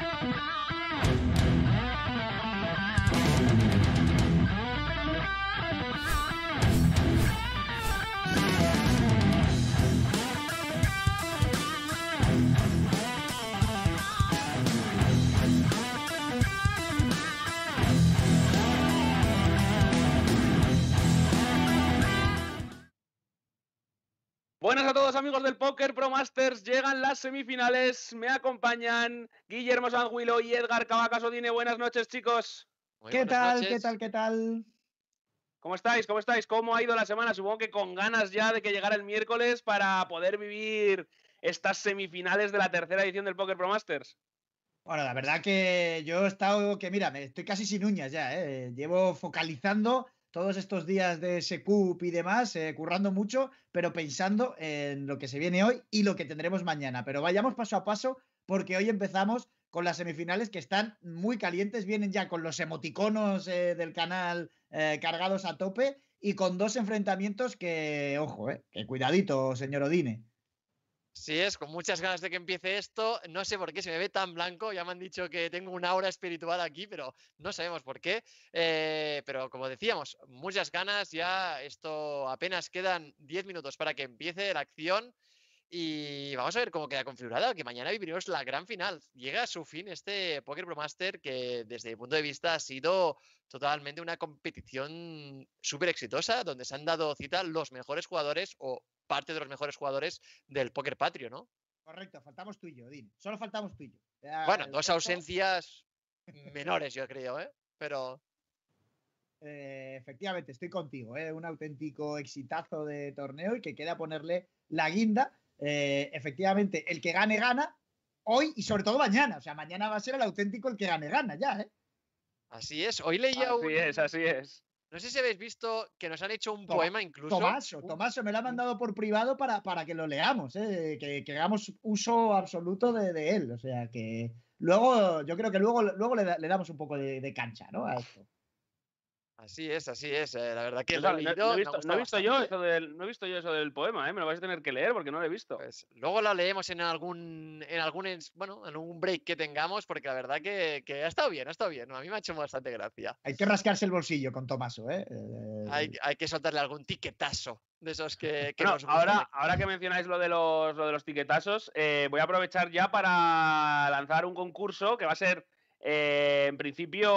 Thank you. Amigos del Poker Pro Masters, llegan las semifinales, me acompañan Guillermo Sanguilo y Edgar Cavacasodine. Buenas noches chicos. ¿Qué tal? ¿Qué tal? ¿Qué tal? ¿Cómo estáis? ¿Cómo estáis? ¿Cómo ha ido la semana? Supongo que con ganas ya de que llegara el miércoles para poder vivir estas semifinales de la tercera edición del Poker Pro Masters. Bueno, la verdad que yo he estado, que mira, me estoy casi sin uñas ya, ¿eh? llevo focalizando todos estos días de SCUP y demás, eh, currando mucho, pero pensando en lo que se viene hoy y lo que tendremos mañana. Pero vayamos paso a paso, porque hoy empezamos con las semifinales que están muy calientes, vienen ya con los emoticonos eh, del canal eh, cargados a tope y con dos enfrentamientos que, ojo, que cuidadito, señor Odine. Sí, es con muchas ganas de que empiece esto. No sé por qué se me ve tan blanco. Ya me han dicho que tengo una aura espiritual aquí, pero no sabemos por qué. Eh, pero como decíamos, muchas ganas. Ya esto apenas quedan 10 minutos para que empiece la acción. Y vamos a ver cómo queda configurada, que mañana viviremos la gran final. Llega a su fin este Poker Pro Master que desde mi punto de vista ha sido totalmente una competición súper exitosa, donde se han dado cita los mejores jugadores o parte de los mejores jugadores del Poker Patrio, ¿no? Correcto, faltamos tú y yo, Din. Solo faltamos tú y yo. bueno, dos ausencias menores, yo creo, ¿eh? Pero. Eh, efectivamente, estoy contigo, ¿eh? Un auténtico exitazo de torneo y que queda ponerle la guinda. Eh, efectivamente, el que gane, gana hoy y sobre todo mañana. O sea, mañana va a ser el auténtico el que gane, gana ya, ¿eh? Así es. Hoy leía así es, así es. No sé si habéis visto que nos han hecho un poema incluso. Tomaso, Tomaso me lo ha mandado por privado para, para que lo leamos, ¿eh? que, hagamos uso absoluto de, él. O sea que luego, yo creo que luego, luego le, damos un poco de, cancha, ¿no? A esto. Así es, así es. Eh, la verdad que no, he visto, yo eso del, no he visto yo eso del poema, ¿eh? me lo vais a tener que leer porque no lo he visto. Pues luego lo leemos en algún, en algún, bueno, en un break que tengamos, porque la verdad que, ha estado bien, ha estado bien. A mí me ha hecho bastante gracia. Hay que rascarse el bolsillo con Tomaso, ¿eh? Hay, que soltarle algún tiquetazo de esos que, ahora, ahora que mencionáis lo de los, lo de los tiquetazos, eh, voy a aprovechar ya para lanzar un concurso que va a ser eh, en principio,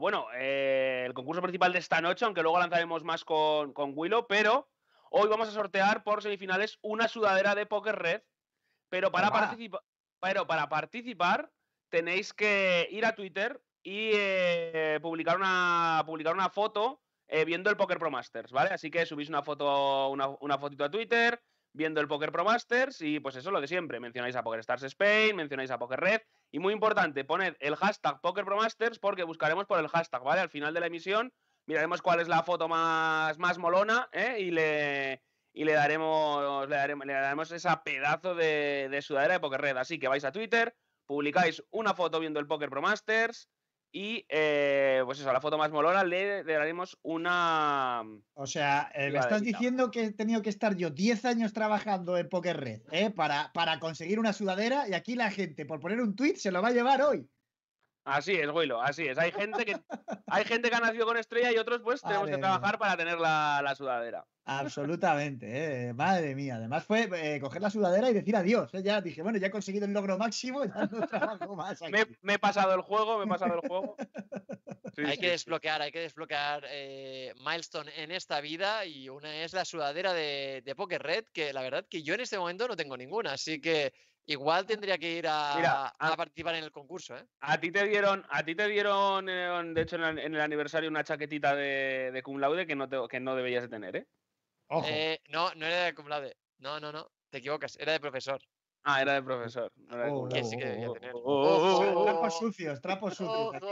bueno, eh, el concurso principal de esta noche, aunque luego lanzaremos más con, con, Willow, pero hoy vamos a sortear por semifinales una sudadera de Poker Red, pero para, participar, pero para participar tenéis que ir a Twitter y eh, publicar, una, publicar una foto viendo el Poker Pro Masters, ¿vale? Así que subís una foto, una, una fotito a Twitter, viendo el Poker Pro Masters y pues eso lo de siempre. Mencionáis a Poker Stars Spain, mencionáis a Poker Red y muy importante, poned el hashtag Poker Pro Masters porque buscaremos por el hashtag, ¿vale? Al final de la emisión miraremos cuál es la foto más, más molona ¿eh? y le y le daremos, le daremos, le daremos esa pedazo de, de sudadera de Poker Red. Así que vais a Twitter, publicáis una foto viendo el Poker Pro Masters, y eh, pues eso, a la foto más molona le, daremos una. O sea, eh, me estás diciendo que he tenido que estar yo 10 años trabajando en Poker Red ¿eh? para, para conseguir una sudadera y aquí la gente, por poner un tweet, se lo va a llevar hoy. Así es, Willow, así es. Hay gente que, hay gente que ha nacido con estrella y otros, pues, tenemos que trabajar para tener la, la sudadera. Absolutamente, ¿eh? madre mía. Además fue eh, coger la sudadera y decir adiós. ¿eh? Ya dije, bueno, ya he conseguido el logro máximo, ya no trabajo más. Me, he pasado el juego, me he pasado el juego. hay que desbloquear, hay que desbloquear eh, milestone en esta vida y una es la sudadera de, de Poker Red, que la verdad que yo en este momento no tengo ninguna, así que igual tendría que ir a, participar en el concurso. ¿eh? A ti te dieron, a ti te dieron, de hecho, en el, aniversario una chaquetita de, de cum laude que no, te, que no deberías de tener, ¿eh? Eh, no, no era de cum No, no, no. Te equivocas. Era de profesor. Ah, era de profesor. No era de oh, sí que debía tener. Oh, trapos sucios, trapos sucios.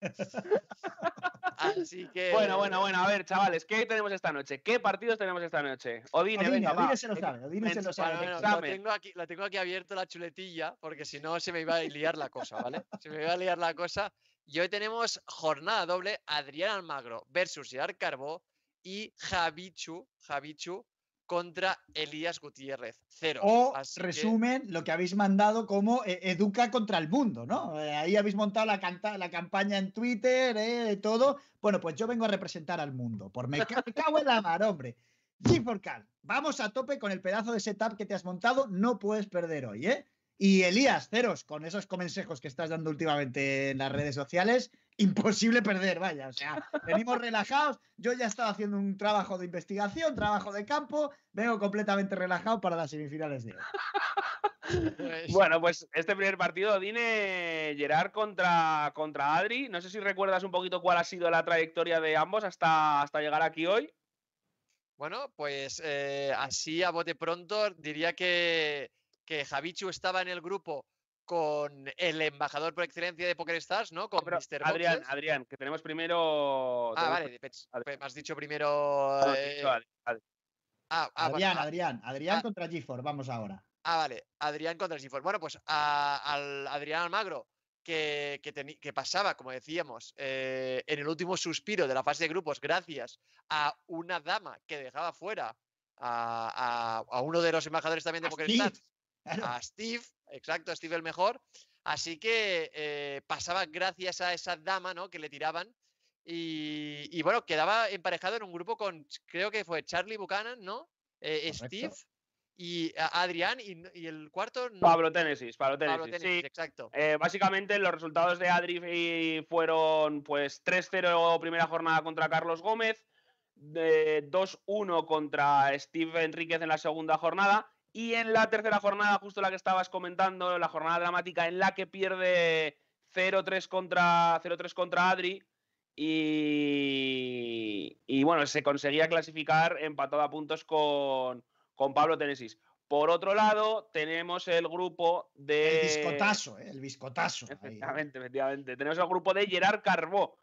¿eh? Así que. Bueno, bueno, bueno. A ver, chavales, ¿qué tenemos esta noche? ¿Qué partidos tenemos esta noche? Odine, venga, Odine se lo sabe. Odine se lo sabe. lo, tengo aquí, lo tengo aquí abierto la chuletilla, porque si no se me iba a liar la cosa, ¿vale? Se me iba a liar la cosa. Y hoy tenemos jornada doble: Adrián Almagro versus Gerard Carbó y Javichu, Javichu contra Elías Gutiérrez. Cero. O resumen lo que habéis mandado como eh, Educa contra el mundo, ¿no? Eh, ahí habéis montado la, la campaña en Twitter, eh, todo. Bueno, pues yo vengo a representar al mundo. Por me, cago en la mar, hombre. G4Cal, vamos a tope con el pedazo de setup que te has montado. No puedes perder hoy, ¿eh? Y Elías, ceros, con esos consejos que estás dando últimamente en las redes sociales, imposible perder, vaya. O sea, venimos relajados. Yo ya estaba haciendo un trabajo de investigación, trabajo de campo, vengo completamente relajado para las semifinales de hoy. Pues bueno, pues este primer partido, Dine Gerard contra, contra Adri. No sé si recuerdas un poquito cuál ha sido la trayectoria de ambos hasta, hasta llegar aquí hoy. Bueno, pues eh, así a bote pronto diría que que Javichu estaba en el grupo con el embajador por excelencia de PokerStars, ¿no? Con Mr. Adrián, Adrián, que tenemos primero. Ah, vale, pues, me has dicho primero. Eh, ah, ah, Adrián, Adrián, Adrián ah. contra Gifford, vamos ahora. Ah, vale, Adrián contra Gifford. Bueno, pues al Adrián Almagro, que, que, pasaba, como decíamos, eh, en el último suspiro de la fase de grupos, gracias a una dama que dejaba fuera a, uno de los embajadores también de PokerStars a Steve, exacto, a Steve el mejor. Así que eh, pasaba gracias a esa dama, ¿no? Que le tiraban. Y, bueno, quedaba emparejado en un grupo con, creo que fue Charlie Buchanan, ¿no? Eh, Steve y Adrián y, el cuarto... Pablo Tenesis, Pablo Tenesis, sí. exacto. Eh, básicamente los resultados de Adri fueron pues 3-0 primera jornada contra Carlos Gómez, 2-1 contra Steve Enríquez en la segunda jornada y en la tercera jornada, justo la que estabas comentando, la jornada dramática en la que pierde 0-3 contra, 0 contra Adri. Y, y, bueno, se conseguía clasificar empatado a puntos con, con Pablo Tenesis. Por otro lado, tenemos el grupo de. El biscotazo, ¿eh? el biscotazo. Efectivamente, efectivamente. Tenemos el grupo de Gerard Carbó,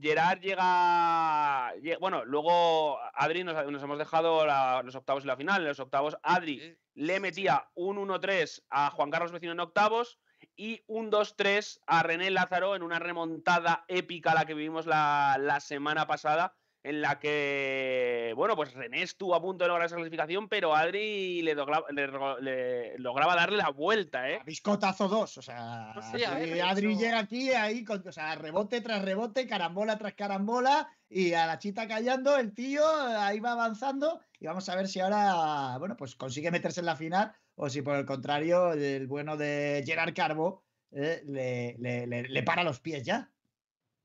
Gerard llega, Bueno, luego Adri nos, hemos dejado los octavos y la final. En los octavos, Adri le metía un 1-3 a Juan Carlos Vecino en octavos y un 2-3 a René Lázaro en una remontada épica la que vivimos la, la semana pasada en la que, bueno, pues René estuvo a punto de lograr esa clasificación, pero Adri le, lograba darle la vuelta, ¿eh? Biscotazo 2, o sea, Adri llega aquí ahí, con, o sea, rebote tras rebote, carambola tras carambola, y a la chita callando, el tío ahí va avanzando, y vamos a ver si ahora, bueno, pues consigue meterse en la final, o si por el contrario, el bueno de Gerard Carbo eh, le para los pies ya.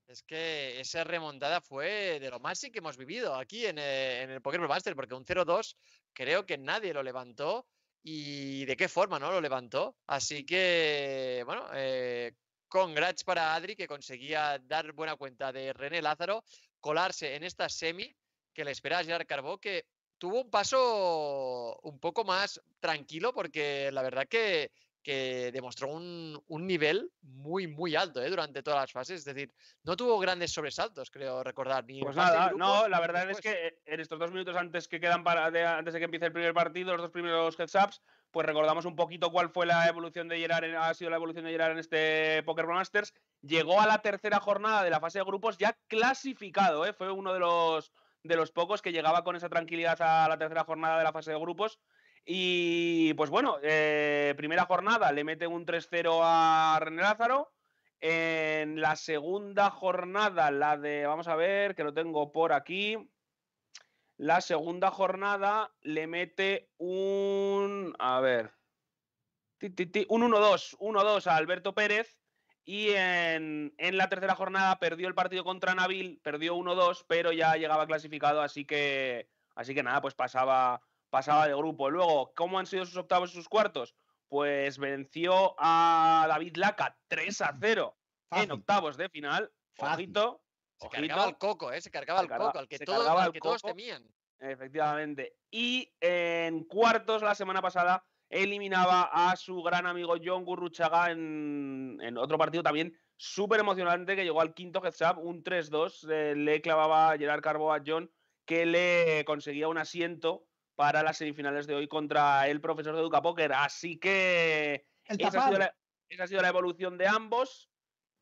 Es que esa remontada fue de lo más sí que hemos vivido aquí en, eh, el Poker Master, porque un 0-2 creo que nadie lo levantó y de qué forma no lo levantó. Así que, bueno, eh, congrats para Adri que conseguía dar buena cuenta de René Lázaro, colarse en esta semi que le esperaba Gerard Carbó, que tuvo un paso un poco más tranquilo porque la verdad que que demostró un, nivel muy, muy alto ¿eh? durante todas las fases. Es decir, no tuvo grandes sobresaltos, creo recordar. Ni pues nada, no, la verdad es que en estos dos minutos antes que quedan para, antes de que empiece el primer partido, los dos primeros heads ups, pues recordamos un poquito cuál fue la evolución de Gerard, ha sido la evolución de Gerard en este Poker Masters. Llegó a la tercera jornada de la fase de grupos ya clasificado, ¿eh? fue uno de los, de los pocos que llegaba con esa tranquilidad a la tercera jornada de la fase de grupos y pues bueno, eh, primera jornada le mete un 3-0 a René Lázaro. En la segunda jornada, la de, vamos a ver, que lo tengo por aquí. La segunda jornada le mete un, a ver, un 1-2, 1-2 a Alberto Pérez. Y en, en, la tercera jornada perdió el partido contra Nabil, perdió 1-2, pero ya llegaba clasificado, así que, así que nada, pues pasaba, pasaba de grupo. Luego, ¿cómo han sido sus octavos y sus cuartos? Pues venció a David Laca 3 a 0 en octavos de final. Ojito. Se cargaba el coco, ¿eh? Se cargaba el coco, al que, todos, temían. Efectivamente. Y en cuartos, la semana pasada, eliminaba a su gran amigo John Gurruchaga en, otro partido también súper emocionante que llegó al quinto heads up, un 3-2. Eh, le clavaba Gerard Carbo a John que le conseguía un asiento para las semifinales de hoy contra el profesor de Educa Poker. Así que esa ha, sido la, evolución de ambos.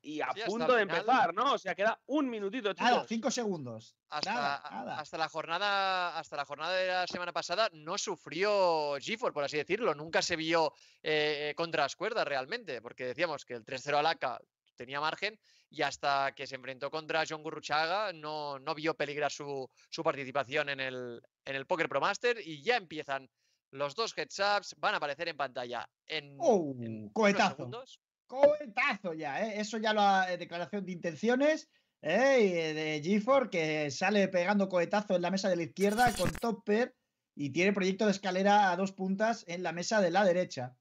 y a Sí, punto de final. empezar, ¿no? O sea, queda un minutito, chicos. Nada, cinco segundos. Hasta, Nada, a- nada. hasta la jornada hasta la jornada de la semana pasada no sufrió GeForce, por así decirlo. Nunca se vio eh, contra las cuerdas realmente, porque decíamos que el 3-0 al AK tenía margen y hasta que se enfrentó contra John Gurruchaga no, no vio peligrar su, su participación en el, en el Poker Pro Master y ya empiezan los dos heads ups, van a aparecer en pantalla en, ¡Oh! en unos cohetazo. segundos. Cohetazo ya, ¿eh? Eso ya la eh, declaración de intenciones ¿eh? de GeForce que sale pegando cohetazo en la mesa de la izquierda con Topper y tiene proyecto de escalera a dos puntas en la mesa de la derecha.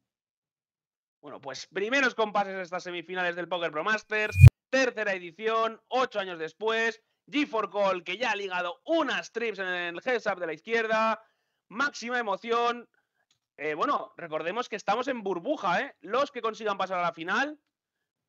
Bueno, pues primeros compases de estas semifinales del Poker Pro Masters, tercera edición, ocho años después, G4 Call que ya ha ligado unas trips en el heads up de la izquierda, máxima emoción. Eh, bueno, recordemos que estamos en burbuja, ¿eh? Los que consigan pasar a la final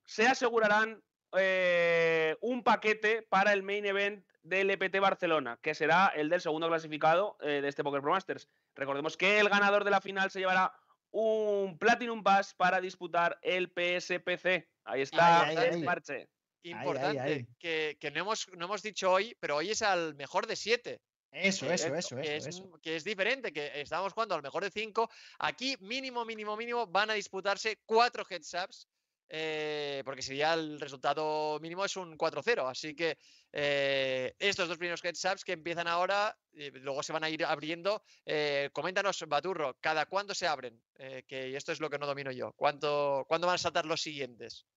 se asegurarán eh, un paquete para el main event del EPT Barcelona, que será el del segundo clasificado eh, de este Poker Pro Masters. Recordemos que el ganador de la final se llevará un Platinum Pass para disputar el PSPC. Ahí está Ay, ay, el ay. parche. Importante, ay. Que, que no, hemos, no hemos dicho hoy, pero hoy es al mejor de siete. Eso, eso, es- eso, que eso, es, eso. que es diferente, que estábamos jugando al mejor de 5. Aquí, mínimo, mínimo, mínimo, van a disputarse cuatro heads ups. eh, porque sería el resultado mínimo es un 4-0. Así que eh, estos dos primeros heads ups que empiezan ahora, y luego se van a ir abriendo. eh, coméntanos, Baturro, ¿cada cuándo se abren? Eh, que esto es lo que no domino yo. ¿Cuánto, ¿Cuándo van a saltar los siguientes?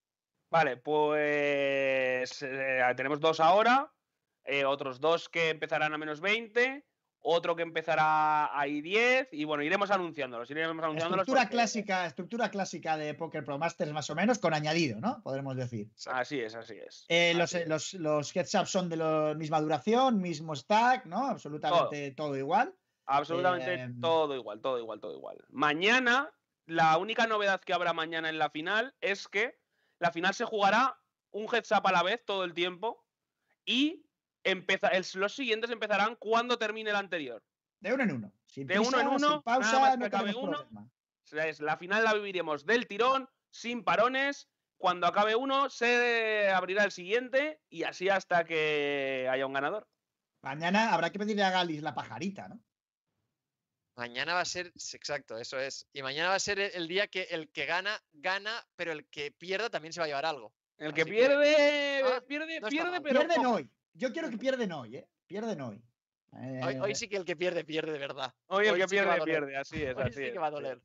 Vale, pues eh, tenemos dos ahora, eh, otros dos que empezarán a menos 20, otro que empezará a I10 y bueno, iremos anunciándolos, iremos anunciándolos. Estructura porque- clásica, estructura clásica de Poker Pro Masters más o menos, con añadido, ¿no? Podremos decir. Así es, así es. Eh, los, es. los, los heads up son de la misma duración, mismo stack, ¿no? Absolutamente todo, igual. Absolutamente todo igual, todo igual, todo igual. Mañana, la única novedad que habrá mañana en la final es que la final se jugará un heads up a la vez todo el tiempo y empeza- el- los siguientes empezarán cuando termine el anterior. De uno en uno. Sin De uno en uno, sin pausa, nada más que no acabe uno. es- la final la viviremos del tirón, sin parones. Cuando acabe uno, se abrirá el siguiente y así hasta que haya un ganador. Mañana habrá que pedirle a Galis la pajarita, ¿no? Mañana va a ser, exacto, eso es. Y mañana va a ser el, el día que el que gana, gana, pero el que pierda también se va a llevar algo. El que Así que- pierde, Ah, pierde, no pierde, pero. Pierden hoy. Yo quiero que pierden hoy, ¿eh? Pierden hoy. Hoy, hoy Eh, sí que el que pierde, pierde de verdad. Hoy el hoy que sí pierde, pierde. Así es, Hoy así sí es, que va a doler.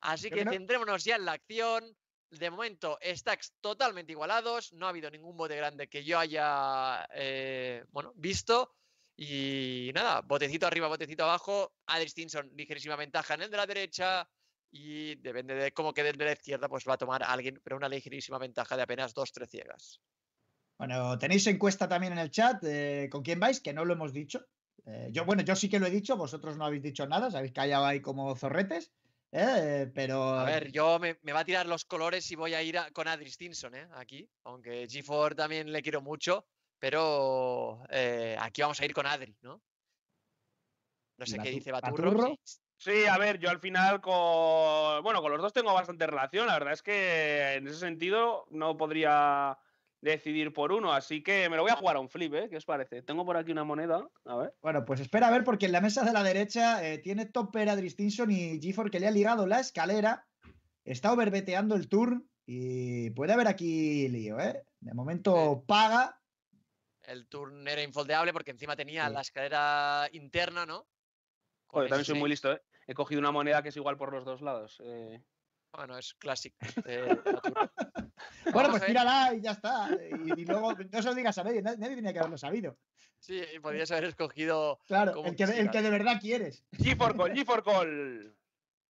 Así que centrémonos ya en la acción. De momento, stacks totalmente igualados. No ha habido ningún bote grande que yo haya eh, bueno, visto. Y nada, botecito arriba, botecito abajo. Adri Stinson, ligerísima ventaja en el de la derecha. Y depende de cómo quede el de la izquierda, pues va a tomar alguien, pero una ligerísima ventaja de apenas 2-3 ciegas. Bueno, tenéis encuesta también en el chat. eh, ¿Con quién vais? Que no lo hemos dicho. Eh, yo, bueno, yo sí que lo he dicho, vosotros no habéis dicho nada, os habéis callado ahí como zorretes. eh, pero. A ver, yo me, me va a tirar los colores y voy a ir a- con Adri Stinson, ¿eh? Aquí. Aunque G4 también le quiero mucho, pero eh, aquí vamos a ir con Adri, ¿no? No sé qué dice Baturro. Baturro. sí, a ver, yo al final con. Bueno, con los dos tengo bastante relación. La verdad es que en ese sentido no podría decidir por uno. Así que me lo voy a jugar a un flip, ¿eh? ¿Qué os parece? Tengo por aquí una moneda. A ver. Bueno, pues espera a ver, porque en la mesa de la derecha eh, tiene Topper, Adri Stinson y Gifford que le ha ligado la escalera. Está overbeteando el turn y puede haber aquí lío, ¿eh? De momento paga. El turn era infoldeable porque encima tenía Sí. la escalera interna, ¿no? Joder, también soy muy listo, ¿eh? He cogido una moneda que es igual por los dos lados. eh. Bueno, es clásico. Baturro. Bueno, pues tírala y ya está. Y, y luego no se lo digas a nadie, nadie tenía que haberlo sabido. Sí, podrías haber escogido. Claro, Como el que, el que de verdad quieres. G4 call, G4 call.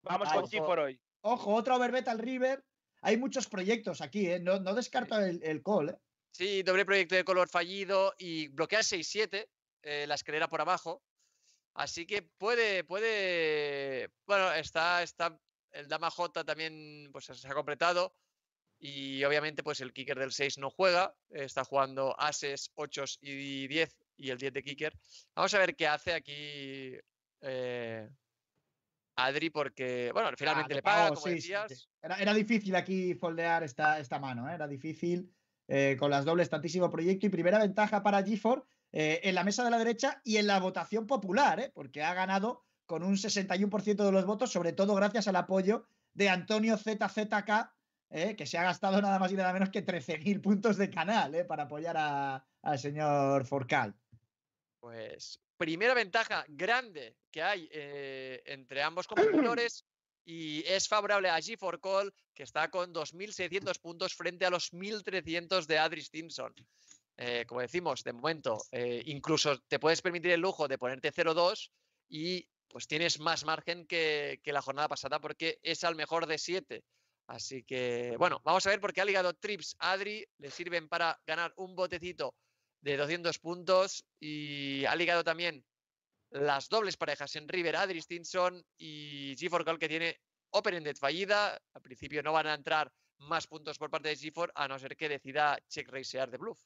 Vamos Ay, con G4 hoy. Ojo, otro overbet al River. Hay muchos proyectos aquí, ¿eh? No, no descarto el, el call, ¿eh? Sí, doble proyecto de color fallido y bloquea 6-7, eh, la escalera por abajo. Así que puede, puede. Bueno, está, está. El Dama J también pues, se ha completado. Y obviamente, pues el kicker del 6 no juega. Está jugando Ases, 8 y 10 y el 10 de kicker. Vamos a ver qué hace aquí eh, Adri, porque, bueno, finalmente Ah, le paga, como sí, sí, sí. era difícil aquí foldear esta, esta mano, ¿eh? Era difícil. Eh, con las dobles tantísimo proyecto y primera ventaja para GeForce eh, en la mesa de la derecha y en la votación popular, ¿eh? porque ha ganado con un 61% de los votos, sobre todo gracias al apoyo de Antonio ZZK, ¿eh? que se ha gastado nada más y nada menos que 13.000 puntos de canal ¿eh? para apoyar al señor Forcal. Pues primera ventaja grande que hay entre ambos competidores y es favorable a G4Call, que está con 2.600 puntos frente a los 1.300 de Adri Stinson. Eh, como decimos, de momento, eh, incluso te puedes permitir el lujo de ponerte 0-2 y pues tienes más margen que, que, la jornada pasada porque es al mejor de 7. Así que, bueno, vamos a ver porque ha ligado Trips Adri, le sirven para ganar un botecito de 200 puntos y ha ligado también las dobles parejas en River, Adri Stinson y G4 Call que tiene Open-Ended fallida. Al principio no van a entrar más puntos por parte de G4 a no ser que decida check racear de bluff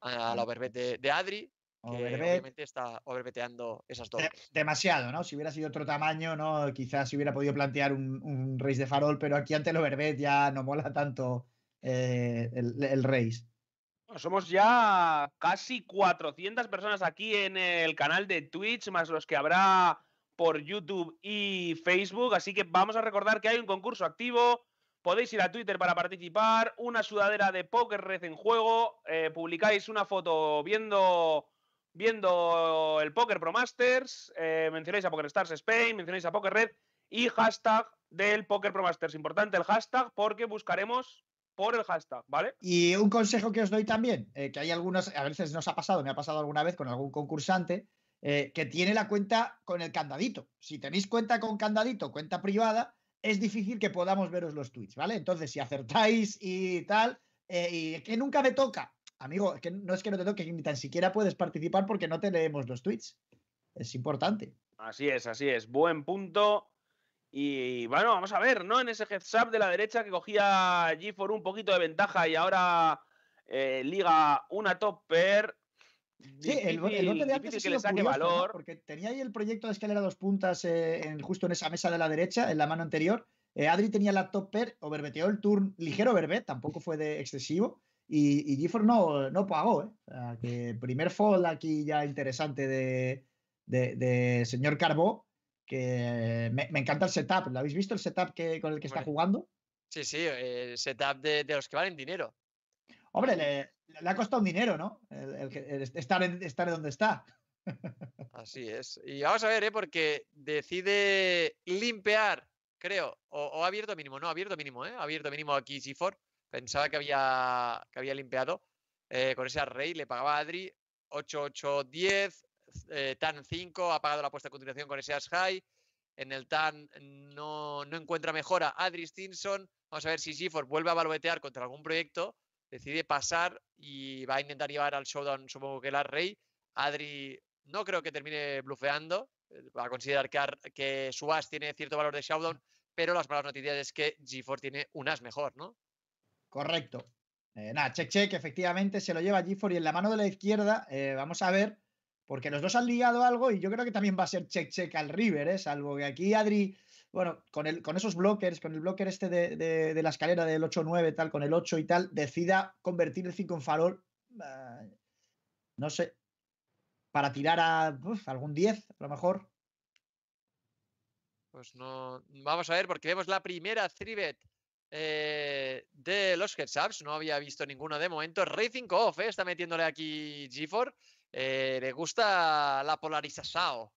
a la overbet de, de Adri. Que obviamente está overbeteando esas dos. demasiado, ¿no? Si hubiera sido otro tamaño, ¿no? Quizás se hubiera podido plantear un, un race de farol, pero aquí ante el overbet ya no mola tanto eh, el, el race. Somos ya casi 400 personas aquí en el canal de Twitch, más los que habrá por YouTube y Facebook. Así que vamos a recordar que hay un concurso activo. Podéis ir a Twitter para participar. Una sudadera de Poker Red en juego. Eh, publicáis una foto viendo, viendo el Poker Pro Masters. Eh, mencionáis a Poker Stars Spain, mencionáis a Poker Red y hashtag del Poker Pro Masters. Importante el hashtag porque buscaremos por el hashtag, ¿vale? Y un consejo que os doy también, eh, que hay algunos, a veces nos ha pasado, me ha pasado alguna vez con algún concursante, eh, que tiene la cuenta con el candadito. Si tenéis cuenta con candadito, cuenta privada, es difícil que podamos veros los tweets, ¿vale? Entonces, si acertáis y tal, eh, y que nunca me toca, amigo, que no es que no te toque, ni tan siquiera puedes participar porque no te leemos los tweets. Es importante. Así es, así es. Buen punto. Y bueno, vamos a ver, ¿no? En ese heads up de la derecha que cogía G4 un poquito de ventaja y ahora eh, liga una top pair. Sí, el, bote de antes que le saque curioso, valor. ¿no? Porque tenía ahí el proyecto de escalera dos puntas eh, en, justo en esa mesa de la derecha, en la mano anterior. Eh, Adri tenía la top pair, overbeteó el turn, ligero overbet, tampoco fue de excesivo. Y, y GeForce no, no pagó, ¿eh? O sea, que primer fold aquí ya interesante de, de, de señor Carbó que me, me, encanta el setup. ¿Lo habéis visto el setup que, con el que bueno, está jugando? Sí, sí, el setup de, de, los que valen dinero. Hombre, le, le ha costado un dinero, ¿no? El, el, el estar, en, estar donde está. Así es. Y vamos a ver, ¿eh? porque decide limpiar, creo, o, o, abierto mínimo, no, ha abierto mínimo, ¿eh? Abierto mínimo aquí G4. Pensaba que había, que había limpiado eh, con ese array, le pagaba a Adri 8-8-10, eh, TAN 5 ha pagado la apuesta a continuación con ese As High. En el TAN no, no encuentra mejora Adri Stinson. Vamos a ver si GeForce vuelve a balotear contra algún proyecto. Decide pasar y va a intentar llevar al showdown, supongo que el Rey. Adri no creo que termine blufeando. Eh, Va a considerar que, que su As tiene cierto valor de showdown, pero las malas noticias es que GeForce tiene un As mejor, ¿no? Correcto. Eh, nada, check check, efectivamente se lo lleva GeForce y en la mano de la izquierda, vamos a ver porque los dos han ligado algo y yo creo que también va a ser check check al River, ¿eh? salvo que aquí Adri, bueno, con, el, con esos blockers, con el blocker este de, de, de la escalera del 8-9, tal, con el 8 y tal, decida convertir el 5 en farol, uh, no sé, para tirar a algún 10, a lo mejor. Pues no, vamos a ver, porque vemos la primera 3 eh, de los heads ups, no había visto ninguno de momento. Racing Off, eh, está metiéndole aquí G4 eh, le gusta la polarización.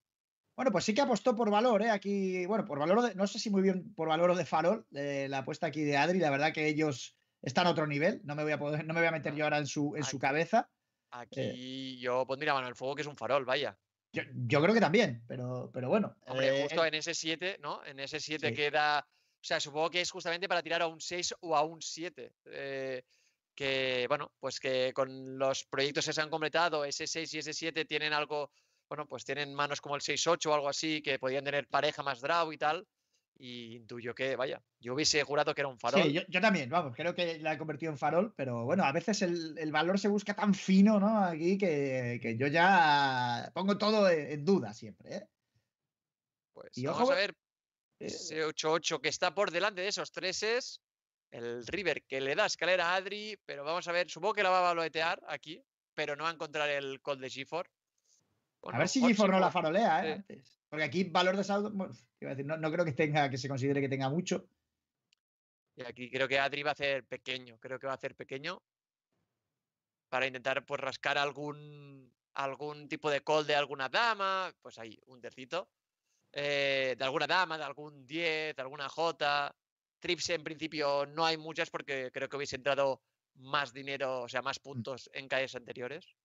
Bueno, pues sí que apostó por valor, ¿eh? Aquí, bueno, por valor, de, no sé si muy bien por valor o de farol, eh, la apuesta aquí de Adri, la verdad que ellos están a otro nivel, no me voy a poder, no me voy a meter yo ahora en su, en aquí, su cabeza. Aquí eh, yo pondría mano al fuego que es un farol, vaya. Yo, yo creo que también, pero, pero bueno. Hombre, justo en ese 7, ¿no? En ese 7 sí. queda, o sea, supongo que es justamente para tirar a un 6 o a un 7. Eh, que, bueno, pues que con los proyectos que se han completado, S6 y S7 tienen algo, bueno, pues tienen manos como el 6-8 o algo así, que podían tener pareja más draw y tal. Y intuyo que, vaya, yo hubiese jurado que era un farol. Sí, yo, yo también, vamos, creo que la he convertido en farol, pero bueno, a veces el, el valor se busca tan fino, ¿no? Aquí que, que yo ya pongo todo en, en duda siempre, ¿eh? Pues y vamos ojo, a ver, ese 8-8 que está por delante de esos treses, El River que le da escalera a Adri, pero vamos a ver, supongo que la va a balotear aquí, pero no va a encontrar el call de G4. a ver si G4 no la farolea, ¿eh? Antes. Porque aquí valor de saldo, no, no, creo que tenga, que se considere que tenga mucho. Y aquí creo que Adri va a hacer pequeño, creo que va a hacer pequeño para intentar pues rascar algún algún tipo de call de alguna dama, pues ahí, un tercito. Eh, de alguna dama, de algún 10, de alguna J. Trips en principio no hay muchas porque creo que hubiese entrado más dinero, o sea, más mm. puntos en calles anteriores.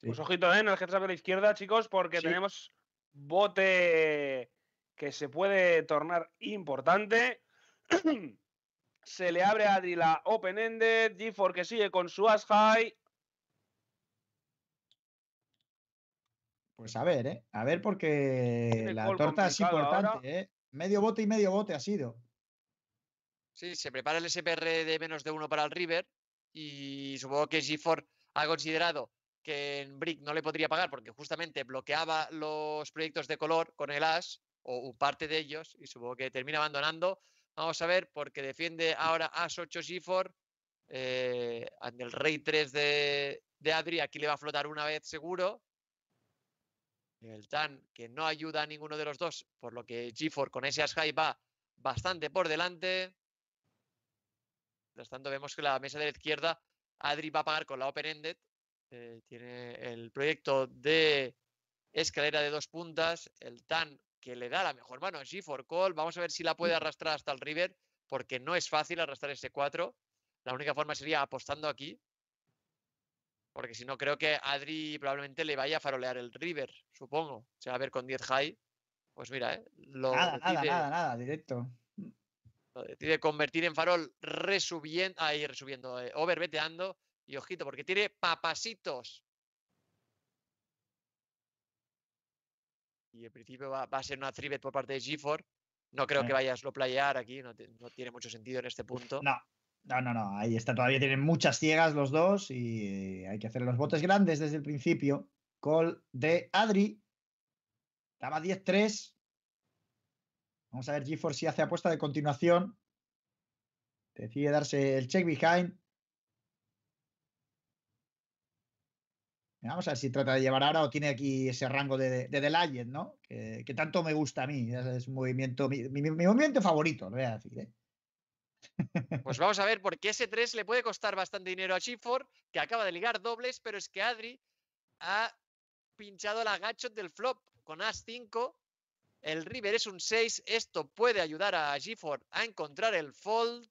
Pues ojito, ¿eh? en el heads de la izquierda, chicos, porque tenemos bote que se puede tornar importante. se le abre a Adri la open-ended, G4 que sigue con su as high. Pues a ver, ¿eh? A ver porque la torta es importante, ¿eh? Medio bote y medio bote ha sido. Sí, se prepara el SPR de menos de uno para el River y supongo que G4 ha considerado que en Brick no le podría pagar porque justamente bloqueaba los proyectos de color con el As o parte de ellos y supongo que termina abandonando. Vamos a ver porque defiende ahora As 8 G4 eh, el Rey 3 de, de Adri. Aquí le va a flotar una vez seguro el Tan, que no ayuda a ninguno de los dos, por lo que G4 con ese High va bastante por delante. Mientras tanto, vemos que la mesa de la izquierda, Adri va a pagar con la Open Ended. Eh, tiene el proyecto de escalera de dos puntas. El Tan que le da la mejor mano a G4 Call. Vamos a ver si la puede arrastrar hasta el River, porque no es fácil arrastrar ese 4. La única forma sería apostando aquí. Porque si no, creo que Adri probablemente le vaya a farolear el River, supongo. O sea, a ver con 10 high. Pues mira, ¿eh? Lo nada, nada, nada, nada, directo. Decide convertir en farol resubiendo, ahí resubiendo, eh, overbeteando. Y ojito, porque tiene papasitos. Y en principio va, a ser una 3 por parte de G4. No creo que vayas a playar aquí, no, no tiene mucho sentido en este punto. No, no, no, no, ahí está, todavía tienen muchas ciegas los dos y hay que hacer los botes grandes desde el principio. Call de Adri. Dama 10-3. Vamos a ver GeForce si hace apuesta de continuación. Decide darse el check behind. Vamos a ver si trata de llevar ahora o tiene aquí ese rango de, de, The ¿no? Que, tanto me gusta a mí. Es movimiento, mi, movimiento favorito, lo voy a decir. ¿eh? Pues vamos a ver, porque ese 3 le puede costar bastante dinero a Chifor, que acaba de ligar dobles, pero es que Adri ha pinchado la gachot del flop con As 5. El River es un 6. Esto puede ayudar a G4 a encontrar el fold.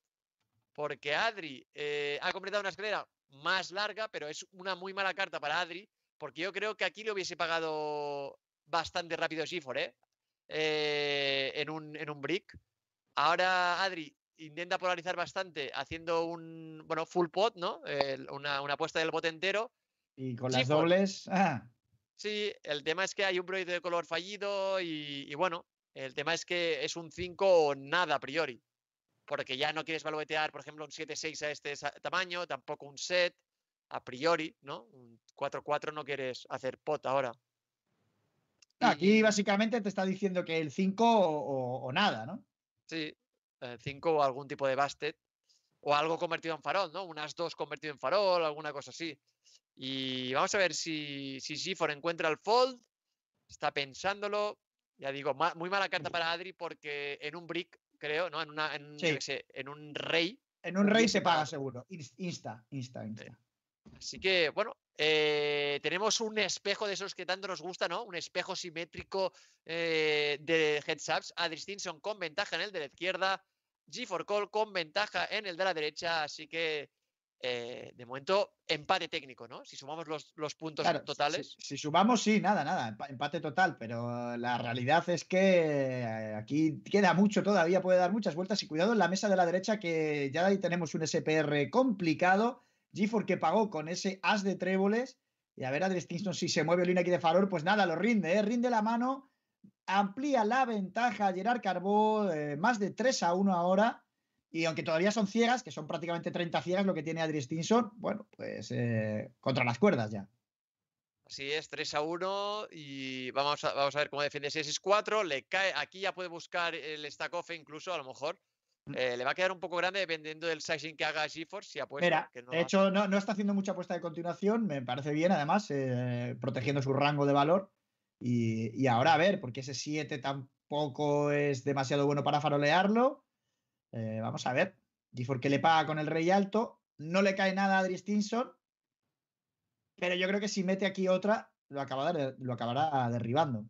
Porque Adri eh, ha completado una escalera más larga, pero es una muy mala carta para Adri. Porque yo creo que aquí le hubiese pagado bastante rápido G4, ¿eh? ¿eh? en, un, en un brick. Ahora Adri intenta polarizar bastante haciendo un, bueno, full pot, ¿no? una, apuesta del bot entero. Y con las dobles. Ah. Sí, el tema es que hay un proyecto de color fallido y, bueno, el tema es que es un 5 o nada a priori. Porque ya no quieres valuetear, por ejemplo, un 7-6 a este tamaño, tampoco un set a priori, ¿no? Un 4-4 no quieres hacer pot ahora. Aquí básicamente te está diciendo que el 5 o, nada, ¿no? Sí, 5 o algún tipo de bastet o algo convertido en farol, ¿no? Unas dos convertido en farol, alguna cosa así. Y vamos a ver si, si Sifor encuentra el fold, está pensándolo. Ya digo, muy mala carta para Adri porque en un brick, creo, ¿no? En, una, en, en un rey. En un rey se paga seguro. Insta, insta, insta. Así que, bueno, eh, tenemos un espejo de esos que tanto nos gusta, ¿no? Un espejo simétrico eh, de heads-ups. A Stinson con ventaja en el de la izquierda. G4 Call con ventaja en el de la derecha. Así que, eh, de momento, empate técnico, ¿no? Si sumamos los, puntos totales. Si, sumamos, sí, nada, nada, empate total. Pero la realidad es que aquí queda mucho todavía, puede dar muchas vueltas. Y cuidado en la mesa de la derecha, que ya ahí tenemos un SPR complicado Gifford que pagó con ese as de tréboles. Y a ver a Stinson si se mueve línea aquí de farol, pues nada, lo rinde, ¿eh? rinde la mano, amplía la ventaja Gerard Carbó, eh, más de 3 a 1 ahora. Y aunque todavía son ciegas, que son prácticamente 30 ciegas lo que tiene Adri Stinson, bueno, pues eh, contra las cuerdas ya. Así es, 3 a 1 y vamos a, vamos a ver cómo defiende 6-4. Le cae, aquí ya puede buscar el stack incluso, a lo mejor, Mm. Eh, le va a quedar un poco grande dependiendo del sizing que haga GeForce si apuesta. Mira, que no de hecho, no, no está haciendo mucha apuesta de continuación, me parece bien, además, eh, protegiendo su rango de valor. Y, y ahora a ver, porque ese 7 tampoco es demasiado bueno para farolearlo. Eh, vamos a ver. GeForce que le paga con el rey alto. No le cae nada a Adri Stinson. Pero yo creo que si mete aquí otra, lo acabará, lo acabará derribando.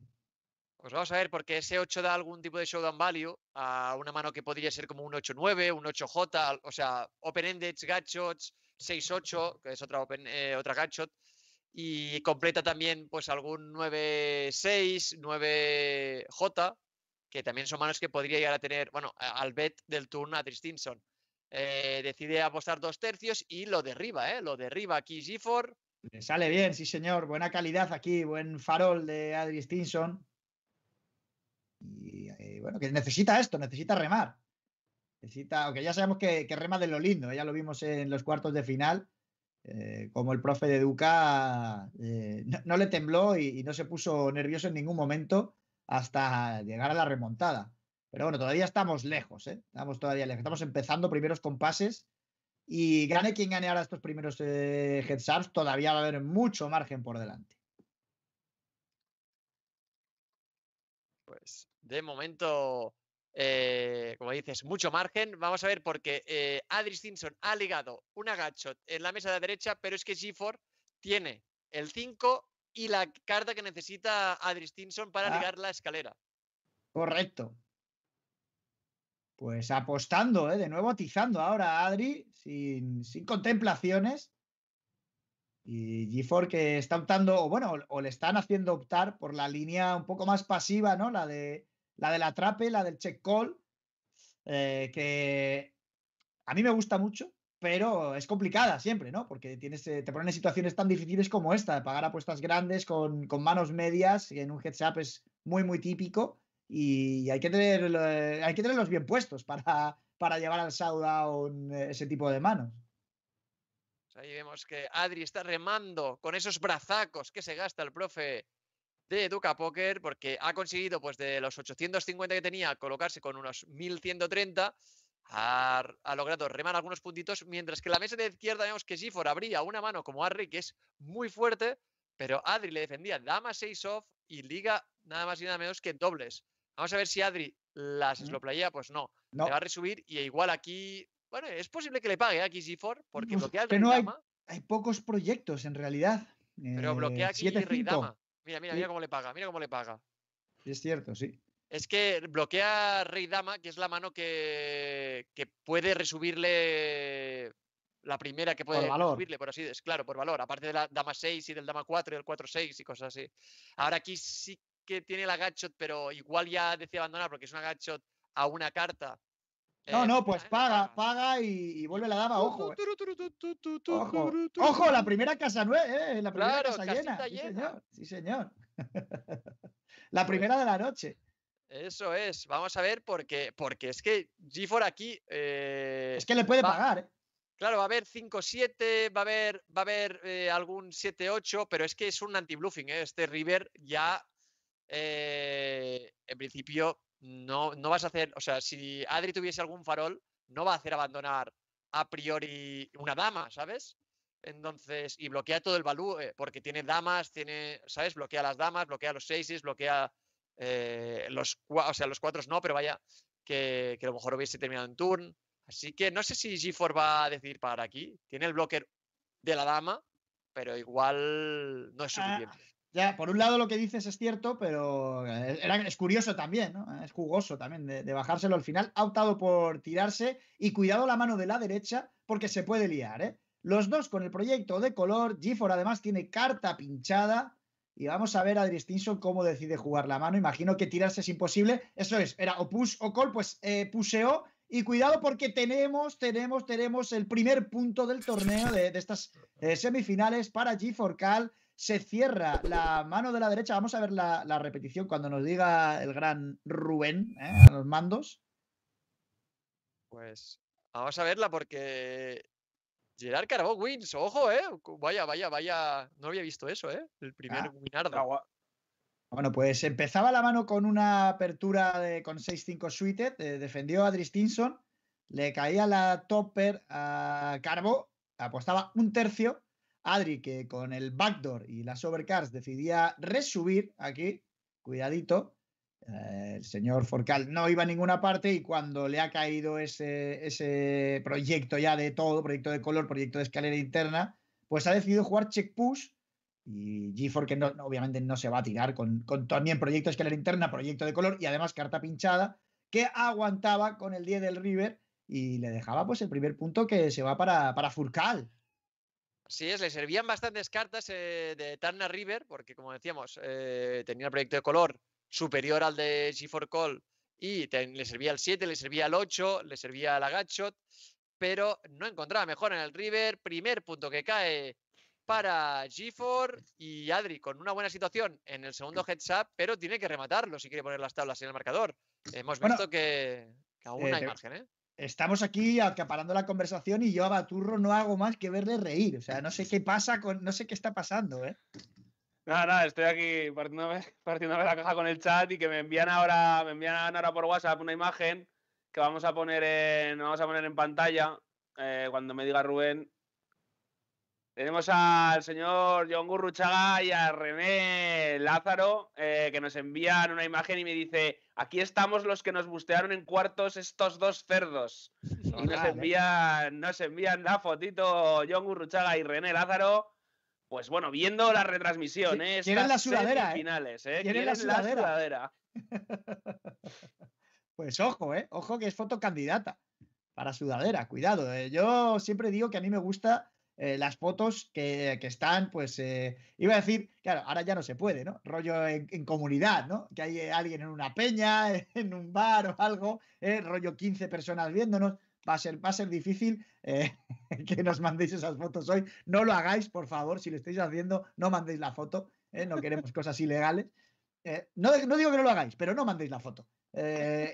Pues vamos a ver, porque ese 8 da algún tipo de showdown value a una mano que podría ser como un 8-9, un 8J, al- o sea, open-ended, gatshots, 6-8, que es otra, open, eh, otra gatshot, y completa también pues algún 9-6, 9J, que también son manos que podría llegar a tener, bueno, al bet del turno a Tristinson. Eh, decide apostar dos tercios y lo derriba, ¿eh? Lo derriba aquí G4. Le sale bien, sí, señor. Buena calidad aquí, buen farol de Adri Stinson. Y eh, bueno, que necesita esto, necesita remar. Necesita, aunque ya sabemos que, que rema de lo lindo, ya lo vimos en los cuartos de final, como el profe de Duca no, le tembló y no se puso nervioso en ningún momento hasta llegar a la remontada. Pero bueno, todavía estamos lejos, ¿eh? Estamos todavía lejos. Estamos empezando primeros compases y gane quien gane ahora estos primeros eh, heads ups, todavía va a haber mucho margen por delante. Pues de momento, eh, como dices, mucho margen. Vamos a ver porque eh, Adri ha ligado una gachot en la mesa de la derecha, pero es que G4 tiene el 5 y la carta que necesita Adri Stinson para Ah. ligar la escalera. Correcto. Pues apostando, ¿eh? de nuevo atizando ahora a Adri, sin, sin contemplaciones. Y G4 que está optando, o bueno, o le están haciendo optar por la línea un poco más pasiva, ¿no? La de la del atrape, la del check call, eh, que a mí me gusta mucho, pero es complicada siempre, ¿no? Porque tienes, eh, te ponen en situaciones tan difíciles como esta, de pagar apuestas grandes con, con manos medias, y en un heads up es muy, muy típico, y hay que, tener, eh, hay que tenerlos bien puestos para, para llevar al showdown eh, ese tipo de manos. Ahí vemos que Adri está remando con esos brazacos que se gasta el profe de Duca Poker porque ha conseguido pues de los 850 que tenía colocarse con unos 1130 ha, ha logrado remar algunos puntitos mientras que en la mesa de izquierda vemos que Gifor abría una mano como Harry que es muy fuerte pero Adri le defendía dama 6 off y liga nada más y nada menos que dobles vamos a ver si Adri las Mm. sloplayea pues no, No, le va a resubir y igual aquí bueno es posible que le pague aquí G4 porque Uf, bloquea el no hay- dama hay pocos proyectos en realidad. pero bloquea Eh, aquí rey 7-5. dama. Mira, mira, Sí. mira cómo le paga, mira cómo le paga. Es cierto, sí. Es que bloquea rey dama, que es la mano que, que puede resubirle la primera que puede valor. resubirle, por así decirlo, claro, por valor, aparte de la dama 6 y del dama 4 y del 4-6 y cosas así. Ahora aquí sí que tiene la gachot, pero igual ya decide abandonar porque es una gachot a una carta. No, Eh, no, pues paga, paga y, y vuelve la dama, ojo. eh. Ojo, la primera casa nueva, ¿eh? La primera Claro, casa llena. casita Sí, llena. señor. Sí, señor. la Pues primera de la noche. Eso es, vamos a ver porque, porque es que G4 aquí eh, Es que le puede va- pagar, ¿eh? Claro, va a haber 5-7, va a haber, va a haber eh, algún 7-8, pero es que es un anti-bluffing. ¿eh? Este River ya, en principio, no, no vas a hacer. O sea, si Adri tuviese algún farol, no va a hacer abandonar a priori una dama, ¿sabes? Entonces, y bloquea todo el valú, porque tiene damas, tiene, ¿sabes? Bloquea las damas, bloquea los seises, bloquea eh, los, o sea, los cuatros no, pero vaya, que, que a lo mejor hubiese terminado en turn. Así que no sé si G4 va a decidir pagar aquí. Tiene el blocker de la dama, pero igual no es Ah, suficiente. Ya, por un lado lo que dices es cierto, pero eh, era- es curioso también, ¿no? Es jugoso también de, de bajárselo al final. Ha optado por tirarse y cuidado la mano de la derecha porque se puede liar, ¿eh? Los dos con el proyecto de color. Gifford además tiene carta pinchada. Y vamos a ver a Adri Stinson cómo decide jugar la mano. Imagino que tirarse es imposible. Eso es, era o push o call, pues eh, puseó. Y cuidado porque tenemos, tenemos, tenemos el primer punto del torneo de, estas eh, semifinales para G4 Cal. Se cierra la mano de la derecha. Vamos a ver la, la repetición cuando nos diga el gran Rubén ¿eh? a los mandos. Pues vamos a verla porque Gerard Carabó wins. Ojo, ¿eh? Vaya, vaya, vaya. No había visto eso, ¿eh? El primer Ah, winardo. Bueno, pues empezaba la mano con una apertura de, con 6-5 suited. eh, defendió a Adri Stinson. le caía la topper a Carbo, apostaba un tercio. Adri, que con el backdoor y las overcars decidía resubir aquí, cuidadito, el señor Forcal no iba a ninguna parte y cuando le ha caído ese, ese proyecto ya de todo, proyecto de color, proyecto de escalera interna, pues ha decidido jugar check push y G4 que no, obviamente no se va a tirar con, con también proyecto de escalera interna, proyecto de color y además carta pinchada que aguantaba con el 10 del River y le dejaba pues el primer punto que se va para, para Furcal. Sí, es, le servían bastantes cartas eh, de Turner River, porque como decíamos, eh, tenía el proyecto de color superior al de G4 Call y le servía el 7, le servía el 8, le servía la Gatshot, pero no encontraba mejor en el River. Primer punto que cae para G4 y Adri con una buena situación en el segundo heads up, pero tiene que rematarlo si quiere poner las tablas en el marcador. Hemos visto que, aún hay margen, ¿eh? estamos aquí acaparando la conversación y yo a Baturro no hago más que verle reír. O sea, no sé qué pasa con, no sé qué está pasando, ¿eh? Nada, nada, estoy aquí partiéndome, partiéndome la caja con el chat y que me envían ahora, me envían ahora por WhatsApp una imagen que vamos a poner en, vamos a poner en pantalla eh, cuando me diga Rubén. Tenemos al señor John Gurruchaga y a René Lázaro eh, que nos envían una imagen y me dice aquí estamos los que nos bustearon en cuartos estos dos cerdos. Y nos envían, nos envían la fotito John Gurruchaga y René Lázaro. Pues bueno, viendo la retransmisión, ¿eh? Quieren la sudadera, ¿eh? Finales, ¿eh? Quieren, la sudadera. pues ojo, ¿eh? Ojo que es foto candidata para sudadera, cuidado. ¿eh? Yo siempre digo que a mí me gusta eh, las fotos que, están, pues, eh, iba a decir, claro, ahora ya no se puede, ¿no? Rollo en, comunidad, ¿no? Que hay alguien en una peña, en un bar o algo, ¿eh? rollo 15 personas viéndonos. Va a ser, va a ser difícil que nos mandéis esas fotos hoy. No lo hagáis, por favor, si lo estáis haciendo, no mandéis la foto, no queremos cosas ilegales. no, no digo que no lo hagáis, pero no mandéis la foto.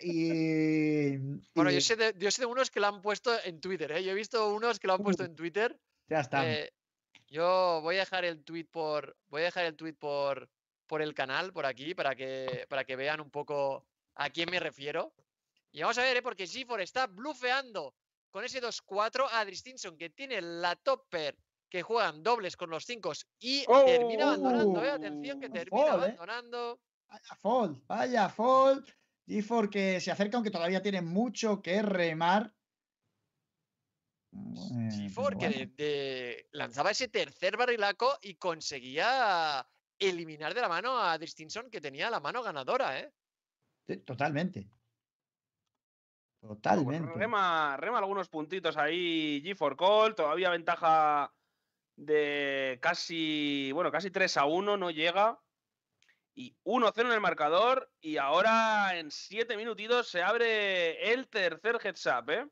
y, Bueno, yo sé, de, yo sé de unos que lo han puesto en Twitter, ¿eh? Yo he visto unos que lo han puesto en Twitter ya está. Eh, yo voy a dejar el tweet por. Voy a dejar el tweet por, por el canal, por aquí, para que, para que vean un poco a quién me refiero. Y vamos a ver, ¿eh? porque G4 está blufeando con ese 2-4 a Distinction, que tiene la topper que juegan dobles con los 5 y termina abandonando, ¿eh? Atención, que termina ¿eh? abandonando. Vaya fall, vaya fall. G4 que se acerca, aunque todavía tiene mucho que remar. G4 que lanzaba ese tercer barrilaco y conseguía eliminar de la mano a Distinson que tenía la mano ganadora, ¿eh? totalmente. Pues totalmente. rema, algunos puntitos ahí G4 Call, todavía ventaja de casi, bueno, casi 3 a 1, no llega. Y 1-0 en el marcador. Y ahora en 7 minutitos se abre el tercer heads up, ¿eh?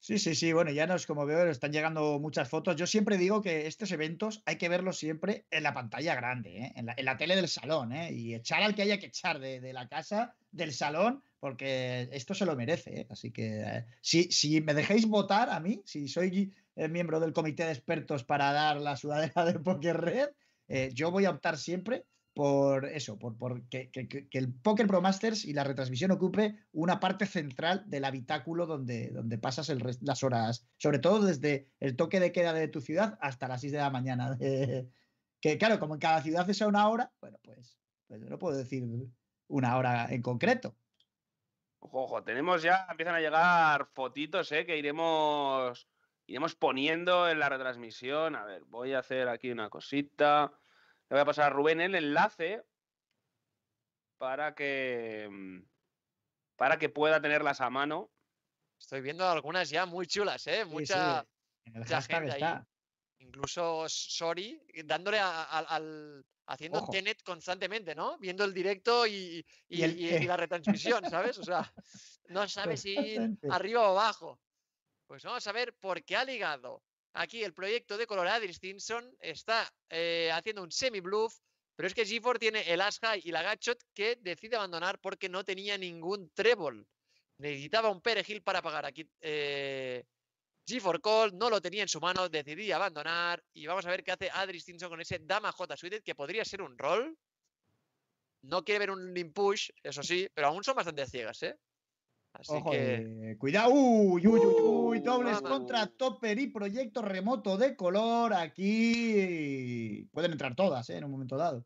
Sí, sí, sí. Bueno, ya no es como veo, están llegando muchas fotos. Yo siempre digo que estos eventos hay que verlos siempre en la pantalla grande, ¿eh? en, la, tele del salón, ¿eh? y echar al que haya que echar de, la casa, del salón, porque esto se lo merece. ¿eh? Así que eh, si, si me dejáis votar a mí, si soy miembro del comité de expertos para dar la sudadera de Poker Red, yo voy a optar siempre por eso, por, que, el Poker Pro Masters y la retransmisión ocupe una parte central del habitáculo donde, donde pasas el las horas, sobre todo desde el toque de queda de tu ciudad hasta las 6 de la mañana. que claro, como en cada ciudad es a una hora, bueno, pues, pues no puedo decir una hora en concreto. Ojo, tenemos ya, empiezan a llegar fotitos, ¿eh? que iremos, iremos poniendo en la retransmisión. A ver, voy a hacer aquí una cosita. Le voy a pasar a Rubén el enlace para que mm, para que pueda tenerlas a mano. Estoy viendo algunas ya muy chulas, ¿eh? Mucha, gente ahí. Incluso Sorry dándole al haciendo Tenet constantemente, ¿no? Viendo el directo y, la retransmisión, ¿sabes? O sea, no sabe si arriba o abajo. Pues vamos a ver por qué ha ligado Aquí el proyecto de Colorado Stinson está eh, haciendo un semi-bluff, pero es que G4 tiene el Ash High y la Gachot que decide abandonar porque no tenía ningún treble. Necesitaba un perejil para pagar. Aquí eh, G4 Call no lo tenía en su mano, decidí abandonar. Y vamos a ver qué hace Adri Stinson con ese Dama J Suited, que podría ser un roll. No quiere ver un limp push, eso sí, pero aún son bastante ciegas, ¿eh? Así Ojo, que cuidado. Uy, uy, uy, uy. Uh, Dobles mamá. contra Topper y Proyecto Remoto de color. Aquí pueden entrar todas, ¿eh? En un momento dado.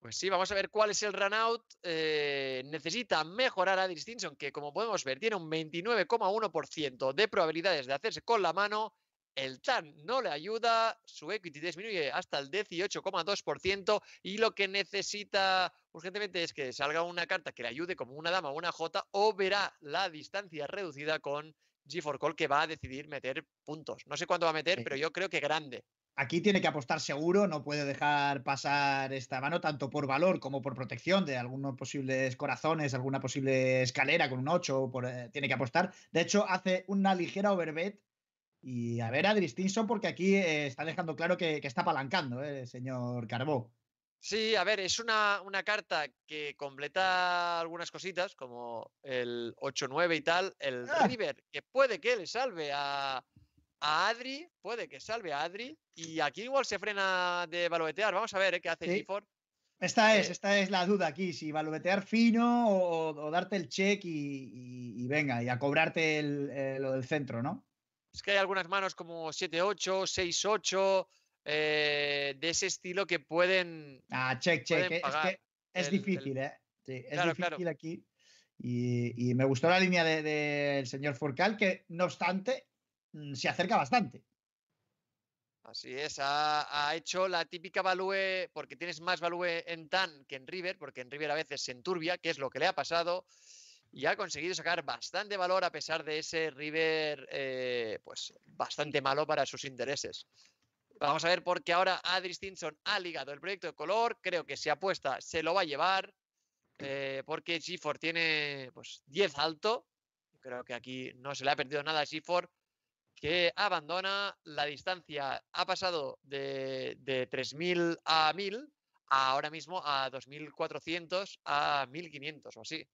Pues sí, vamos a ver cuál es el runout. Eh, necesita mejorar a Distinction, que como podemos ver tiene un 29,1% de probabilidades de hacerse con la mano. El TAN no le ayuda, su equity disminuye hasta el 18,2% y lo que necesita urgentemente es que salga una carta que le ayude como una dama o una J o verá la distancia reducida con G4 Call que va a decidir meter puntos. No sé cuánto va a meter, Sí. pero yo creo que grande. Aquí tiene que apostar seguro, no puede dejar pasar esta mano tanto por valor como por protección de algunos posibles corazones, alguna posible escalera con un 8, por, eh, tiene que apostar. De hecho, hace una ligera overbet y a ver a Distinson porque aquí eh, está dejando claro que, que está apalancando, eh, señor Carbó. Sí, a ver, es una, una carta que completa algunas cositas, como el 8-9 y tal. El Ah. River, que puede que le salve a, a Adri, puede que salve a Adri. Y aquí igual se frena de balotear. Vamos a ver ¿eh? qué hace Sí. G4. Esta es, Eh, esta es la duda aquí, si valuetear fino o, o darte el check y, y- y venga, y a cobrarte el- eh, lo del centro, ¿no? Es que hay algunas manos como 7-8, 6-8, eh, de ese estilo que pueden. Ah, check, check. Pueden Es que es el- el- difícil, ¿eh? Sí, es Claro, claro. difícil aquí. Y, y me gustó la línea del de, del señor Forcal, que no obstante se acerca bastante. Así es, ha, ha hecho la típica value, porque tienes más value en TAN que en River, porque en River a veces se enturbia, que es lo que le ha pasado, y ha conseguido sacar bastante valor a pesar de ese River, eh, pues bastante malo para sus intereses. Vamos a ver, porque ahora Adri Stinson ha ligado el proyecto de color, creo que si apuesta se lo va a llevar, eh, porque G4 tiene pues 10 alto, creo que aquí no se le ha perdido nada a G4, que abandona la distancia. Ha pasado de, de 3.000 a 1.000 a ahora mismo a 2.400 a 1.500 o así.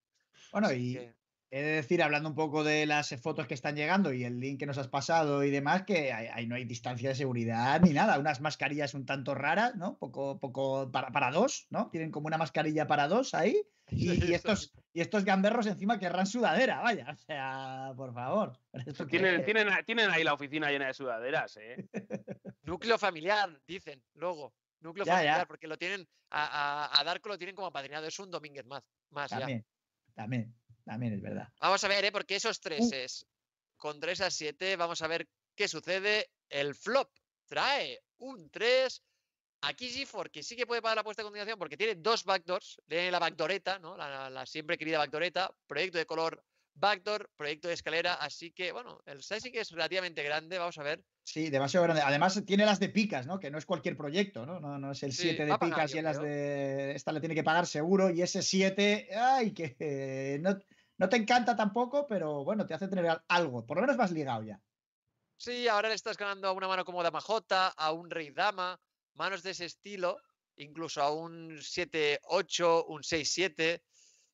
Bueno, Así y que- he de decir, hablando un poco de las fotos que están llegando y el link que nos has pasado y demás, que ahí, ahí no hay distancia de seguridad ni nada. Unas mascarillas un tanto raras, ¿no? Poco, poco para, para dos, ¿no? Tienen como una mascarilla para dos ahí. Y, y estos, y estos gamberros encima querrán sudadera, vaya. O sea, por favor. ¿Esto qué Tienen, es? tienen, tienen ahí la oficina llena de sudaderas, ¿eh? Núcleo familiar, dicen luego. Núcleo Ya, ya. familiar, porque lo tienen, a, a, a Darko lo tienen como apadrinado. Es un Domínguez más. más ya. También, también, también es verdad. Vamos a ver, ¿eh? porque esos Uh. treses con 3 a 7, vamos a ver qué sucede. El flop trae un 3. Aquí G4, que sí que puede pagar la apuesta a continuación porque tiene dos backdoors. Tiene la backdooreta, ¿no? La, la siempre querida backdooreta. Proyecto de color backdoor, proyecto de escalera. Así que, bueno, el size que es relativamente grande. Vamos a ver. Sí, demasiado grande. Además, tiene las de picas, ¿no? Que no es cualquier proyecto, ¿no? No, no es el Sí, 7 va de picas y las creo. de. Esta le tiene que pagar seguro. Y ese 7, ay, que no, no te encanta tampoco, pero bueno, te hace tener al- algo. Por lo menos vas ligado ya. Sí, ahora le estás ganando a una mano como Dama J, a un Rey Dama, manos de ese estilo, incluso a un 7-8, un 6-7.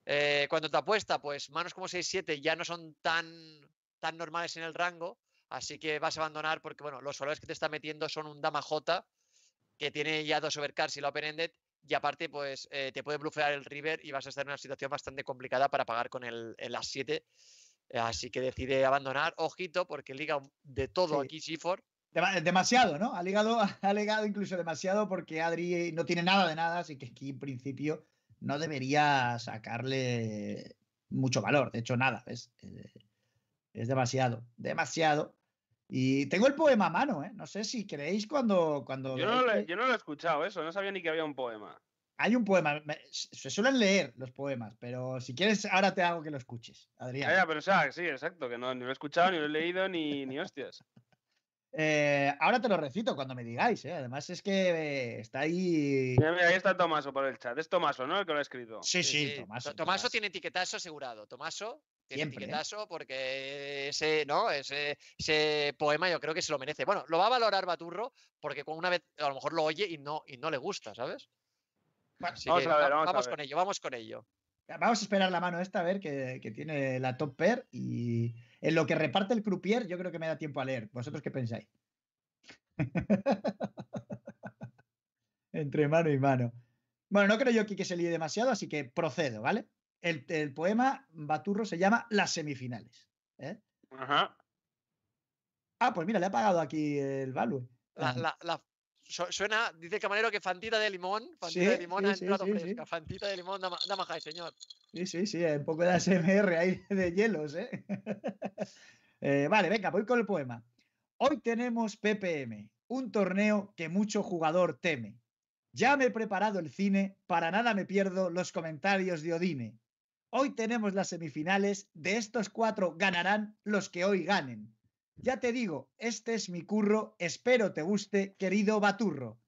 Eh, cuando te apuesta, pues manos como 6-7 ya no son tan, tan normales en el rango, así que vas a abandonar porque, bueno, los valores que te está metiendo son un Dama J, que tiene ya dos overcards y la open-ended, y aparte, pues eh, te puede blufear el River y vas a estar en una situación bastante complicada para pagar con el, el As 7. Eh, Así que decide abandonar. Ojito, porque liga de todo Sí. aquí G4. Dema- Demasiado, ¿no? Ha ligado, ha incluso demasiado porque Adri no tiene nada de nada, así que aquí en principio no debería sacarle mucho valor. De hecho, nada. Es, eh, es demasiado, demasiado. Y tengo el poema a mano, ¿eh? No sé si creéis cuando. cuando Yo no, que yo no lo he escuchado eso, no sabía ni que había un poema. Hay un poema. se suelen leer los poemas, pero si quieres, ahora te hago que lo escuches, Adrián. Ya, ya, pero o sea, sí, exacto, que no, ni lo he escuchado, ni lo he leído, ni, ni hostias. Eh, ahora te lo recito cuando me digáis, ¿eh? Además es que eh, está ahí. Mira, mira, ahí está Tomaso por el chat. Es Tomaso, ¿no? El que lo ha escrito. Sí, sí, To- Tomaso. Tomaso Tomaso. tiene etiquetazo asegurado. Tomaso tiene Siempre, ¿eh? etiquetazo porque ese, ¿no? Ese, ese poema yo creo que se lo merece. Bueno, lo va a valorar Baturro porque con una vez a lo mejor lo oye y no, y no le gusta, ¿sabes? Así vamos que a ver, va- vamos a ver. con ello, vamos con ello. Vamos a esperar la mano esta a ver que, que tiene la top pair y en lo que reparte el croupier yo creo que me da tiempo a leer. ¿Vosotros qué pensáis? Entre mano y mano. Bueno, no creo yo aquí que se líe demasiado, así que procedo, ¿vale? El, el poema Baturro se llama Las semifinales. ¿eh? Ajá. Ah, pues mira, le ha pagado aquí el Value. La, la- la- su- suena, dice el camarero que fantita de limón, fantita Sí, de limón sí, ha sí, fresca, fantita de limón, dama, dama Jai, señor. Sí, sí, sí, un poco de ASMR ahí de hielos, ¿eh? Eh, Vale, venga, voy con el poema. Hoy tenemos PPM, un torneo que mucho jugador teme. Ya me he preparado el cine, para nada me pierdo los comentarios de Odine. Hoy tenemos las semifinales, de estos cuatro ganarán los que hoy ganen. Ya te digo, este es mi curro, espero te guste, querido Baturro.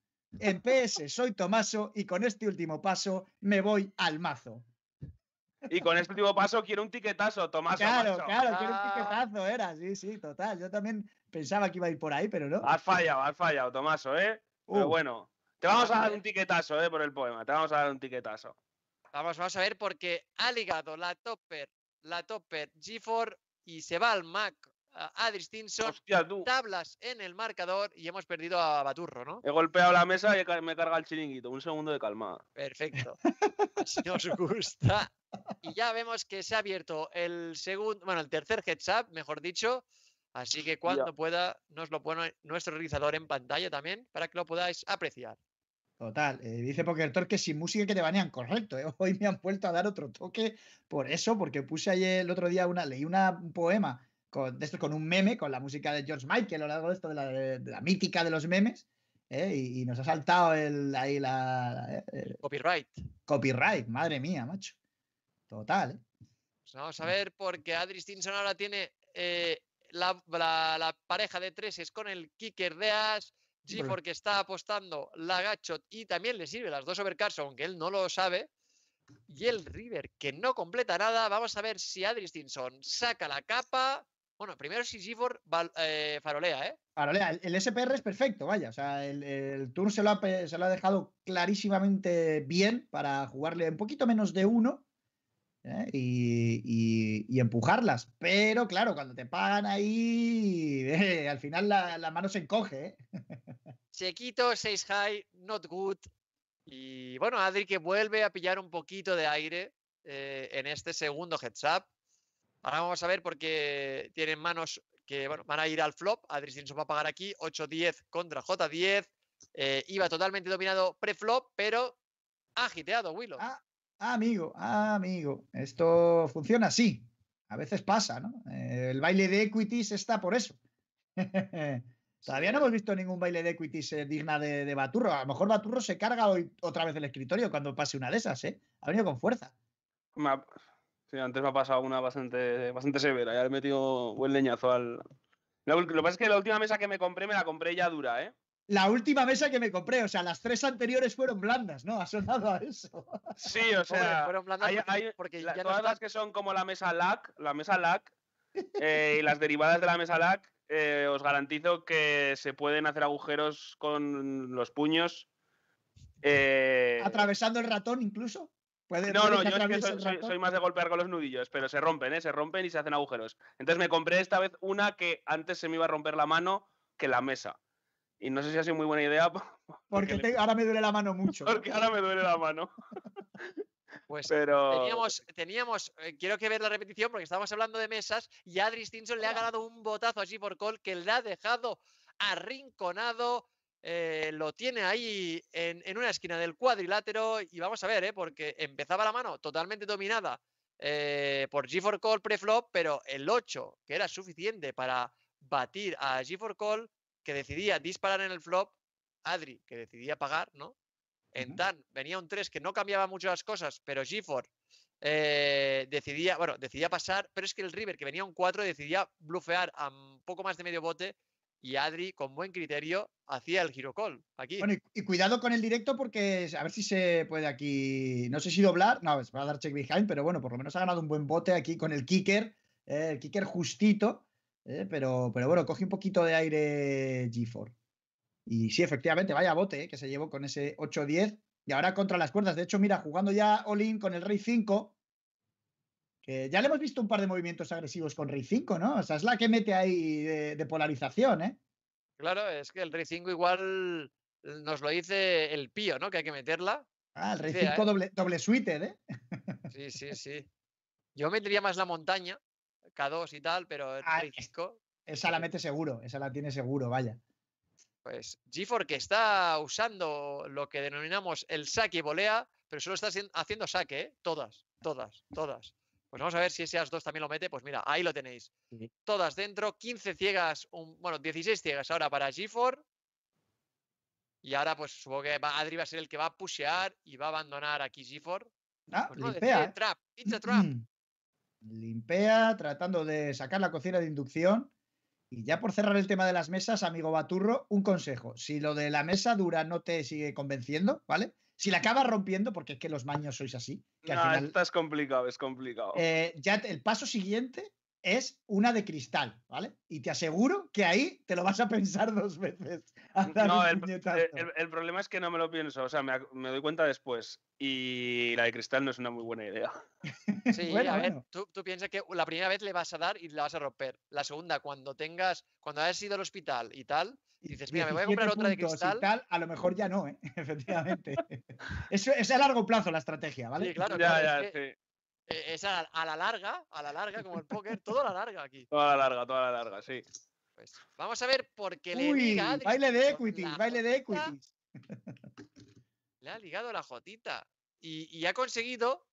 En PS soy Tomaso y con este último paso me voy al mazo. Y con este último paso quiero un tiquetazo, Tomás. Claro, claro, que era un Ah. piquetazo era, sí, sí, total. Yo también pensaba que iba a ir por ahí, pero no. Has fallado, has fallado, Tomaso, ¿eh? Pero Uh, bueno. Te vamos a dar un tiquetazo, ¿eh? Por el poema. Te vamos a dar un tiquetazo. Vamos, vamos a ver porque ha ligado la topper, la topper G4 y se va al Mac a Adri Stinson, Hostia, tú. tablas en el marcador y hemos perdido a Baturro, ¿no? He golpeado la mesa y me carga el chiringuito. Un segundo de calma. Perfecto. Así nos gusta. Y ya vemos que se ha abierto el segundo, bueno, el tercer heads up, mejor dicho. Así que cuando pueda, nos lo pone nuestro realizador en pantalla también para que lo podáis apreciar. Total. eh, dice Poker Tor que sin música que te banean, correcto. eh, Hoy me han vuelto a dar otro toque por eso, porque puse ayer el otro día una, leí una- un poema con, de esto, con un meme, con la música de George Michael o algo de esto, de la, de la mítica de los memes, eh, y, y nos ha saltado el, ahí la, eh, el Copyright. copyright. Madre mía, macho. Total. eh. Pues vamos a ver, porque Adri Stinson ahora tiene eh, la, la- la pareja de treses con el kicker de As. Sí, G4 porque- que está apostando la gachot y también le sirve las dos overcards, aunque él no lo sabe. Y el River que no completa nada. Vamos a ver si Adri Stinson saca la capa. Bueno, primero si G4 val- eh, farolea, ¿eh? Farolea, el, el SPR es perfecto, vaya. O sea, el, el tour se lo, ha, se lo ha dejado clarísimamente bien para jugarle un poquito menos de uno ¿eh? y, y- y empujarlas. Pero claro, cuando te pagan ahí, eh, al final la, la mano se encoge. ¿eh? Chequito, 6 high, not good. Y bueno, Adri que vuelve a pillar un poquito de aire eh, en este segundo heads up. Ahora vamos a ver porque tienen manos que bueno, van a ir al flop. Adri Stinson va a pagar aquí 8-10 contra J10. Eh, iba totalmente dominado pre-flop, pero ha hiteado Willow. Ah, amigo, ah, amigo. Esto funciona así. A veces pasa, ¿no? Eh, el baile de equities está por eso. Todavía no hemos visto ningún baile de equities eh, digna de, de Baturro. A lo mejor Baturro se carga hoy otra vez el escritorio cuando pase una de esas, ¿eh? Ha venido con fuerza. Sí, antes me ha pasado una bastante, bastante severa. Ya le he metido buen leñazo al. Lo, que pasa es que la última mesa que me compré me la compré ya dura, ¿eh? La última mesa que me compré, o sea, las tres anteriores fueron blandas, ¿no? Ha sonado a eso. Sí, o Pobre, sea. fueron blandas hay- porque, hay- porque la- ya no todas las que son como la mesa LAC, la mesa LAC eh, y las derivadas de la mesa LAC, eh, os garantizo que se pueden hacer agujeros con los puños. eh, Atravesando el ratón incluso. Puede, no, no, yo es que soy, más de golpear con los nudillos, pero se rompen, ¿eh? Se rompen y se hacen agujeros. Entonces me compré esta vez una que antes se me iba a romper la mano que la mesa. Y no sé si ha sido muy buena idea, Porque te- ahora me duele la mano mucho. porque ahora me duele la mano. Pues Pero. Teníamos, teníamos eh, quiero que ver la repetición porque estábamos hablando de mesas y Adri Stinson le ha ganado un botazo así por call que le ha dejado arrinconado. Eh, lo tiene ahí en, en una esquina del cuadrilátero y vamos a ver, eh, porque empezaba la mano totalmente dominada eh, por G4 Call preflop, pero el 8, que era suficiente para batir a G4 Call, que decidía disparar en el flop, Adri, que decidía pagar, ¿no? En. TAN venía un 3 que no cambiaba mucho las cosas, pero G4 eh, decidía, bueno, decidía pasar, pero es que el River, que venía un 4, decidía blufear a un poco más de medio bote y Adri, con buen criterio, hacía el giro call aquí. Bueno, y, cuidado con el directo porque a ver si se puede aquí. No sé si doblar. No, va a dar check behind, pero bueno, por lo menos ha ganado un buen bote aquí con el kicker. eh, el kicker justito. eh, pero, pero bueno, coge un poquito de aire G4. Y sí, efectivamente, vaya bote eh, que se llevó con ese 8-10. Y ahora contra las cuerdas. De hecho, mira, jugando ya all-in con el Rey 5. Que ya le hemos visto un par de movimientos agresivos con Rey 5, ¿no? O sea, es la que mete ahí de, de polarización, ¿eh? Claro, es que el Rey 5 igual nos lo dice el pío, ¿no? Que hay que meterla. Ah, el Rey Sí, 5 ¿eh? doble, doble suited, ¿eh? Sí, sí, sí. Yo metería más la montaña, K2 y tal, pero el Ah, rey 5, Esa la mete seguro, esa la tiene seguro, vaya. pues GeForce que está usando lo que denominamos el saque y volea, pero solo está hacien- haciendo saque, ¿eh? Todas, todas, todas. Pues vamos a ver si ese As 2 también lo mete. Pues mira, ahí lo tenéis. Sí. Todas dentro, 15 ciegas, un- bueno, 16 ciegas ahora para GeForce. Y ahora pues supongo que va, Adri va a ser el que va a pushear y va a abandonar aquí GeForce. Ah, Pues no, limpea. decide ¿eh? trap, trap. Limpea, tratando de sacar la cocina de inducción. Y ya por cerrar el tema de las mesas, amigo Baturro, un consejo. Si lo de la mesa dura no te sigue convenciendo, ¿vale? Si la acabas rompiendo, porque es que los maños sois así, que al No, final, esta es complicado, es complicado. eh, ya el paso siguiente es una de cristal, ¿vale? Y te aseguro que ahí te lo vas a pensar dos veces. No, el, el- problema es que no me lo pienso, o sea, me, doy cuenta después. Y la de cristal no es una muy buena idea. Sí, Bueno, a ver, bueno. tú, tú piensas que la primera vez le vas a dar y la vas a romper. La segunda, cuando tengas, cuando hayas ido al hospital y tal, Y dices, mira, me voy a comprar 17 otra de y cristal. tal, a lo mejor ya no, ¿eh? efectivamente. Eso es a largo plazo la estrategia, ¿vale? Sí, claro, ya, claro, ya, es que- sí. Eh, es a, a la larga, a la larga, como el póker, todo a la larga aquí. Toda la larga, toda la larga, sí. Pues vamos a ver, porque le Uy, liga a Adri baile de equities, baile de equities. Le ha ligado la jotita. Y, y ha conseguido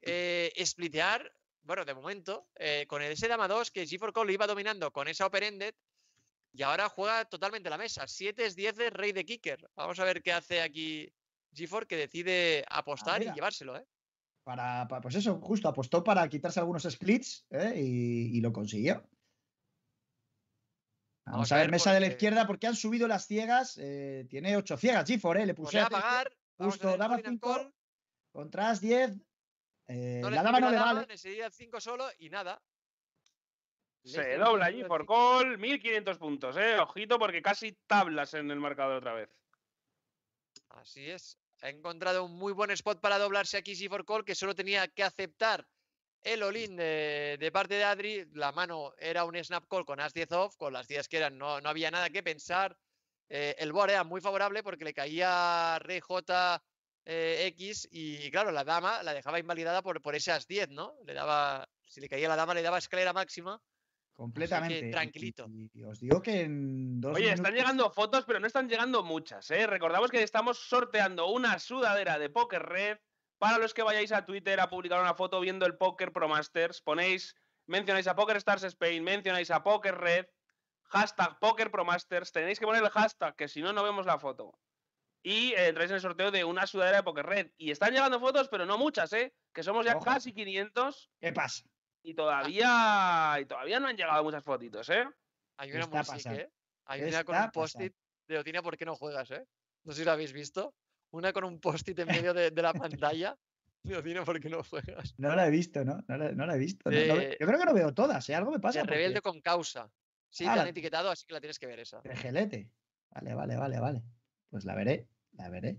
eh, splitear, bueno, de momento, eh, con el ese dama 2 que G4 Cole iba dominando con esa open-ended. Y ahora juega totalmente la mesa. 7 es 10 rey de kicker. Vamos a ver qué hace aquí G4 que decide apostar y llevárselo, ¿eh? Para, pa- pues eso, justo apostó para quitarse algunos splits ¿eh? y, y lo consiguió. Vamos, Vamos a ver, mesa de la izquierda porque han subido las ciegas. eh, tiene 8 ciegas, Gifor, ¿eh? Le puse a pagar. justo and 5 call, contra as 10. eh, no le la dama no le vale. necesita 5 solo y nada. Se dobla allí por call, 1500 puntos, eh. Ojito porque casi tablas en el marcador otra vez. Así es. Ha encontrado un muy buen spot para doblarse aquí G4 Call, que solo tenía que aceptar el all-in de, de parte de Adri. La mano era un snap call con as 10 off, con las 10 que eran, no, no había nada que pensar. Eh, el board era muy favorable porque le caía Rey J eh, X y claro, la dama la dejaba invalidada por, por ese as 10, ¿no? Le daba, si le caía la dama, le daba escalera máxima. Completamente. tranquilito. Y, y os digo que en dos Oye, están llegando fotos, pero no están llegando muchas, ¿eh? Recordamos que estamos sorteando una sudadera de Poker Red. Para los que vayáis a Twitter a publicar una foto viendo el Poker Pro Masters, ponéis, mencionáis a Poker Stars Spain, mencionáis a Poker Red, hashtag Poker Pro Masters, tenéis que poner el hashtag, que si no, no vemos la foto. Y eh, entráis en el sorteo de una sudadera de Poker Red. Y están llegando fotos, pero no muchas, ¿eh? Que somos ya Ojo. casi 500 ¿Qué pasa? Y todavía, y todavía no han llegado muchas fotitos, ¿eh? Hay ¿Qué una está pasando? ¿eh? Hay ¿Qué una con un post-it de Otina, ¿por qué no juegas, eh? No sé si lo habéis visto. Una con un post-it en medio de, de la pantalla. De Otina, ¿por qué no juegas? No la he visto, ¿no? No la, no la he visto. no- no ve- De- yo creo que no veo todas, ¿eh? Algo me pasa. De porque- rebelde con causa. Sí, Ah, te han la- etiquetado, así que la tienes que ver esa. Regelete. Vale, vale, vale, vale. Pues la veré, la veré.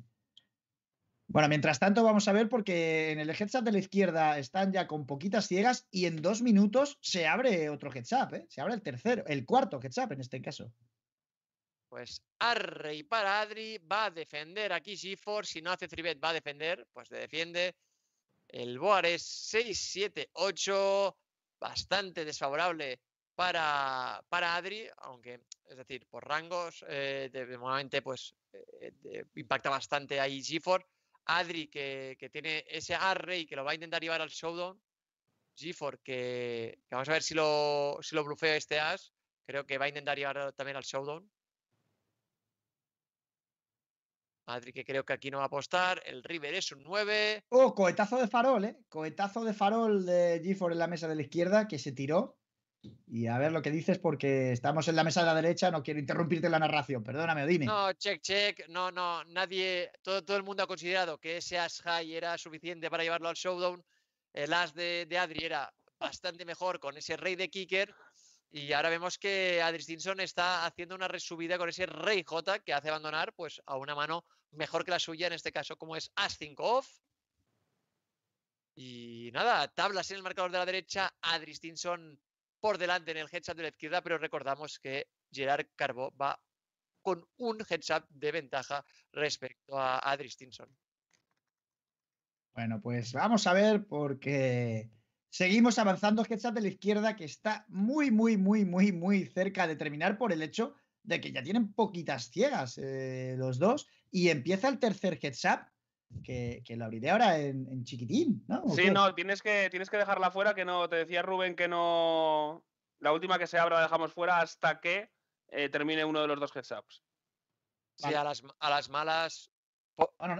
Bueno, mientras tanto vamos a ver porque en el heads up de la izquierda están ya con poquitas ciegas y en dos minutos se abre otro heads up, ¿eh? Se abre el tercero, el cuarto heads up en este caso. Pues Arre para Adri va a defender aquí G4. Si no hace 3 va a defender, pues le defiende. El Boar es 6-7-8. Bastante desfavorable para, para Adri, aunque, es decir, por rangos, eh, de, de pues eh, impacta bastante ahí G4. Adri, que, que tiene ese Arre que lo va a intentar llevar al Showdown. G4, que, que vamos a ver si lo, si lo blufea este As. Creo que va a intentar llevar también al Showdown. Adri, que creo que aquí no va a apostar. El River es un 9. Oh, cohetazo de farol, ¿eh? Cohetazo de farol de Gifford en la mesa de la izquierda que se tiró. Y a ver lo que dices porque estamos en la mesa de la derecha, no quiero interrumpirte la narración, perdóname, dime. No, check, check. No, no, nadie. Todo, todo el mundo ha considerado que ese As High era suficiente para llevarlo al Showdown. El As de, de Adri era bastante mejor con ese Rey de Kicker. Y ahora vemos que Adri Stinson está haciendo una resubida con ese Rey J que hace abandonar pues, a una mano mejor que la suya, en este caso, como es As 5 off. Y nada, tablas en el marcador de la derecha, Adri Stinson por delante en el headshot de la izquierda, pero recordamos que Gerard Carbó va con un heads up de ventaja respecto a Adri Stinson. Bueno, pues vamos a ver porque seguimos avanzando. Heads de la izquierda que está muy, muy, muy, muy, muy cerca de terminar por el hecho de que ya tienen poquitas ciegas eh, los dos y empieza el tercer heads up que, lo abriré ahora en, chiquitín, ¿no? Sí, no, tienes que, tienes que dejarla fuera, que no, te decía Rubén que no, la última que se abra la dejamos fuera hasta que eh, termine uno de los dos heads ups. Sí, a, las, a las malas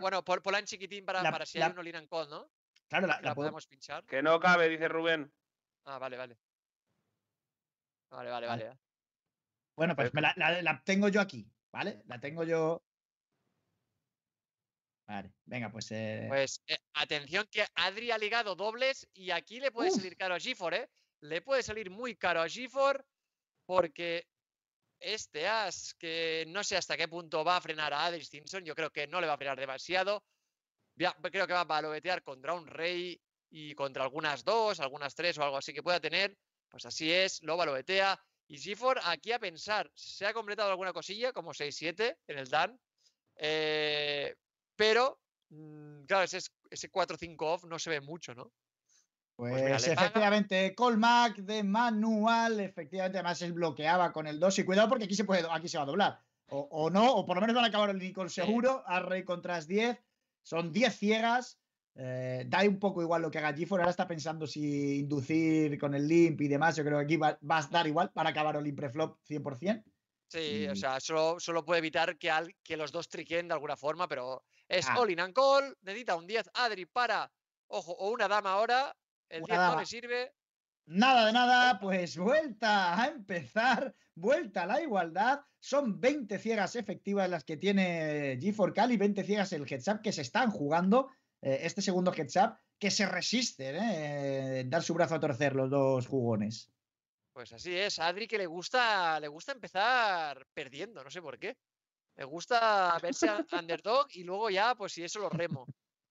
bueno, por, ponla en chiquitín para, para si hay un Olin Code, ¿no? Claro, la, podemos pinchar. Que no cabe, dice Rubén. Ah, vale, vale. Vale, vale, vale. Bueno, pues me la, tengo yo aquí, ¿vale? La tengo yo. Vale, venga, pues. Eh... Pues eh, atención que Adri ha ligado dobles y aquí le puede salir caro a Gifor, ¿eh? Le puede salir muy caro a Gifor porque este as, que no sé hasta qué punto va a frenar a Adri Stinson, yo creo que no le va a frenar demasiado. creo que va a balotear contra un rey y contra algunas dos, algunas tres o algo así que pueda tener. Pues así es, lo baloteea. Y Sifor aquí a pensar, se ha completado alguna cosilla, como 6-7 en el Dan. Eh, pero, mm, claro, ese, ese 4-5 off no se ve mucho, ¿no? Pues, pues efectivamente, Colmac de manual, efectivamente, además él bloqueaba con el 2 y cuidado porque aquí se puede, aquí se va a doblar. O, no, o por lo menos van a acabar el Lincoln seguro, a Rey contra 10, son 10 ciegas, eh, da un poco igual lo que haga Gifford, ahora está pensando si inducir con el limp y demás, yo creo que aquí va, a dar igual para acabar el preflop 100%. Sí, o sea, solo, solo puede evitar que, al, que los dos triquen de alguna forma, pero es ah. all in and call, necesita un 10 Adri para, ojo, o una dama ahora, el 10 no le sirve. Nada de nada, pues vuelta a empezar, vuelta a la igualdad. Son 20 ciegas efectivas las que tiene G4 Cali, 20 ciegas el heads up que se están jugando. Eh, este segundo heads up que se resisten, ¿eh? dar su brazo a torcer los dos jugones. Pues así es, Adri que le gusta, le gusta empezar perdiendo, no sé por qué. Le gusta verse underdog y luego ya, pues si eso lo remo.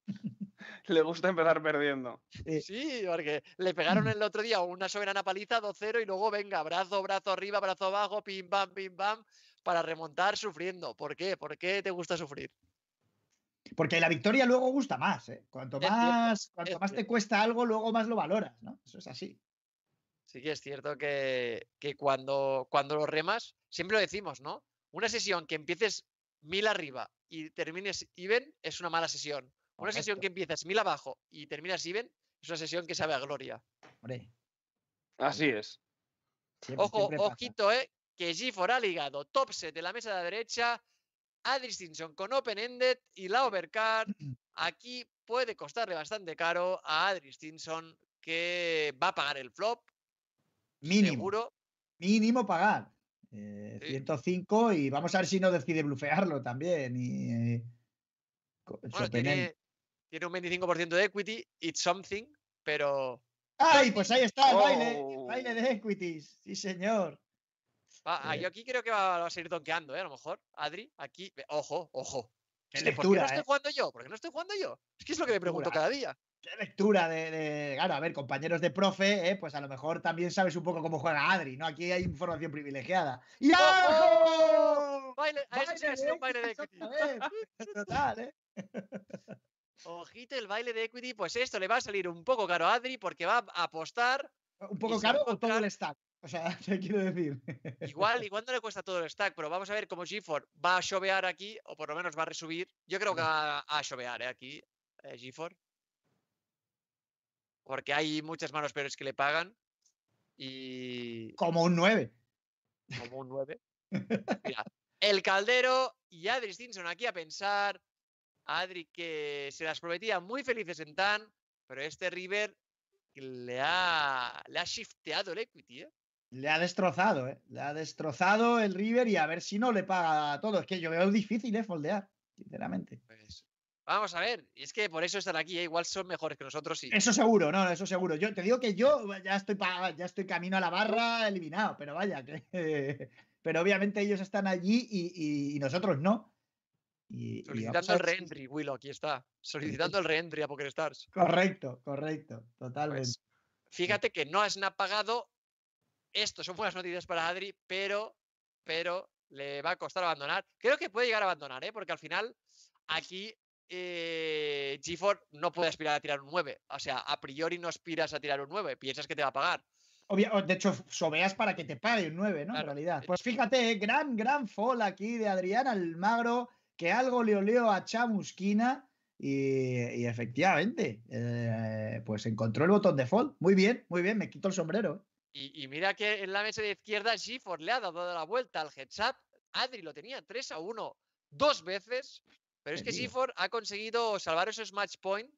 le gusta empezar perdiendo. Sí, porque le pegaron el otro día una soberana paliza 2-0 y luego venga, brazo, brazo arriba, brazo abajo, pim, pam, pim, pam, para remontar sufriendo. ¿Por qué? ¿Por qué te gusta sufrir? Porque la victoria luego gusta más. ¿eh? Cuanto más, cuanto más te cuesta algo, luego más lo valoras, ¿no? Eso es así. Sí que es cierto que, que cuando, cuando lo remas, siempre lo decimos, ¿no? Una sesión que empieces mil arriba y termines even es una mala sesión. Una sesión que empiezas mil abajo y terminas even es una sesión que sabe a gloria. Así es. Ojo, ojito, eh, que G4 ha ligado top set de la mesa de la derecha a Distinction con Open Ended y la Overcard. Aquí puede costarle bastante caro a Adri Stinson que va a pagar el flop. Mínimo. Seguro. Mínimo pagar. 105 eh, y vamos a ver si no decide blufearlo también. Y, eh, tiene un 25% de equity, it's something, pero. ¡Ay! Pues ahí está el baile, oh. baile de equities. Sí, señor. Ah, yo aquí creo que va, a seguir donkeando, ¿eh? A lo mejor. Adri, aquí. Ojo, ojo. Qué lectura, ¿Por qué no estoy ¿eh? jugando yo? ¿Por qué no estoy jugando yo? Es que es lo que me pregunto cada día. Qué lectura de, Claro, a ver, compañeros de profe, ¿eh? pues a lo mejor también sabes un poco cómo juega Adri, ¿no? Aquí hay información privilegiada. ¡Y Baile, baile, un baile de equity. Total, ¿eh? Ojito el baile de equity, pues esto le va a salir un poco caro a Adri porque va a apostar. ¿Un poco caro o todo el stack? O sea, te quiero decir. Igual, igual no le cuesta todo el stack, pero vamos a ver cómo GeForce va a shovear aquí, o por lo menos va a resubir. Yo creo que va a shovear ¿eh? aquí, eh, GeForce. Porque hay muchas manos peores que le pagan. Y. Como un 9. Como un 9. Mira, el caldero y Adri Stinson aquí a pensar. Adri que se las prometía muy felices en TAN, pero este River le ha, le ha shifteado el equity, ¿eh? Le ha destrozado, ¿eh? Le ha destrozado el River y a ver si no le paga todo. Es que yo veo difícil, ¿eh? Foldear, sinceramente. Pues, vamos a ver. Y es que por eso están aquí, ¿eh? igual son mejores que nosotros. Y... Eso seguro, no, eso seguro. Yo te digo que yo ya estoy, ya estoy camino a la barra eliminado, pero vaya, que... pero obviamente ellos están allí y nosotros no. Solicitando el reentry, Willow, aquí está. Solicitando el reentry a PokerStars. Correcto, correcto, totalmente. Pues, fíjate que no has pagado. Esto son buenas noticias para Adri, pero, pero le va a costar abandonar. Creo que puede llegar a abandonar, ¿eh? porque al final aquí eh, G4 no puede aspirar a tirar un 9. O sea, a priori no aspiras a tirar un 9, piensas que te va a pagar. de hecho, sobeas para que te pague un 9, ¿no? En realidad. Pues fíjate, eh, gran, gran fall aquí de Adrián Almagro, que algo le olió a Chamusquina y, efectivamente, eh, pues encontró el botón de fall. Muy bien, muy bien, me quito el sombrero. Y, mira que en la mesa de izquierda G4 le ha dado la vuelta al headshot. Adri lo tenía 3 a 1 dos veces pero es que Sifor ha conseguido salvar esos match point,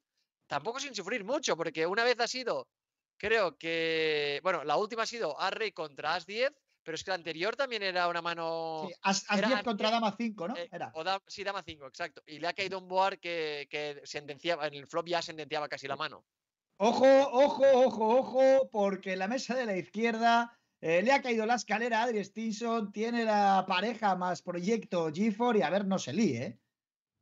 tampoco sin sufrir mucho, porque una vez ha sido, creo que, bueno, la última ha sido Arrey contra As-10, pero es que la anterior también era una mano. Sí, As-10 contra Dama 5, ¿no? Eh, era. sí, Dama 5, exacto. Y le ha caído un board que, que sentenciaba, en el flop ya sentenciaba casi la mano. Ojo, ojo, ojo, ojo, porque la mesa de la izquierda eh, le ha caído la escalera a Adri Stinson, tiene la pareja más proyecto G4 y a ver, no se líe, ¿eh?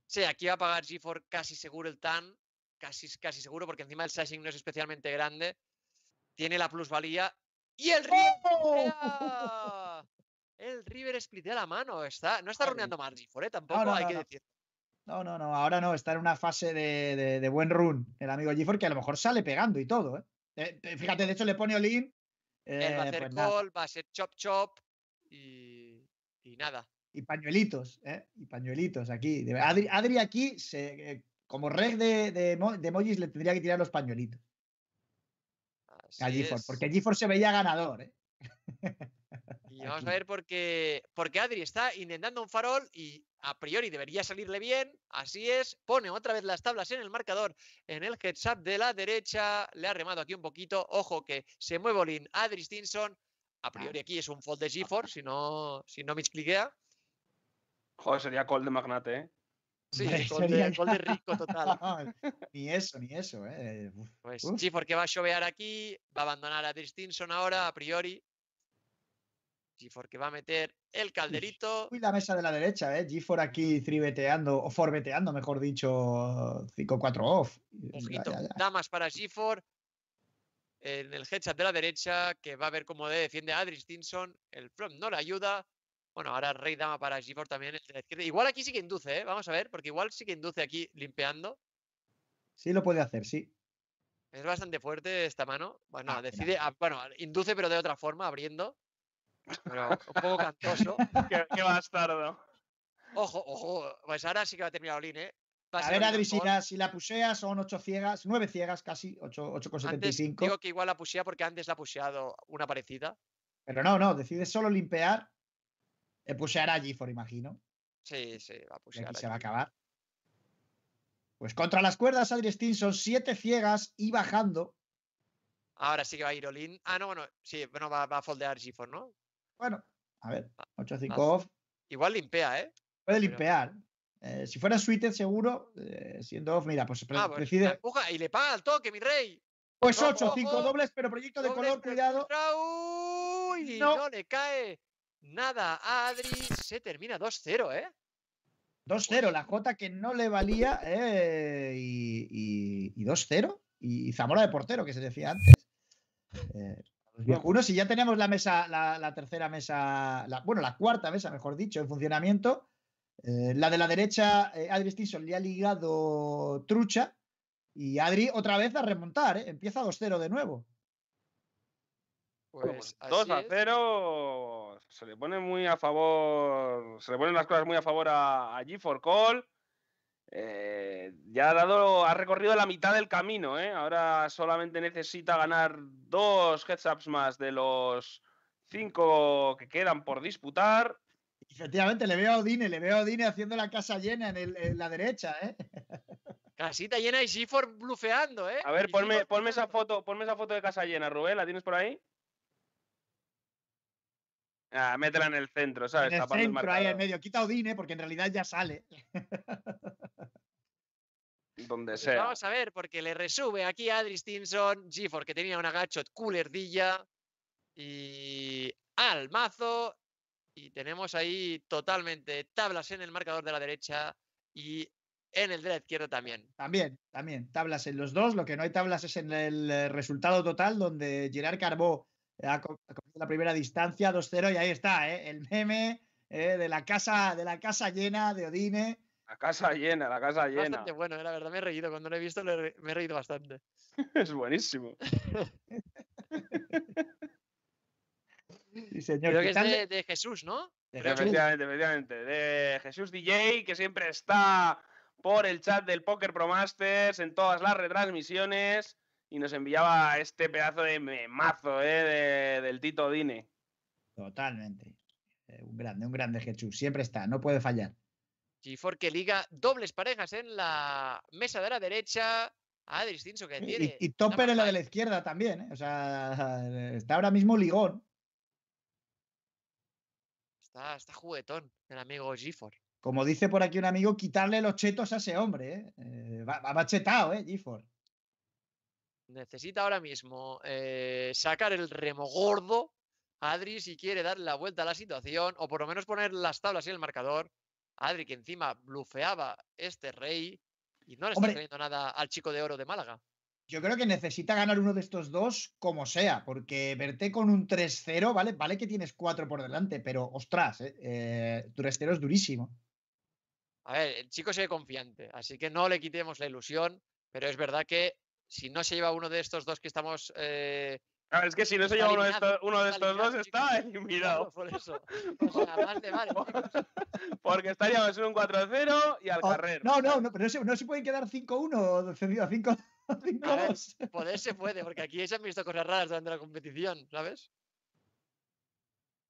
Sí, aquí va a pagar G4 casi seguro el TAN, casi, casi seguro, porque encima el sizing no es especialmente grande. Tiene la plusvalía. ¡Y el River! ¡Oh! El River splitea la mano. Está, no está runeando más G4, ¿eh? tampoco hay que decir. No, no, no, ahora no, está en una fase de, buen run el amigo G4 que a lo mejor sale pegando y todo. ¿eh? eh fíjate, de hecho le pone Olin. Él va a hacer eh, pues call, va a ser chop chop y, y nada y pañuelitos, ¿eh? Y pañuelitos aquí. Adri, Adri aquí, se, eh, como reg de, de, emojis, le tendría que tirar los pañuelitos. a GeForce, porque GeForce se veía ganador, ¿eh? Y vamos a ver porque, porque Adri está intentando un farol y a priori debería salirle bien. Así es, pone otra vez las tablas en el marcador en el heads up de la derecha. Le ha remado aquí un poquito. Ojo que se mueve Olin Adri Stinson. A priori aquí es un fold de GeForce, si no, si no me expliquea. Joder, sería call de magnate, ¿eh? Sí, call, de, de, rico total. ni eso, ni eso, ¿eh? Pues sí, porque va a shovear aquí, va a abandonar a Distinson ahora, a priori. G4 que va a meter el calderito. Uy, la mesa de la derecha, ¿eh? G4 aquí tribeteando, o forbeteando, mejor dicho, 5-4 off. Ojito, damas para G4. En el headshot de la derecha, que va a ver cómo defiende a Stinson. El flop no le ayuda. Bueno, ahora rey dama para G4 también. Igual aquí sí que induce, ¿eh? Vamos a ver, porque igual sí que induce aquí limpiando. Sí lo puede hacer, sí. Es bastante fuerte esta mano. Bueno, ah, decide. bueno, induce, pero de otra forma, abriendo. Pero un poco cantoso. qué, bastardo. Ojo, ojo. Pues ahora sí que va a terminar Olin, ¿eh? a, ver, Adri, si la, si la pusea son 8 ciegas, 9 ciegas casi, 8,75. Digo que igual la pusea porque antes la ha puseado una parecida. Pero no, no, decide solo limpear eh, pusheará a Gifford, imagino. Sí, sí, va a pushear. aquí se va a acabar. Pues contra las cuerdas, Adri son siete ciegas y bajando. Ahora sí que va a ir Olin. Ah, no, bueno, sí, bueno, va, a foldear Gifford, ¿no? Bueno, a ver, 8-5 off. Igual limpea, ¿eh? Puede limpear. Eh, si fuera suited, seguro, eh, siendo off, mira, pues, ah, pues decide. Empuja y le paga el toque, mi rey. Pues 8, 5 dobles, pero proyecto de color, cuidado. Uy, no le cae. Nada, Adri se termina 2-0, ¿eh? 2-0, la J que no le valía eh, y, 2-0. Y Zamora de portero, que se decía antes. Eh, los y ya tenemos la mesa, la, tercera mesa, bueno, la cuarta mesa, mejor dicho, en funcionamiento. Eh, la de la derecha, Adri Stinson le ha ligado trucha. Y Adri otra vez a remontar, empieza 2-0 de nuevo. Pues 2 a 0 se le pone muy a favor, se le ponen las cosas muy a favor a, G4 Call. Eh, ya ha dado, ha recorrido la mitad del camino, ¿eh? ahora solamente necesita ganar dos heads ups más de los cinco que quedan por disputar. Efectivamente, le veo a Odine, le veo a Odine haciendo la casa llena en, la derecha, ¿eh? Casita llena y G4 blufeando, ¿eh? A ver, ponme, ponme, esa foto, ponme esa foto de casa llena, Rubén, ¿la tienes por ahí? Ah, métela en el centro, ¿sabes? En el centro, ahí en medio. Quita Odine porque en realidad ya sale. Donde pues sea. Vamos a ver, porque le resube aquí a Adri Stinson, Gifford que tenía una gachot coolerdilla y al mazo. Y tenemos ahí totalmente tablas en el marcador de la derecha y en el de la izquierda también. También, también. Tablas en los dos. Lo que no hay tablas es en el eh, resultado total, donde Gerard Carbó ha la primera distancia, 2-0, y ahí está, ¿eh? el meme ¿eh? de, la casa, de la casa llena de Odine, La casa llena, la casa llena. Bastante bueno, eh, la verdad me he reído. Cuando lo he visto me he reído bastante. Es buenísimo. Sí, señor. Creo que es de Jesús, ¿no? de Jesús. Efectivamente, efectivamente. De Jesús DJ, que siempre está por el chat del Poker Pro Masters en todas las retransmisiones y nos enviaba este pedazo de memazo eh, de- del Tito Dine. Totalmente. Eh, un grande, un grande Jesús. Siempre está, no puede fallar. G4 que liga dobles parejas en la mesa de la derecha. Adri Stinson que tiene. Y, y Topper en la de la izquierda también, ¿eh? O sea, está ahora mismo ligón. Está, está juguetón el amigo G4. Como dice por aquí un amigo, quitarle los chetos a ese hombre, ¿eh? Eh, va, va chetado, ¿eh? Gifford. Necesita ahora mismo eh, sacar el remo gordo. Adri, si quiere darle la vuelta a la situación, o por lo menos poner las tablas en el marcador. Adri, que encima blufeaba este rey y no le está saliendo nada al chico de oro de Málaga. Yo creo que necesita ganar uno de estos dos como sea, porque verte con un 3-0, ¿vale? Vale que tienes 4 por delante, pero ostras, ¿eh? Eh, 3-0 es durísimo. A ver, el chico se ve confiante, así que no le quitemos la ilusión, pero es verdad que si no se lleva uno de estos dos que estamos. eh, Claro, es que si no se lleva uno de estos, uno de está estos dos, está eliminado. por eso. O sea, más de vale. Porque estaríamos en un 4-0 y al Oh, carrero. no, no, no, pero no se, no se pueden quedar 5-1 cedido a 5 A ver, 5-2. Poder se puede, porque aquí se han visto cosas raras durante la competición, ¿sabes?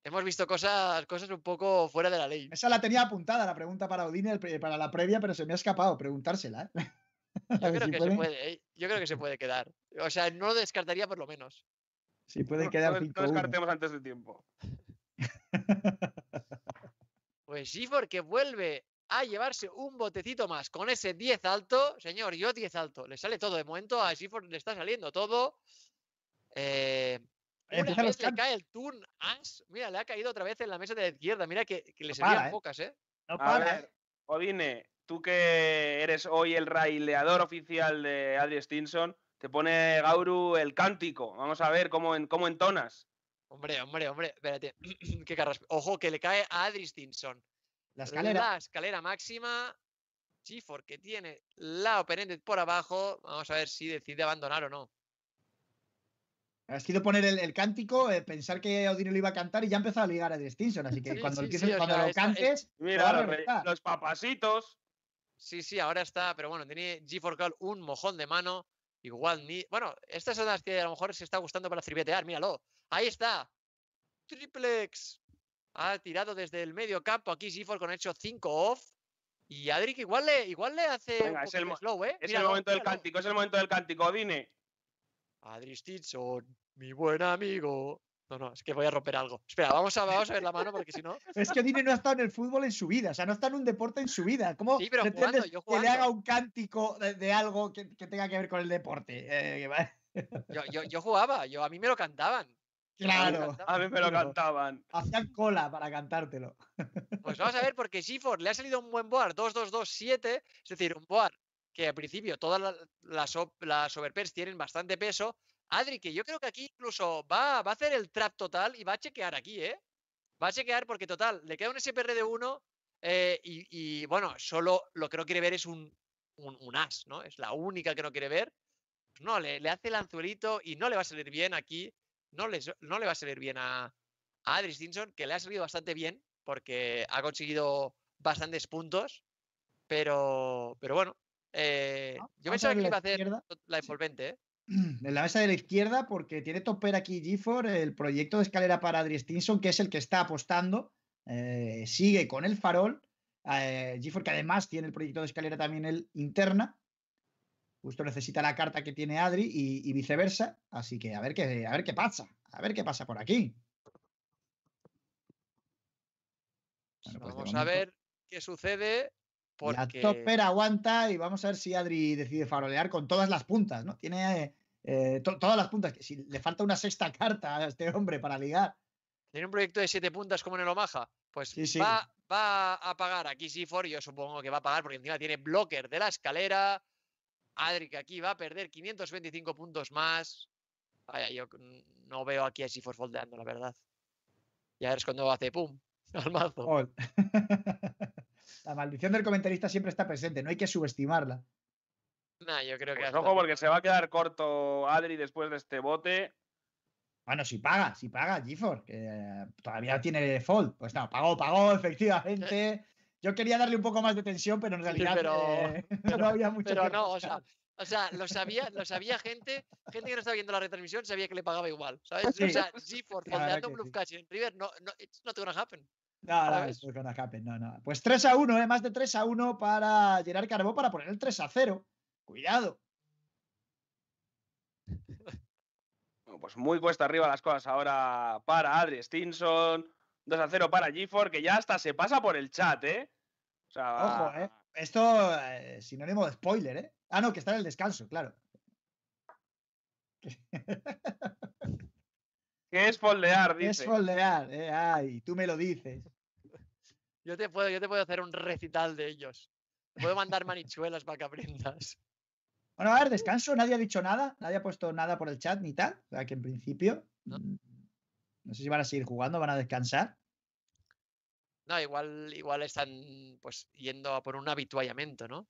Hemos visto cosas, cosas un poco fuera de la ley. Esa la tenía apuntada, la pregunta para pre- para la previa, pero se me ha escapado preguntársela. ¿eh? A Yo creo si que se puede, ¿eh? Yo creo que se puede quedar. O sea, no lo descartaría por lo menos. Si pueden No- quedar no, no 5-1. descartemos antes de tiempo. Pues Gifford que vuelve a llevarse un botecito más con ese 10 alto. Señor, yo 10 alto. Le sale todo. De momento a Gifford le está saliendo todo. Eh, una Empiezan los vez le can- cae el turn as. Mira, le ha caído otra vez en la mesa de la izquierda. Mira que, que le No ¿eh? pocas, ¿eh? No A para, ver, Odine, tú que eres hoy el raileador oficial de Adri Stinson, te pone Gauru el cántico. Vamos a ver cómo, en, cómo entonas. Hombre, hombre, hombre. Espérate. Qué carras- Ojo, que le cae a Adri Stinson. La escalera. La escalera máxima. Gifford que tiene la open-ended por abajo. Vamos a ver si decide abandonar o no. Ha sido poner el, el cántico, eh, pensar que Odine lo iba a cantar y ya empezó a ligar a Distinction. Así que Sí, cuando, sí, empieces- sí, cuando sea, lo es- cantes, Mira, re- los papasitos. Sí, sí, ahora está, pero bueno, tiene G4 Cal un mojón de mano. Igual ni. Bueno, estas son las que a lo mejor se está gustando para tribetear, míralo. Ahí está. Triplex. Ha tirado desde el medio campo aquí G4 con hecho 5 off. Y Adri que igual le, igual le hace Venga, un es el slow, ¿eh? Es el Míralo, momento del cántico, es el momento del cántico, Odine. Adri Stinson, mi buen amigo. No, no, es que voy a romper algo. Espera, vamos a, vamos a ver la mano porque si no. Es que Odine no ha estado en el fútbol en su vida, o sea, no está en un deporte en su vida. ¿Cómo Sí, pero pretendes jugando, yo que le haga un cántico de, de algo que, que tenga que ver con el deporte? Eh, Yo, yo, yo jugaba, yo, a mí me lo cantaban. claro, A mí me lo cantaban. hacían cola para cantártelo. Pues vamos a ver, porque Gifford le ha salido un buen board 2-2-2-7, es decir, un board que al principio todas la- las, op- las overpairs tienen bastante peso. Adri, que yo creo que aquí incluso va, va a hacer el trap total y va a chequear aquí, ¿eh? Va a chequear porque total, le queda un SPR de 1 y, y, bueno, solo lo que no quiere ver es un, un, un as, ¿no? Es la única que no quiere ver. Pues no, le, le hace el anzuelito y no le va a salir bien aquí. No le, no le va a salir bien a, a Adri Stinson, que le ha salido bastante bien porque ha conseguido bastantes puntos. Pero, pero bueno, eh, yo pensaba que iba a hacer la envolvente, ¿eh? En la mesa de la izquierda, porque tiene topper aquí Gifford, el proyecto de escalera para Adri Stinson, que es el que está apostando. eh, sigue con el farol. Eh, Gifford, que además tiene el proyecto de escalera también el interna. Justo necesita la carta que tiene Adri y, y viceversa. Así que a ver qué, a ver qué pasa. A ver qué pasa por aquí. Bueno, pues Vamos a ver qué sucede. Porque... La topper aguanta y vamos a ver si Adri decide farolear con todas las puntas, ¿no? Tiene eh, to- todas las puntas. Si le falta una sexta carta a este hombre para ligar. Tiene un proyecto de 7 puntas como en el Omaha. Pues Sí, sí. Va, va a pagar aquí Sifor. Yo supongo que va a pagar porque encima tiene blocker de la escalera. Adri que aquí va a perder 525 puntos más. Vaya, yo no veo aquí a Sifor foldeando, la verdad. Ya es cuando hace pum al mazo. La maldición del comentarista siempre está presente, no hay que subestimarla. Nah, yo creo que. Pues hasta ojo, porque se va a quedar corto Adri después de este bote. Bueno, si paga, si paga GeForce, que eh, todavía tiene fold. Pues no, pagó, pagó, efectivamente. Yo quería darle un poco más de tensión, pero en Sí, realidad pero- eh, no había mucho Pero que no, o sea, o sea, lo sabía, lo sabía gente, gente que no estaba viendo la retransmisión sabía que le pagaba igual, ¿sabes? Sí. O sea, GeForce La verdad fondeando un bluff sí. catch en River, no, no, it's not gonna happen. No, no, ¿sabes? it's not gonna happen, no, no. Pues 3 a 1, ¿eh? más de 3 a 1 para Gerard Carbó para poner el 3 a 0. Cuidado. Bueno, pues muy cuesta arriba las cosas ahora para Adri Stinson. 2 a 0 para Gifford, que ya hasta se pasa por el chat, ¿eh? O sea, Ojo, ¿eh? Esto eh, sinónimo de spoiler, ¿eh? Ah, no, que está en el descanso, claro. ¿Qué es foldear? Es Dice. foldear, eh, ay, tú me lo dices. Yo te puedo, yo te puedo hacer un recital de ellos. Te puedo mandar manichuelas para que aprendas. Bueno, a ver, descanso, nadie ha dicho nada, nadie ha puesto nada por el chat ni tal. O sea que en principio. No. mm, No sé si van a seguir jugando, van a descansar. No, igual, igual están pues yendo a por un habituallamiento, ¿no?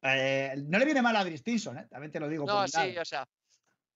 Eh, no le viene mal a Adri Stinson, ¿eh? También te lo digo. No, sí, o sea,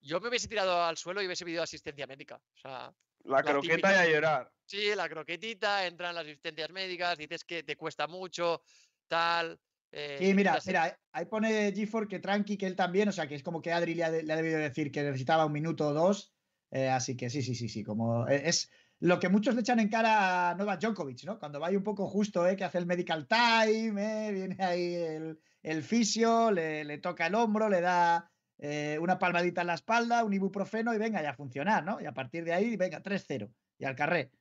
yo me hubiese tirado al suelo y hubiese pedido asistencia médica. O sea, La la croqueta típica- y a llorar. Sí, la croquetita, entran las asistencias médicas, dices que te cuesta mucho, tal. eh, Sí, mira, mira, ahí pone Gifford que tranqui, que él también, o sea que es como que Adri le ha, le ha debido decir que necesitaba un minuto o dos. eh, así que sí, sí, sí, sí, como eh, es lo que muchos le echan en cara a Novak Djokovic, ¿no? Cuando va ahí un poco justo, ¿eh? Que hace el medical time, ¿eh? Viene ahí el, el fisio, le, le toca el hombro, le da eh, una palmadita en la espalda, un ibuprofeno y venga, ya a funcionar, ¿no? Y a partir de ahí, venga, 3-0 y al carré.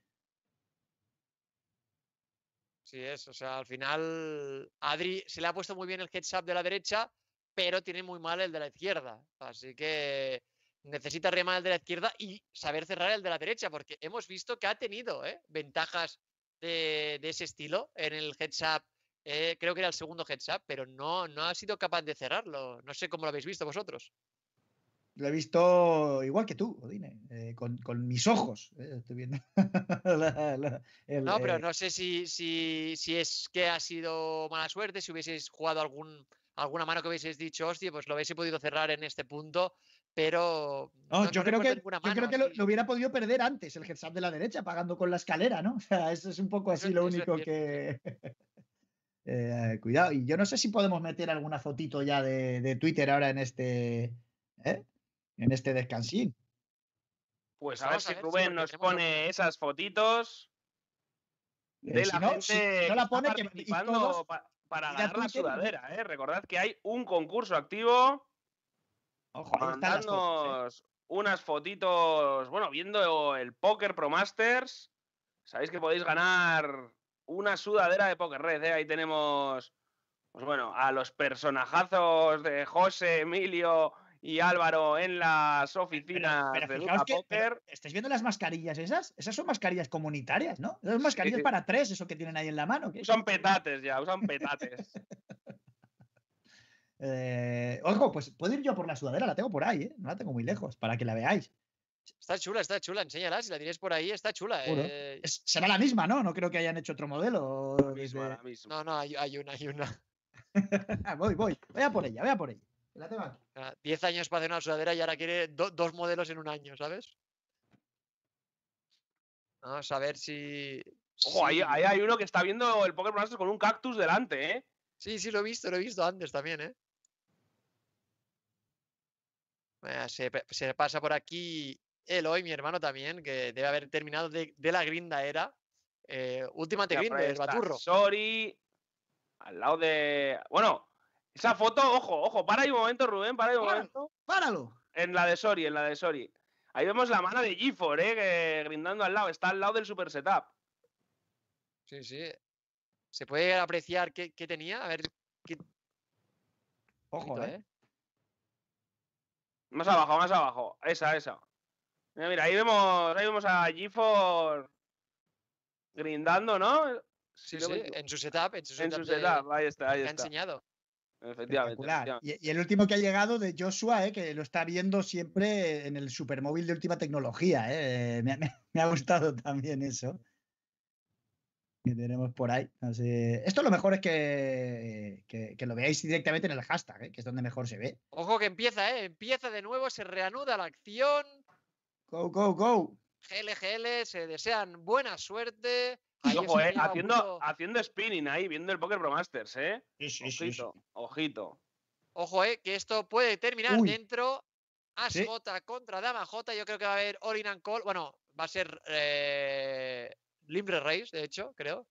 Sí es, o sea, al final Adri se le ha puesto muy bien el heads up de la derecha, pero tiene muy mal el de la izquierda. Así que necesita remar el de la izquierda y saber cerrar el de la derecha, porque hemos visto que ha tenido ¿eh? ventajas de, de ese estilo en el heads up. eh, creo que era el segundo heads up, pero no, no ha sido capaz de cerrarlo. No sé cómo lo habéis visto vosotros. Lo he visto igual que tú, Odine, eh, con, con mis ojos. eh, estoy viendo. la- la- el, No, pero eh, no sé si, si, si es que ha sido mala suerte, si hubieseis jugado algún, alguna mano que hubieseis dicho, hostia, pues lo hubiese podido cerrar en este punto, pero. No, yo, creo que, yo creo que lo, hubiera podido perder antes el heads de la derecha, pagando con la escalera, ¿no? O sea, eso es un poco así lo eso único que. Cuidado, y yo no sé si podemos meter alguna fotito ya de, de Twitter ahora en este. ¿eh? En este descansín. Pues a ver si si Rubén nos pone esas fotitos Eh, de si la no, gente si- si no la pone, que y participando todos, pa- para ganar la sudadera, ¿eh? Recordad que hay un concurso activo. Ojo, ahí están las fotos, ¿eh? unas fotitos, bueno, viendo el Poker Pro Masters. Sabéis que podéis ganar una sudadera de Poker Red, ¿eh? Ahí tenemos, pues bueno, a los personajazos de José, Emilio y Álvaro en las oficinas Pero de fijaos Luca que, pero, Poker. ¿estáis viendo las mascarillas esas? Esas son mascarillas comunitarias, ¿no? Esas son mascarillas Sí. para tres, eso que tienen ahí en la mano. ¿qué? Usan petates ya, usan petates. Eh, ojo, pues puedo ir yo por la sudadera, la tengo por ahí, ¿eh? No la tengo muy lejos, para que la veáis. Está chula, está chula, enséñala, si la tienes por ahí, está chula. Eh. Es- será la misma, ¿no? No creo que hayan hecho otro modelo. La misma, desde- la misma. No, no, hay, hay una, hay una. voy, voy. Voy a por ella, voy a por ella. La tengo aquí. Ah, 10 años para hacer una sudadera y ahora quiere do- dos modelos en un año, ¿sabes? Vamos a ver si. Ojo, ahí, hay uno que está viendo el Poker Masters con un cactus delante, ¿eh? Sí, sí, lo he visto, lo he visto antes también, ¿eh? Se, pasa por aquí Eloy, mi hermano también, que debe haber terminado de, de la grinda era. Eh, última está Baturro. Sorry. Al lado de. Bueno, esa foto, ojo, ojo, para ahí un momento, Rubén, para ahí un momento. ¡Páralo! En la de Sori, en la de Sori. Ahí vemos la mano de Gifford, ¿eh? Que grindando al lado. Está al lado del super setup. Sí, sí. ¿Se puede apreciar qué, qué tenía? A ver, qué Ojo, ¿eh? ¿eh? Más abajo, más abajo. Esa, esa. Mira, mira, ahí vemos, ahí vemos a Gifford grindando, ¿no? Sí, sí, en su setup, en su En setup, su de- setup, ahí está, ahí que ha está. enseñado. Efectivamente. Y, y el último que ha llegado de Joshua, ¿eh? que lo está viendo siempre en el supermóvil de última tecnología. ¿eh? Me, ha- me- me ha gustado también eso. que tenemos por ahí. Esto lo mejor es que, que, lo veáis directamente en el hashtag, ¿eh? que es donde mejor se ve. Ojo que empieza, ¿eh? Empieza de nuevo, se reanuda la acción. Go, go, go. GLGL, se desean buena suerte. Ojo, eh, haciendo, haciendo spinning ahí, viendo el Poker Pro Masters, ¿eh? Sí, sí, ojito, ojito. Ojo, eh, que esto puede terminar dentro. As J contra Dama J. Yo creo que va a haber All in and Call. Bueno, va a ser eh, Limbre Race, de hecho, creo.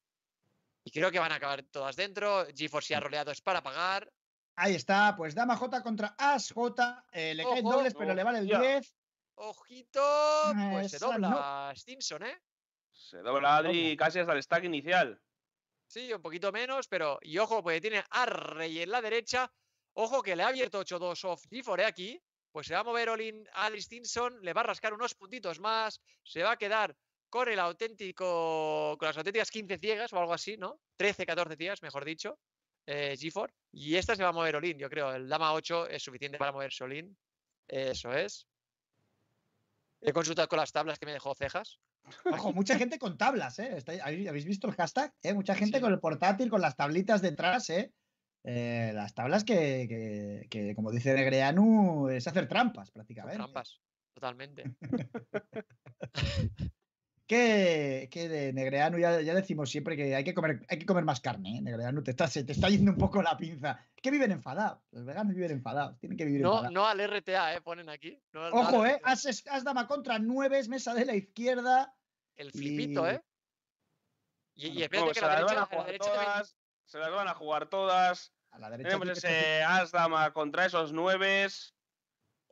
Y creo que van a acabar todas dentro. GeForce ha roleado es para pagar. Ahí está, pues Dama J contra As J. Eh, le caen dobles, pero le vale el 10. Ojito, pues se dobla Stinson, ¿eh? Se dobla Adri casi hasta el stack inicial. Sí, un poquito menos, pero. Y ojo, porque tiene a Rey en la derecha. Ojo que le ha abierto 8-2 off G4 ¿eh? aquí. Pues se va a mover Olin Adri Stinson, le va a rascar unos puntitos más. Se va a quedar con el auténtico. con las auténticas 15 ciegas o algo así, ¿no? 13, 14 ciegas, mejor dicho. Eh, G4. Y esta se va a mover Olin, yo creo. El Dama 8 es suficiente para moverse Olin. Eso es. He consultado con las tablas que me dejó cejas. Ojo, mucha gente con tablas, ¿eh? ¿Habéis visto el hashtag? ¿Eh? Mucha gente con el portátil, con las tablitas detrás, ¿eh? eh las tablas que, que, como dice Negreanu, es hacer trampas prácticamente. Trampas, totalmente. que, de Negreanu ya, ya, decimos siempre que hay que comer, hay que comer más carne, ¿eh? Negreanu, te está, se te está yendo un poco la pinza. Es que viven enfadados, los veganos viven enfadados, tienen que vivir no, enfadados. No al RTA, ¿eh? ponen aquí. Ojo, ¿eh? Has, dama contra nueve, mesa de la izquierda. El flipito, ¿eh? Y, y que la derecha, a derecha todas, Se las van a jugar todas. A la derecha Tenemos ese as dama contra esos nueves.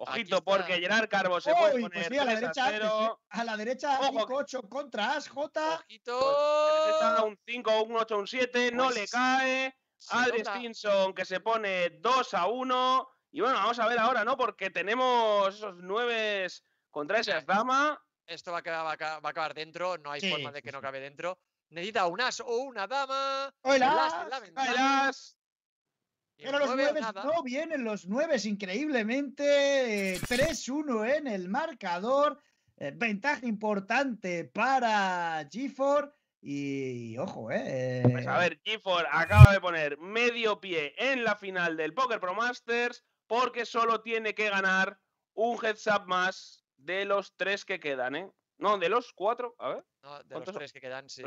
Ojito, porque Gerard Carbo se puede poner pues a, la derecha, a, ¿eh? a la derecha, 8 contra As, J. Ojito. Pues, un 5, un 8, un 7, no le pues, cae. Adri Stinson que se pone 2 a 1. Y bueno, vamos a ver ahora, ¿no? Porque tenemos esos 9 contra esa dama. Esto va a, acabar, va, a acabar, dentro, no hay forma de que no cabe dentro. Necesita un as o una dama. ¡Hola! Pero los nueve no vienen los nueve increíblemente. 3-1 en el marcador. Eh, ventaja importante para G4. Y, ojo, eh. Pues a ver, G4 acaba de poner medio pie en la final del Poker Pro Masters porque solo tiene que ganar un heads up más de los tres que quedan, ¿eh? No, de los cuatro, a ver. No, de los tres que quedan, sí.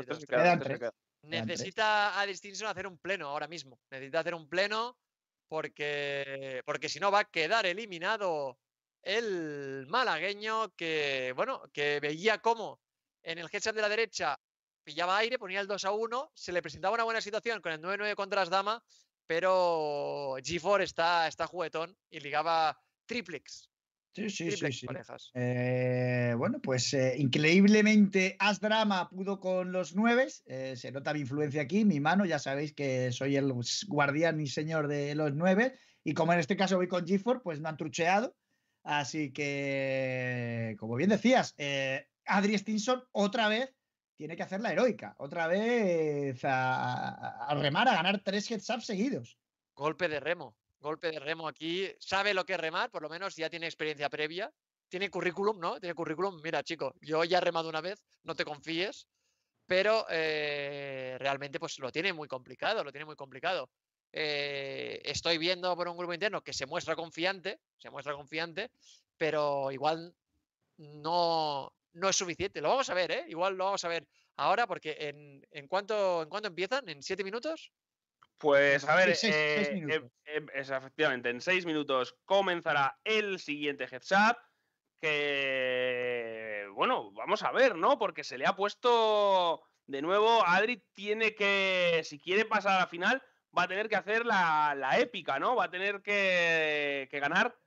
Necesita a Distinction hacer un pleno ahora mismo. Necesita hacer un pleno porque, porque si no va a quedar eliminado el malagueño que, bueno, que veía cómo en el headset de la derecha pillaba aire, ponía el 2 a 1, se le presentaba una buena situación con el 9-9 contra las damas, pero G4 está, está juguetón y ligaba triplex. Sí, sí, sí. sí. Eh, bueno, pues eh, increíblemente As Drama pudo con los nueve. Eh, se nota mi influencia aquí, mi mano. Ya sabéis que soy el guardián y señor de los nueve. Y como en este caso voy con G4, pues no han trucheado. Así que, como bien decías, Adri Stinson otra vez tiene que hacer la heroica. Otra vez a, a remar, a ganar tres heads up seguidos. Golpe de remo golpe de remo aquí, sabe lo que es remar, por lo menos ya tiene experiencia previa, tiene currículum, ¿no? Tiene currículum, mira chico, yo ya he remado una vez, no te confíes, pero eh, realmente pues lo tiene muy complicado, lo tiene muy complicado. Eh, estoy viendo por un grupo interno que se muestra confiante, se muestra confiante, pero igual no, no es suficiente. Lo vamos a ver, ¿eh? Igual lo vamos a ver ahora porque en, en, ¿en cuánto empiezan? ¿En siete minutos? Pues a ver, eh, em, em, efectivamente, en seis minutos comenzará el siguiente heads up. Que bueno, vamos a ver, ¿no? Porque se le ha puesto de nuevo. Adri tiene que, si quiere pasar a la final, va a tener que hacer la, épica, ¿no? Va a tener que, que, ganar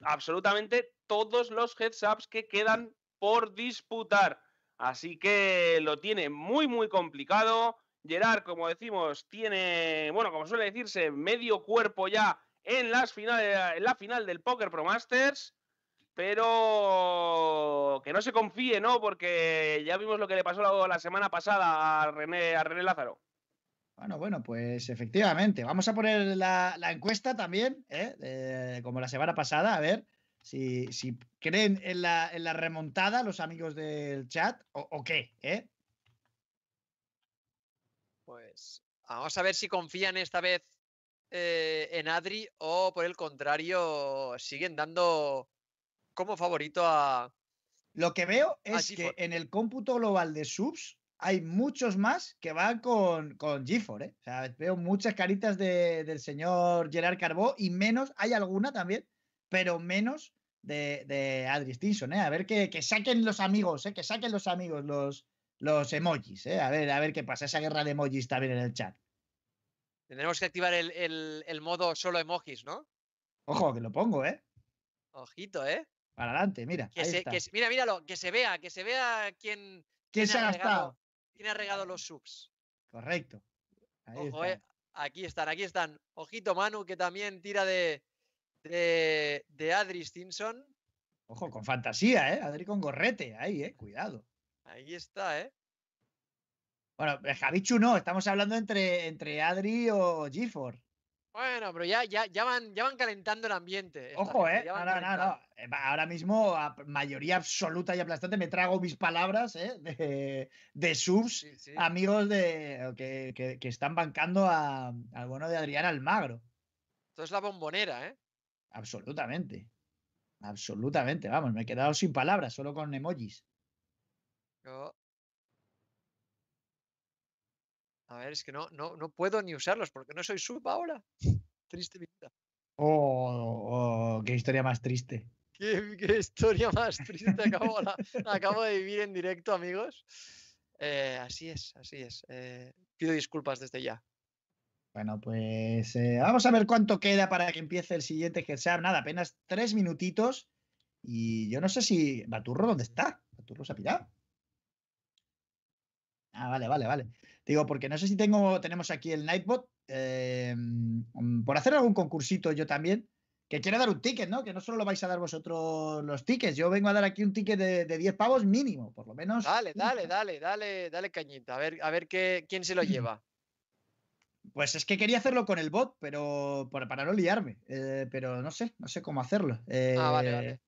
absolutamente todos los heads ups que quedan por disputar. Así que lo tiene muy, muy complicado. Gerard, como decimos, tiene, bueno, como suele decirse, medio cuerpo ya en, las finales, en la final del Poker Pro Masters, pero que no se confíe, ¿no? Porque ya vimos lo que le pasó la, semana pasada a René, a René Lázaro. Bueno, bueno, pues efectivamente. Vamos a poner la, encuesta también, ¿eh? como la semana pasada, a ver si, creen en la, en la, remontada los amigos del chat o, o qué, ¿eh? Es. Vamos a ver si confían esta vez eh, en Adri o por el contrario siguen dando como favorito a... Lo que veo es que en el cómputo global de subs hay muchos más que van con, con GeForce, ¿eh? O sea, veo muchas caritas de- del señor Gerard Carbó y menos, hay alguna también, pero menos de, de Adri Stinson, ¿eh? A ver que, que saquen los amigos, ¿eh? Que saquen los amigos los, los emojis, ¿eh? A ver, a ver qué pasa, esa guerra de emojis también en el chat. Tendremos que activar el, el- el modo solo emojis, ¿no? Ojo, que lo pongo, ¿eh? Ojito, ¿eh? Para adelante, mira. Que ahí se, está. que se- mira, míralo, que se vea, que se vea quién, ¿Quién se ha ha regado? gastado? quién ha regado los subs. Correcto. Ahí Ojo, eh. Aquí están, aquí están. Ojito Manu, que también tira de, de, de Adri Stinson. Ojo, con fantasía, ¿eh? Adri con gorrete, ahí, ¿eh? Cuidado. Ahí está, ¿eh? Bueno, eh, Javichu no, estamos hablando entre, entre Adri o GeForce. Bueno, pero ya, ya, ya, van, ya van calentando el ambiente. Ojo, gente, ¿eh? No, no, no, no. Eh, va, Ahora mismo, a mayoría absoluta y aplastante, me trago mis palabras, ¿eh? De, de subs, Sí, sí. amigos de que, que- que están bancando a- al bueno de Adrián Almagro. Esto es la bombonera, ¿eh? Absolutamente. Absolutamente, vamos, me he quedado sin palabras, solo con emojis. Yo- A ver, es que no, no, no puedo ni usarlos porque no soy sub ahora. Triste mi vida. Oh, oh, qué historia más triste. Qué, qué historia más triste acabo, la- acabo de vivir en directo, amigos. Eh, así es, así es. Eh, pido disculpas desde ya. Bueno, pues eh, vamos a ver cuánto queda para que empiece el siguiente GetSap. Nada, apenas tres minutitos. Y yo no sé si. ¿Baturro dónde está? ¿Baturro se ha pirado? Ah, vale, vale, vale. Digo, porque no sé si tengo, tenemos aquí el Nightbot. eh, mm, por hacer algún concursito yo también. Que quiero dar un ticket, ¿no? Que no solo lo vais a dar vosotros los tickets. Yo vengo a dar aquí un ticket de, de 10 pavos mínimo, por lo menos. Dale, dale, dale, dale, dale cañita. A ver, a ver qué, quién se lo lleva. Pues es que quería hacerlo con el bot, pero por- para no liarme. eh, pero no sé, no sé cómo hacerlo. Ah, vale, Eh, vale.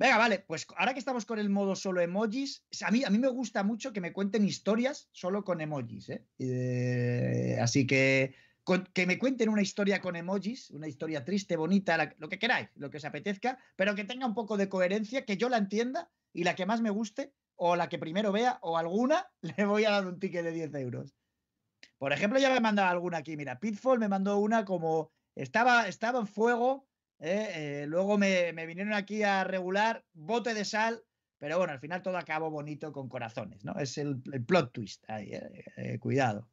Venga, vale, pues ahora que estamos con el modo solo emojis, a mí, a mí me gusta mucho que me cuenten historias solo con emojis, ¿eh? Eh, así que que me cuenten una historia con emojis, una historia triste, bonita, la- lo que queráis, lo que os apetezca, pero que tenga un poco de coherencia, que yo la entienda y la que más me guste, o la que primero vea, o alguna, le voy a dar un ticket de 10 euros. Por ejemplo, ya me han mandado alguna aquí. Mira, Pitfall me mandó una como estaba, estaba en fuego. ¿Eh? Eh, luego me, vinieron aquí a regular bote de sal. Pero bueno, al final todo acabó bonito con corazones, ¿no? Es el, el plot twist. Ahí, eh, cuidado.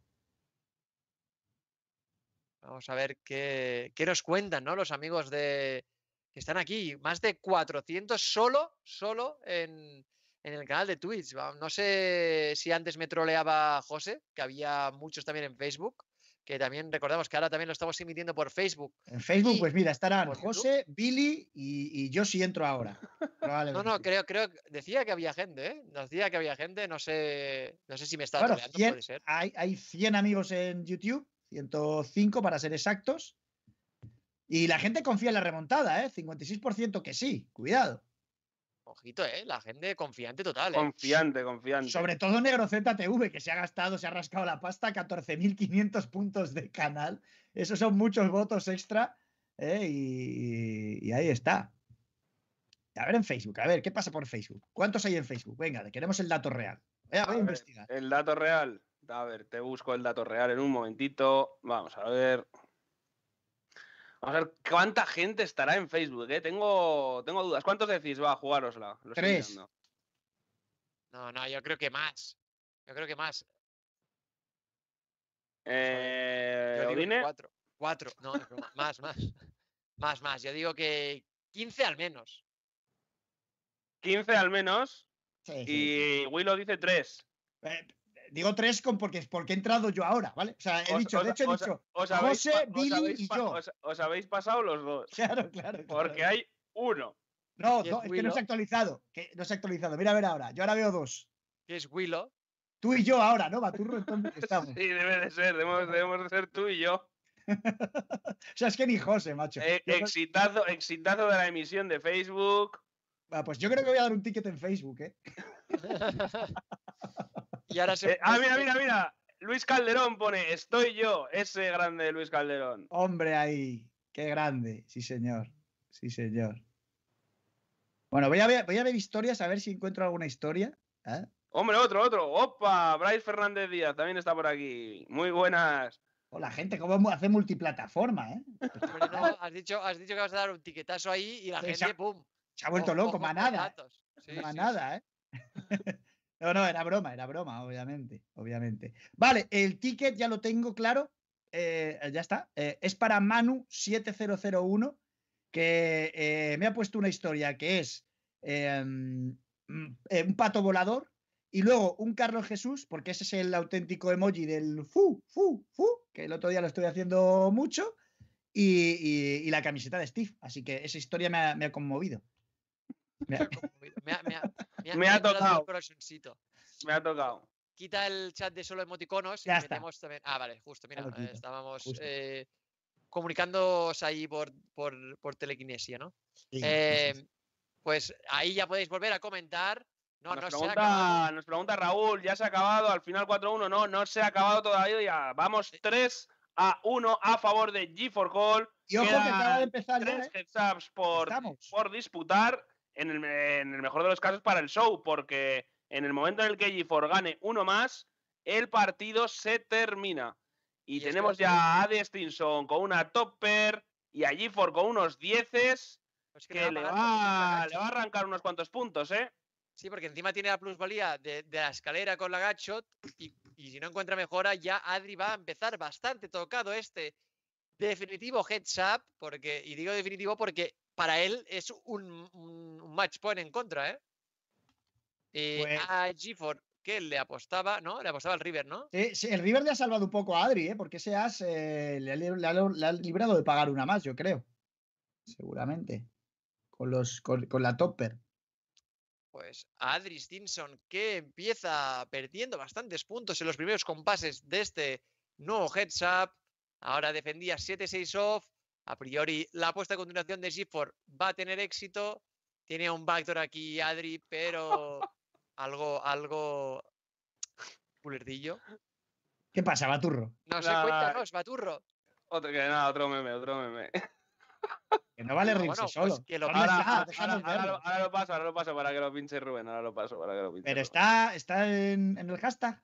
Vamos a ver qué, qué nos cuentan, ¿no? Los amigos de que están aquí. Más de 400 solo, solo en, en el canal de Twitch. No sé si antes me troleaba José, que había muchos también en Facebook, que también recordamos que ahora también lo estamos emitiendo por Facebook. En Facebook, Y pues mira, estarán YouTube. José, Billy y, y yo si entro ahora. No, no, creo, creo, decía que había gente, ¿eh? Decía que había gente, no sé, no sé si me está Bueno, troleando, 100 puede ser. hay, hay 100 amigos en YouTube, 105 para ser exactos. Y la gente confía en la remontada, ¿eh? 56% que sí, cuidado. Ojito, ¿eh? La gente confiante total, ¿eh? Confiante, confiante. Sobre todo Negro ZTV, que se ha gastado, se ha rascado la pasta, 14.500 puntos de canal. Esos son muchos votos extra. ¿eh? Y, y ahí está. A ver en Facebook, a ver, ¿qué pasa por Facebook? ¿Cuántos hay en Facebook? Venga, queremos el dato real. Venga, voy a A ver, investigar. El dato real. A ver, te busco el dato real en un momentito. Vamos a ver. Vamos a ver cuánta gente estará en Facebook. ¿eh? Tengo, tengo dudas. ¿Cuántos decís? Va, jugárosla. Lo estoy Tres. No, no, yo creo que más. Yo creo que más. Eh, Yo digo cuatro. Cuatro, no, más, más. Más, más. Yo digo que 15 al menos. 15 al menos. Sí, sí. Y Willow dice 3. Eh, digo tres con porque, porque he entrado yo ahora, ¿vale? O sea, he Os- dicho, de os- hecho he os- dicho Os habéis, José, Billy habéis y yo. Os, os habéis pasado los dos. Claro, claro. Porque claro. hay uno. No, ¿Quién no, es es que no se ha actualizado. Que no se ha actualizado. Mira a ver ahora. Yo ahora veo dos. Que es Willow. Tú y yo ahora, ¿no? Baturro, entonces estamos. Sí, debe de ser. Debemos, debemos de ser tú y yo. O sea, es que ni José, macho. Eh, exitazo, exitazo de la emisión de Facebook. Ah, pues yo creo que voy a dar un ticket en Facebook, ¿eh? y ahora se. Eh, ah, mira, mira, mira. Luis Calderón pone, estoy yo, ese grande Luis Calderón. Hombre ahí, qué grande, sí señor, sí señor. Bueno, voy a ver, voy a ver historias, a ver si encuentro alguna historia. ¿eh? Hombre, otro, otro. Opa, Bryce Fernández Díaz también está por aquí. Muy buenas. Hola, gente, ¿cómo hace multiplataforma, eh? has, dicho, has dicho que vas a dar un tiquetazo ahí y la gente, se ha, ¡pum! Se ha vuelto loco, manada. manada, ¿eh? no, no, era broma, era broma, obviamente, obviamente. Vale, el ticket ya lo tengo claro. Eh, ya está. Eh, es para Manu7001, que eh, me ha puesto una historia que es em, mm, un pato volador y luego un Carlos Jesús, porque ese es el auténtico emoji del fu, fu, fu, que el otro día lo estoy haciendo mucho, y, la camiseta de Steve. Así que esa historia me ha, conmovido. Me ha, me ha, tocado. Me ha tocado. Quita el chat de solo emoticonos y metemos también. Ah, vale, justo, mira, eh, estábamos eh, comunicándoos ahí por, por, telequinesia, ¿no? Eh, pues ahí ya podéis volver a comentar nos, pregunta, nos pregunta Raúl, ¿ya se ha acabado? Al final 4-1, no, no se ha acabado todavía. Vamos 3 a 1 a favor de G4 Call. Y ojo que acaba de empezar tres ¿eh? por, por disputar, en el, en el, mejor de los casos, para el show, porque en el momento en el que G4 gane uno más, el partido se termina. Y, tenemos ya a Adi Stinson con una topper y a G4 con unos 10 pues que, le, va, le va a arrancar unos cuantos puntos, ¿eh? Sí, porque encima tiene la plusvalía de, la escalera con la gatshot y, si no encuentra mejora, ya Adri va a empezar bastante tocado este definitivo heads up, porque, y digo definitivo porque para él es un, match point en contra, ¿eh? Pues a Gifford, que le apostaba, ¿no? Le apostaba al River, ¿no? Sí, el River le ha salvado un poco a Adri, ¿eh? Porque ese as eh, le, ha, librado de pagar una más, yo creo. Seguramente. Con, los, con la topper pues Adri Stinson, que empieza perdiendo bastantes puntos en los primeros compases de este nuevo heads up. Ahora defendía 7-6 off. A priori, la apuesta a continuación de Gifford va a tener éxito. Tiene un backdoor aquí Adri, pero algo, algo pulerdillo. ¿Qué pasa, Baturro? No sé, cuéntanos, Baturro. Otro que nada, otro meme, otro meme. Que no vale reírse pues solo. ahora, lo, paso, ahora lo paso para que lo pinche Rubén. Ahora lo paso para que lo pinche. Pero está, está en, el hashtag.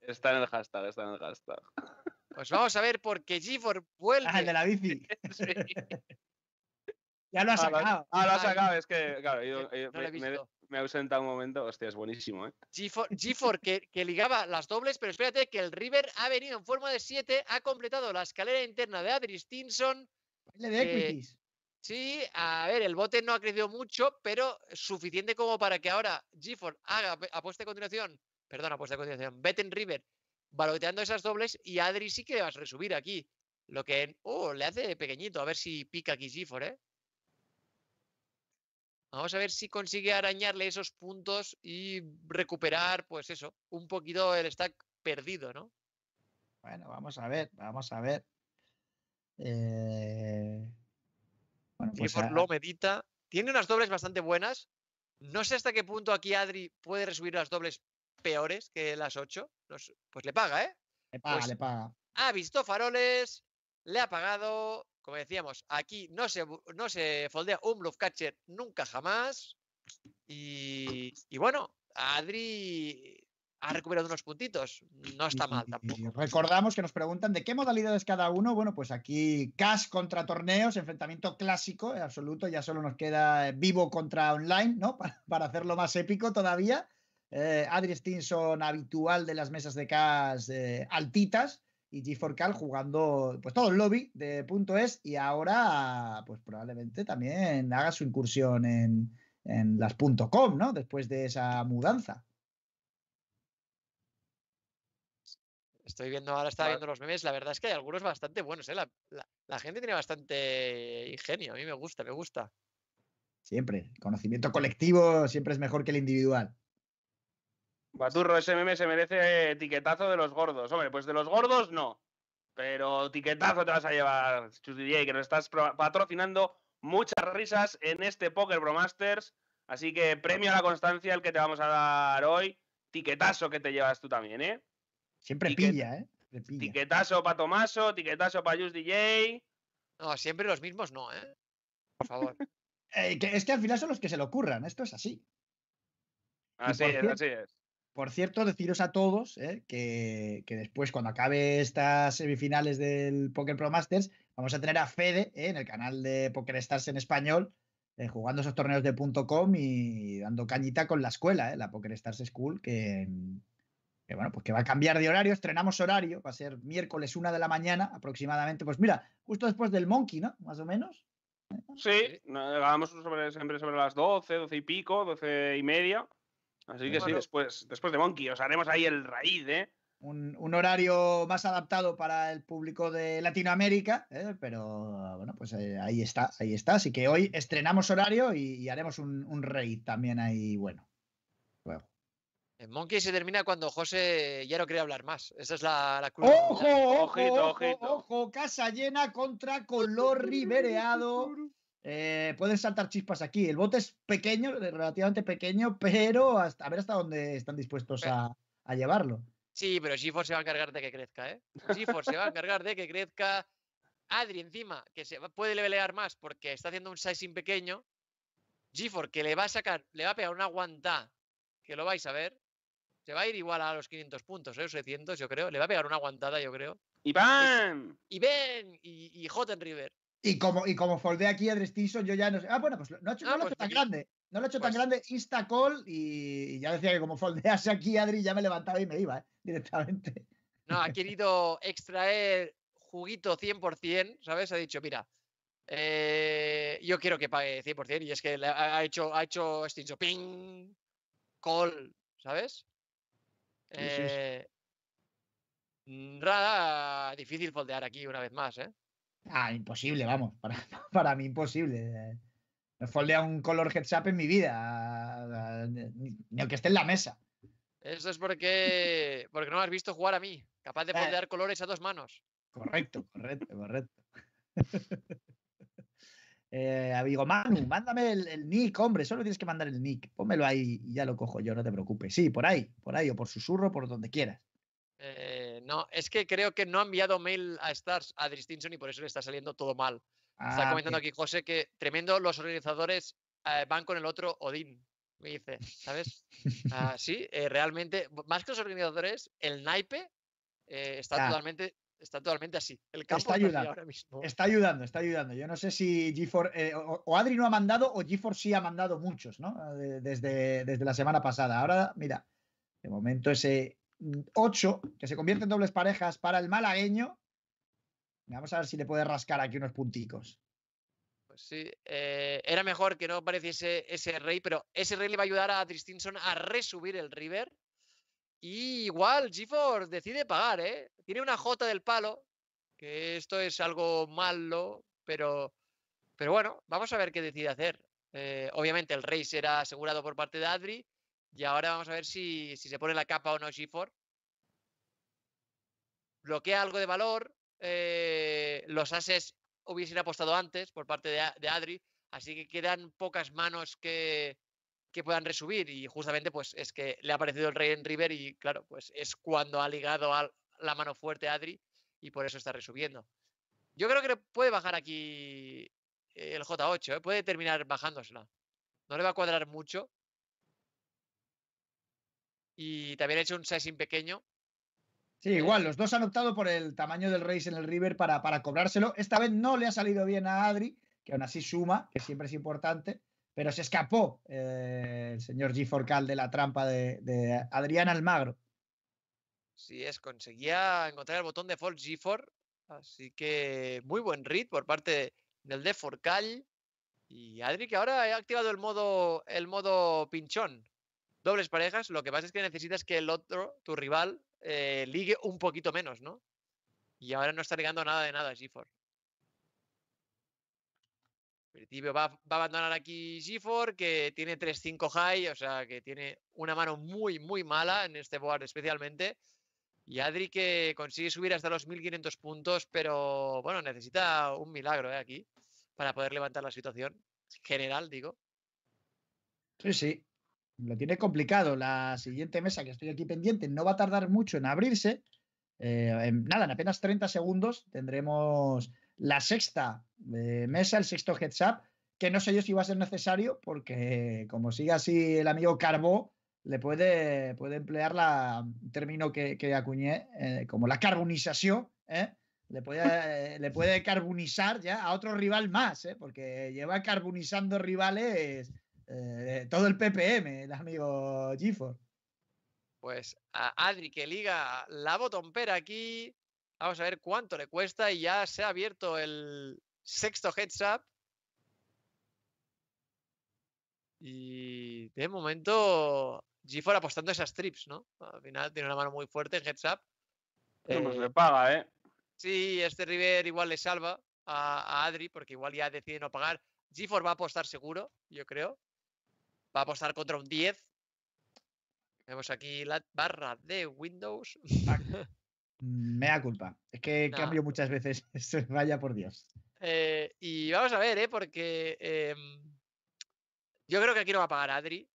Está en el hashtag, está en el hashtag. Pues vamos a ver porque G4 vuelve. Ah, el de la bici. ya lo ha sacado. Ah, lo ha sacado. Es que, claro, yo, me, me, he ausentado un momento. Hostia, es buenísimo, ¿eh? G4, que, que, ligaba las dobles, pero espérate que el River ha venido en forma de 7, ha completado la escalera interna de Adri Stinson. de equities. Sí, a ver, el bote no ha crecido mucho, pero suficiente como para que ahora Gifford haga apuesta a continuación, perdón, apuesta a continuación, Betten River, baloteando esas dobles y Adri sí que vas a resubir aquí. Lo que oh, le hace pequeñito, a ver si pica aquí Gifford, ¿eh? Vamos a ver si consigue arañarle esos puntos y recuperar, pues eso, un poquito el stack perdido, ¿no? Bueno, vamos a ver, vamos a ver. Eh... Bueno, pues lo medita. Tiene unas dobles bastante buenas. No sé hasta qué punto aquí Adri puede resubir las dobles peores que las 8. pues le paga, ¿eh? Le paga, pues le paga. Ha visto faroles, le ha pagado. Como decíamos, aquí no se, no se foldea un bluff catcher nunca jamás. Y, y bueno, Adri ha recuperado unos puntitos. No está mal tampoco. recordamos que nos preguntan de qué modalidades cada uno. Bueno, pues aquí cash contra torneos, enfrentamiento clásico, en absoluto. Ya solo nos queda vivo contra online, ¿no? Para, hacerlo más épico todavía. Eh, Adri Stinson, habitual de las mesas de cash eh, altitas. Y G4Cal jugando pues todo el lobby de punto es. Y ahora, pues probablemente también haga su incursión en, en las .com, ¿no? Después de esa mudanza. Estoy viendo, ahora estaba viendo los memes, la verdad es que hay algunos bastante buenos, ¿eh? La, gente tiene bastante ingenio, a mí me gusta, me gusta. Siempre, conocimiento colectivo siempre es mejor que el individual. Baturro, ese meme se merece etiquetazo de los gordos. Hombre, pues de los gordos no. Pero etiquetazo te vas a llevar, Chus que nos estás patrocinando muchas risas en este Poker Pro Masters. Así que premio a la constancia el que te vamos a dar hoy. Tiquetazo que te llevas tú también, ¿eh? Siempre Tiquet- pilla, ¿eh? Siempre pilla. Tiquetazo para Tomaso, tiquetazo para Just DJ. No, siempre los mismos no, ¿eh? Por favor. Eh, que es que al final son los que se lo ocurran, esto es así. Así es, cierto- así es. Por cierto, deciros a todos eh, que, que después, cuando acabe estas semifinales del Poker Pro Masters, vamos a tener a Fede eh, en el canal de Poker Stars en español, eh, jugando esos torneos de .com y dando cañita con la escuela, eh, la Poker Stars School, que, que, bueno, pues que va a cambiar de horario, estrenamos horario, va a ser miércoles una de la mañana aproximadamente, pues mira, justo después del Monkey, ¿no? Más o menos. Sí, sobre, siempre sobre las 12, 12 y pico, 12 y media. Así que sí, después, después de Monkey, os haremos ahí el raíz, ¿eh? un, un horario más adaptado para el público de Latinoamérica, ¿eh? pero bueno, pues eh, ahí está, ahí está. Así que hoy estrenamos horario y, y haremos un, un raid también ahí, bueno. Luego. El Monkey se termina cuando José ya no quiere hablar más. Esa es la, la cruz. ¡Ojo, ojo, Ojito, ojo, ojito. ojo! Casa llena contra color ribereado. Eh, pueden saltar chispas aquí. El bote es pequeño, relativamente pequeño, pero hasta, a ver hasta dónde están dispuestos a, a llevarlo. Sí, pero GeForce se va a encargar de que crezca, ¿eh? GeForce se va a encargar de que crezca. Adri encima, que se puede levelear más porque está haciendo un sizing pequeño. GeForce que le va a sacar, le va a pegar una aguantá, que lo vais a ver. Se va a ir igual a los 500 puntos, ¿eh? Los 700, yo creo. Le va a pegar una aguantada, yo creo. ¡Y ¡pam! Y Ben, y, y Jotten River. Y como, y como foldé aquí a Stinson, yo ya no sé. Ah, bueno, pues no, ha hecho- Ah, no lo ha pues hecho tan grande. No lo ha hecho tan Pues- grande, insta call y, y ya decía que como foldease aquí Adri ya me levantaba y me iba, ¿eh? directamente. No, ha querido extraer juguito 100%, ¿sabes? Ha dicho, mira, eh, yo quiero que pague 100% y es que ha, hecho, ha hecho Stinson, ping, call, ¿sabes? Eh, Nada, difícil foldear aquí una vez más, ¿eh? Ah, imposible, vamos. Para, para mí imposible. No foldea un color heads up en mi vida. Ni, aunque esté en la mesa. Eso es porque, porque no me has visto jugar a mí, capaz de Eh. foldear colores a dos manos. Correcto, correcto, correcto. Eh, amigo Manu, mándame el, el nick, hombre, solo tienes que mandar el nick. Pónmelo ahí y ya lo cojo yo, no te preocupes. Sí, por ahí, por ahí, o por susurro, por donde quieras. Eh, no, es que creo que no ha enviado mail a Stars a Distinction y por eso le está saliendo todo mal. Está Ah, comentando aquí José que tremendo los organizadores eh, van con el otro Odín, me dice, ¿sabes? Ah, sí, eh, realmente, más que los organizadores, el naipe eh, está, Ah. totalmente, está totalmente así. El campo Está ayudando. ahora mismo. Está ayudando, está ayudando. Yo no sé si GeForce, eh, o, o Adri no ha mandado o GeForce sí ha mandado muchos, ¿no? De- Desde, desde la semana pasada. Ahora, mira, de momento ese 8 que se convierte en dobles parejas para el malagueño. Vamos a ver si le puede rascar aquí unos punticos. Pues sí, eh, era mejor que no apareciese ese rey, pero ese rey le va a ayudar a Tristinson a resubir el river. Y igual, GeForce decide pagar, ¿eh? Tiene una J del palo, que esto es algo malo, pero, pero bueno, vamos a ver qué decide hacer. Eh, obviamente el rey será asegurado por parte de Adri, y ahora vamos a ver si, se pone la capa o no GeForce. Bloquea algo de valor, eh, los ases hubiesen apostado antes por parte de, de Adri, así que quedan pocas manos que, puedan resubir y justamente pues es que le ha aparecido el rey en River y claro, pues es cuando ha ligado a la mano fuerte a Adri y por eso está resubiendo. Yo creo que puede bajar aquí el J8, ¿eh? puede terminar bajándosela. No le va a cuadrar mucho. Y también ha hecho un sizing pequeño. Sí, igual, los dos han optado por el tamaño del race en el River para, para cobrárselo. Esta vez no le ha salido bien a Adri, que aún así suma, que siempre es importante, pero se escapó eh, el señor G. Forcal de la trampa de, de Adrián Almagro. Sí, es, conseguía encontrar el botón de default G4. Así que muy buen read por parte del de Forcal. Y Adri que ahora ha activado el modo, el modo pinchón. Dobles parejas. Lo que pasa es que necesitas que el otro, tu rival, eh, ligue un poquito menos, ¿no? Y ahora no está ligando nada de nada G4. En principio va, va a abandonar aquí G4, que tiene 3-5 high, o sea que tiene una mano muy, muy mala en este board especialmente. Y Adri que consigue subir hasta los 1500 puntos, pero bueno, necesita un milagro ¿eh? aquí para poder levantar la situación general, digo. Sí, sí. Lo tiene complicado. La siguiente mesa que estoy aquí pendiente no va a tardar mucho en abrirse. Eh, en, nada, en apenas 30 segundos tendremos la sexta eh, mesa, el sexto heads up, que no sé yo si va a ser necesario porque como sigue así el amigo Carbó, le puede, puede emplear la, término que, que acuñé eh, como la carbonización, ¿eh? le, puede, le puede carbonizar ya a otro rival más, porque lleva carbonizando rivales eh, todo el PPM, el amigo Gifford. Pues a Adri que liga la botompera aquí. Vamos a ver cuánto le cuesta y ya se ha abierto el sexto heads up. Y de momento G4 apostando esas trips, ¿no? Al final tiene una mano muy fuerte en heads up. Eh, pues le paga, ¿eh? Sí, este River igual le salva a, a, Adri porque igual ya decide no pagar. G4 va a apostar seguro, yo creo. Va a apostar contra un 10. Vemos aquí la barra de Windows. Me da culpa. Es que cambio muchas veces. Vaya por Dios. Eh, y vamos a ver, ¿eh? Porque em, yo creo que aquí no va a pagar Adri.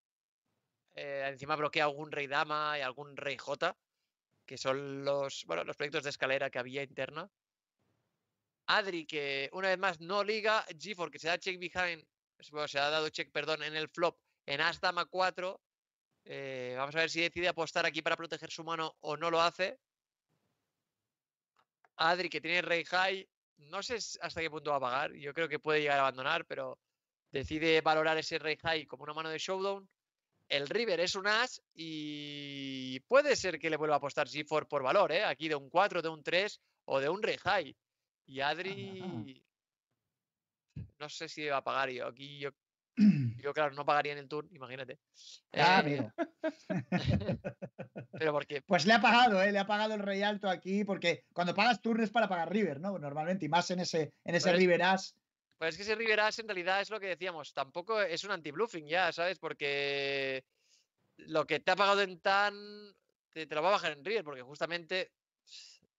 Eh, encima bloquea algún rey dama y algún rey J, que son los, bueno, los proyectos de escalera que había interna. Adri, que una vez más no liga. G4, que se da check behind, bueno, se ha dado check, perdón, en el flop en As Dama 4. Eh, vamos a ver si decide apostar aquí para proteger su mano o no lo hace. Adri, que tiene rey high, no sé hasta qué punto va a pagar. Yo creo que puede llegar a abandonar, pero decide valorar ese rey high como una mano de showdown. El River es un as y puede ser que le vuelva a apostar G4 por valor, ¿eh? Aquí de un 4, de un 3 o de un rey high. Y Adri, no sé si va a pagar. Yo aquí, yo, yo claro, no pagaría en el turn, imagínate. Ah, Eh, amigo. pero porque Pues le ha pagado, ¿eh? Le ha pagado el rey alto aquí, porque cuando pagas turno es para pagar River, ¿no? Normalmente, y más en ese, en ese Pero es- River As. Pues es que ese River As en realidad es lo que decíamos, tampoco es un anti-bluffing ya, ¿sabes? Porque lo que te ha pagado en TAN te, te lo va a bajar en River, porque justamente,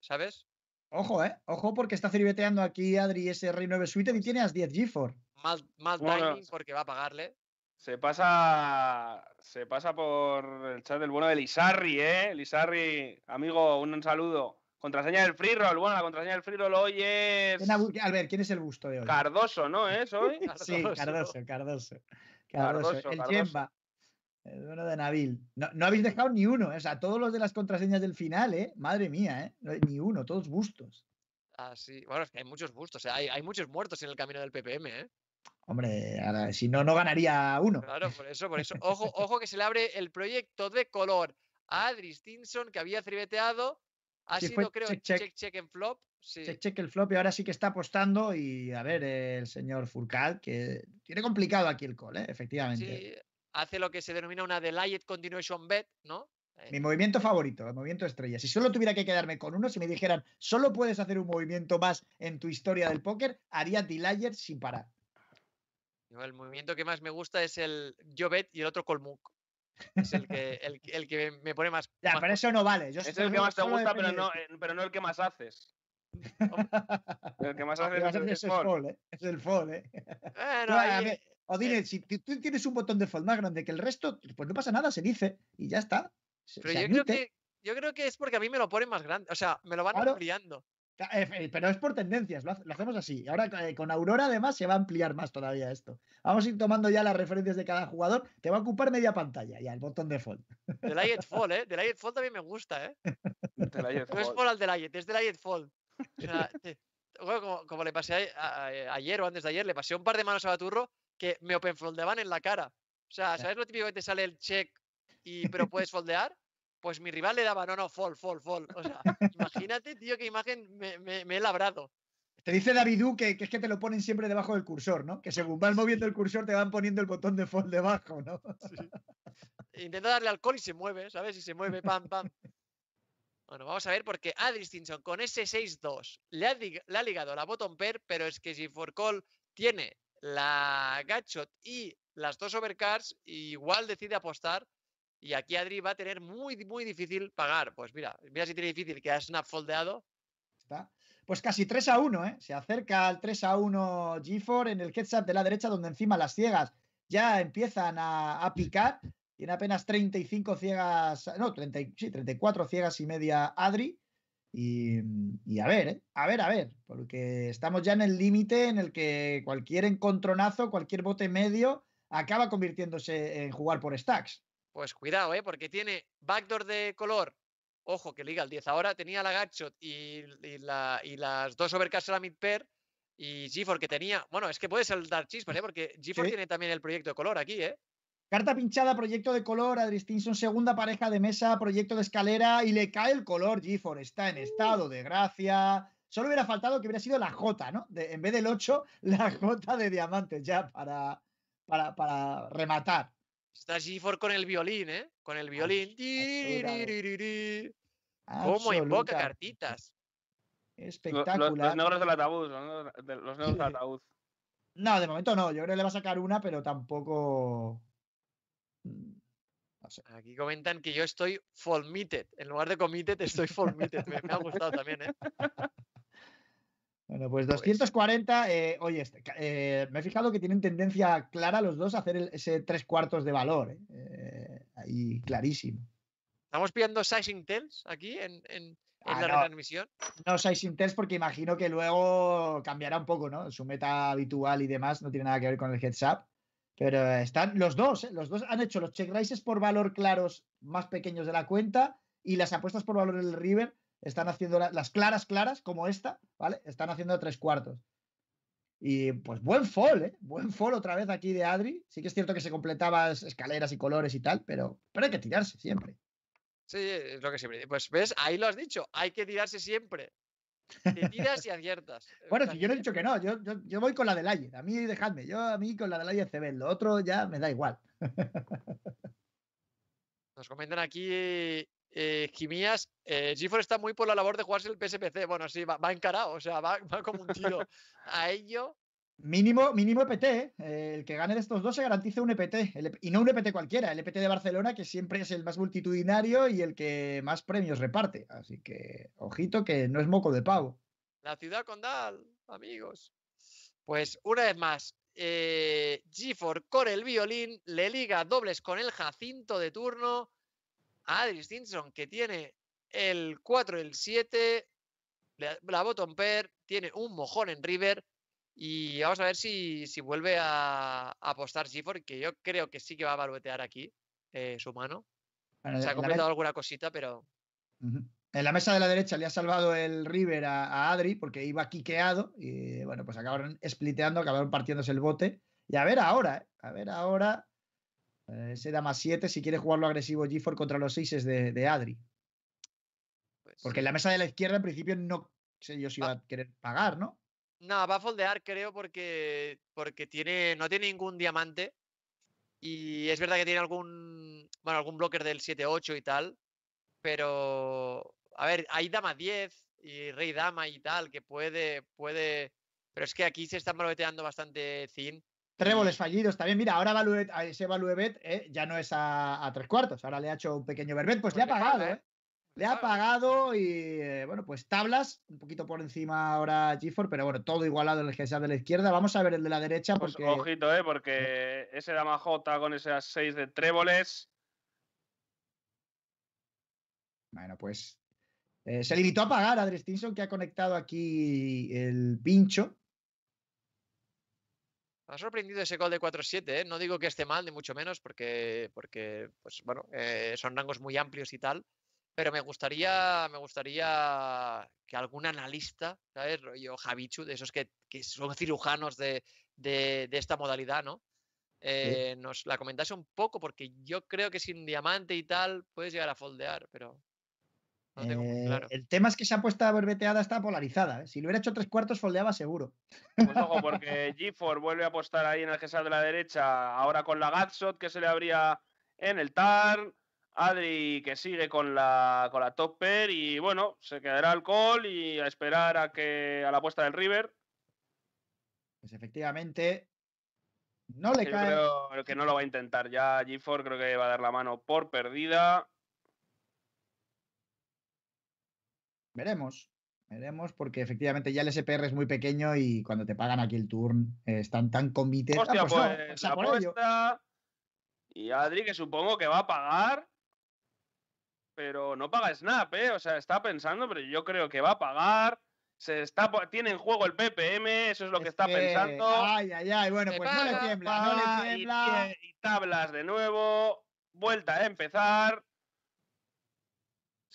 ¿sabes? Ojo, ¿eh? Ojo, porque está ceribeteando aquí Adri ese rey 9 suite y tiene as 10 G4. Mal, mal Bueno, timing porque va a pagarle. Se pasa, se pasa por el chat del bueno de Lisarri, ¿eh? Lisarri, amigo, un saludo. Contraseña del free roll. Bueno, la contraseña del free roll hoy es ¿Quién ha bu- A ver, ¿quién es el busto de hoy? Cardoso, ¿no? ¿Es hoy? Sí, Cardoso. Cardoso, Cardoso. El. Yemba. El bueno de Nabil. No, no habéis dejado ni uno, ¿eh? o sea, todos los de las contraseñas del final, ¿eh? Madre mía, ¿eh? No hay ni uno, todos bustos. Así, bueno, es que hay muchos bustos, ¿eh? hay, hay muchos muertos en el camino del PPM, ¿eh? Hombre, ahora, si no, no ganaría uno. Claro, por eso, por eso. Ojo, ojo que se le abre el proyecto de color a Adri Stinson, que había tribeteado. Ha Sí, sido, creo, check, check, check. check, en flop. Sí. Check, check el flop y ahora sí que está apostando y a ver, el señor Furcal, que tiene complicado aquí el call, ¿eh? efectivamente. Sí, hace lo que se denomina una delayed continuation bet, ¿no? Eh, Mi movimiento favorito, el movimiento estrella. Si solo tuviera que quedarme con uno, si me dijeran, solo puedes hacer un movimiento más en tu historia del póker, haría Delayer sin parar. Yo el movimiento que más me gusta es el yo bet y el otro Colmuk. Es el que, el, que- el que me pone más. Ya, más pero eso no vale. Yo Es el que más te gusta, pero no, eh, pero no el que más haces. El que más haces es el es fold. fold, ¿eh? Es el fold, ¿eh? Bueno, No, a ahí, ver, O dile, si tú tienes un botón de fold más grande que el resto, pues no pasa nada, se dice y ya está. Se- pero se yo creo, que, yo creo que es porque a mí me lo ponen más grande. O sea, me lo van Claro. ampliando. Eh, eh, Pero es por tendencias, lo, hace- lo hacemos así. Ahora eh, con Aurora además se va a ampliar más todavía esto. Vamos a ir tomando ya las referencias de cada jugador. Te va a ocupar media pantalla ya el botón de fold. Delayed Fall, ¿eh? Delayed Fall también me gusta, ¿eh? No es. Fall al Delayed, es Delayed Fall. O sea, te- como, como le pasé a- a- ayer o antes de ayer, le pasé un par de manos a Baturro que me openfoldeaban en la cara. O sea. ¿sabes lo típico que te sale el check y pero puedes foldear? Pues mi rival le daba, no, no, fall, fall, fall. O sea, imagínate, tío, qué imagen me, me- me he labrado. Te dice Davidú que, que es que te lo ponen siempre debajo del cursor, ¿no? Que según vas moviendo el cursor te van poniendo el botón de fold debajo, ¿no? Intenta darle alcohol y se mueve, ¿sabes? Y se mueve, pam, pam. Bueno, vamos a ver porque Adri Stinson con ese 6-2 le, ha dig- le ha ligado la bottom pair, pero es que si for call tiene la gachot y las dos overcards, igual decide apostar. Y aquí Adri va a tener muy, muy difícil pagar. Pues mira, mira si tiene difícil que ha snap foldeado. Está. Pues casi 3 a 1, ¿eh? Se acerca al 3 a 1 G4 en el heads up de la derecha, donde encima las ciegas ya empiezan a, picar. Tiene apenas 35 ciegas, no, 30, sí, 34 ciegas y media Adri. Y, y, a ver, ¿eh? a ver, a ver, porque estamos ya en el límite en el que cualquier encontronazo, cualquier bote medio acaba convirtiéndose en jugar por stacks. Pues cuidado, ¿eh? porque tiene backdoor de color. Ojo, que liga el 10 ahora. Tenía la Gatshot y, y, la, y las dos Overcast a la mid pair. Y GeForce que tenía. Bueno, es que puede saltar chispas, ¿eh? porque sí. tiene también el proyecto de color aquí, ¿eh? Carta pinchada, proyecto de color, Stinson, segunda pareja de mesa, proyecto de escalera y le cae el color. GeForce está en estado de gracia. Solo hubiera faltado que hubiera sido la J, ¿no? De, en vez del 8, la J de diamantes ya para, para, para rematar. Está GeForce con el violín, ¿eh? Con el violín. ¿Cómo invoca cartitas? Espectacular. Los, los, negros del ataúd, los, los negros del ataúd. No, de momento no. Yo creo que le va a sacar una, pero tampoco. No sé. Aquí comentan que yo estoy formitted. En lugar de committed, estoy formitted. me, me, ha gustado también, ¿eh? Bueno, pues 240. Eh, oye, este, eh, me he fijado que tienen tendencia clara los dos a hacer el, ese tres cuartos de valor. Eh. eh ahí clarísimo. ¿Estamos pillando Sizing Tells aquí en, en, en Ah, la no. retransmisión? No Sizing Tells porque imagino que luego cambiará un poco, ¿no? Su meta habitual y demás no tiene nada que ver con el heads up. Pero están los dos, ¿eh? los dos han hecho los check raises por valor claros más pequeños de la cuenta y las apuestas por valor del River están haciendo la, las claras, claras, como esta, ¿vale? Están haciendo tres cuartos. Y pues buen fall, ¿eh? Buen fall otra vez aquí de Adri. Sí que es cierto que se completaba escaleras y colores y tal, pero, pero hay que tirarse siempre. Sí, es lo que siempre. Pues ves, ahí lo has dicho, hay que tirarse siempre. Te tiras y aciertas. Bueno, si yo no he dicho que no, yo, yo, yo voy con la del Ayer. A mí dejadme, yo a mí con la del Ayer CB. Lo otro ya me da igual. Nos comentan aquí eh, Jimías, eh, GeForce está muy por la labor de jugarse el PSPC. Bueno, sí, va, va encarado, o sea, va, va, como un tiro a ello. Mínimo, mínimo EPT, ¿eh? el que gane de estos dos se garantiza un EPT, el, y no un EPT cualquiera, el EPT de Barcelona, que siempre es el más multitudinario y el que más premios reparte. Así que, ojito, que no es moco de pavo. La ciudad condal, amigos. Pues una vez más, eh, GeForce con el violín, le liga dobles con el Jacinto de turno. Adri Stinson, que tiene el 4 y el 7, la bottom pair, tiene un mojón en River. Y vamos a ver si, si vuelve a, a, apostar GeForce, que yo creo que sí que va a baruetear aquí eh, su mano. Bueno, Se ha completado alguna cosita, pero. Uh -huh. En la mesa de la derecha le ha salvado el River a, a, Adri porque iba quiqueado y bueno, pues acabaron spliteando, acabaron partiéndose el bote. Y a ver ahora, ¿eh? a ver ahora. Eh, ese da más 7 si quiere jugarlo agresivo GeForce contra los 6 de, de, Adri. Pues, porque en la mesa de la izquierda en principio no sé yo si va a querer pagar, ¿no? No, va a foldear, creo, porque, porque tiene, no tiene ningún diamante. Y es verdad que tiene algún. Bueno, algún blocker del 7-8 y tal. Pero. A ver, hay dama 10 y rey dama y tal, que puede. puede pero es que aquí se están broteando bastante Zin. Tréboles fallidos también. Mira, ahora value, ese value bet eh, ya no es a, a, tres cuartos. Ahora le ha hecho un pequeño verbet. Pues, pues le ha pagado, ¿eh? Le ha pagado y, eh, bueno, pues tablas, un poquito por encima ahora GeForce, pero bueno, todo igualado en el GSA de la izquierda. Vamos a ver el de la derecha porque... Pues, ojito, ¿eh? Porque ese Dama J con esas 6 de tréboles... Bueno, pues eh, se limitó a pagar a Adri Stinson, que ha conectado aquí el pincho. Me ha sorprendido ese gol de 4-7, ¿eh? No digo que esté mal, ni mucho menos, porque, porque pues bueno, eh, son rangos muy amplios y tal pero me gustaría, me gustaría que algún analista, ¿sabes? Rollo Javichu, de esos que, que son cirujanos de, de, de, esta modalidad, ¿no? Eh, sí. Nos la comentase un poco, porque yo creo que sin diamante y tal puedes llegar a foldear, pero. No tengo eh, claro. El tema es que esa apuesta verbeteada está polarizada. ¿eh? Si lo hubiera hecho tres cuartos, foldeaba seguro. Pues ojo, porque GeForce vuelve a apostar ahí en el GSA de la derecha, ahora con la Gatshot que se le abría en el TAR. Adri que sigue con la, con la top pair y bueno, se quedará al call y a esperar a que a la apuesta del River. Pues efectivamente no le Yo cae. Creo que no lo va a intentar ya. G4 creo que va a dar la mano por perdida. Veremos. Veremos, porque efectivamente ya el SPR es muy pequeño y cuando te pagan aquí el turn eh, están tan comité. Hostia, ah, pues, pues, no, pues la apuesta Y Adri, que supongo que va a pagar. Pero no paga Snap, ¿eh? O sea, está pensando, pero yo creo que va a pagar. Se está, tiene en juego el PPM, eso es lo que está pensando. Ay, ay, ay. Bueno, pues no le tiembla, no le tiembla. Y, y tablas de nuevo. Vuelta a empezar.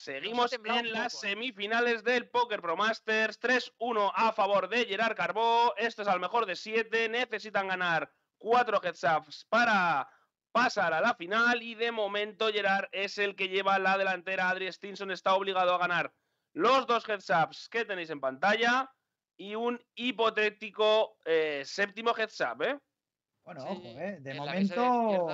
Seguimos en las semifinales del Poker Pro Masters. 3-1 a favor de Gerard Carbó. Esto es al mejor de 7. Necesitan ganar 4 heads ups para pasar a la final. Y de momento Gerard es el que lleva la delantera. Adri Stinson está obligado a ganar los dos heads ups que tenéis en pantalla. Y un hipotético eh, séptimo heads up, ¿eh? Bueno, ojo, ¿eh? De momento.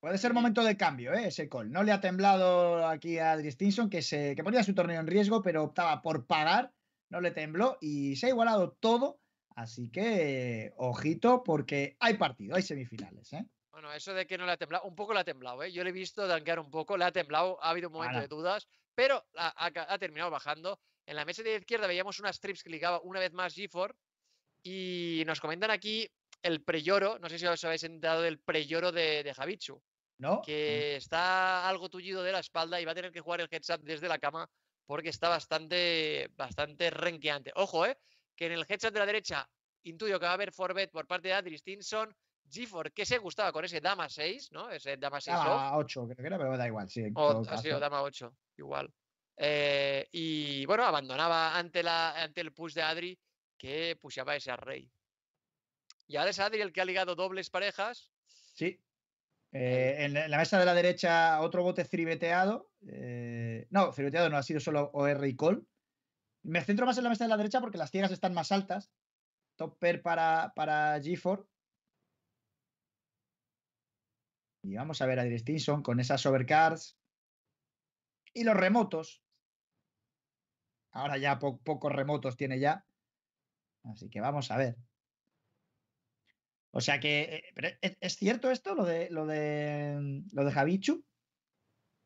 Puede ser momento de cambio, ¿eh? ese call. No le ha temblado aquí a Adri Stinson, que, se, que ponía su torneo en riesgo, pero optaba por pagar, no le tembló y se ha igualado todo. Así que, ojito, porque hay partido, hay semifinales. ¿eh? Bueno, eso de que no le ha temblado, un poco le ha temblado. ¿eh? Yo le he visto danquear un poco, le ha temblado, ha habido un momento de dudas, pero ha, terminado bajando. En la mesa de izquierda veíamos unas trips que ligaba una vez más G4 y nos comentan aquí el preyoro, no sé si os habéis enterado del preyoro de, de Javichu. ¿No? Que está algo tullido de la espalda y va a tener que jugar el heads up desde la cama porque está bastante, bastante renqueante. Ojo, ¿eh? Que en el heads up de la derecha intuyo que va a haber forbet por parte de Adri Stinson. Gifford, que se gustaba con ese dama 6, ¿no? Ese dama 6 dama 8, creo que era, pero da igual, sí. O, sí, o dama 8, igual. Eh, y bueno, abandonaba ante, la, ante el push de Adri que pushaba ese rey. Y ahora es Adri el que ha ligado dobles parejas. Sí. Eh, en la mesa de la derecha, otro bote cribeteado. Eh, no, cribeteado no, ha sido solo OR y call. Me centro más en la mesa de la derecha porque las ciegas están más altas. Top pair para, para G4. Y vamos a ver a Adri Stinson con esas overcards. Y los remotos. Ahora ya pocos remotos tiene ya. Así que vamos a ver. O sea que, eh, ¿es, cierto esto, lo de lo de lo de Javichu?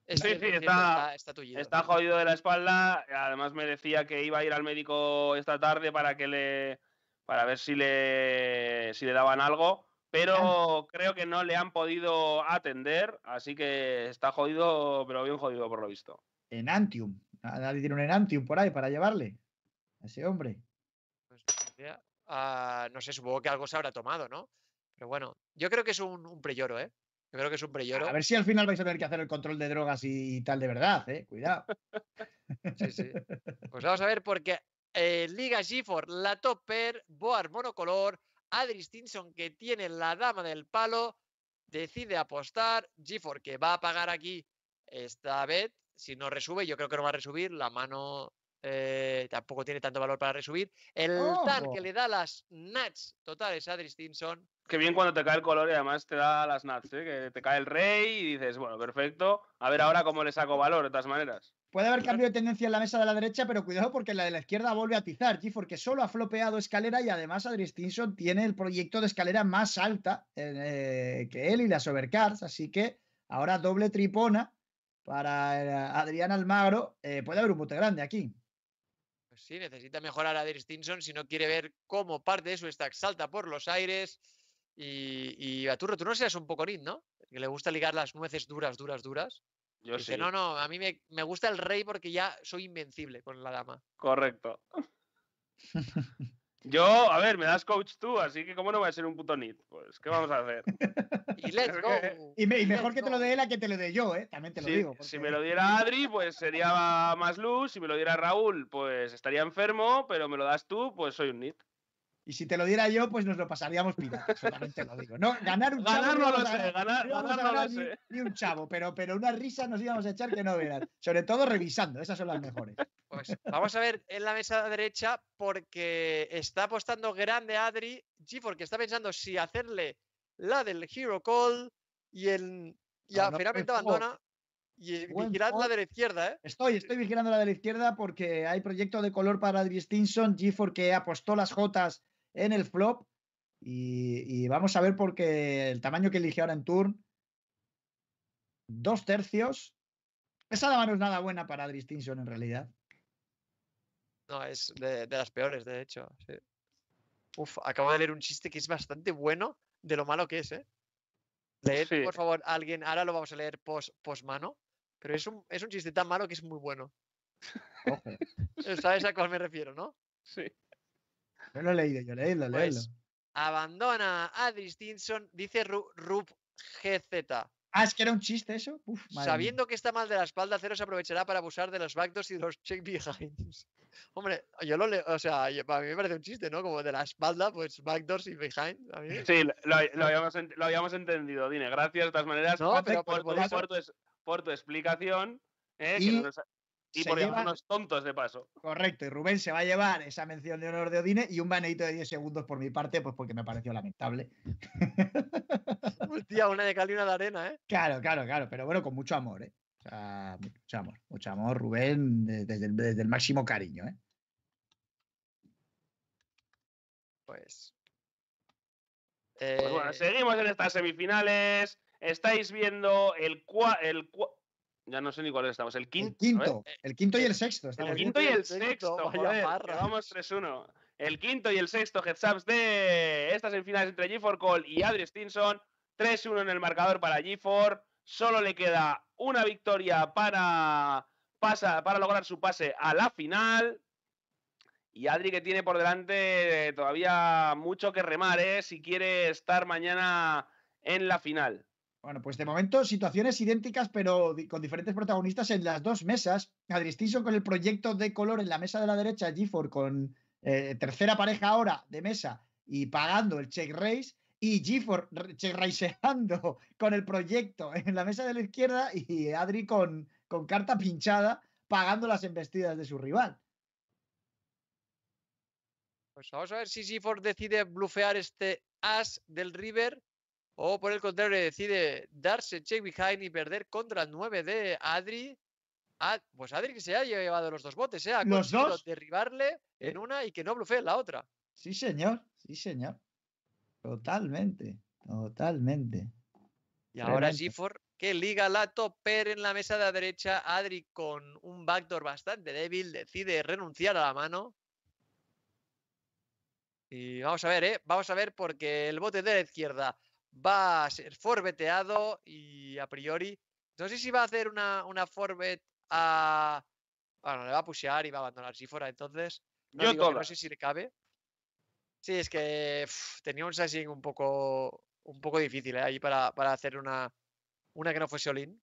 Sí, sí, está, está, jodido de la espalda. Además me decía que iba a ir al médico esta tarde para que le para ver si le si le daban algo, pero creo que no le han podido atender, así que está jodido, pero bien jodido por lo visto. En Antium. Nadie tiene un Enantium por ahí para llevarle a ese hombre. Pues, No sé, supongo que algo se habrá tomado, ¿no? Pero bueno, yo creo que es un, un preyoro, ¿eh? Yo creo que es un preyoro. A ver si al final vais a tener que hacer el control de drogas y, tal de verdad, ¿eh? Cuidado. sí, sí. Pues vamos a ver, porque eh, Liga G4, la topper, Boar monocolor, Adri Stinson, que tiene la dama del palo, decide apostar. G4, que va a pagar aquí esta vez. Si no resube, yo creo que no va a resubir. La mano eh, tampoco tiene tanto valor para resubir. El tan que le da las nuts totales a Adri Stinson. Qué bien cuando te cae el color y además te da las nuts, ¿eh? que te cae el rey y dices, bueno, perfecto. A ver ahora cómo le saco valor, de todas maneras. Puede haber cambio de tendencia en la mesa de la derecha, pero cuidado porque la de la izquierda vuelve a atizar, Gifford, que solo ha flopeado escalera y además Adri Stinson tiene el proyecto de escalera más alta eh, que él y las overcars, así que ahora doble tripona para Adrián Almagro. puede haber un bote grande aquí. Pues sí, necesita mejorar a Adri Stinson si no quiere ver cómo parte de su stack salta por los aires. Y, a Turro, tú no seas un poco nit, ¿no? Que le gusta ligar las nueces duras, duras, duras. Yo Dice, no, no, a mí me, me, gusta el rey porque ya soy invencible con la dama. Correcto. Yo, a ver, me das coach tú, así que ¿cómo no voy a ser un puto nit? Pues, ¿qué vamos a hacer? y let's go. Y, mejor que te lo dé él a que te lo dé yo, ¿eh? También te lo digo. Si me lo diera Adri, pues sería más luz. Si me lo diera Raúl, pues estaría enfermo. Pero me lo das tú, pues soy un nit. Y si te lo diera yo, pues nos lo pasaríamos pirata, solamente lo digo. No, ganar un chavo. Ganar no, lo sé, ganar, no lo sé. Ni, un chavo, pero, pero una risa nos íbamos a echar que no verás. Sobre todo revisando, esas son las mejores. Pues vamos a ver en la mesa derecha, porque está apostando grande Adri, G, porque está pensando si hacerle la del Hero Call y el. Y finalmente abandona. Y vigilar la de la izquierda, ¿eh? Estoy, estoy vigilando la de la izquierda porque hay proyecto de color para Adri Stinson, G4 que apostó las Jotas en el flop. Y, vamos a ver porque el tamaño que eligió ahora en turn, dos tercios. Esa dama no es nada buena para Distinction en realidad. No, es de, las peores, de hecho. Uf, acabo de leer un chiste que es bastante bueno de lo malo que es, ¿eh? Leed, Sí. por favor, alguien, ahora lo vamos a leer post, post mano, pero es un, es un chiste tan malo que es muy bueno. Ojo. ¿Sabes a cuál me refiero, no? Sí. Yo lo he leído, yo leído, leído. Pues, abandona a Adri Stinson, dice Ru- Rub GZ. Ah, es que era un chiste eso. Uf, madre mía. Sabiendo que está mal de la espalda, Cero se aprovechará para abusar de los backdoors y de los check behinds. Hombre, yo lo leo, o sea, yo- para mí me parece un chiste, ¿no? Como de la espalda, pues backdoors y behind. A mí. Sí, lo, lo habíamos, lo habíamos entendido, Dine. Gracias de todas maneras No, por, pero- por pero por tu- eso- por tu, es- por tu explicación. eh, que no nos ha- y se por lleva- llamarnos tontos de paso. Correcto, y Rubén se va a llevar esa mención de honor de Odine y un baneito de 10 segundos por mi parte, pues porque me pareció lamentable. Hostia, una de cal y una de arena, ¿eh? Claro, claro, claro, pero bueno, con mucho amor, ¿eh? O sea, mucho amor, mucho amor, Rubén, de- desde el, desde el máximo cariño, ¿eh? Pues. Pues bueno, eh, seguimos en estas semifinales. Estáis viendo el cua, el cua- ya no sé ni cuál estamos, el El quinto. quinto, ¿eh? el quinto y el el- sexto. El quinto y el sexto, joder, llevamos 3-1. El quinto y el sexto heads-ups de estas semifinales entre G4 Cole y Adri Stinson. 3-1 en el marcador para G4. Solo le queda una victoria para, pasa, para lograr su pase a la final. Y Adri que tiene por delante todavía mucho que remar, ¿eh? si quiere estar mañana en la final. Bueno, pues de momento situaciones idénticas, pero con diferentes protagonistas en las dos mesas. Adri Stinson con el proyecto de color en la mesa de la derecha, Gifford con eh, tercera pareja ahora de mesa y pagando el check race. Y Gifford check raceando con el proyecto en la mesa de la izquierda y Adri con, con carta pinchada pagando las embestidas de su rival. Pues vamos a ver si Seaford decide blufear este as del River o por el contrario decide darse check behind y perder contra el 9 de Adri. Ad- pues Adri que se ha llevado los dos botes, ¿eh? Ha ¿Los dos? derribarle en una y que no blufee en la otra. Sí, señor, sí, señor. Totalmente, totalmente. Y ahora. Seaford que liga la topper en la mesa de la derecha. Adri con un backdoor bastante débil decide renunciar a la mano. Y vamos a ver, ¿eh? Vamos a ver porque el bote de la izquierda va a ser forbeteado y a priori. No sé si va a hacer una, una forbet a. Bueno, le va a pushear y va a abandonar Seaford entonces. No, Yo no sé si le cabe. Sí, es que tenía un sizing un poco, un poco difícil ¿eh? ahí para, para hacer una, una que no fuese all-in.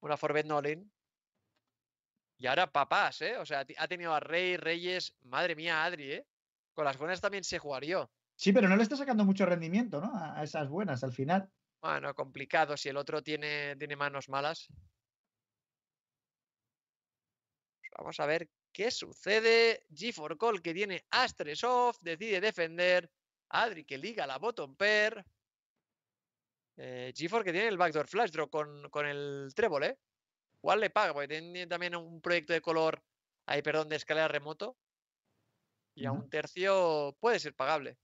Una forbet no all-in. Y ahora papás, ¿eh? O sea, ha tenido a Rey, Reyes. Madre mía, Adri, ¿eh? Con las buenas también se jugaría. Sí, pero no le está sacando mucho rendimiento, ¿no? A esas buenas al final. Bueno, complicado si el otro tiene, tiene manos malas. Vamos a ver qué sucede. G4 Call que tiene Astres off, decide defender. Adri que liga la bottom pair. Eh, G4 que tiene el backdoor flash draw con, con el trébol, ¿eh? ¿Cuál le paga? Porque tiene también un proyecto de color, ahí, perdón, de escalera remoto. Y a un tercio puede ser pagable.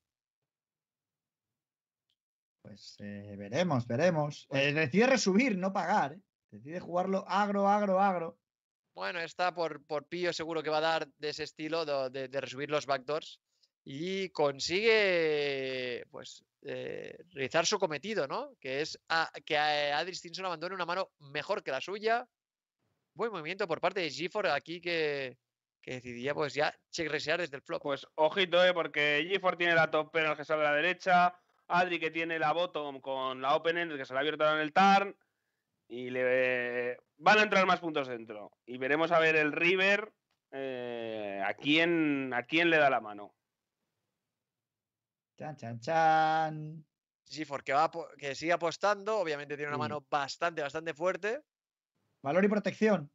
Pues eh, veremos, veremos. Eh, decide resubir, no pagar. ¿eh? Decide jugarlo agro, agro, agro. Bueno, está por, por pillo seguro que va a dar de ese estilo de, de- de resubir los backdoors y consigue pues eh, realizar su cometido, ¿no? Que es a- que a Adri Stinson abandone una mano mejor que la suya. Buen movimiento por parte de Gifford aquí que, que decidía pues ya check resear desde el flop. Pues ojito, eh, porque Gifford tiene la top en el que sale a la derecha. Adri que tiene la bottom con la open end que se la ha abierto ahora en el turn. Y le van a entrar más puntos dentro. Y veremos a ver el River eh, a, quién, a quién le da la mano. Chan, chan, chan. Gifford que, va, que sigue apostando, obviamente tiene una Sí. mano bastante, bastante fuerte. Valor y protección.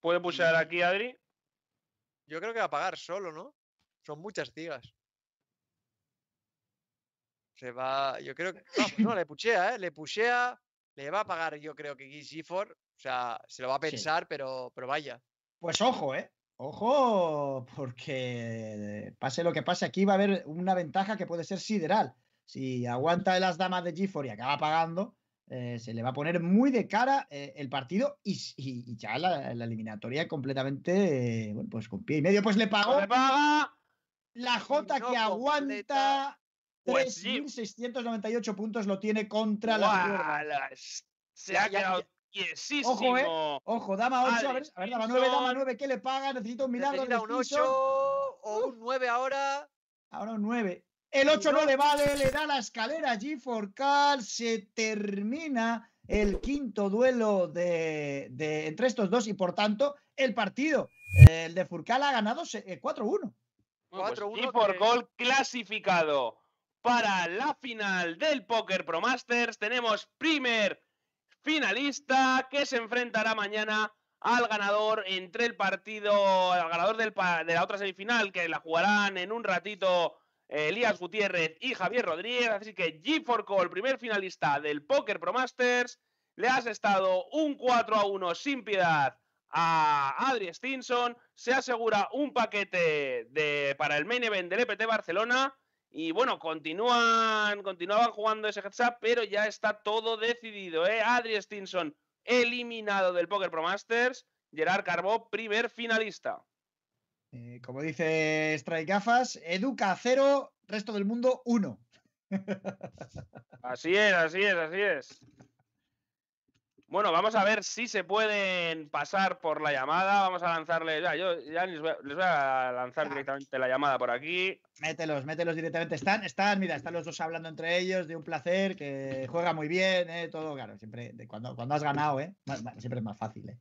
¿Puede pushear aquí Adri? Yo creo que va a pagar solo, ¿no? Son muchas cigas. Se va. Yo creo que. No, pues no, le pushea, ¿eh? Le pushea. Le va a pagar, yo creo que Gifford. O sea, se lo va a Sí. pensar, pero, pero vaya. Pues ojo, ¿eh? Ojo, porque pase lo que pase, aquí va a haber una ventaja que puede ser sideral. Si aguanta de las damas de Gifford y acaba pagando, eh, se le va a poner muy de cara eh, el partido y, y- y ya la, la eliminatoria completamente, eh, bueno, pues con pie y medio. Pues le pagó ¡Le paga! la J que aguanta Pues sí. 3.698 puntos lo tiene contra la Se Ya, ha quedado ya. quiesísimo. Ojo, eh. Ojo, dama 8, a ver, a ver, dama 9, dama Stinson. 9, ¿qué le paga? Necesito un milagro. Necesita de un 8 Stinson. o un 9 ahora. Ahora un 9. El 8 no le vale, le da la escalera a G4 Cal, se termina el quinto duelo de, de- entre estos dos y por tanto el partido. El de Furcal ha ganado se- eh, 4-1. Bueno, pues 4-1 G4 que- Gold clasificado para la final del Poker Pro Masters. Tenemos primer finalista que se enfrentará mañana al ganador entre el partido, al ganador de la otra semifinal que la jugarán en un ratito eh, Elías Gutiérrez y Javier Rodríguez. Así que G4 Call, primer finalista del Poker Pro Masters, le has estado un 4 a 1 sin piedad a Adri Stinson, se asegura un paquete de, para el main event del EPT Barcelona y bueno, continúan, continuaban jugando ese heads up, pero ya está todo decidido, ¿eh? Adri Stinson eliminado del Poker Pro Masters, Gerard Carbó primer finalista. Eh, como dice Strike Gafas, Educa 0, resto del mundo 1. Así es, así es, así es. Bueno, vamos a ver si se pueden pasar por la llamada. Vamos a lanzarles. Ya, yo ya les voy, a- les voy a lanzar Ah. directamente la llamada por aquí. Mételos, mételos directamente. Están, están, mira, están los dos hablando entre ellos de un placer, que juega muy bien, eh, todo, claro, siempre, de cuando, cuando has ganado, eh, más- más- siempre es más fácil, eh.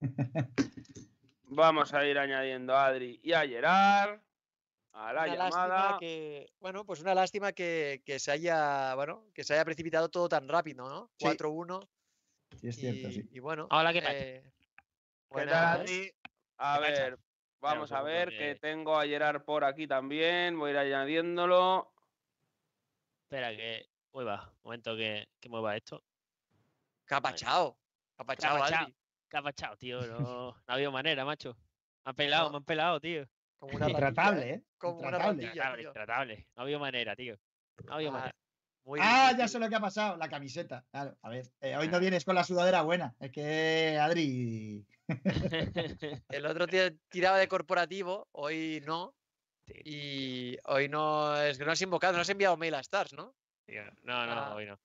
Vamos a ir añadiendo a Adri y a Gerard a la Una llamada. lástima que, bueno, pues una lástima que, que se haya, bueno, que se haya precipitado todo tan rápido, ¿no? Sí. 4-1 Sí, es cierto, y, sí. y bueno. Hola, ¿qué tal? eh, ¿Qué buenas. tal? A ver, vamos a ver que- que tengo a Gerard por aquí también. Voy a ir añadiéndolo. Espera, que mueva. Un momento que, que mueva esto. Capachao. Capachao, Capachao. Adri. ¿Qué ha pasado, tío? No, no ha habido manera, macho. Me han pelado, No. me han pelado, tío. Como una ratilla, Intratable, ¿eh? eh. Como una Intratable. ratilla. Intratable, tío. intratable. No ha habido manera, tío. No ha habido Ah, manera. Muy Ah, ya sé lo que ha pasado, la camiseta. Claro, a ver, eh, hoy no vienes con la sudadera buena, es que Adri. El otro día tiraba de corporativo, hoy no. Y hoy no es que no has invocado, no has enviado mail a Stars, ¿no? No, no, Ah. hoy no.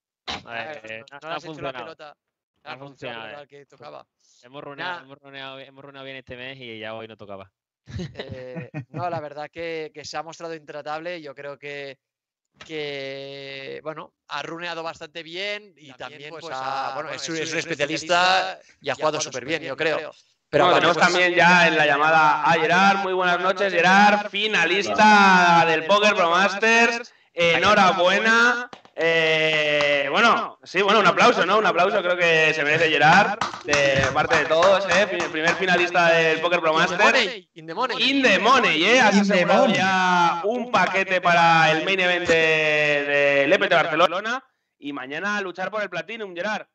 Ah, Eh, no, eh, no has hecho la pelota. No funcionado eh. que tocaba. Hemos runeado, Nah. hemos, runeado, hemos runeado bien este mes y ya hoy no tocaba. Eh, no, la verdad que, que se ha mostrado intratable. Yo creo que, que bueno, ha runeado bastante bien y también, pues, ha- bueno, es, un- es un especialista y ha jugado súper bien, yo creo. Pero bueno, tenemos pues, también ya en la llamada a Gerard. Muy buenas noches, Gerard, finalista del Poker Pro Masters. Enhorabuena. Eh, bueno, sí, bueno, un aplauso, ¿no? Un aplauso creo que se merece Gerard de parte de todos, ¿eh? Fi- Primer finalista del Poker Pro money, in the money. In the money, ¿eh? Has asegurado ya un paquete para el main event de, del EPT Barcelona. Y mañana a luchar por el Platinum, Gerard.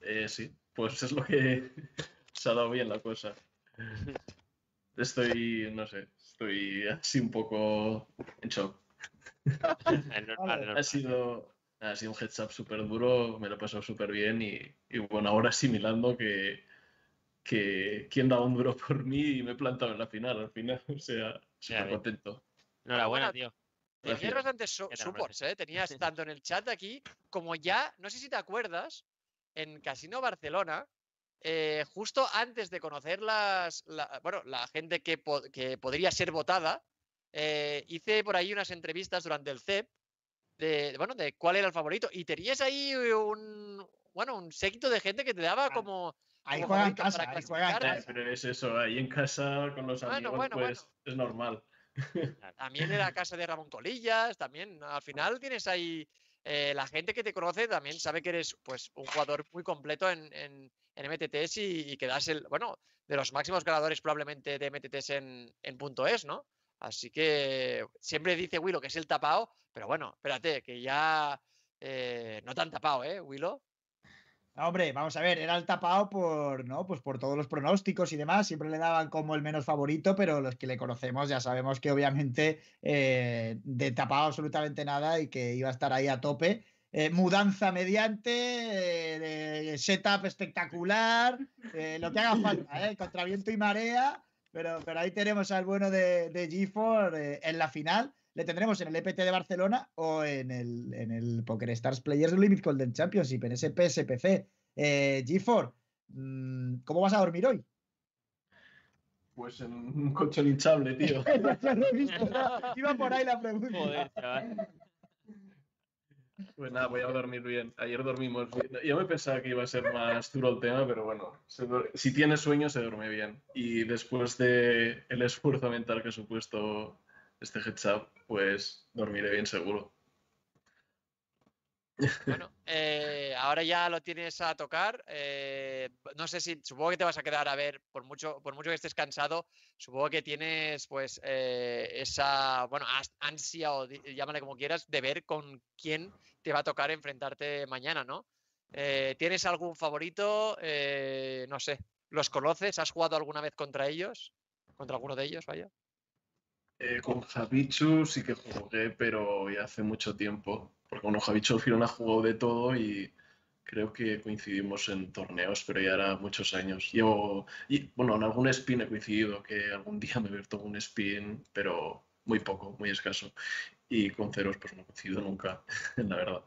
Eh, sí, pues es lo que se ha dado bien la cosa. Estoy, no sé, estoy así un poco en shock. Normal, Ha sido, ha sido un heads up súper duro, me lo he pasado súper bien y, y bueno, ahora asimilando que, que quién daba un duro por mí y me he plantado en la final al final, o sea, súper contento. Enhorabuena, tío. Tenías bastantes su- supports, ¿eh? Tenías tanto en el chat aquí como ya, no sé si te acuerdas, en Casino Barcelona, eh, justo antes de conocer las, la, bueno, la gente que, po- que podría ser votada, eh, hice por ahí unas entrevistas durante el CEP de, bueno, de cuál era el favorito. Y tenías ahí un, bueno, un séquito de gente que te daba Ah, como... Ahí como casa, para ahí juega en clasificar. Eh, casa. pero es eso, ahí en casa con los Bueno, amigos, bueno, pues es normal. También era casa de Ramón Colillas, también al final tienes ahí eh, la gente que te conoce también sabe que eres pues un jugador muy completo en, en, en MTTs y, y que das el, bueno, de los máximos ganadores probablemente de MTTs en, en punto es, ¿no? Así que siempre dice Willow que es el tapado, pero bueno, espérate, que ya eh, no tan tapado, ¿eh, Willow? No, hombre, vamos a ver, era el tapado por, ¿no? Pues por todos los pronósticos y demás. Siempre le daban como el menos favorito, pero los que le conocemos ya sabemos que obviamente eh, de tapado absolutamente nada y que iba a estar ahí a tope. Eh, mudanza mediante, setup espectacular, lo que haga falta, contra viento y marea. Pero, pero ahí tenemos al bueno de, de G4 eh, en la final. Le tendremos en el EPT de Barcelona o en el, en el Poker Stars Players Limit Golden Championship, en ese PSPC. Eh, G4, mm, ¿cómo vas a dormir hoy? Pues en un colchón hinchable, tío. Ya lo he visto. Iba por ahí la pregunta. Joder, chaval. Pues nada, voy a dormir bien. Ayer dormimos bien. Yo me pensaba que iba a ser más duro el tema, pero bueno, si tiene sueño se duerme bien. Y después de el esfuerzo mental que ha supuesto este heads up, pues dormiré bien seguro. Bueno, eh, ahora ya lo tienes a tocar. eh, no sé si, supongo que te vas a quedar a ver, por mucho, por mucho que estés cansado, supongo que tienes pues eh, esa, bueno, ansia o llámale como quieras, de ver con quién te va a tocar enfrentarte mañana, ¿no? ¿Tienes algún favorito? No sé, ¿los conoces? ¿Has jugado alguna vez contra ellos? ¿Contra alguno de ellos, vaya? Con Javichu sí que jugué, pero ya hace mucho tiempo. Porque bueno, Javichu al final ha jugado de todo y creo que coincidimos en torneos, pero ya era muchos años. Llevo, y bueno, en algún spin he coincidido, que algún día me he abierto un spin, pero muy poco, muy escaso. Y con ceros pues no he coincidido nunca, la verdad.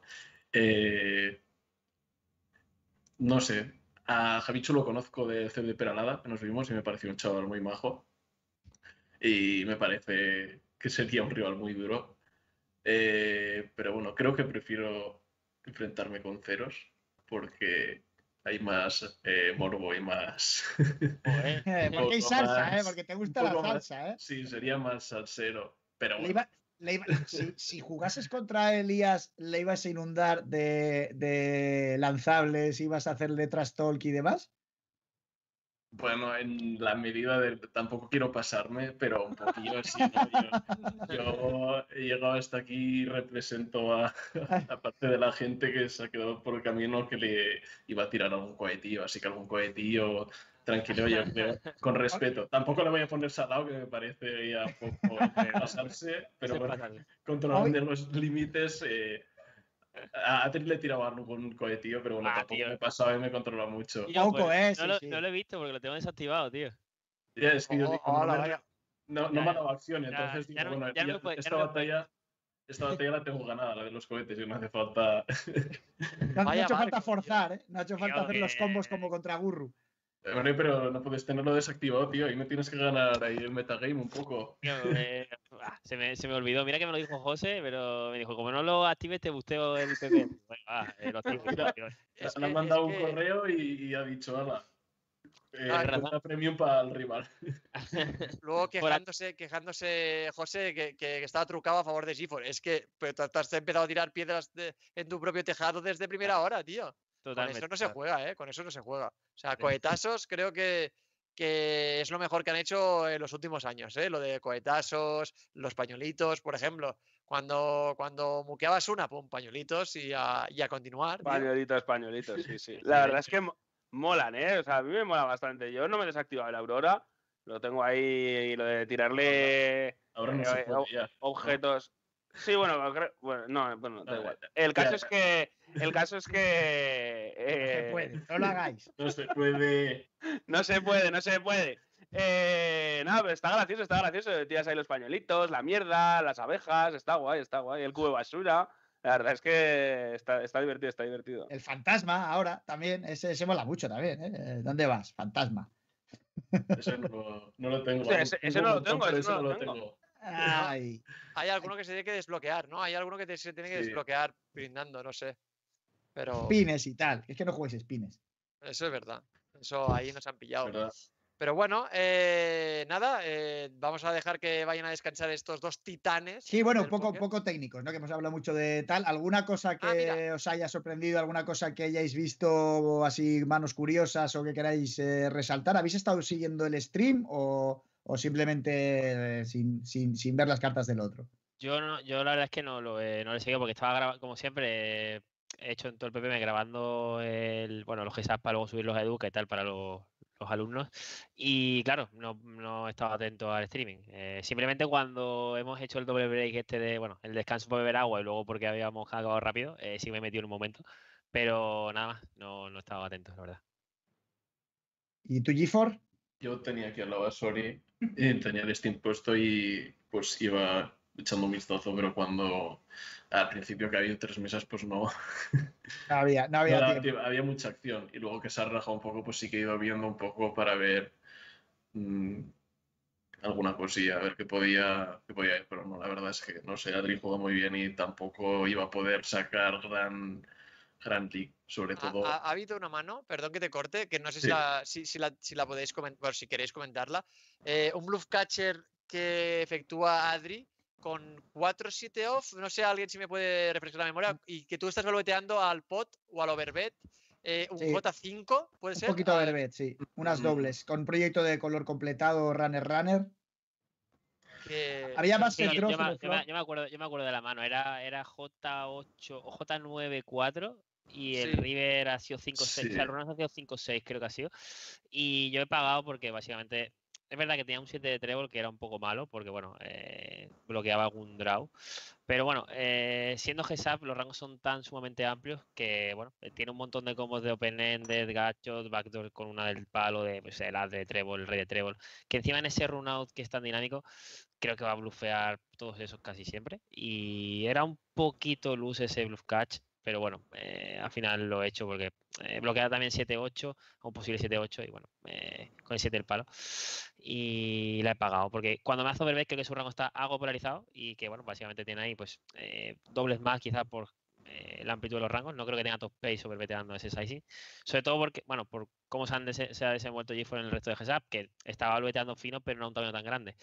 Eh, no sé, a Javichu lo conozco de CB Peralada, que nos vimos y me pareció un chaval muy majo y me parece que sería un rival muy duro. Eh, pero bueno, creo que prefiero enfrentarme con ceros porque hay más eh, morbo y más. Joder. Porque hay salsa, ¿eh? Porque te gusta la salsa, ¿eh? sí, sería más salsero. Pero Le bueno, iba- le iba- si, si jugases contra Elías, le ibas a inundar de, de lanzables, ibas a hacerle trash talk y demás. Bueno, en la medida de. Tampoco quiero pasarme, pero un poquillo así. ¿no? Yo, yo he llegado hasta aquí y represento a, a parte de la gente que se ha quedado por el camino que le iba a tirar algún cohetillo. Así que algún cohetillo tranquilo, yo creo, con respeto. Tampoco le voy a poner salado, que me parece ya un poco pasarse, pero bueno, controlando los límites. eh, a Atri le tiraba algún cohetillo, pero bueno, Ah, tampoco tío. me pasaba y me controla mucho. Poco, pues, eh, No, sí, lo, sí. no lo he visto porque lo tengo desactivado, tío. Ya, es que yo Oh, no, hola, me- vaya. no, no me ha dado acción, Ya, entonces ya digo, no- bueno, esta batalla. Esta batalla la tengo ganada, la de los cohetes, y no hace falta. No, ha hecho falta forzar, ¿eh? No ha hecho falta Tío, hacer los combos como contra Gurru. Bueno, pero no puedes tenerlo desactivado, tío. Ahí me tienes que ganar ahí el metagame un poco. Eh, se, me, se me olvidó. Mira que me lo dijo José, pero me dijo, como no lo actives, te busteo el PP. Bueno, ah, eh, lo activo, Mira, Le han mandado un que- correo y, y ha dicho, ala. Eh, Ah, premium para el rival. Luego quejándose, quejándose José, que, que estaba trucado a favor de Gifor. Es que pero te, te has empezado a tirar piedras de- en tu propio tejado desde primera hora, tío. Con Totalmente. eso no se juega, ¿eh? Con eso no se juega. O sea, cohetazos creo que, que es lo mejor que han hecho en los últimos años, ¿eh? Lo de cohetazos, los pañuelitos, por ejemplo. Cuando, cuando muqueabas una, pum, pañuelitos y a, y a continuar. tío. Pañuelitos, pañuelitos, sí, sí. La verdad es que mo- molan, ¿eh? O sea, a mí me mola bastante. Yo no me he desactivado el Aurora. Lo tengo ahí, lo de tirarle Ahora no Eh, se puede ya. objetos. Sí, bueno, creo- bueno, no, bueno, da igual. El caso ya. es que, el caso es que No se eh, puede, no lo hagáis. No se puede. no se puede, no se puede. Eh, nada, pero está gracioso, está gracioso. Tiras ahí los pañuelitos, la mierda, las abejas, está guay, está guay. El cubo de basura. La verdad es que está, está divertido, está divertido. El fantasma ahora también, ese, ese mola mucho también, ¿eh? ¿Dónde vas? Fantasma. Ese no, lo- no lo tengo. O sea, ese- ese no lo tengo, ese no lo tengo. Ay, Hay alguno que se tiene que desbloquear, ¿no? Hay alguno que te- se tiene que Sí. desbloquear brindando, no sé. Pero spines y tal. Es que no juguéis spines. eso es verdad. Eso ahí nos han pillado. ¿verdad? Pero bueno, eh, nada, eh, vamos a dejar que vayan a descansar estos dos titanes. Sí, bueno, poco, poco técnicos, ¿no? Que hemos hablado mucho de tal. ¿Alguna cosa que Ah, mira. os haya sorprendido? ¿Alguna cosa que hayáis visto así, manos curiosas o que queráis eh, resaltar? ¿Habéis estado siguiendo el stream o, o simplemente eh, sin, sin- sin ver las cartas del otro? Yo, no, yo la verdad es que no lo, he- no lo he seguido porque estaba grabando, como siempre, eh, he hecho en todo el PPM grabando el, bueno, los GSAP para luego subirlos a Educa y tal para los, los alumnos. Y claro, no, no he estado atento al streaming. Eh, simplemente cuando hemos hecho el doble break este de, bueno, el descanso por beber agua y luego porque habíamos acabado rápido, eh, sí me he metido en un momento. Pero nada más, no, no he estado atento, la verdad. ¿Y tú, G4? Yo tenía aquí al lado a Sori y tenía el Steam puesto y pues iba, echando un vistazo, pero cuando al principio que había tres mesas, pues no. No había, no había no tiempo. había mucha acción. Y luego que se ha rajado un poco, pues sí que he ido viendo un poco para ver mm, alguna cosilla, a ver qué podía, qué podía ir. Pero no, la verdad es que no sé, Adri juega muy bien y tampoco iba a poder sacar gran, gran league, sobre todo. ha- ha habido una mano, perdón que te corte, que no sé si, la, si, si la, si la podéis comentar, si queréis comentarla. Eh, un bluff catcher que efectúa Adri con 4-7 off, no sé, alguien si me puede refrescar la Mm. memoria, y que tú estás valveteando al pot o al overbet, eh, un Sí. J5, ¿puede Un ser? poquito Ah, de verbet, sí. Unas Mm. dobles. Con un proyecto de color completado, runner, runner. que- Había más Sí, yo, yo me, yo me- yo me acuerdo, yo me acuerdo de la mano, era, era J8 o J94 y el Sí. River ha sido 5-6, o sea, el Sí. Runas ha sido 5-6 creo que ha sido. Y yo he pagado porque básicamente, es verdad que tenía un 7 de trébol que era un poco malo porque bueno, eh, bloqueaba algún draw. Pero bueno, eh, siendo GSAP los rangos son tan sumamente amplios que bueno, eh, tiene un montón de combos de open-ended, gachos, backdoor con una del palo de pues, el as de trébol, el rey de trébol, que encima en ese run out que es tan dinámico, creo que va a bluffear todos esos casi siempre. Y era un poquito luz ese bluff catch, pero bueno, eh, al final lo he hecho porque eh, bloquea también 7-8, o un posible 7-8, y bueno, eh, con el 7 del palo. Y la he pagado, porque cuando me hace overbet creo que su rango está algo polarizado y que bueno, básicamente tiene ahí pues eh, dobles más quizá por eh, la amplitud de los rangos. No creo que tenga top pace overbeteando ese sizing. Sobre todo porque, bueno, por cómo se, han ha desenvuelto GeForce en el resto de GSAP, que estaba overbeteando fino, pero no a un tamaño tan grande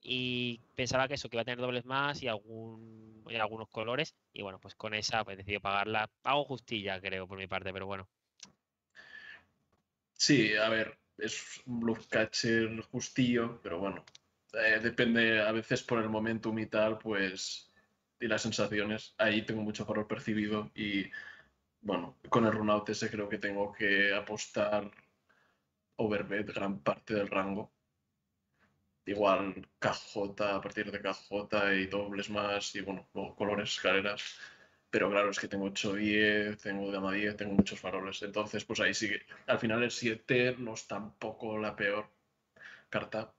y pensaba que eso, que iba a tener dobles más y, algún, algunos colores. Y bueno, pues con esa pues decidí pagarla. Hago justilla, creo, por mi parte, pero bueno. Sí, a ver, es un bluff catcher justillo, pero bueno, eh, depende a veces por el momentum y tal, pues, y las sensaciones. Ahí tengo mucho valor percibido y, bueno, con el runout ese creo que tengo que apostar overbet gran parte del rango. Igual KJ a partir de KJ y dobles más y, bueno, luego colores, escaleras. Pero claro, es que tengo 8-10, tengo dama 10, tengo muchos faroles. Entonces, pues ahí sí que al final el 7 no es tampoco la peor carta.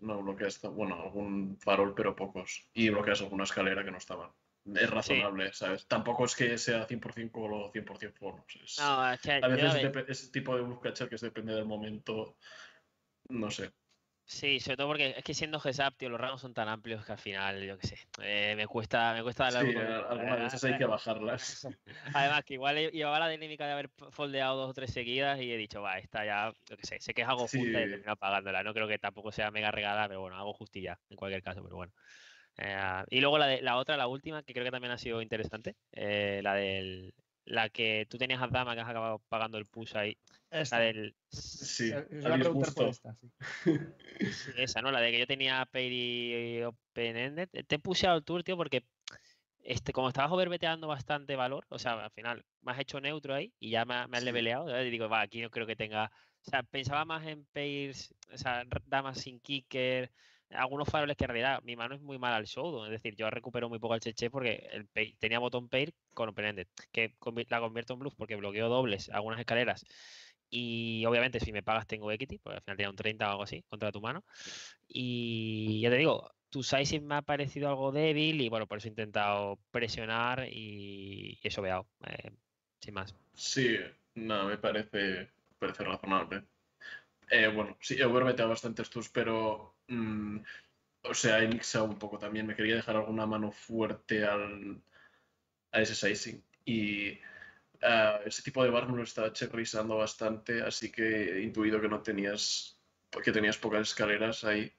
No bloqueas, bueno, algún farol, pero pocos. Y bloqueas alguna escalera que no está mal. Es razonable, ¿sabes? Tampoco es que sea 100% call o 100% fonos. Es, No, a veces ese tipo de bluff catcher que es depende del momento. No sé. Sí, sobre todo porque es que siendo GSAP, tío, los rangos son tan amplios que al final, yo qué sé, eh, me cuesta, me cuesta Sí, algunas veces hay que bajarlas. Además, que igual llevaba la dinámica de haber foldeado dos o tres seguidas y he dicho, va, esta ya, yo qué sé, sé que es algo justa y he Sí. terminado pagándola. No creo que tampoco sea mega regalada, pero bueno, hago justilla en cualquier caso, pero bueno. Eh, y luego la, de, la otra, la última, que creo que también ha sido interesante, eh, la del la que tú tenías a Dama que has acabado pagando el push ahí, Esta. la del Sí, Eh, os iba a habéis preguntar por justo. esta, sí. Sí, esa, ¿no? La de que yo tenía y Open Ended. Te he puseado el tour, tío, porque este, como estabas overbeteando bastante valor, o sea, al final me has hecho neutro ahí y ya me, ha- me has Sí. leveleado. Y digo, va, aquí no creo que tenga. O sea, pensaba más en pairs, o sea, damas sin kicker, algunos faroles que en realidad mi mano es muy mala al showdown. Es decir, yo recupero muy poco al cheche porque el pair- tenía botón pair con open que la convierto en bluff porque bloqueo dobles, algunas escaleras. Y obviamente si me pagas tengo equity, porque al final tenía un 30 o algo así contra tu mano. Y ya te digo, tu sizing me ha parecido algo débil y bueno, por eso he intentado presionar y, he sobeado, eh, sin más. Sí, no, me parece, parece razonable. Eh, bueno, sí, he overbeteado bastantes tus, pero. mm, o sea, he mixado un poco también. Me quería dejar alguna mano fuerte al, a ese sizing. Y ah, ese tipo de bar me lo estaba checkrisando bastante, así que he intuido que no tenías. que tenías pocas escaleras ahí.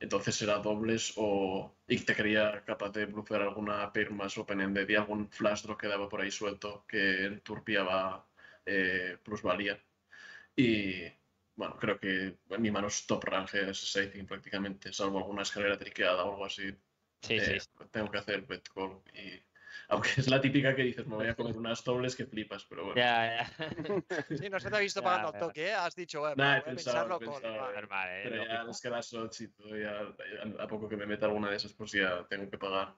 Entonces era dobles o. Y te quería capaz de bluffear alguna pair más open-ended y algún flash draw que daba por ahí suelto que enturbiaba eh, plusvalía. Y bueno, creo que mi mano es top range es sizing prácticamente, salvo alguna escalera triqueada o algo así. Sí, sí, eh, Tengo que hacer bet call. Y, aunque es la típica que dices, me voy a comer unas dobles que flipas, pero bueno. Ya, ya. Sí, no se te ha visto pagando al toque, ¿eh? Has dicho, eh, Nah, he voy a pensado, pensarlo he con. vale. Normal, eh, Pero ya lógico. es que las odds y todo, ya, ya a poco que me meta alguna de esas, pues ya tengo que pagar.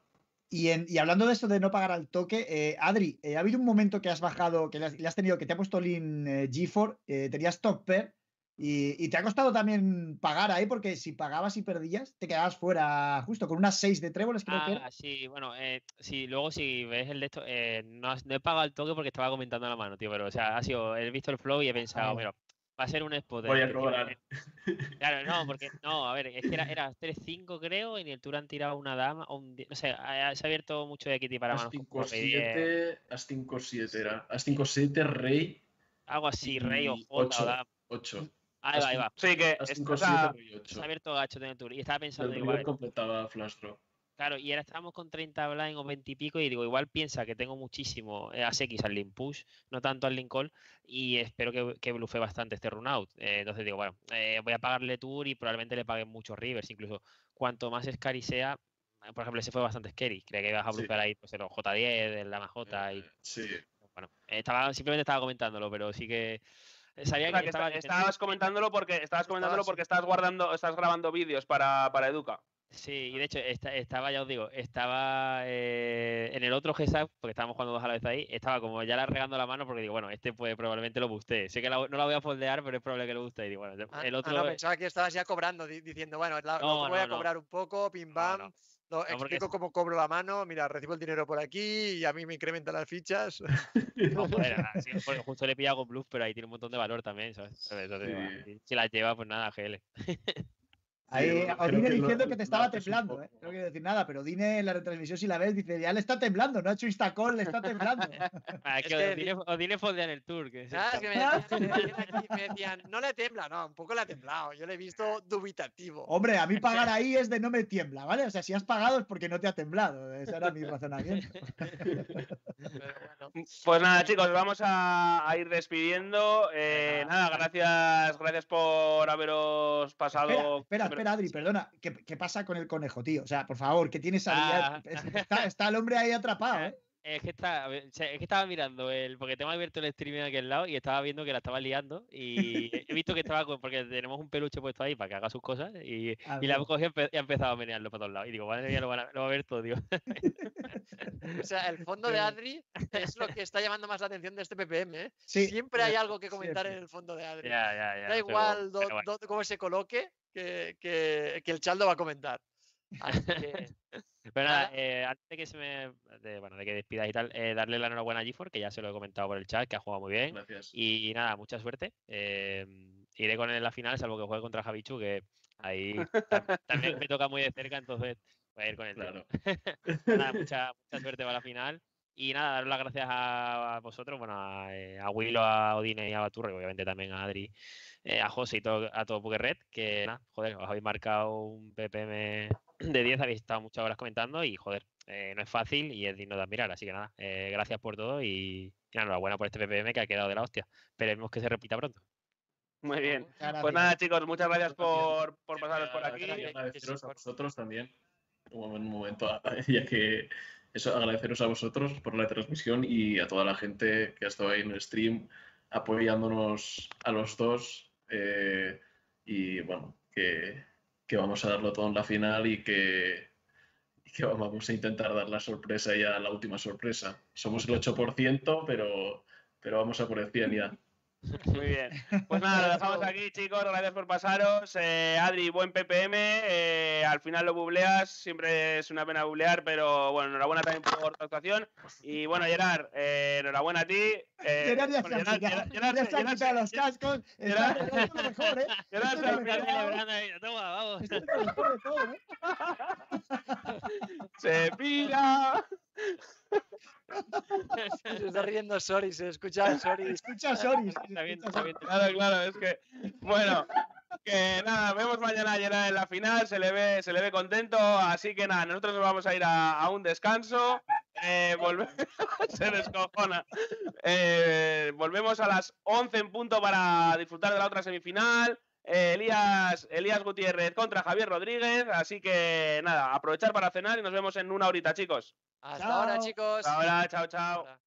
Y, en- y hablando de esto de no pagar al toque, eh, Adri, eh, ¿ha habido un momento que has bajado, que le has, le has tenido, que te ha puesto Lin eh, G4, eh, tenías top pair Y, y te ha costado también pagar ahí, porque si pagabas y perdías, te quedabas fuera justo con unas 6 de tréboles, creo que era. Ah, sí, bueno, eh, sí, luego si ves el de esto, eh, no, has- no he pagado el toque porque estaba comentando a la mano, tío, pero o sea, ha sido, he visto el flow y he pensado, mira, va a ser un spot. Voy a este tío, cobrar. eh, Claro, no, porque, no, a ver, es que era, era 3-5 creo, y en el tour han tirado una dama, o un, no sé, ha- se ha abierto mucho de equity para As manos con cuatro y diez, 5-7, As 5-7 era. As 5-7, Rey algo así, rey o jota o ocho. dama. 8. Ahí va, ahí va. Sí, que As es- 5-7, o sea, Rey Se 8. ha abierto gacho en el tour y estaba pensando, El vale, completaba Flash Draw. Claro, y ahora estábamos con 30 blind o 20 y pico y digo, igual piensa que tengo muchísimo eh, ASX al link push, no tanto al link call y espero que, que bluffe bastante este run out. Eh, entonces digo, bueno, eh, voy a pagarle tour y probablemente le paguen muchos rivers, incluso cuanto más scary sea, por ejemplo, ese fue bastante scary, creía que ibas a Sí. blufear ahí pues, en los J10, el Lama J y Eh, sí. bueno, estaba, simplemente estaba comentándolo, pero sí que sabía que que estaba... está- estabas comentándolo porque estabas comentándolo porque estás guardando, estás grabando vídeos para, para Educa. Sí, y de hecho esta- estaba, ya os digo, estaba eh, en el otro GSAP, porque estábamos jugando dos a la vez ahí, estaba como ya la regando la mano porque digo, bueno, este pues probablemente lo buste. Sé que la- no la voy a foldear, pero es probable que lo buste. Y digo, bueno, Ah, el ah, otro... no, pensaba que estabas ya cobrando, di- diciendo, bueno, la- lo No, voy a cobrar un poco, pim No, pam. No. No, explico cómo cobro la mano, mira, recibo el dinero por aquí y a mí me incrementan las fichas. No, joder, sí, porque justo le he pillado con bluff, pero ahí tiene un montón de valor también, ¿sabes? Si las lleva, pues nada, GL. Ahí, creo Odine que lo- diciendo que te estaba temblando. ¿eh? No quiero decir nada, pero Odine en la retransmisión, si la ves, dice, ya le está temblando, no ha hecho instacall, le está temblando. Ah, que Odile, Odile foldea en el tour. Que Ah, es está- que me decían, decían no le tembla, no, un poco le ha temblado. Yo le he visto dubitativo. Hombre, a mí pagar ahí es de no me tiembla, ¿vale? O sea, si has pagado es porque no te ha temblado. Ese era mi razonamiento. Bueno. Pues nada, chicos, vamos a, a ir despidiendo. Eh, nada, gracias, gracias por haberos pasado. Espera, espera, espera, Adri, perdona. ¿Qué, qué pasa con el conejo, tío? O sea, por favor, ¿qué tienes ahí? Ah. Está, está el hombre ahí atrapado, ¿eh? Es que, está, es que estaba mirando el. Porque tengo abierto el streaming de aquel lado y estaba viendo que la estaba liando. Y he visto que estaba con. Porque tenemos un peluche puesto ahí para que haga sus cosas. Y, A y la cogido y ha empezado a menearlo para todos lados. Y digo, madre mía, lo, van a- lo va a ver todo, digo. O sea, el fondo de Adri es lo que está llamando más la atención de este PPM. ¿eh? Sí, Siempre hay algo que comentar siempre. en el fondo de Adri. ya, ya, ya. da igual cómo, do- pero bueno. do- cómo se coloque, que, que- que el Chaldo va a comentar. Así que, Pero nada, eh, antes de que se me. De, bueno, de que despidas y tal, eh, darle la enhorabuena a Gifor, que ya se lo he comentado por el chat, que ha jugado muy bien. Gracias. Y nada, mucha suerte. Eh, iré con él en la final, salvo que juegue contra Javichu, que ahí tam- también me toca muy de cerca, entonces voy a ir con él. Claro. Nada, mucha, mucha suerte para la final. Y nada, daros las gracias a, a vosotros, bueno, a, a Willo, a Odine y a Baturre, y obviamente también a Adri, eh, a José y todo, a todo Poker Red, que nada, joder, os habéis marcado un PPM de 10, habéis estado muchas horas comentando y joder, eh, no es fácil y es digno de admirar. Así que nada, eh, gracias por todo y, y enhorabuena por este PPM que ha quedado de la hostia. Esperemos que se repita pronto. Muy bien. Pues nada, chicos, muchas gracias por, por pasaros por aquí. Agradeceros a vosotros también. Un momento, ya que eso, agradeceros a vosotros por la transmisión y a toda la gente que ha estado ahí en el stream apoyándonos a los dos. eh, y bueno, que, que vamos a darlo todo en la final y que, que vamos a intentar dar la sorpresa ya, la última sorpresa. Somos el 8%, pero, pero vamos a por el 100 ya. Muy bien. Pues nada, lo dejamos aquí, chicos. Gracias por pasaros. Eh, Adri, buen PPM. eh, al final lo bubleas. Siempre es una pena bublear, pero bueno, enhorabuena también por tu actuación. Y bueno, Gerard, eh, enhorabuena a ti. eh, Gerard ya bueno, Gerard- Gerard- ya se ha Gerard- quitado los cascos. Está Gerard- esto es lo mejor, ¿eh? Gerard Esto se es lo ha mejor. celebrando ahí, toma, vamos. ¿eh? Se pira. Se está riendo Sori, se escucha Sori. Escucha. Está bien, está bien. Claro, claro, es que. Bueno, que nada, vemos mañana a Gerard en la final, se le ve, se le ve contento, así que nada, nosotros nos vamos a ir a, a un descanso. eh, volve- se descojona. Eh, volvemos a las 11 en punto para disfrutar de la otra semifinal. Elías, Elías Gutiérrez contra Javier Rodríguez. Así que nada, aprovechar para cenar y nos vemos en una horita, chicos. Hasta Chao. ahora, chicos. Hasta ahora, chao, chao. Hasta ahora.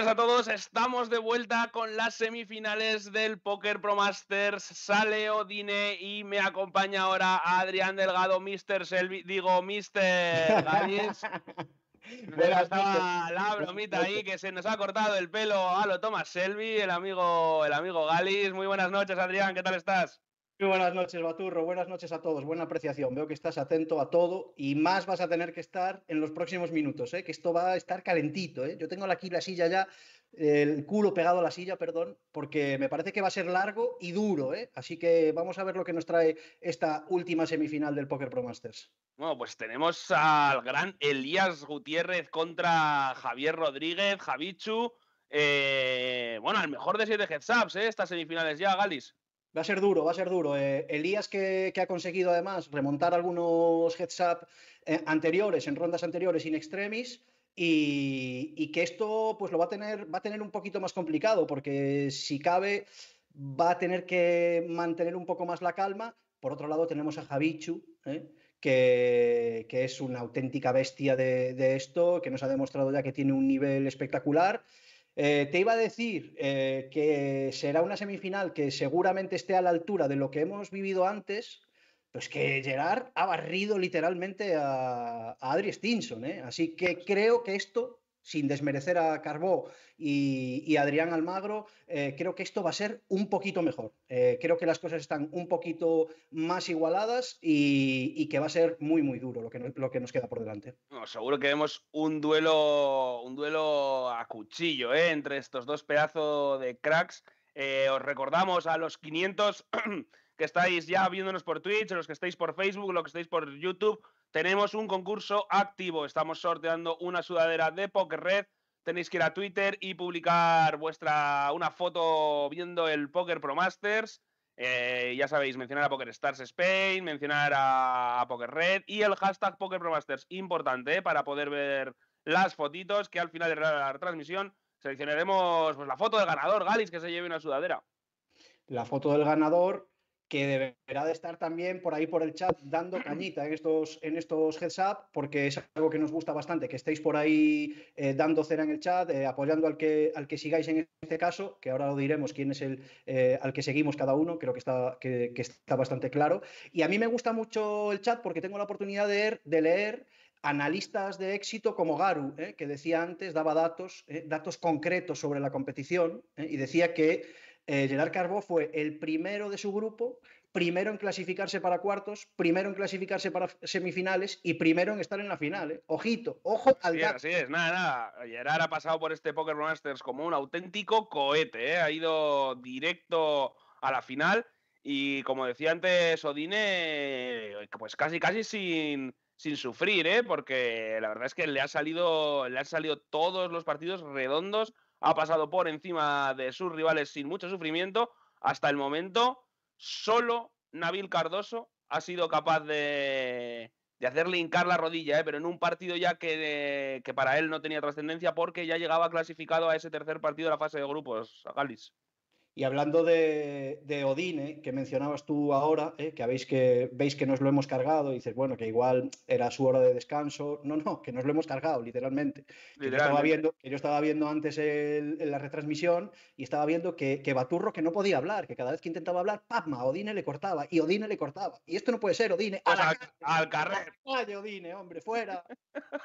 Buenas a todos, estamos de vuelta con las semifinales del Poker Pro Masters. Sale Odine y me acompaña ahora Adrián Delgado, Mr. Selvi, digo Mr. Galis. Pero estaba la bromita ahí que se nos ha cortado el pelo a lo Thomas Selvi, el amigo, el amigo Galis. Muy buenas noches, Adrián, ¿qué tal estás? Muy buenas noches, Baturro. Buenas noches a todos. Buena apreciación. Veo que estás atento a todo y más vas a tener que estar en los próximos minutos, ¿eh? que esto va a estar calentito. ¿eh? Yo tengo aquí la silla ya, el culo pegado a la silla, perdón, porque me parece que va a ser largo y duro. ¿eh? Así que vamos a ver lo que nos trae esta última semifinal del Poker Pro Masters. Bueno, pues tenemos al gran Elías Gutiérrez contra Javier Rodríguez, Javichu. Eh, bueno, el mejor de siete heads ups, ¿eh? estas semifinales ya, Galis. Va a ser duro, va a ser duro. Eh, Elías que, ha conseguido además remontar algunos heads up eh, anteriores, en rondas anteriores in extremis, y, que esto pues lo va a tener, va a tener un poquito más complicado, porque si cabe va a tener que mantener un poco más la calma. Por otro lado tenemos a Javichu, ¿eh? que, es una auténtica bestia de esto, que nos ha demostrado ya que tiene un nivel espectacular. Eh, te iba a decir eh, que será una semifinal que seguramente esté a la altura de lo que hemos vivido antes, pues que Gerard ha barrido literalmente a, a Adri Stinson. ¿eh? Así que creo que esto, sin desmerecer a Carbó y, y Adrián Almagro, eh, creo que esto va a ser un poquito mejor. Eh, creo que las cosas están un poquito más igualadas y, que va a ser muy, muy duro lo que, nos queda por delante. Seguro que vemos un duelo, un duelo a cuchillo ¿eh? entre estos dos pedazos de cracks. Os recordamos a los 500 que estáis ya viéndonos por Twitch, los que estáis por Facebook, los que estáis por YouTube, tenemos un concurso activo. Estamos sorteando una sudadera de Poker Red. Tenéis que ir a Twitter y publicar vuestra una foto viendo el Poker Pro Masters. Eh, ya sabéis, mencionar a Poker Stars Spain, mencionar a, a, Poker Red y el hashtag Poker Pro Masters. Importante ¿eh? para poder ver las fotitos que al final de la transmisión seleccionaremos pues, la foto del ganador, Galis, que se lleve una sudadera. La foto del ganador que deberá de estar también por ahí por el chat dando cañita en estos, en estos heads up, porque es algo que nos gusta bastante, que estéis por ahí eh, dando cera en el chat, eh, apoyando al que, al que sigáis en este caso, que ahora lo diremos quién es el eh, al que seguimos cada uno, creo que está, que, que, está bastante claro. Y a mí me gusta mucho el chat porque tengo la oportunidad de, de leer analistas de éxito como Garu, ¿eh? que decía antes, daba datos, ¿eh? datos concretos sobre la competición, ¿eh? y decía que eh, Gerard Carbó fue el primero de su grupo, primero en clasificarse para cuartos, primero en clasificarse para semifinales y primero en estar en la final. ¿eh? Ojito, ojo al sí, Así es, nada, nada. Gerard ha pasado por este Poker Masters como un auténtico cohete, ¿eh? ha ido directo a la final y como decía antes Odine, pues casi, casi sin, sin sufrir, ¿eh? porque la verdad es que le, ha salido, le han salido todos los partidos redondos ha pasado por encima de sus rivales sin mucho sufrimiento. Hasta el momento, solo Nabil Cardoso ha sido capaz de, hacerle hincar la rodilla, ¿eh? pero en un partido ya que, que para él no tenía trascendencia porque ya llegaba clasificado a ese tercer partido de la fase de grupos, a Galis. Y hablando de, de Odine, que mencionabas tú ahora, ¿eh? que, habéis que veis que nos lo hemos cargado, y dices, bueno, que igual era su hora de descanso. No, no, que nos lo hemos cargado, literalmente. literalmente. Que, yo estaba viendo, que yo estaba viendo antes el, la retransmisión y estaba viendo que, que, Baturro que no podía hablar, que cada vez que intentaba hablar, ¡pam! Odine le cortaba, y Odine le cortaba. Y esto no puede ser, Odine. Pues al, al carrer. Vaya, Odine, hombre, fuera.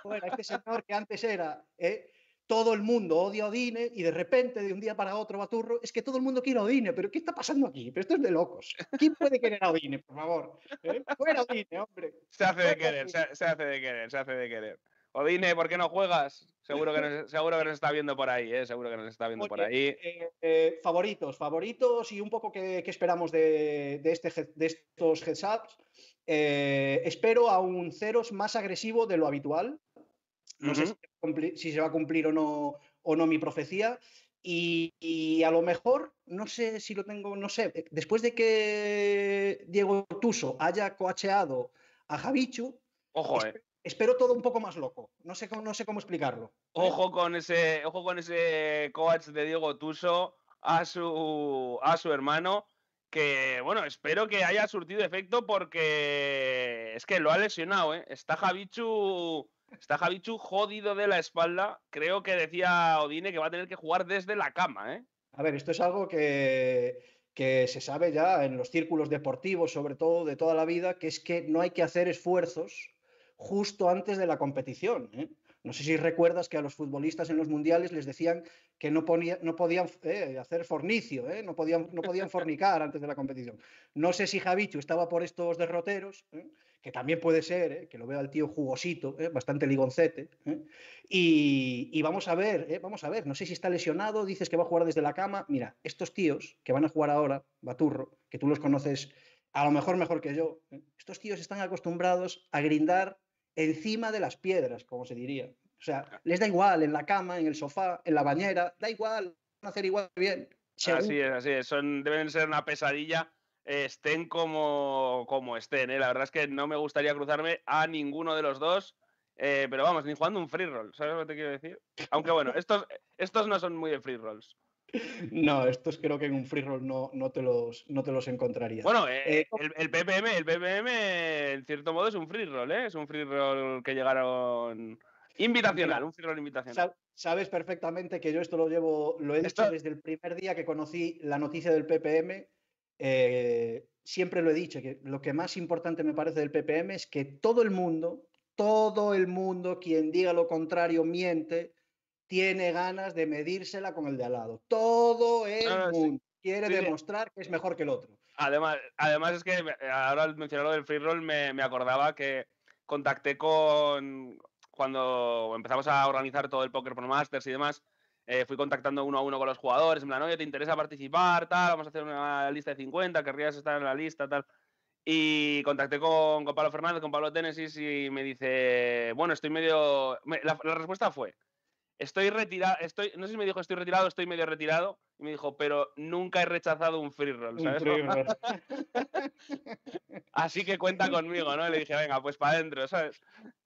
fuera. Este señor que antes era. ¿eh? Todo el mundo odia a Odine y de repente, de un día para otro, Baturro, es que todo el mundo quiere a Odine, pero ¿qué está pasando aquí? Pero esto es de locos. ¿Quién puede querer a Odine, por favor? ¿Eh? Fuera Odine, hombre. Se hace de querer, se, se, hace de querer, se hace de querer. Odine, ¿por qué no juegas? Seguro que nos, seguro que nos está viendo por ahí, ¿eh? Seguro que nos está viendo Oye, por ahí. Eh, eh, favoritos, favoritos y un poco qué, qué esperamos de, de, este, de estos heads ups. Eh, espero a un ceros más agresivo de lo habitual. No uh -huh. sé si, si, se va a cumplir o no, o no mi profecía. Y, a lo mejor, no sé si lo tengo, no sé, eh, después de que Diego Tuso haya coacheado a Javichu, Ojo, eh. espero todo un poco más loco. No sé, no sé cómo explicarlo. Ojo con ese, ojo con ese coach de Diego Tuso a su, a su hermano que, bueno, espero que haya surtido efecto porque es que lo ha lesionado, ¿eh? Está Javichu Está Javichu jodido de la espalda. Creo que decía Odine que va a tener que jugar desde la cama, ¿eh? A ver, esto es algo que, que se sabe ya en los círculos deportivos, sobre todo de toda la vida, que es que no hay que hacer esfuerzos justo antes de la competición. ¿eh? No sé si recuerdas que a los futbolistas en los mundiales les decían que no, no podían eh, hacer fornicio, ¿eh? no, podían, no podían fornicar antes de la competición. No sé si Javichu estaba por estos derroteros, ¿eh? Que también puede ser, que lo vea el tío jugosito, bastante ligoncete. Y, y, vamos a ver, vamos a ver, no sé si está lesionado, dices que va a jugar desde la cama. Mira, estos tíos que van a jugar ahora, Baturro, que tú los conoces a lo mejor mejor que yo, estos tíos están acostumbrados a grindar encima de las piedras, como se diría. O sea, les da igual en la cama, en el sofá, en la bañera, da igual, van a hacer igual bien. Así es, así es. Son, deben ser una pesadilla, estén como, como estén. ¿eh? La verdad es que no me gustaría cruzarme a ninguno de los dos. Eh, pero vamos, ni jugando un free roll, ¿sabes lo que te quiero decir? Aunque bueno, estos, estos no son muy de free rolls. No, estos creo que en un free roll no, no, te, los, no te los encontrarías. Bueno, eh, eh, el, PPM, el PPM en cierto modo es un free roll, ¿eh? Es un free roll que llegaron invitacional, un free roll invitacional. Sabes perfectamente que yo esto lo llevo, lo he dicho desde el primer día que conocí la noticia del PPM. Eh, siempre lo he dicho, que lo que más importante me parece del PPM es que todo el mundo, todo el mundo, quien diga lo contrario, miente tiene ganas de medírsela con el de al lado. Todo el mundo quiere demostrar que es mejor que el otro. Además, además es que ahora al mencionar lo del free roll me, acordaba que contacté con cuando empezamos a organizar todo el Poker Pro Masters y demás, eh, fui contactando uno a uno con los jugadores, en plan, oye, ¿te interesa participar? Tal, vamos a hacer una lista de 50, querrías estar en la lista, tal. Y contacté con, Pablo Fernández, con Pablo Ténesis y me dice, bueno, estoy medio... la respuesta fue, estoy retirado, estoy, no sé si me dijo estoy retirado, estoy medio retirado, y me dijo, pero nunca he rechazado un free roll, ¿sabes? Así que cuenta conmigo, ¿no? Y le dije, venga, pues para adentro, ¿sabes?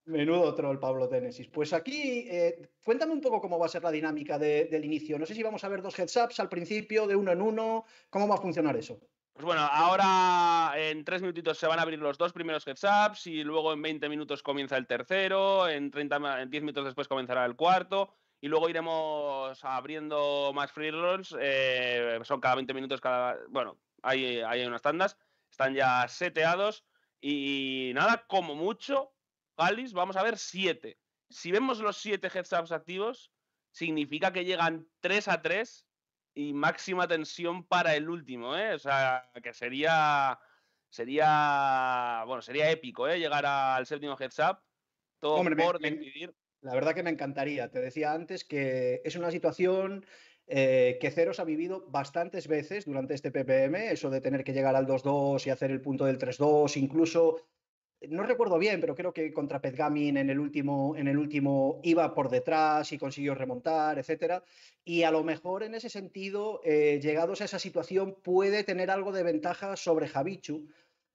Menudo troll, Pablo Ténesis. Pues aquí, eh, cuéntame un poco cómo va a ser la dinámica del inicio. No sé si vamos a ver dos heads ups al principio, de uno en uno. ¿Cómo va a funcionar eso? Pues bueno, ahora en tres minutitos se van a abrir los dos primeros heads ups y luego en 20 minutos comienza el tercero, en, 30, en 10 minutos después comenzará el cuarto y luego iremos abriendo más free rolls. Eh, son cada 20 minutos, cada. Bueno, hay, hay unas tandas, están ya seteados y nada, como mucho, Galis, vamos a ver 7. Si vemos los 7 heads ups activos, significa que llegan 3 a 3 y máxima tensión para el último, ¿eh? O sea, que sería sería bueno, sería épico, ¿eh? Llegar al séptimo heads up, todo por decidir. La verdad que me encantaría. Te decía antes que es una situación eh, que Ceros ha vivido bastantes veces durante este PPM, eso de tener que llegar al 2-2 y hacer el punto del 3-2, incluso no recuerdo bien, pero creo que contra Pedgamin en el último, en el último iba por detrás y consiguió remontar, etcétera. Y a lo mejor en ese sentido, eh, llegados a esa situación, puede tener algo de ventaja sobre Javichu.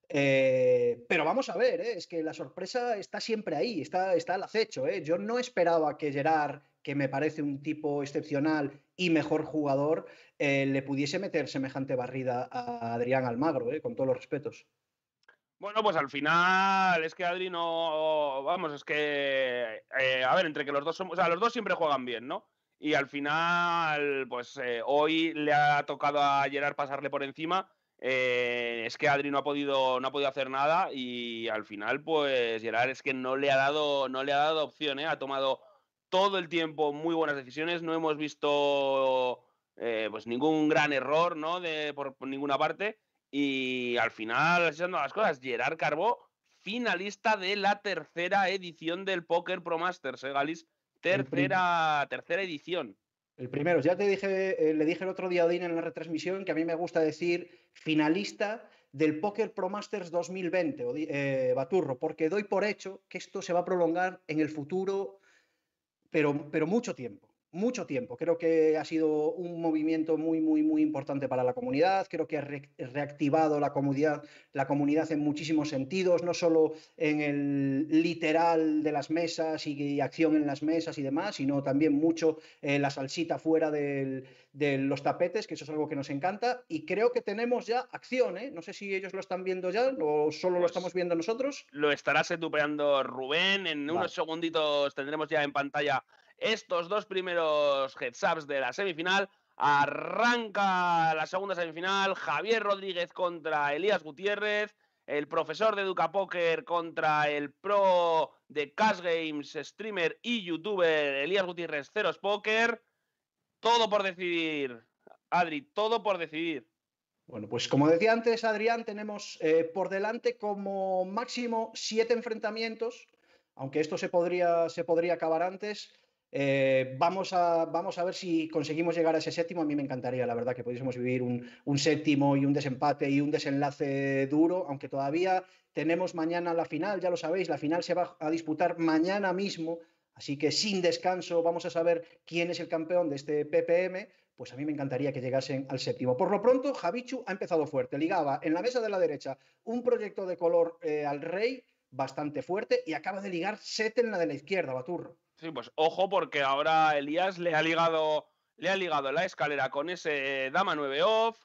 Eh, pero vamos a ver, ¿eh? es que la sorpresa está siempre ahí, está, está al acecho. Yo no esperaba que Gerard, que me parece un tipo excepcional y mejor jugador, le pudiese meter semejante barrida a Adrián Almagro, con todos los respetos. Bueno, pues al final es que Adri no. Vamos, es que. Eh, a ver, entre que los dos somos. O sea, los dos siempre juegan bien, ¿no? Y al final, pues eh, hoy le ha tocado a Gerard pasarle por encima. Eh, es que Adri no ha podido, no ha podido hacer nada. Y al final, pues Gerard es que no le ha dado, no le ha dado opción, Ha tomado todo el tiempo muy buenas decisiones. No hemos visto pues ningún gran error, ¿no? De, por ninguna parte. Y al final, haciendo las cosas, Gerard Carbó, finalista de la tercera edición del Poker Pro Masters, ¿eh, Galis? Tercera, tercera edición. El primero, ya te dije, eh, le dije el otro día a Odín en la retransmisión que a mí me gusta decir finalista del Poker Pro Masters 2020, eh, Baturro, porque doy por hecho que esto se va a prolongar en el futuro, pero, pero mucho tiempo mucho tiempo. Creo que ha sido un movimiento muy, muy, muy importante para la comunidad. Creo que ha reactivado la comunidad, la comunidad en muchísimos sentidos, no solo en el literal de las mesas y, acción en las mesas y demás, sino también mucho eh, la salsita fuera de los tapetes, que eso es algo que nos encanta. Y creo que tenemos ya acción, ¿eh? No sé si ellos lo están viendo ya o solo lo pues estamos viendo nosotros. Lo estará setupeando Rubén. En unos segunditos tendremos ya en pantalla estos dos primeros heads-ups de la semifinal. Arranca la segunda semifinal. Javier Rodríguez contra Elías Gutiérrez. El profesor de Educa Poker contra el pro de Cash Games, streamer y youtuber Elías Gutiérrez Ceros Poker. Todo por decidir. Adri, todo por decidir. Bueno, pues como decía antes Adrián, tenemos eh, por delante como máximo siete enfrentamientos, aunque esto se podría, se podría acabar antes. Eh, vamos, a, ver si conseguimos llegar a ese séptimo. A mí me encantaría, la verdad, que pudiésemos vivir un, séptimo y un desempate y un desenlace duro, aunque todavía tenemos mañana la final, ya lo sabéis, la final se va a disputar mañana mismo, así que sin descanso vamos a saber quién es el campeón de este PPM. Pues a mí me encantaría que llegasen al séptimo. Por lo pronto, Javichu ha empezado fuerte. Ligaba en la mesa de la derecha un proyecto de color eh, al rey bastante fuerte y acaba de ligar set en la de la izquierda, Baturro. Sí, pues ojo porque ahora Elías le ha ligado, le ha ligado la escalera con ese Dama 9 off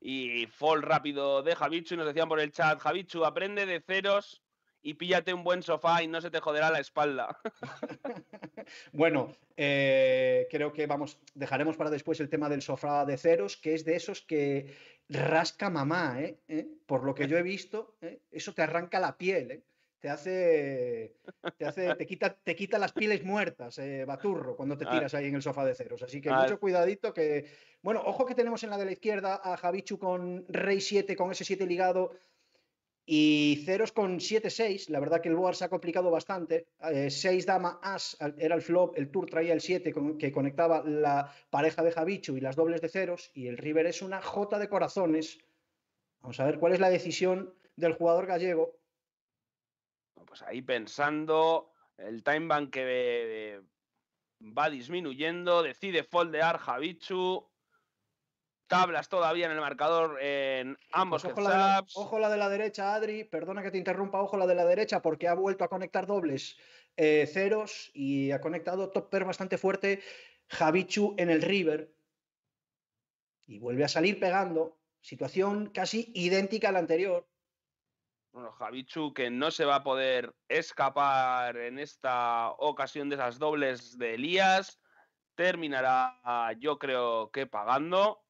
y fall rápido de Javichu y nos decían por el chat, Javichu, aprende de ceros y píllate un buen sofá y no se te joderá la espalda. bueno, eh, creo que vamos, dejaremos para después el tema del sofá de ceros, que es de esos que rasca mamá, ¿eh? ¿Eh? Por lo que yo he visto, eso te arranca la piel, ¿eh? Te hace, te hace, te quita, te quita las pieles muertas, eh, Baturro, cuando te ah. tiras ahí en el sofá de ceros. Así que ah. mucho cuidadito que, bueno, ojo que tenemos en la de la izquierda a Javichu con Rey 7, con ese 7 ligado y ceros con 7-6. La verdad que el board se ha complicado bastante. 6 eh, dama as era el flop, el tour traía el 7 que conectaba la pareja de Javichu y las dobles de ceros y el river es una jota de corazones. Vamos a ver cuál es la decisión del jugador gallego pues ahí pensando, el time bank que va disminuyendo, decide foldear Javichu, tablas todavía en el marcador en ambos pues ojo, la de la, ojo la de la derecha, Adri, perdona que te interrumpa, ojo la de la derecha porque ha vuelto a conectar dobles eh, ceros y ha conectado top pair bastante fuerte Javichu en el river y vuelve a salir pegando, situación casi idéntica a la anterior. Bueno, Javichu que no se va a poder escapar en esta ocasión de esas dobles de Elías. Terminará, yo creo que pagando.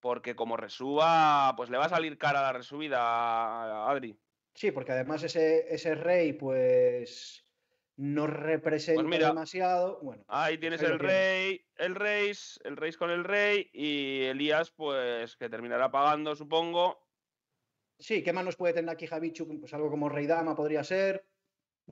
Porque como resuba, pues le va a salir cara la resubida Adri. Sí, porque además ese, ese rey, pues no representa pues demasiado. Bueno, ahí tienes el rey, el rey, el rey con el rey y Elías, pues que terminará pagando, supongo. Sí, ¿qué más nos puede tener aquí Javichu? Pues algo como Rey Dama podría ser.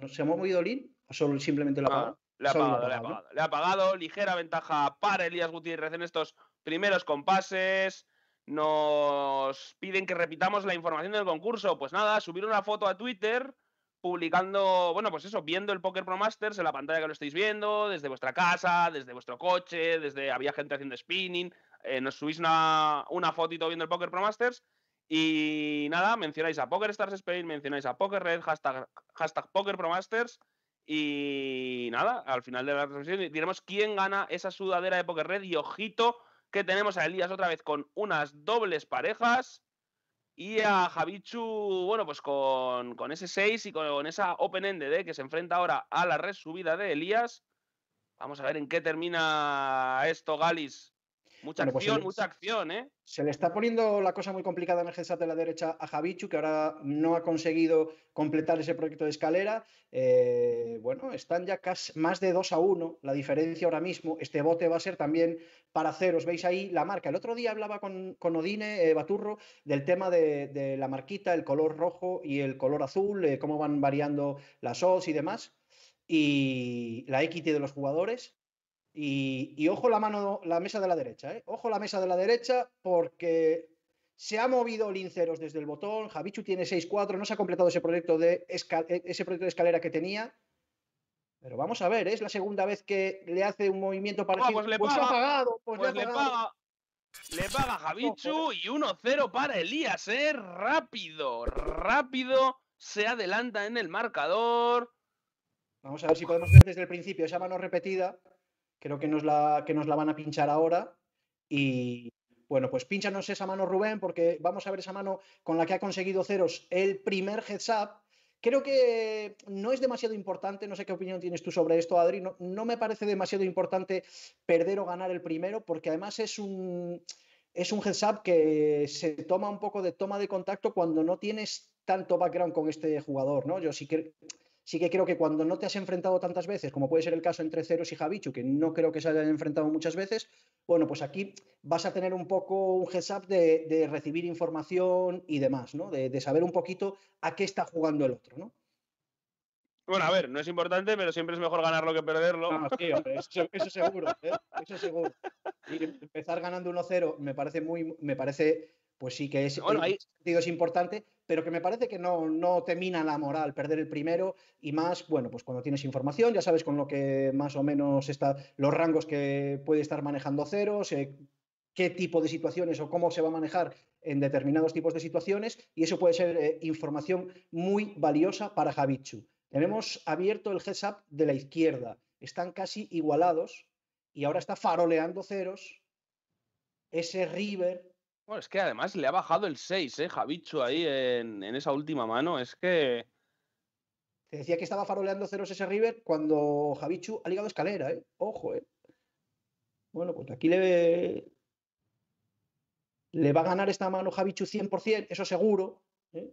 ¿Se ha movido Lin? ¿O solo simplemente lo ha pagado? le ha pagado, le ha pagado, le ha pagado. Ligera ventaja para Elías Gutiérrez en estos primeros compases. Nos piden que repitamos la información del concurso. Pues nada, subir una foto a Twitter publicando, bueno, pues eso, viendo el Poker Pro Masters en la pantalla que lo estáis viendo, desde vuestra casa, desde vuestro coche, desde había gente haciendo spinning. Eh, nos subís una, una fotito viendo el Poker Pro Masters y nada, mencionáis a PokerStars Spain, mencionáis a PokerRed, hashtag, hashtag PokerProMasters. Y nada, al final de la transmisión diremos quién gana esa sudadera de PokerRed. Y ojito que tenemos a Elías otra vez con unas dobles parejas. Y a Javichu, bueno, pues con, con ese 6 y con, esa Open Ended que se enfrenta ahora a la red subida de Elías. Vamos a ver en qué termina esto, Galis. Mucha pues acción, mucha acción, ¿eh? Se le está poniendo la cosa muy complicada en el headset de la derecha a Javichu, que ahora no ha conseguido completar ese proyecto de escalera. Eh, bueno, están ya casi más de 2 a 1. La diferencia ahora mismo, este bote va a ser también para ceros. Veis ahí la marca. El otro día hablaba con, con Odine eh, Baturro del tema de, la marquita, el color rojo y el color azul, eh, cómo van variando las odds y demás. Y la equity de los jugadores. Y, ojo la mano, la mesa de la derecha, ¿eh? Ojo la mesa de la derecha porque se ha movido Linceros desde el botón, Javichu tiene 6-4, no se ha completado ese proyecto, de ese proyecto de escalera que tenía. Pero vamos a ver, es la segunda vez que le hace un movimiento Ah, parecido. pues le ha paga, pagado, pues, Pues le le ha pagado. paga. Le paga Javichu y 1-0 para Elías, ¿eh? Rápido, rápido. Se adelanta en el marcador. Vamos a ver si podemos ver desde el principio esa mano repetida. Creo que nos la, que nos la van a pinchar ahora. Y bueno, pues pínchanos esa mano, Rubén, porque vamos a ver esa mano con la que ha conseguido ceros el primer heads up. Creo que no es demasiado importante, no sé qué opinión tienes tú sobre esto, Adri. No, no me parece demasiado importante perder o ganar el primero, porque además es un, es un heads up que se toma un poco de toma de contacto cuando no tienes tanto background con este jugador, ¿no? Yo sí que sí que creo que cuando no te has enfrentado tantas veces, como puede ser el caso entre Ceros y Javichu, que no creo que se hayan enfrentado muchas veces, bueno, pues aquí vas a tener un poco un heads up de, de recibir información y demás, ¿no? De, de, saber un poquito a qué está jugando el otro, ¿no? Bueno, a ver, no es importante, pero siempre es mejor ganarlo que perderlo. Ah, sí, hombre, eso, eso, seguro, ¿eh? eso seguro. Y empezar ganando 1-0 me parece muy, me parece, pues sí que es, bueno, ahí... sentido es importante, pero que me parece que no, no te mina la moral perder el primero y más, bueno, pues cuando tienes información, ya sabes con lo que más o menos está, los rangos que puede estar manejando ceros, eh, qué tipo de situaciones o cómo se va a manejar en determinados tipos de situaciones y eso puede ser eh, información muy valiosa para Javichu. Tenemos abierto el heads up de la izquierda, están casi igualados y ahora está faroleando ceros ese River bueno, es que además le ha bajado el 6, ¿eh? Javichu ahí en, en, esa última mano. Es que. Te decía que estaba faroleando ceros ese River cuando Javichu ha ligado escalera, ¿eh? Ojo, ¿eh? Bueno, pues aquí le. Le va a ganar esta mano Javichu 100%, eso seguro. ¿eh?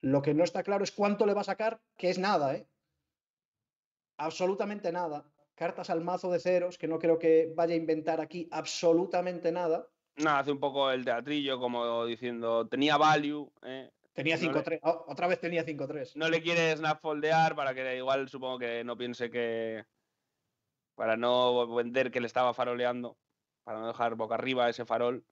Lo que no está claro es cuánto le va a sacar, que es nada, ¿eh? Absolutamente nada. Cartas al mazo de ceros, que no creo que vaya a inventar aquí absolutamente nada. Nada, hace un poco el teatrillo, como diciendo, tenía value. ¿eh? Tenía 5-3, no oh, otra vez tenía 5-3. No le quieres snapfoldear para que igual supongo que no piense que. Para no vender que le estaba faroleando, para no dejar boca arriba ese farol.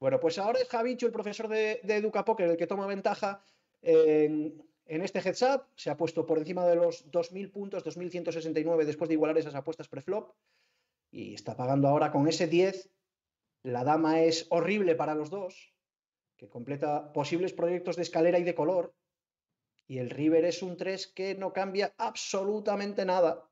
Bueno, pues ahora es Javicho, el profesor de, de Educa Poker, el que toma ventaja en, en este heads up. Se ha puesto por encima de los 2.000 puntos, 2.169 después de igualar esas apuestas preflop. Y está pagando ahora con ese 10 la dama es horrible para los dos, que completa posibles proyectos de escalera y de color. Y el River es un 3 que no cambia absolutamente nada.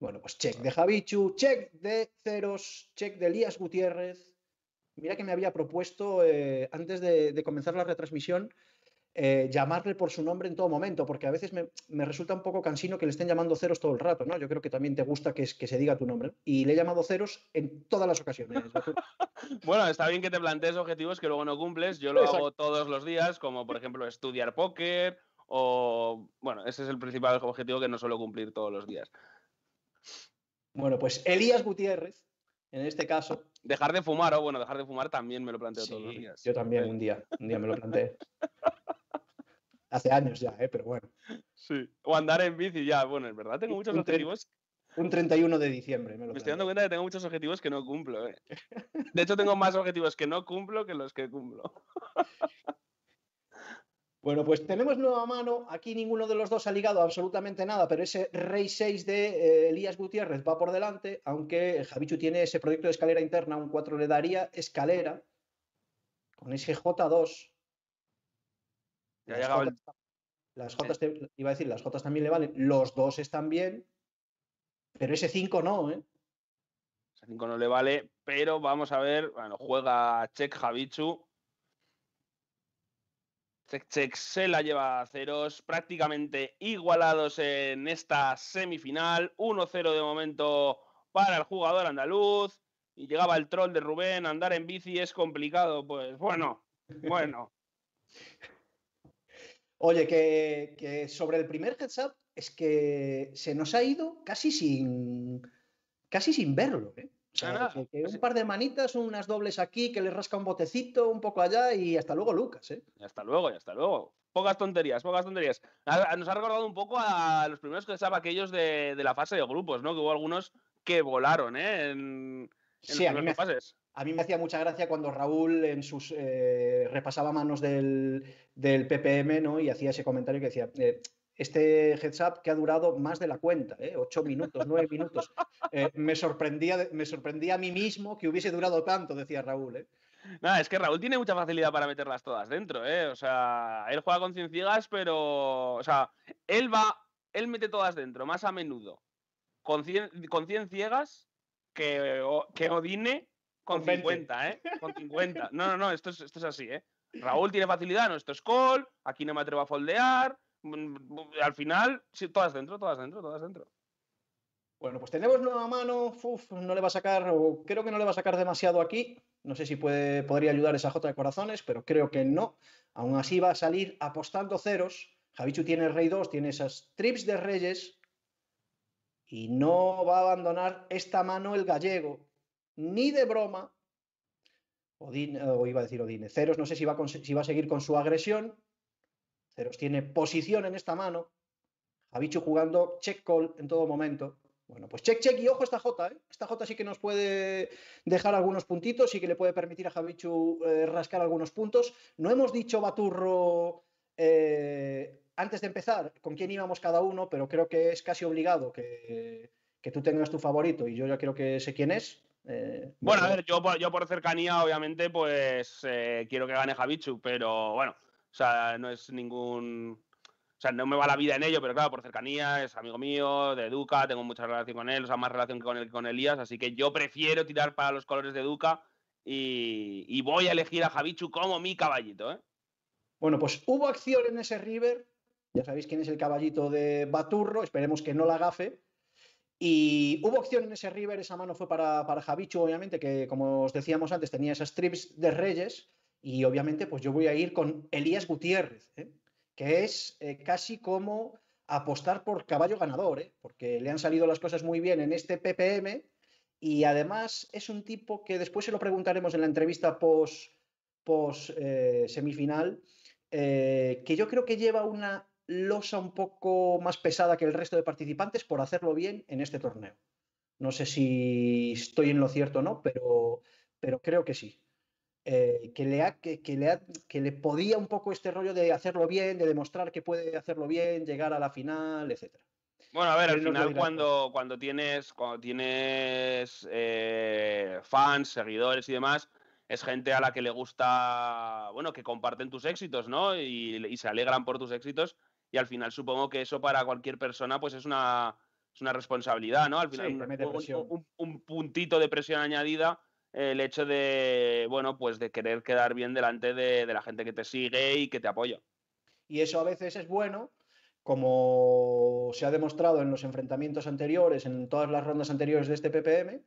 Bueno, pues check de Javichu, check de Ceros, check de Elías Gutiérrez. Mira que me había propuesto eh, antes de, de, comenzar la retransmisión eh, llamarle por su nombre en todo momento, porque a veces me, me, resulta un poco cansino que le estén llamando ceros todo el rato, ¿no? Yo creo que también te gusta que, que se diga tu nombre. Y le he llamado ceros en todas las ocasiones. bueno, está bien que te plantees objetivos que luego no cumples. Yo lo Exacto. hago todos los días, como por ejemplo estudiar póker o... Bueno, ese es el principal objetivo que no suelo cumplir todos los días. Bueno, pues Elías Gutiérrez, en este caso. Dejar de fumar, o bueno, dejar de fumar también me lo planteo sí, todos los días. Yo también, un día, un día me lo planteé. Hace años ya, ¿eh? pero bueno. Sí. O andar en bici ya. Bueno, en verdad tengo muchos un objetivos. Un 31 de diciembre. Me, lo me estoy dando cuenta que tengo muchos objetivos que no cumplo. ¿eh? De hecho, tengo más objetivos que no cumplo que los que cumplo. Bueno, pues tenemos nueva mano. Aquí ninguno de los dos ha ligado absolutamente nada, pero ese Rey 6 de eh, Elías Gutiérrez va por delante, aunque Javichu tiene ese proyecto de escalera interna, un 4 le daría escalera con ese J2. Ya las, J, el... las J, te, iba a decir, las J también le valen, los dos están bien, pero ese 5 no, ¿eh? Ese 5 no le vale, pero vamos a ver, bueno, juega Check Javichu. Check Check se la lleva a ceros, prácticamente igualados en esta semifinal. 1-0 de momento para el jugador andaluz. Y llegaba el troll de Rubén, andar en bici es complicado. Pues bueno, bueno. Oye, que, que, sobre el primer heads up es que se nos ha ido casi sin casi sin verlo, ¿eh? O sea, que, que un par de manitas, unas dobles aquí, que le rasca un botecito, un poco allá y hasta luego Lucas, ¿eh? Y hasta luego, y hasta luego. Pocas tonterías, pocas tonterías. Nos ha recordado un poco a los primeros que up aquellos de, de, la fase de grupos, ¿no? Que hubo algunos que volaron, ¿eh? En sí, a mí, me, fases. a mí me hacía mucha gracia cuando Raúl en sus eh, repasaba manos del, del, PPM, ¿no? Y hacía ese comentario que decía. Eh, este heads up que ha durado más de la cuenta, ¿eh? ocho minutos, nueve minutos. Eh, me, sorprendía, me sorprendía a mí mismo que hubiese durado tanto, decía Raúl. ¿eh? Nada, es que Raúl tiene mucha facilidad para meterlas todas dentro, ¿eh? O sea, él juega con 100 ciegas, pero. O sea, él va. Él mete todas dentro, más a menudo. Con 100, con 100 ciegas que, que Odine con, 50, ¿eh? Con 50. No, no, no, esto es, esto es así, ¿eh? Raúl tiene facilidad, no, esto es call, aquí no me atrevo a foldear. Mm, mm, al final, sí, todas dentro, todas dentro, todas dentro. Bueno, pues tenemos nueva mano. no le va a sacar, o creo que no le va a sacar demasiado aquí. No sé si puede, podría ayudar esa J de corazones, pero creo que no. Aún así va a salir apostando ceros. Javichu tiene rey 2, tiene esas trips de reyes. Y no va a abandonar esta mano el gallego, ni de broma. Odine, o iba a decir Odine. Ceros no sé si va, a seguir con su agresión. Ceros tiene posición en esta mano. Javichu jugando check call en todo momento. Bueno, pues check, check y ojo esta J, ¿eh? Esta J sí que nos puede dejar algunos puntitos, sí que le puede permitir a Javichu eh, rascar algunos puntos. No hemos dicho, Baturro, eh, antes de empezar, con quién íbamos cada uno, pero creo que es casi obligado que, tú tengas tu favorito y yo ya creo que sé quién es. bueno, a ver, yo, yo por cercanía, obviamente, pues quiero que gane Javichu, pero bueno, o sea, no es ningún o sea, no me va la vida en ello, pero claro, por cercanía, es amigo mío, de Duca, tengo mucha relación con él, o sea, más relación que con, él, con Elías, así que yo prefiero tirar para los colores de Duca y, voy a elegir a Javichu como mi caballito, ¿eh? Bueno, pues hubo acción en ese River, ya sabéis quién es el caballito de Baturro, esperemos que no la gafe. Y hubo acción en ese River, esa mano fue para, para Javichu, obviamente, que como os decíamos antes, tenía esas trips de Reyes. Y obviamente, pues yo voy a ir con Elías Gutiérrez. ¿eh? que es eh, casi como apostar por caballo ganador, ¿eh? porque le han salido las cosas muy bien en este PPM y además es un tipo que después se lo preguntaremos en la entrevista post, post semifinal, que yo creo que lleva una losa un poco más pesada que el resto de participantes por hacerlo bien en este torneo. No sé si estoy en lo cierto o no, pero, pero creo que sí. Eh, que, le que, le que le podía un poco este rollo de hacerlo bien, de demostrar que puede hacerlo bien, llegar a la final, etc. Bueno, a ver, al final cuando, cuando tienes, cuando tienes eh, fans, seguidores y demás, es gente a la que le gusta, bueno, que comparten tus éxitos, ¿no? Y, se alegran por tus éxitos. Y al final supongo que eso para cualquier persona pues es una, es una responsabilidad, ¿no? Al final un, puntito de presión añadida el hecho de, bueno, pues de querer quedar bien delante de, la gente que te sigue y que te apoya. Y eso a veces es bueno, como se ha demostrado en los enfrentamientos anteriores, en todas las rondas anteriores de este PPM,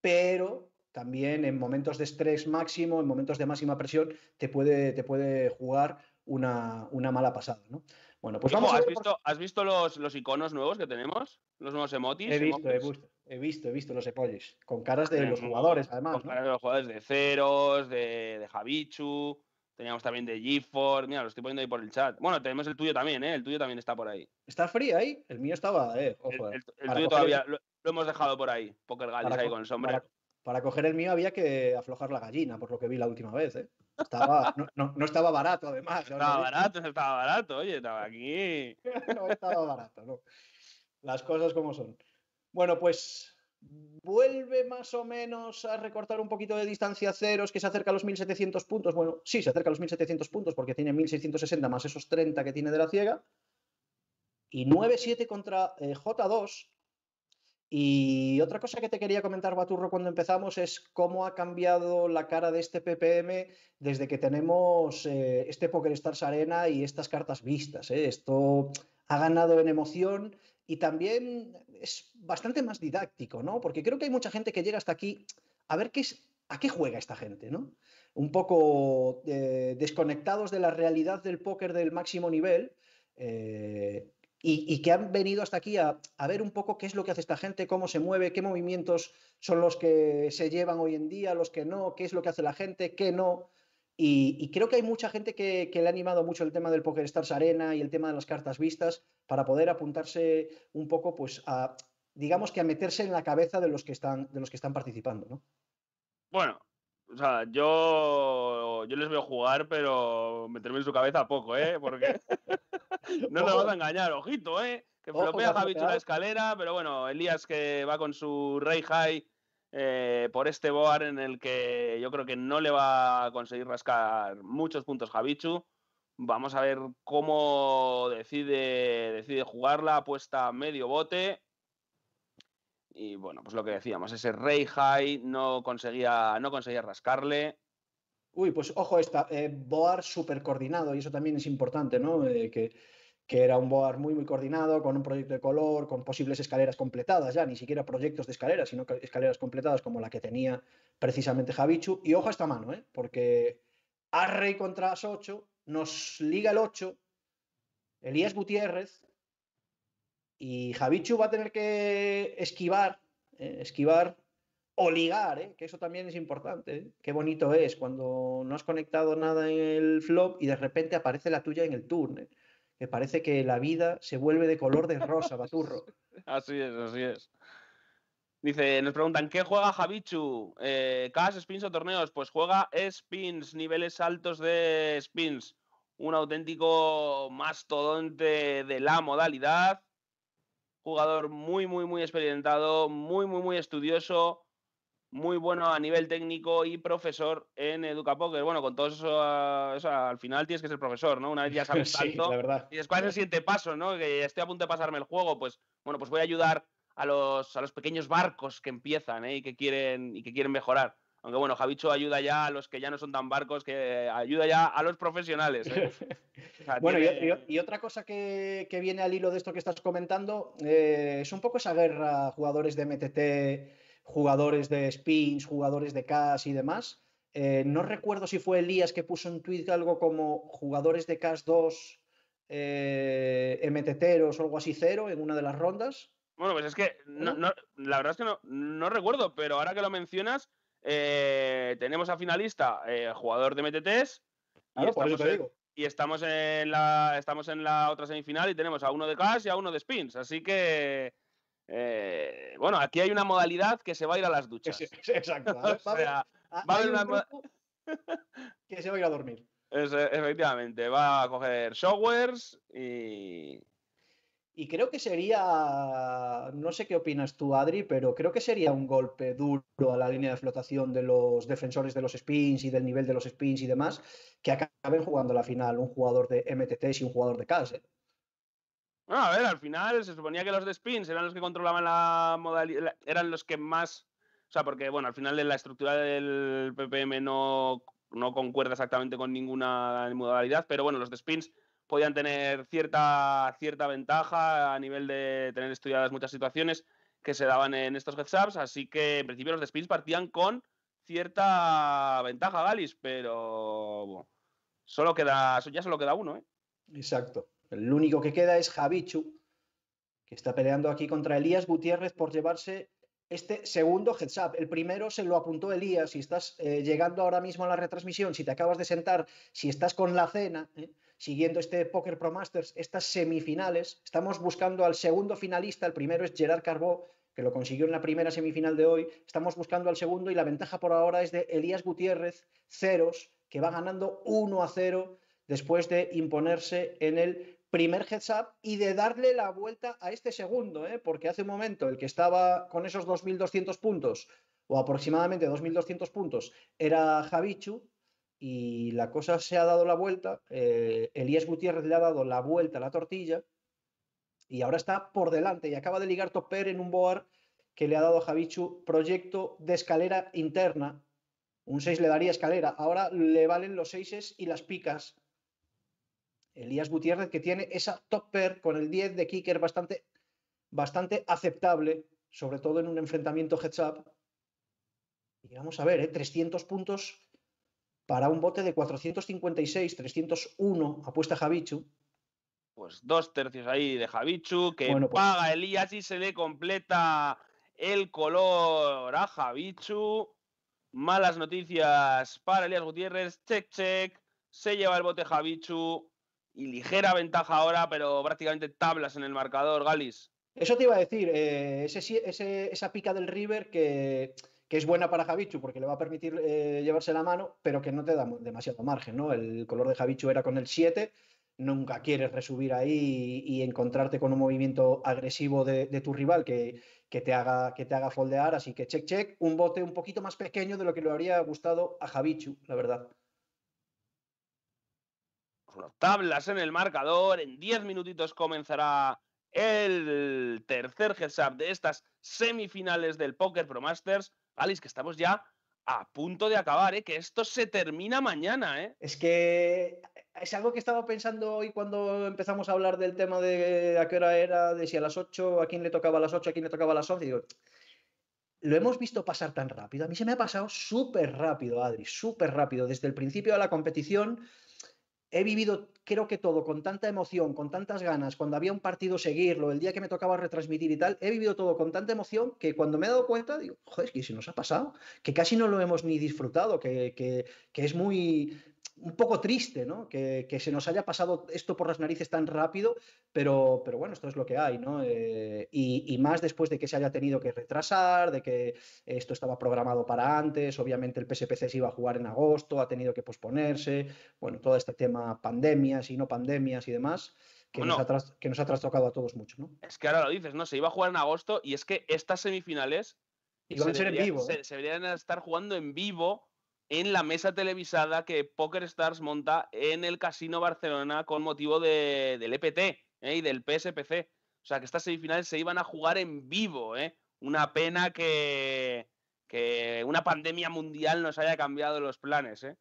pero también en momentos de estrés máximo, en momentos de máxima presión, te puede, te puede jugar una, una mala pasada, ¿no? Bueno, pues vamos ¿has, visto, ¿Has visto los, los, iconos nuevos que tenemos? Los nuevos emotis. He visto, he visto, he visto, he visto los emojis. Con caras de los jugadores, además. Con caras de los jugadores de Ceros, de, de Javichu. Teníamos también de GeForce. Mira, lo estoy poniendo ahí por el chat. Bueno, tenemos el tuyo también, ¿eh? El tuyo también está por ahí. ¿Está frío ahí? El mío estaba, eh. Ojo, el, el, tuyo todavía lo, hemos dejado por ahí. Poker Gallis ahí con el sombrero. Para, coger el mío había que aflojar la gallina, por lo que vi la última vez, ¿eh? Estaba, no, no, estaba barato, además. Estaba barato, estaba barato, oye, estaba aquí. no estaba barato, no. Las cosas como son. Bueno, pues vuelve más o menos a recortar un poquito de distancia a ceros, que se acerca a los 1700 puntos. Bueno, sí, se acerca a los 1700 puntos porque tiene 1660 más esos 30 que tiene de la ciega. Y 9-7 contra eh, J2, y otra cosa que te quería comentar, Baturro, cuando empezamos es cómo ha cambiado la cara de este PPM desde que tenemos eh, este Poker Stars Arena y estas cartas vistas. ¿eh? Esto ha ganado en emoción y también es bastante más didáctico, ¿no? Porque creo que hay mucha gente que llega hasta aquí a ver qué es, a qué juega esta gente, ¿no? Un poco eh, desconectados de la realidad del póker del máximo nivel y, que han venido hasta aquí a, ver un poco qué es lo que hace esta gente, cómo se mueve, qué movimientos son los que se llevan hoy en día, los que no, qué es lo que hace la gente, qué no. Y, creo que hay mucha gente que, le ha animado mucho el tema del Poker Stars Arena y el tema de las cartas vistas para poder apuntarse un poco, pues, a, digamos que a meterse en la cabeza de los que están, de los que están participando, ¿no? Bueno, O sea, yo, yo les veo jugar, pero meterme en su cabeza poco, ¿eh? Porque no nos vas a engañar, ojito, ¿eh? Que flopea Javichu la escalera, pero bueno, Elías que va con su Rey High eh, por este board en el que yo creo que no le va a conseguir rascar muchos puntos Javichu. Vamos a ver cómo decide, decide jugarla, apuesta medio bote. Y bueno, pues lo que decíamos, ese Rey High no conseguía, no conseguía rascarle. Uy, pues ojo esta, eh, Boar súper coordinado, y eso también es importante, ¿no? Eh, que, que era un Boar muy, muy coordinado, con un proyecto de color, con posibles escaleras completadas ya, ni siquiera proyectos de escaleras, sino escaleras completadas como la que tenía precisamente Javichu. Y ojo a esta mano, ¿eh? Porque Arrey contra As-8, nos liga el 8, Elías Gutiérrez, y Javichu va a tener que esquivar, eh, esquivar o ligar, ¿eh? que eso también es importante. ¿eh? Qué bonito es cuando no has conectado nada en el flop y de repente aparece la tuya en el turn. ¿eh? Que parece que la vida se vuelve de color de rosa, baturro. Así es, así es. Dice, nos preguntan, ¿qué juega Javichu? Eh, ¿Cas, spins o torneos? Pues juega spins, niveles altos de spins. Un auténtico mastodonte de la modalidad. Jugador muy, muy, muy experimentado, muy, muy, muy estudioso, muy bueno a nivel técnico y profesor en Educapoker. Bueno, con todo eso, ah, eso, al final tienes que ser profesor, ¿no? Una vez ya sabes Sí, tanto, la verdad. y después el siguiente paso, ¿no? Que estoy a punto de pasarme el juego, pues bueno, pues voy a ayudar a los, a los pequeños barcos que empiezan ¿eh? y, que quieren, y que quieren mejorar. Aunque bueno, Javicho ayuda ya a los que ya no son tan barcos, que ayuda ya a los profesionales. ¿eh? O sea, Bueno, y, tiene- y- y otra cosa que, que viene al hilo de esto que estás comentando eh, es un poco esa guerra, jugadores de MTT, jugadores de spins, jugadores de CAS y demás. Eh, no recuerdo si fue Elías que puso en tweet algo como jugadores de CAS 2, eh, MTTeros o algo así cero en una de las rondas. Bueno, pues es que no- ¿No? no- la verdad es que no, no recuerdo, pero ahora que lo mencionas, eh, tenemos a finalista eh, jugador de MTTs y, Claro, estamos en, digo. y estamos en la estamos en la otra semifinal y tenemos a uno de cash y a uno de spins. Así que eh, bueno, aquí hay una modalidad que se va a ir a las duchas. Exacto. O sea, va a haber una que se va a ir a dormir. es- efectivamente, va a coger showers y Y creo que sería, no sé qué opinas tú, Adri, pero creo que sería un golpe duro a la línea de flotación de los defensores de los spins y del nivel de los spins y demás, que acaben jugando la final un jugador de MTTs y un jugador de CAS. Bueno, a ver, al final se suponía que los de spins eran los que controlaban la modalidad, eran los que más, o sea, porque bueno, al final la estructura del PPM no, no concuerda exactamente con ninguna modalidad, pero bueno, los de spins podían tener cierta, cierta ventaja a nivel de tener estudiadas muchas situaciones que se daban en estos heads ups, así que en principio los de spins partían con cierta ventaja, Galis, pero bueno, solo queda, ya solo queda uno, ¿eh? Exacto. El único que queda es Javichu, que está peleando aquí contra Elías Gutiérrez por llevarse este segundo heads up. El primero se lo apuntó Elías. Si estás eh, llegando ahora mismo a la retransmisión, si te acabas de sentar, si estás con la cena, ¿eh? Siguiendo este Poker Pro Masters, estas semifinales, estamos buscando al segundo finalista. El primero es Gerard Carbó, que lo consiguió en la primera semifinal de hoy. Estamos buscando al segundo y la ventaja por ahora es de Elías Gutiérrez, ceros, que va ganando 1 a 0 después de imponerse en el primer heads up y de darle la vuelta a este segundo, ¿eh? porque hace un momento el que estaba con esos 2.200 puntos o aproximadamente 2.200 puntos era Javichu y la cosa se ha dado la vuelta, eh, Elías Gutiérrez le ha dado la vuelta a la tortilla y ahora está por delante y acaba de ligar top pair en un board que le ha dado a Javichu proyecto de escalera interna. Un 6 le daría escalera, ahora le valen los 6 y las picas Elías Gutiérrez, que tiene esa top pair con el 10 de kicker bastante, bastante aceptable, sobre todo en un enfrentamiento heads up. Y vamos a ver, ¿eh? 300 puntos para un bote de 456, 301, apuesta Javichu. Pues dos tercios ahí de Javichu, que Bueno, pues- paga Elías y se le completa el color a Javichu. Malas noticias para Elías Gutiérrez, check, check. Se lleva el bote Javichu y ligera ventaja ahora, pero prácticamente tablas en el marcador, Galis. Eso te iba a decir, eh, ese, si- ese- esa pica del River que, que es buena para Javichu porque le va a permitir eh, llevarse la mano, pero que no te da demasiado margen, ¿no? El color de Javichu era con el 7, nunca quieres resubir ahí y, encontrarte con un movimiento agresivo de, tu rival que, te haga, que te haga foldear, así que check check, un bote un poquito más pequeño de lo que le habría gustado a Javichu, la verdad. Tablas en el marcador, en 10 minutitos comenzará el tercer heads up de estas semifinales del Poker Pro Masters. Alice, que estamos ya a punto de acabar, ¿eh? que esto se termina mañana. ¿eh? Es que es algo que estaba pensando hoy cuando empezamos a hablar del tema de a qué hora era, de si a las 8, a quién le tocaba a las 8, a quién le tocaba a las 11. Digo, lo hemos visto pasar tan rápido. A mí se me ha pasado súper rápido, Adri, súper rápido. Desde el principio de la competición he vivido, creo que todo, con tanta emoción, con tantas ganas, cuando había un partido seguirlo, el día que me tocaba retransmitir y tal, he vivido todo con tanta emoción que cuando me he dado cuenta, digo, joder, que se nos ha pasado, que casi no lo hemos ni disfrutado, que, que, que es muy, un poco triste, ¿no? Que, se nos haya pasado esto por las narices tan rápido, pero, pero bueno, esto es lo que hay, ¿no? Eh, y, más después de que se haya tenido que retrasar, de que esto estaba programado para antes, obviamente el PSPC se iba a jugar en agosto, ha tenido que posponerse, bueno, todo este tema pandemias y no pandemias y demás. Que, nos ha que nos ha trastocado a todos mucho, ¿no? Es que ahora lo dices, ¿no? Se iba a jugar en agosto y es que estas semifinales Iban a ser en vivo. Se, ¿eh? se, deberían estar jugando en vivo en la mesa televisada que Poker Stars monta en el Casino Barcelona con motivo del EPT ¿eh? y del PSPC. O sea, que estas semifinales se iban a jugar en vivo. ¿eh? Una pena que, que una pandemia mundial nos haya cambiado los planes. ¿eh?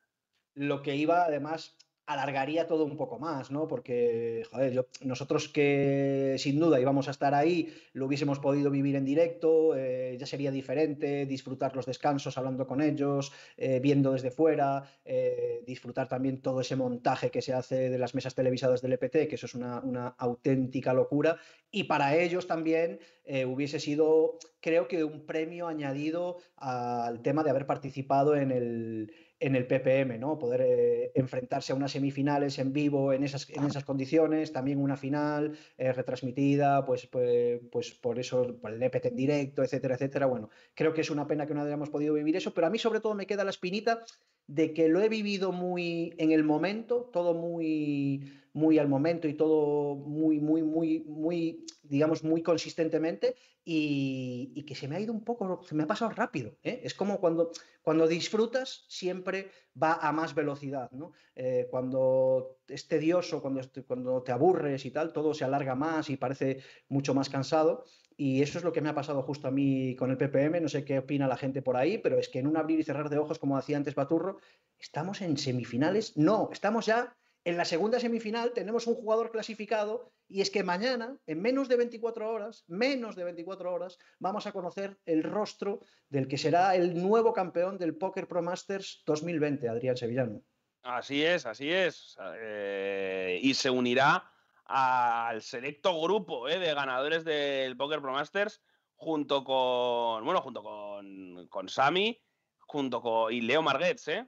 Lo que iba, además, alargaría todo un poco más, ¿no? Porque, joder, nosotros que sin duda íbamos a estar ahí, lo hubiésemos podido vivir en directo, eh, ya sería diferente, disfrutar los descansos hablando con ellos, eh, viendo desde fuera, eh, disfrutar también todo ese montaje que se hace de las mesas televisadas del EPT, que eso es una, una auténtica locura, y para ellos también hubiese sido, creo que, un premio añadido al tema de haber participado en el en el PPM, ¿no? Poder eh, enfrentarse a unas semifinales en vivo en esas, en esas condiciones, también una final eh, retransmitida, pues, pues, pues, por eso, por el EPT en directo, etcétera, etcétera. Bueno, creo que es una pena que no hayamos podido vivir eso, pero a mí sobre todo me queda la espinita de que lo he vivido muy en el momento, todo muy, muy al momento y todo muy, muy, muy, muy, digamos, muy consistentemente y, que se me ha ido un poco, se me ha pasado rápido. ¿eh? Es como cuando, cuando disfrutas, siempre va a más velocidad. ¿no? Eh, cuando es tedioso, cuando, cuando te aburres y tal, todo se alarga más y parece mucho más cansado. Y eso es lo que me ha pasado justo a mí con el PPM. No sé qué opina la gente por ahí, pero es que en un abrir y cerrar de ojos, como decía antes Baturro, estamos en semifinales. No, estamos ya en la segunda semifinal. Tenemos un jugador clasificado y es que mañana, en menos de 24 horas, menos de 24 horas, vamos a conocer el rostro del que será el nuevo campeón del Poker Pro Masters 2020, Adrián Sevillano. Así es, así es. Eh, y se unirá al selecto grupo eh, de ganadores del Poker Pro Masters junto con, bueno, junto con, con Sami, junto con y Leo Marguets, ¿eh?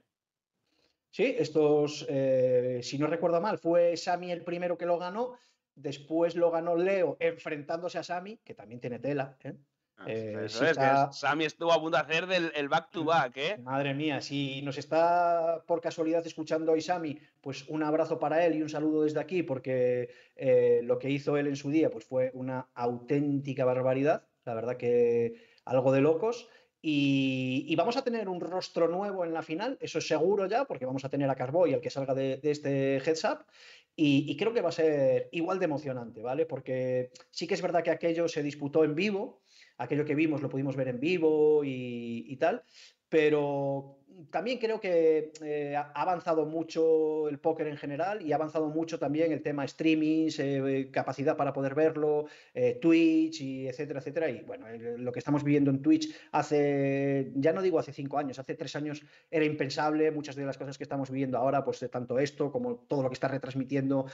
Sí, estos, eh, si no recuerdo mal, fue Sami el primero que lo ganó, después lo ganó Leo enfrentándose a Sami, que también tiene tela, ¿eh? Ah, eh, Sami estuvo a punto de hacer del, el back to back, ¿eh? Madre mía, si nos está por casualidad escuchando hoy Sami, pues un abrazo para él y un saludo desde aquí, porque eh, lo que hizo él en su día pues fue una auténtica barbaridad, la verdad que algo de locos. Y, vamos a tener un rostro nuevo en la final, eso es seguro ya, porque vamos a tener a Carboy, el que salga de, este heads up. Y, creo que va a ser igual de emocionante, ¿vale? Porque sí que es verdad que aquello se disputó en vivo, aquello que vimos lo pudimos ver en vivo y, tal, pero también creo que eh, ha avanzado mucho el póker en general y ha avanzado mucho también el tema streaming, eh, capacidad para poder verlo, eh, Twitch y etcétera, etcétera. Y bueno, lo que estamos viviendo en Twitch hace, ya no digo hace cinco años, hace tres años era impensable. Muchas de las cosas que estamos viviendo ahora, pues tanto esto como todo lo que está retransmitiendo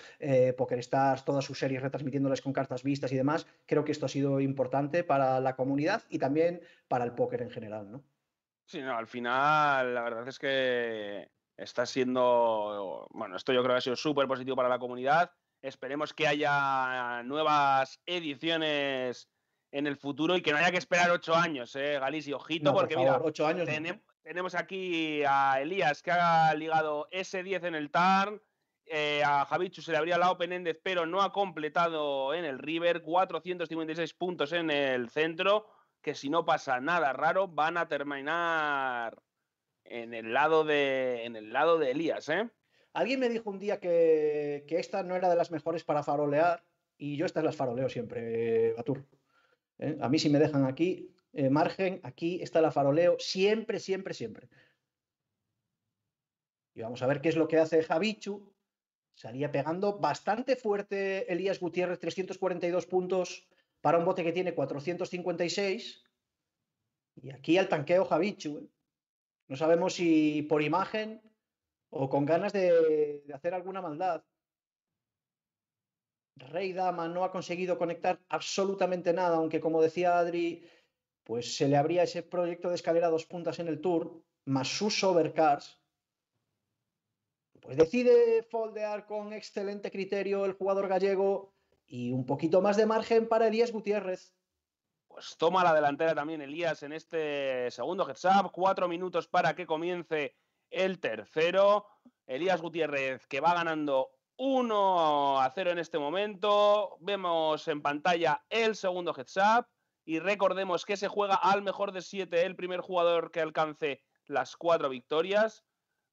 Poker Stars, todas sus series retransmitiéndolas con cartas vistas y demás, creo que esto ha sido importante para la comunidad y también para el póker en general, ¿no? Sí, no, al final la verdad es que está siendo, bueno, esto yo creo que ha sido súper positivo para la comunidad. Esperemos que haya nuevas ediciones en el futuro y que no haya que esperar ocho años, ¿eh, Galis? Y ojito, No, por porque favor, mira, ocho años. tenemos aquí a Elías que ha ligado S10 en el TARN. eh, a Javichu se le habría la Open Ended, pero no ha completado en el River. 456 puntos en el centro. Que si no pasa nada raro, van a terminar en el lado de, en el lado de Elías, ¿eh? Alguien me dijo un día que, que esta no era de las mejores para farolear y yo estas las faroleo siempre, Batur. ¿Eh? A mí si me dejan aquí, eh, margen, aquí está la faroleo siempre, siempre, siempre. Y vamos a ver qué es lo que hace Javichu. Salía pegando bastante fuerte Elías Gutiérrez, 342 puntos para un bote que tiene 456. Y aquí al tanqueo Javichu. ¿eh? No sabemos si por imagen o con ganas de, de hacer alguna maldad. Rey Dama no ha conseguido conectar absolutamente nada, aunque como decía Adri, pues se le abría ese proyecto de escalera a dos puntas en el Tour, más sus overcars. Pues decide foldear con excelente criterio el jugador gallego y un poquito más de margen para Elías Gutiérrez. Pues toma la delantera también Elías en este segundo heads up. Cuatro minutos para que comience el tercero. Elías Gutiérrez que va ganando 1 a 0 en este momento. Vemos en pantalla el segundo heads up. Y recordemos que se juega al mejor de 7 el primer jugador que alcance las cuatro victorias.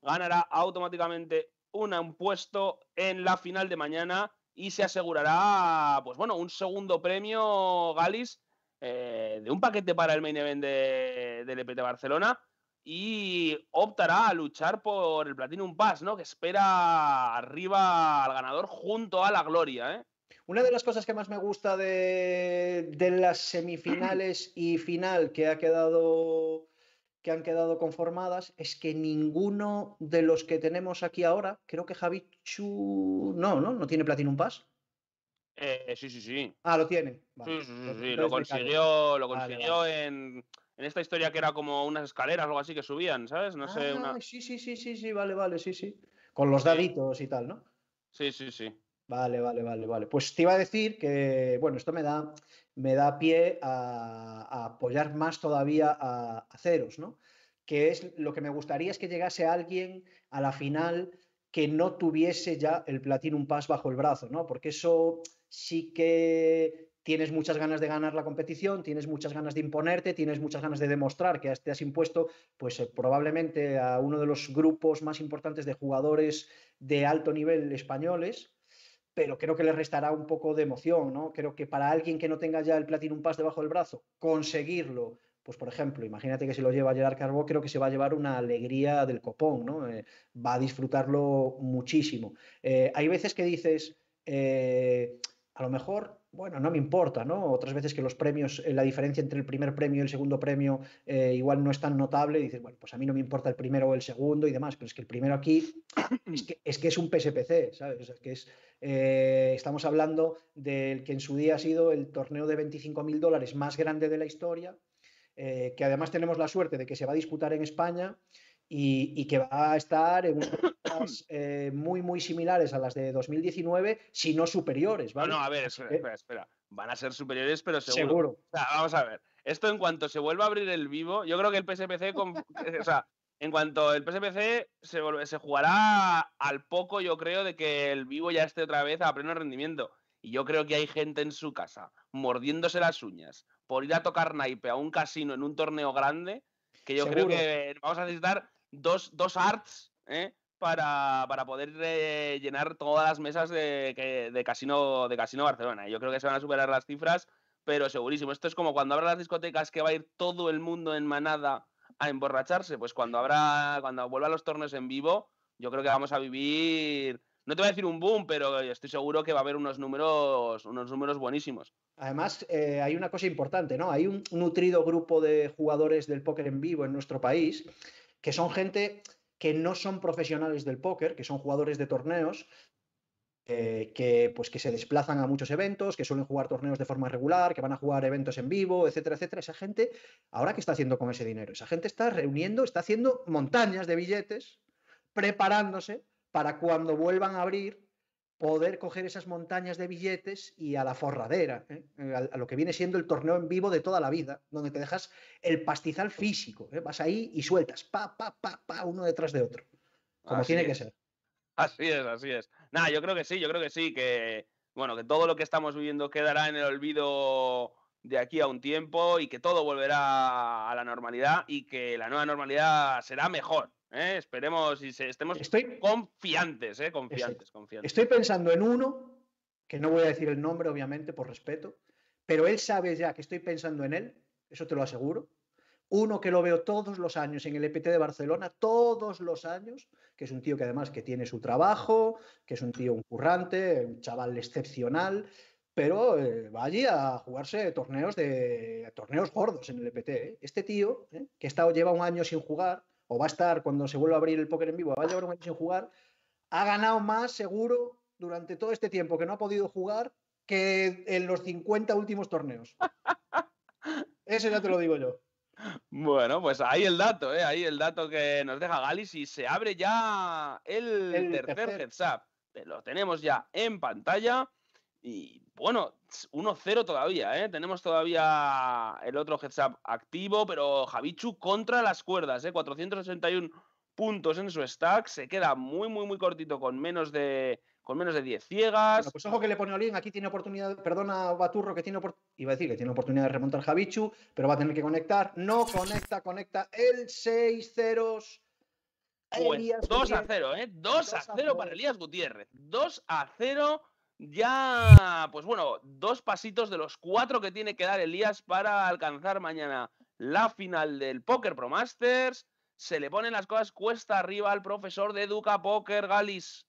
Ganará automáticamente un puesto en la final de mañana y se asegurará, pues bueno, un segundo premio, Galis, eh, de un paquete para el main event de, del EPT Barcelona y optará a luchar por el Platinum Pass, ¿no? Que espera arriba al ganador junto a la gloria, ¿eh? Una de las cosas que más me gusta de, de las semifinales y final que ha quedado que han quedado conformadas es que ninguno de los que tenemos aquí ahora, creo que Javichu no, no, no tiene Platinum Pass. Eh, sí, sí, sí. Ah, lo tiene. Sí, Vale, sí, sí, Lo consiguió, lo Vale, consiguió En, en esta historia que era como unas escaleras o algo así que subían, ¿sabes? No sé, una... Ah, sí, sí, sí, sí, sí, vale, vale, sí, sí. Con los Sí. daditos y tal, ¿no? Sí, sí, sí. Vale, vale, vale, vale. Pues te iba a decir que, bueno, esto me da, me da pie a, apoyar más todavía a, a Ceros, ¿no? Que es lo que me gustaría es que llegase alguien a la final que no tuviese ya el Platinum Pass bajo el brazo, ¿no? Porque eso sí que tienes muchas ganas de ganar la competición, tienes muchas ganas de imponerte, tienes muchas ganas de demostrar que te has impuesto, pues eh, probablemente a uno de los grupos más importantes de jugadores de alto nivel españoles pero creo que le restará un poco de emoción, ¿no? Creo que para alguien que no tenga ya el Platinum Pass debajo del brazo, conseguirlo, pues por ejemplo, imagínate que se lo lleva Gerard Carbó, creo que se va a llevar una alegría del copón, ¿no? Eh, va a disfrutarlo muchísimo. Eh, hay veces que dices, eh, a lo mejor, bueno, no me importa, ¿no? Otras veces que los premios, eh, la diferencia entre el primer premio y el segundo premio eh, igual no es tan notable, y dices, bueno, pues a mí no me importa el primero o el segundo y demás, pero es que el primero aquí es que es, que es un PSPC, ¿sabes? O sea, que es, eh, estamos hablando del que en su día ha sido el torneo de 25 mil dólares más grande de la historia, eh, que además tenemos la suerte de que se va a disputar en España y, y que va a estar en eh, muy, muy similares a las de 2019, si no superiores, ¿vale? no, a ver, Así espera, espera, espera. Van a ser superiores, pero seguro. seguro. O sea, vamos a ver. Esto en cuanto se vuelva a abrir el vivo, yo creo que el PSPC, con- o sea, en cuanto el PSPC se, volve- se jugará al poco, yo creo, de que el vivo ya esté otra vez a pleno rendimiento. Y yo creo que hay gente en su casa mordiéndose las uñas por ir a tocar naipe a un casino en un torneo grande, que yo creo que vamos a necesitar dos, dos arts ¿eh? Para, para poder eh, llenar todas las mesas de, de casino, de casino Barcelona. Yo creo que se van a superar las cifras, pero segurísimo. Esto es como cuando abran las discotecas que va a ir todo el mundo en manada a emborracharse. Pues cuando habrá, cuando vuelvan los torneos en vivo, yo creo que vamos a vivir. No te voy a decir un boom, pero estoy seguro que va a haber unos números, unos números buenísimos. Además, eh, hay una cosa importante, ¿no? Hay un nutrido grupo de jugadores del póker en vivo en nuestro país, que son gente que no son profesionales del póker, que son jugadores de torneos, eh, que, pues, que se desplazan a muchos eventos, que suelen jugar torneos de forma regular, que van a jugar eventos en vivo, etcétera, etcétera. Esa gente, ahora qué está haciendo con ese dinero? Esa gente está reuniendo, está haciendo montañas de billetes, preparándose para cuando vuelvan a abrir poder coger esas montañas de billetes y a la forradera, ¿eh? a, lo que viene siendo el torneo en vivo de toda la vida, donde te dejas el pastizal físico. ¿eh? Vas ahí y sueltas, pa, pa, pa, pa, uno detrás de otro. Como tiene que ser. Así es, así es. Nada, yo creo que sí, yo creo que sí, que bueno, que todo lo que estamos viviendo quedará en el olvido de aquí a un tiempo y que todo volverá a la normalidad y que la nueva normalidad será mejor. ¿Eh? Esperemos y estemos confiantes, ¿eh? confiantes, confiantes. Estoy pensando en uno, que no voy a decir el nombre, obviamente, por respeto, pero él sabe ya que estoy pensando en él, eso te lo aseguro. Uno que lo veo todos los años en el EPT de Barcelona, todos los años, que es un tío que además que tiene su trabajo, que es un tío un currante, un chaval excepcional, pero eh, va allí a jugarse torneos de torneos gordos en el EPT. ¿eh? Este tío, ¿eh? que está, lleva un año sin jugar, o va a estar cuando se vuelva a abrir el póker en vivo, va a llevar un año sin jugar, ha ganado más seguro durante todo este tiempo que no ha podido jugar que en los 50 últimos torneos. Eso ya te lo digo yo. Bueno, pues ahí el dato, ¿eh? ahí el dato que nos deja Galis y se abre ya el, tercer, heads up. Lo tenemos ya en pantalla y bueno, 1-0 todavía, ¿eh? Tenemos todavía el otro heads up activo, pero Javichu contra las cuerdas, ¿eh? 461 puntos en su stack, se queda muy, muy, muy cortito con menos de con menos de 10 ciegas. pues ojo que le pone Olin, aquí tiene oportunidad, perdona Baturro que tiene iba a decir que tiene oportunidad de remontar Javichu, pero va a tener que conectar, no conecta, conecta el 6-0. 2 a 0, ¿eh? 2 a 0 para Elías Gutiérrez. 2 a 0 ya, pues bueno, dos pasitos de los cuatro que tiene que dar Elías para alcanzar mañana la final del Poker Pro Masters. Se le ponen las cosas cuesta arriba al profesor de Educa Poker Galis.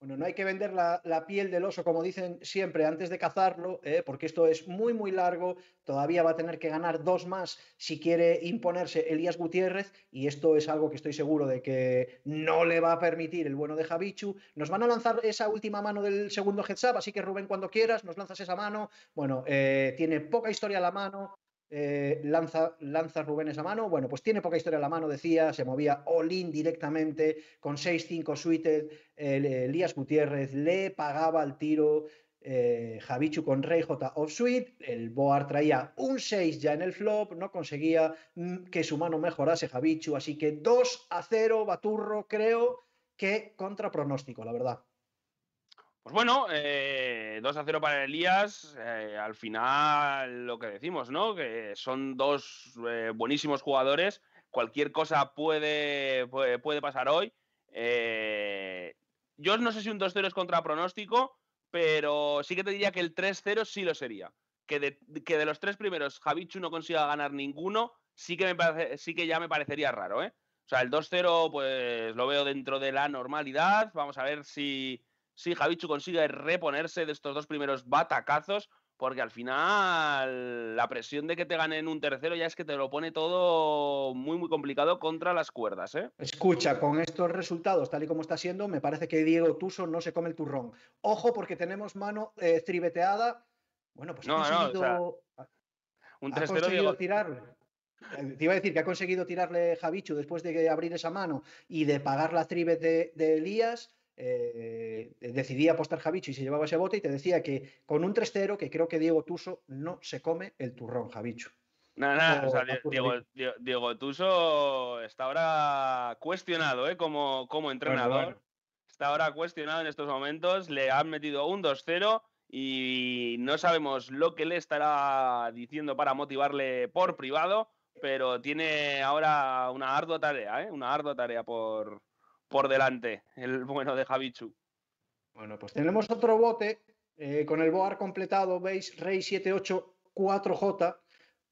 Bueno, no hay que vender la, piel del oso, como dicen siempre, antes de cazarlo, ¿eh? porque esto es muy, muy largo. Todavía va a tener que ganar dos más si quiere imponerse Elías Gutiérrez, y esto es algo que estoy seguro de que no le va a permitir el bueno de Javichu. Nos van a lanzar esa última mano del segundo heads up, así que Rubén, cuando quieras, nos lanzas esa mano. Bueno, eh, tiene poca historia a la mano, eh, lanza, lanza Rubén esa mano. Bueno, pues tiene poca historia a la mano, decía, se movía all-in directamente con 6-5 suited. Elías Gutiérrez le pagaba el tiro. Eh, Javichu con Rey J off suite, el Boar traía un 6 ya en el flop, no conseguía mm, que su mano mejorase Javichu, así que 2 a 0, Baturro, creo que contra pronóstico, la verdad. Pues bueno, eh, 2 a 0 para Elías. Eh, al final, lo que decimos, ¿no? Que son dos eh, buenísimos jugadores. Cualquier cosa puede, puede, pasar hoy. Eh, yo no sé si un 2-0 es contra pronóstico, pero sí que te diría que el 3-0 sí lo sería. Que de, que de los tres primeros Javichu no consiga ganar ninguno, sí que, me parece, sí que ya me parecería raro, ¿eh? O sea, el 2-0, pues lo veo dentro de la normalidad. Vamos a ver si si Javichu consigue reponerse de estos dos primeros batacazos, porque al final la presión de que te ganen un tercero ya es que te lo pone todo muy, muy complicado contra las cuerdas. ¿eh? Escucha, con estos resultados, tal y como está siendo, me parece que Diego Tuso no se come el turrón. Ojo, porque tenemos mano eh, tribeteada. Bueno, pues no, ha conseguido, un 3 tirarle. Eh, te iba a decir que ha conseguido tirarle Javichu después de abrir esa mano y de pagar la tribet de Elías eh, decidía apostar Javichu y se llevaba ese bote y te decía que con un 3-0, que creo que Diego Tuso no se come el turrón, Javichu. No, no, Diego, Tuso está ahora cuestionado ¿eh? como, como entrenador. Está ahora cuestionado en estos momentos. Le han metido un 2-0 y no sabemos lo que le estará diciendo para motivarle por privado, pero tiene ahora una ardua tarea, ¿eh? una ardua tarea por, por delante, el bueno de Javichu. Bueno, pues tenemos otro bote eh, con el boar completado, veis, Rey 784J.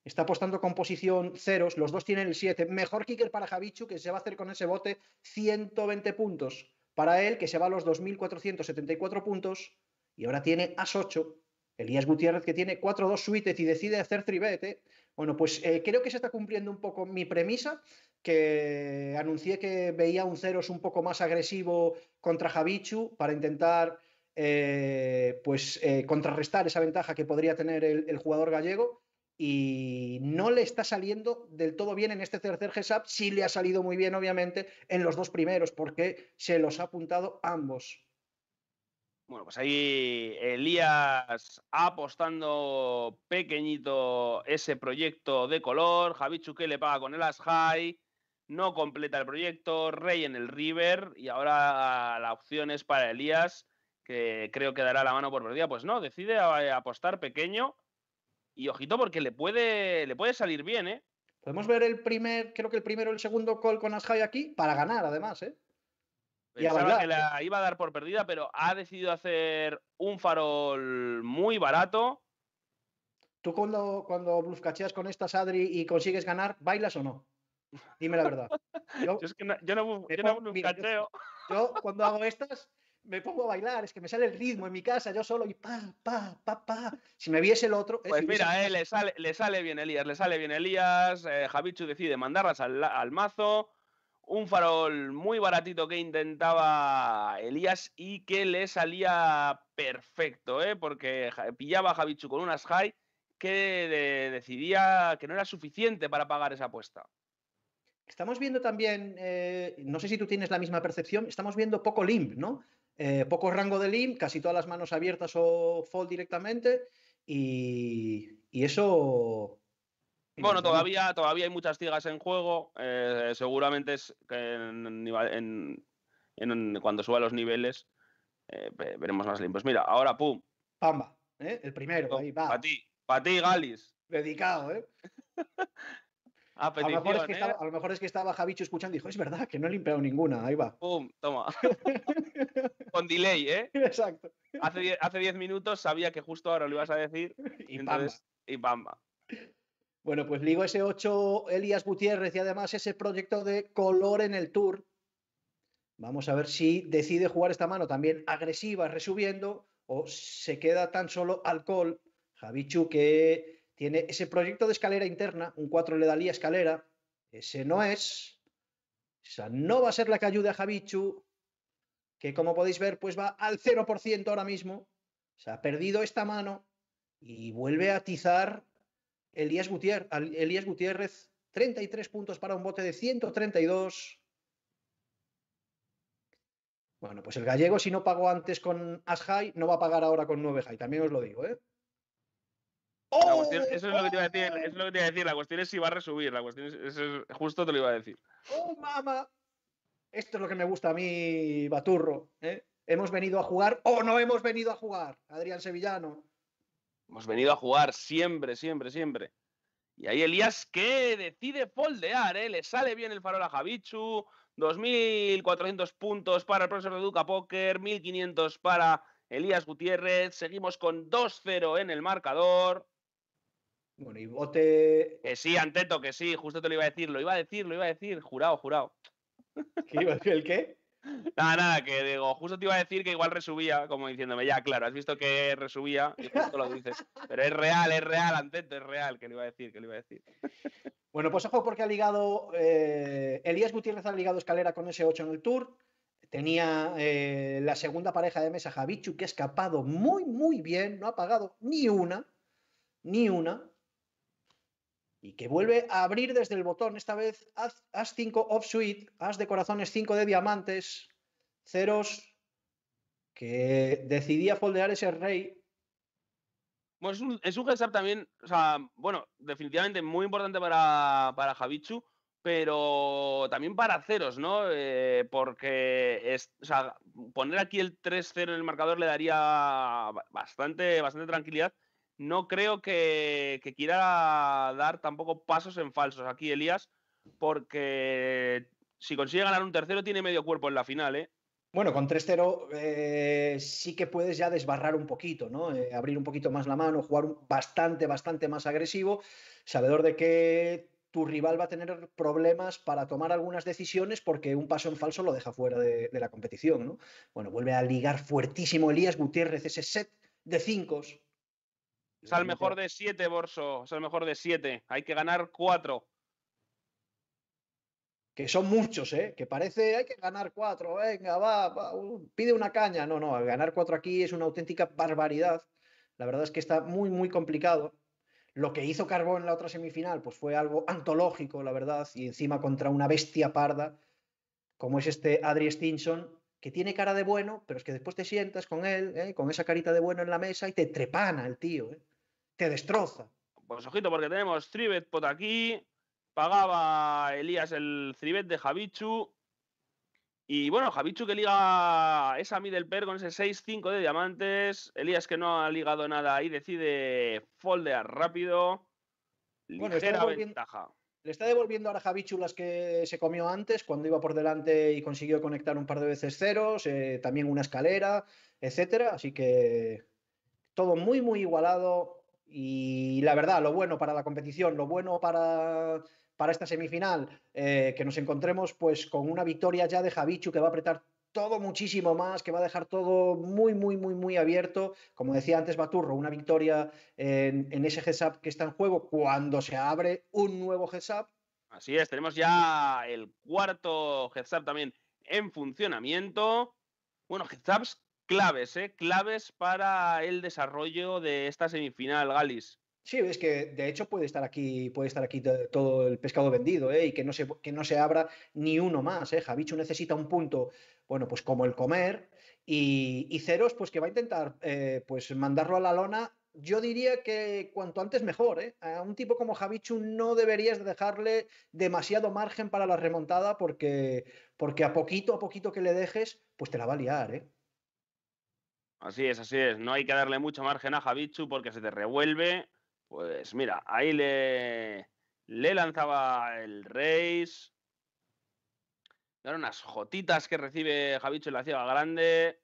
Está apostando con posición ceros, los dos tienen el 7. Mejor kicker para Javichu, que se va a hacer con ese bote 120 puntos. Para él, que se va a los 2.474 puntos. Y ahora tiene As 8. Elías Gutiérrez, que tiene 4-2 suites y decide hacer tribete. Bueno, pues eh, creo que se está cumpliendo un poco mi premisa que anuncié que veía un Ceros un poco más agresivo contra Javichu para intentar eh, pues, eh, contrarrestar esa ventaja que podría tener el, jugador gallego y no le está saliendo del todo bien en este tercer GESAP, sí le ha salido muy bien obviamente en los dos primeros porque se los ha apuntado ambos. Bueno, pues ahí Elías apostando pequeñito ese proyecto de color. Javichu que le paga con el As High. No completa el proyecto. Rey en el River. Y ahora la opción es para Elías, que creo que dará la mano por perdida. Pues no, decide apostar pequeño. Y ojito, porque le puede, le puede salir bien, ¿eh? Podemos ver el primer, creo que el primero o el segundo call con As High aquí para ganar, además, ¿eh? Pensaba que la iba a dar por perdida, pero ha decidido hacer un farol muy barato. ¿Tú cuando, cuando cacheas con estas, Adri, y consigues ganar, bailas o no? Dime la verdad. Yo, es que no, yo no, yo yo, cuando hago estas me pongo a bailar, es que me sale el ritmo en mi casa, yo solo y pa, pa, pa, pa. Si me viese el otro. Pues mira, eh, le, sale, le sale bien Elías, le sale bien Elías. Eh, Javichu decide mandarlas al, al mazo un farol muy baratito que intentaba Elías y que le salía perfecto, ¿eh? porque pillaba a Javichu con unas high que decidía que no era suficiente para pagar esa apuesta. Estamos viendo también, eh, no sé si tú tienes la misma percepción, estamos viendo poco limp, ¿no? Eh, poco rango de limp, casi todas las manos abiertas o fold directamente y, y eso bueno, todavía, todavía hay muchas ciegas en juego. Eh, seguramente es en, cuando suba los niveles veremos más limpios. Mira, ahora pum. Pamba, ¿eh? el primero. Ahí va. Para ti, para ti, Galis. Dedicado, ¿eh? a, lo mejor es que estaba, a lo mejor es que estaba Javicho escuchando y dijo, es verdad que no he limpiado ninguna, ahí va. Pum, toma. Con delay, ¿eh? Exacto. Hace 10 minutos sabía que justo ahora lo ibas a decir. Y entonces, Y pamba. Bueno, pues Ligo S8, Elías Gutiérrez y además ese proyecto de color en el Tour. Vamos a ver si decide jugar esta mano también agresiva, resubiendo, o se queda tan solo alcohol. Javichu que tiene ese proyecto de escalera interna, un 4 le daría escalera. Ese no es. Esa no va a ser la que ayude a Javichu, que como podéis ver, pues va al 0% ahora mismo. Se ha perdido esta mano y vuelve a atizar Elías Gutiérrez, Elías Gutiérrez, 33 puntos para un bote de 132. Bueno, pues el gallego, si no pagó antes con As High, no va a pagar ahora con 9 High, también os lo digo, ¿eh? ¡Oh! eso es lo que te iba a decir, es lo que te iba a decir. La cuestión es si va a resubir, la cuestión es, justo te lo iba a decir. ¡Oh, mamá! Esto es lo que me gusta a mí, Baturro. ¿eh? ¿Hemos venido a jugar o no hemos venido a jugar, Adrián Sevillano? Hemos venido a jugar siempre, siempre, siempre. Y ahí Elías que decide foldear, ¿eh? le sale bien el farol a Javichu, 2.400 puntos para el profesor de Duca Poker, 1.500 para Elías Gutiérrez, seguimos con 2-0 en el marcador. Bueno, y bote... Que sí, Anteto, que sí, justo te lo iba a decir, lo iba a decir, lo iba a decir, jurado, jurado. ¿Qué iba a decir el qué? Nada, nada, que digo, justo te iba a decir que igual resubía, como diciéndome, ya, claro, has visto que resubía y justo lo dices. Pero es real, es real, Anteto, es real, que le iba a decir, que le iba a decir. Bueno, pues ojo porque ha ligado, eh, Elías Gutiérrez ha ligado escalera con ese 8 en el Tour. Tenía eh, la segunda pareja de mesa, Javichu, que ha escapado muy, muy bien, no ha pagado ni una, ni una y que vuelve a abrir desde el botón, esta vez As 5 off suite, As de corazones 5 de diamantes, ceros, que decidía foldear ese rey. Bueno, es un, es un heads up también, o sea, bueno, definitivamente muy importante para, para Javichu, pero también para ceros, ¿no? Eh, porque es, o sea, poner aquí el 3-0 en el marcador le daría bastante, bastante tranquilidad no creo que, quiera dar tampoco pasos en falsos aquí Elías, porque si consigue ganar un tercero tiene medio cuerpo en la final, ¿eh? Bueno, con 3-0 eh, sí que puedes ya desbarrar un poquito, ¿no? Eh, abrir un poquito más la mano, jugar bastante, bastante más agresivo, sabedor de que tu rival va a tener problemas para tomar algunas decisiones porque un paso en falso lo deja fuera de, la competición, ¿no? Bueno, vuelve a ligar fuertísimo Elías Gutiérrez ese set de cinco Sal mejor de 7, Borso. Sal mejor de 7. Hay que ganar 4. Que son muchos, ¿eh? Que parece hay que ganar 4. Venga, va, uh, pide una caña. No, no, ganar 4 aquí es una auténtica barbaridad. La verdad es que está muy, muy complicado. Lo que hizo Carbón en la otra semifinal, pues fue algo antológico, la verdad, y encima contra una bestia parda, como es este Adri Stinson, que tiene cara de bueno, pero es que después te sientas con él, ¿eh? con esa carita de bueno en la mesa y te trepana el tío, ¿eh? Te destroza. Pues ojito, porque tenemos Tribet por aquí, pagaba Elías el Tribet de Javichu. Y bueno, Javichu que liga esa middle pair con ese 6-5 de diamantes. Elías que no ha ligado nada y decide foldear rápido. Bueno, está Ligera devolviendo- ventaja. Le está devolviendo ahora Javichu las que se comió antes, cuando iba por delante y consiguió conectar un par de veces ceros, eh, también una escalera, etcétera. Así que todo muy, muy igualado. Y la verdad, lo bueno para la competición, lo bueno para, para esta semifinal, eh, que nos encontremos pues con una victoria ya de Javichu que va a apretar todo muchísimo más, que va a dejar todo muy, muy, muy, muy abierto. Como decía antes Baturro, una victoria en, en ese heads que está en juego cuando se abre un nuevo heads. Así es, tenemos ya el cuarto heads también en funcionamiento. Bueno, heads claves, ¿eh? Claves para el desarrollo de esta semifinal, Galis. Sí, es que de hecho puede estar aquí, puede estar aquí to- todo el pescado vendido, ¿eh? Y que no se, que no se abra ni uno más, ¿eh? Javichu necesita un punto, bueno, pues como el comer, y, y Ceros, pues que va a intentar eh, pues mandarlo a la lona. Yo diría que cuanto antes mejor, ¿eh? A un tipo como Javichu no deberías de dejarle demasiado margen para la remontada porque, porque a poquito a poquito que le dejes, pues te la va a liar, ¿eh? Así es, así es. No hay que darle mucho margen a Javichu porque se te revuelve. Pues mira, ahí le, lanzaba el Reis. Eran unas jotitas que recibe Javichu en la ciega grande.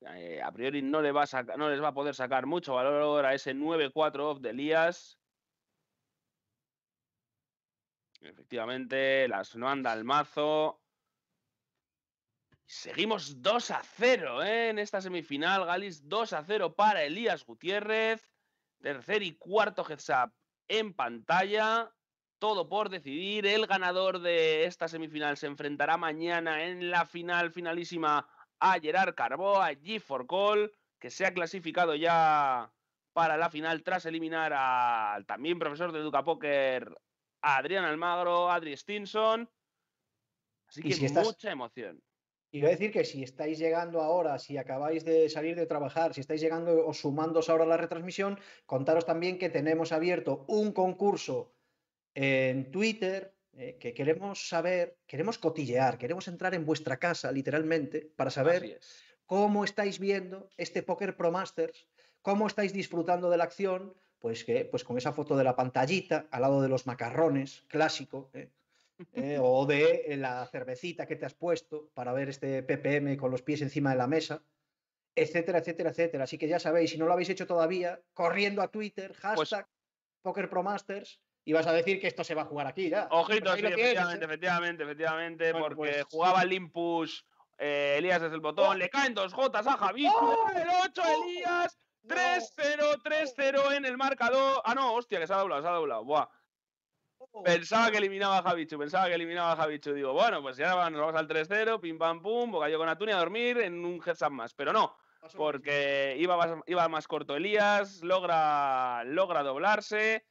Eh, a priori no, le a les va a poder sacar mucho valor a ese 9-4 off de Elías. Efectivamente, las no anda al mazo. Seguimos 2 a 0 ¿eh? en esta semifinal. Galis 2 a 0 para Elías Gutiérrez. Tercer y cuarto heads up en pantalla. Todo por decidir. El ganador de esta semifinal se enfrentará mañana en la final finalísima a Gerard Carbó, a G4 Call, que se ha clasificado ya para la final tras eliminar al también profesor de Educa Poker, a Adrián Almagro, Adri Stinson. Así que si estás- mucha emoción. Y voy a decir que si estáis llegando ahora, si acabáis de salir de trabajar, si estáis llegando o sumándos ahora a la retransmisión, contaros también que tenemos abierto un concurso en Twitter eh, que queremos saber, queremos cotillear, queremos entrar en vuestra casa literalmente para saber es. cómo estáis viendo este Poker Pro Masters, cómo estáis disfrutando de la acción, pues que pues con esa foto de la pantallita al lado de los macarrones, clásico, ¿eh? Eh, o de eh, la cervecita que te has puesto para ver este PPM con los pies encima de la mesa, etcétera, etcétera, etcétera. Así que ya sabéis, si no lo habéis hecho todavía, corriendo a Twitter, Pues hashtag Poker Pro Masters, y vas a decir que esto se va a jugar aquí ya. Ojito, Pues sí, efectivamente, ¿eh? efectivamente, efectivamente, Bueno, porque pues- jugaba el Impush, eh, Elías desde el botón, ¡Oh! le caen dos gotas a Javichu, ¡Oh! el 8 ¡Oh! Elías, No. 3-0, 3-0 en el marcador. Ah, no, hostia, que se ha doblado, se ha doblado. Buah. Pensaba que eliminaba a Javichu, pensaba que eliminaba a Javichu. Digo, bueno, pues ya nos vamos al 3-0, pim pam pum, bocadillo con atún y a dormir en un heads más. Pero no, porque iba más, iba más corto Elías, logra, logra doblarse.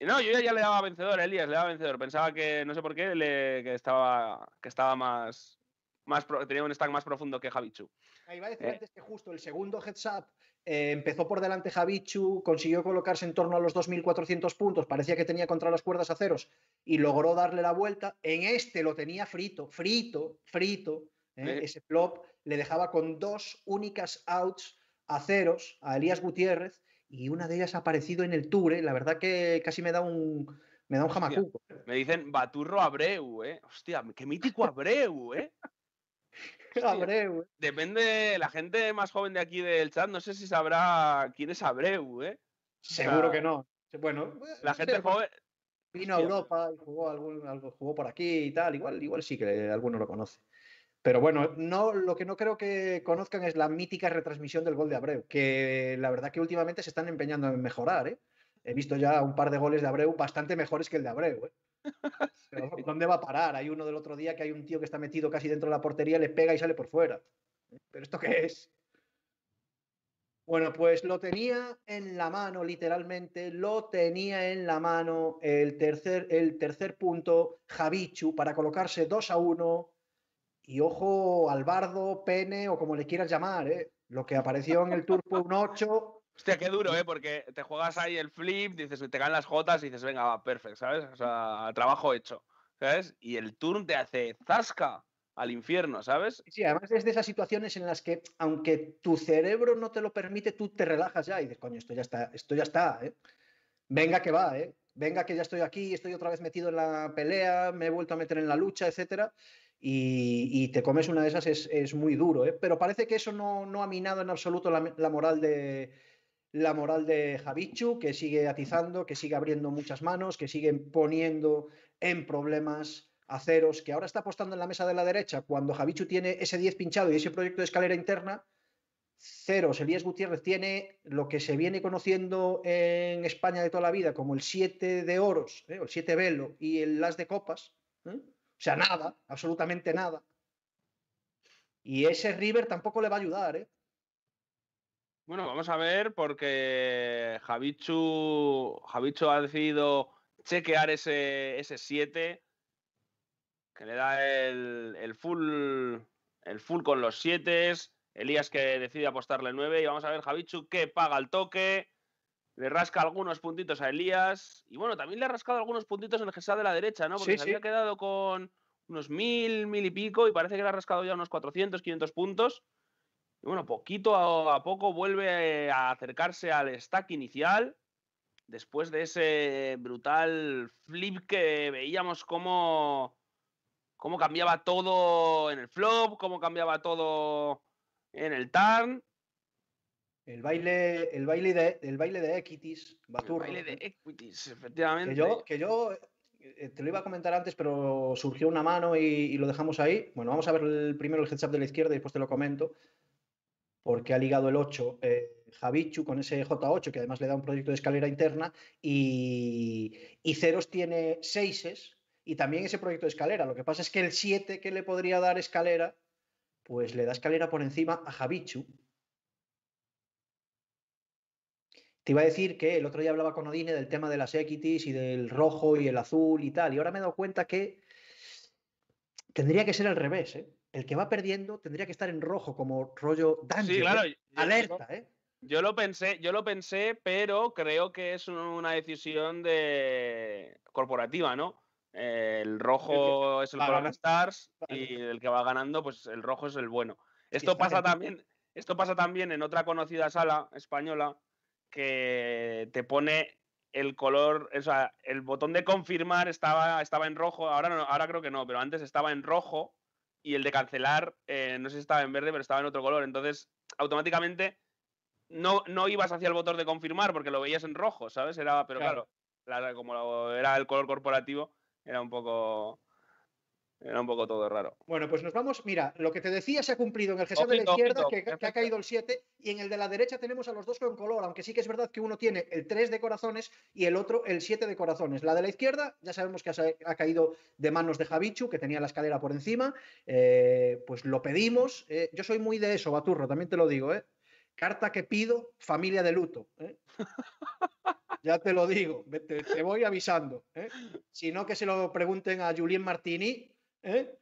Y No, yo ya, le daba vencedor a Elías, le daba vencedor. Pensaba que, no sé por qué, le- que estaba, que estaba más, más pro- tenía un stack más profundo que Javichu. Ah, Iba a decir Eh. antes que justo el segundo heads up eh, empezó por delante Javichu, consiguió colocarse en torno a los 2.400 puntos, parecía que tenía contra las cuerdas a ceros y logró darle la vuelta. En este lo tenía frito, frito, frito. ¿eh? Sí. Ese flop le dejaba con dos únicas outs a ceros a Elías Gutiérrez y una de ellas ha aparecido en el tour. ¿eh? La verdad que casi me da un, me da un jamacuco. Me dicen Baturro Abreu, ¿eh? Hostia, qué mítico Abreu, ¿eh? Abreu, ¿eh? Depende, la gente más joven de aquí del chat, no sé si sabrá quién es Abreu, ¿eh? Seguro sea, que no. Bueno, La no gente joven, Vino a. Europa y jugó, algún, algo, jugó por aquí y tal. Igual, igual sí que alguno lo conoce. Pero bueno, no, lo que no creo que conozcan es la mítica retransmisión del gol de Abreu, que la verdad que últimamente se están empeñando en mejorar. ¿eh? He visto ya un par de goles de Abreu bastante mejores que el de Abreu. ¿eh? ¿Dónde va a parar? Hay uno del otro día que hay un tío que está metido casi dentro de la portería, le pega y sale por fuera. ¿Pero esto qué es? Bueno, pues lo tenía en la mano, literalmente, lo tenía en la mano el tercer, el tercer punto, Javichu, para colocarse 2 a 1. Y ojo al bardo, pene o como le quieras llamar, ¿eh? Lo que apareció en el fue un 8. Hostia, qué duro, ¿eh? Porque te juegas ahí el flip, dices, te caen las jotas y dices, venga, va, perfecto, ¿sabes? O sea, trabajo hecho, ¿sabes? Y el turn te hace zasca al infierno, ¿sabes? Sí, además es de esas situaciones en las que, aunque tu cerebro no te lo permite, tú te relajas ya y dices, coño, esto ya está, esto ya está, ¿eh? Venga que va, ¿eh? Venga que ya estoy aquí, estoy otra vez metido en la pelea, me he vuelto a meter en la lucha, etcétera. Y, te comes una de esas es, muy duro, ¿eh? Pero parece que eso no, ha minado en absoluto la, moral de, la moral de Javichu, que sigue atizando, que sigue abriendo muchas manos, que sigue poniendo en problemas a Ceros, que ahora está apostando en la mesa de la derecha, cuando Javichu tiene ese 10 pinchado y ese proyecto de escalera interna, Ceros, Elías Gutiérrez tiene lo que se viene conociendo en España de toda la vida como el 7 de oros, ¿eh? el 7 velo y el las de copas. ¿eh? O sea, nada, absolutamente nada. Y ese River tampoco le va a ayudar, ¿eh? Bueno, vamos a ver, porque Javichu, Javichu ha decidido chequear ese 7 que le da el, full el full con los 7 Elías que decide apostarle 9 y vamos a ver Javichu que paga el toque, le rasca algunos puntitos a Elías. Y bueno, también le ha rascado algunos puntitos en el GESA de la derecha, ¿no? Porque se había quedado con unos mil, mil y pico y parece que le ha rascado ya unos 400, 500 puntos. Y bueno, poquito a, poco vuelve a acercarse al stack inicial después de ese brutal flip que veíamos cómo, cómo cambiaba todo en el flop, cómo cambiaba todo en el turn. El baile, el baile de, el baile de Equities, El baile de Equities, efectivamente. Que yo, que yo eh, te lo iba a comentar antes, pero surgió una mano y, lo dejamos ahí. Bueno, vamos a ver el, primero el heads up de la izquierda y después te lo comento. Porque ha ligado el 8 eh, Javichu con ese J8, que además le da un proyecto de escalera interna, y, Ceros tiene 6 y también ese proyecto de escalera. Lo que pasa es que el 7 que le podría dar escalera, pues le da escalera por encima a Javichu. Te iba a decir que el otro día hablaba con Odine del tema de las equities y del rojo y el azul y tal, y ahora me he dado cuenta que tendría que ser al revés, ¿eh? El que va perdiendo tendría que estar en rojo como rollo danger. Sí, claro. ¿eh? Alerta, ¿eh? Yo lo pensé, yo lo pensé, pero creo que es una decisión de corporativa, ¿no? el rojo es el color Stars y el que va ganando, pues el rojo es el bueno. Esto pasa también, esto pasa también en otra conocida sala española que te pone el color, o sea, el botón de confirmar estaba, estaba en rojo, ahora no, ahora creo que no, pero antes estaba en rojo y el de cancelar, eh, no sé si estaba en verde, pero estaba en otro color. Entonces, automáticamente no, no ibas hacia el botón de confirmar porque lo veías en rojo, ¿sabes? Era, pero claro, como era el color corporativo, era un poco. Era un poco todo raro. Bueno, pues nos vamos. Mira, lo que te decía se ha cumplido en el GESA de la izquierda, que, ha caído el 7, y en el de la derecha tenemos a los dos con color, aunque sí que es verdad que uno tiene el 3 de corazones y el otro el 7 de corazones. La de la izquierda, ya sabemos que ha, caído de manos de Javichu, que tenía la escalera por encima. Eh, pues lo pedimos. Eh, yo soy muy de eso, Baturro, también te lo digo, ¿eh? Carta que pido, familia de luto. ¿eh? Ya te lo digo, te, voy avisando. Si no, que se lo pregunten a Julien Martini. ¿Eh?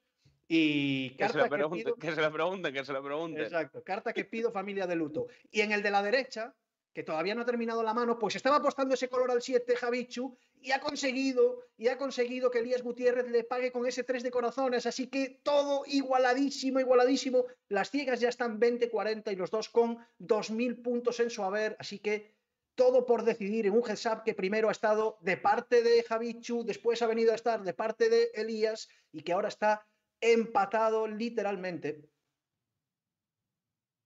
Y carta que, se que lo pregunten, que se lo pregunten. Exacto, carta que pido familia de luto. Y en el de la derecha, que todavía no ha terminado la mano, pues estaba apostando ese color al 7 Javichu y ha conseguido, y ha conseguido que Elías Gutiérrez le pague con ese 3 de corazones, así que todo igualadísimo, igualadísimo. Las ciegas ya están 20-40 y los dos con 2.000 puntos en su haber, así que todo por decidir en un heads up que primero ha estado de parte de Javichu, después ha venido a estar de parte de Elías y que ahora está empatado literalmente.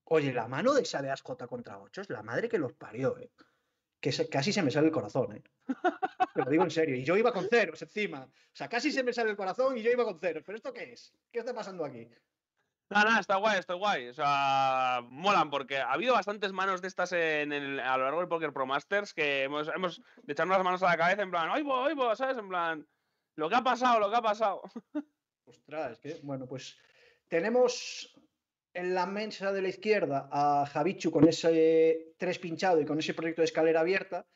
Oye, la mano de esa de Ascota contra 8 es la madre que los parió, ¿eh? Que casi se me sale el corazón, ¿eh? Te lo digo en serio. Y yo iba con ceros encima. O sea, casi se me sale el corazón y yo iba con ceros. ¿Pero esto qué es? ¿Qué está pasando aquí? Nada, nada, está guay, está guay. O sea, molan porque ha habido bastantes manos de estas a lo largo del Poker Pro Masters que hemos, hemos de echarnos las manos a la cabeza en plan, ¡ay, voy, voy! ¿Sabes? En plan, lo que ha pasado, lo que ha pasado. Ostras, es que, bueno, pues tenemos en la mesa de la izquierda a Javichu con ese tres pinchado y con ese proyecto de escalera abierta,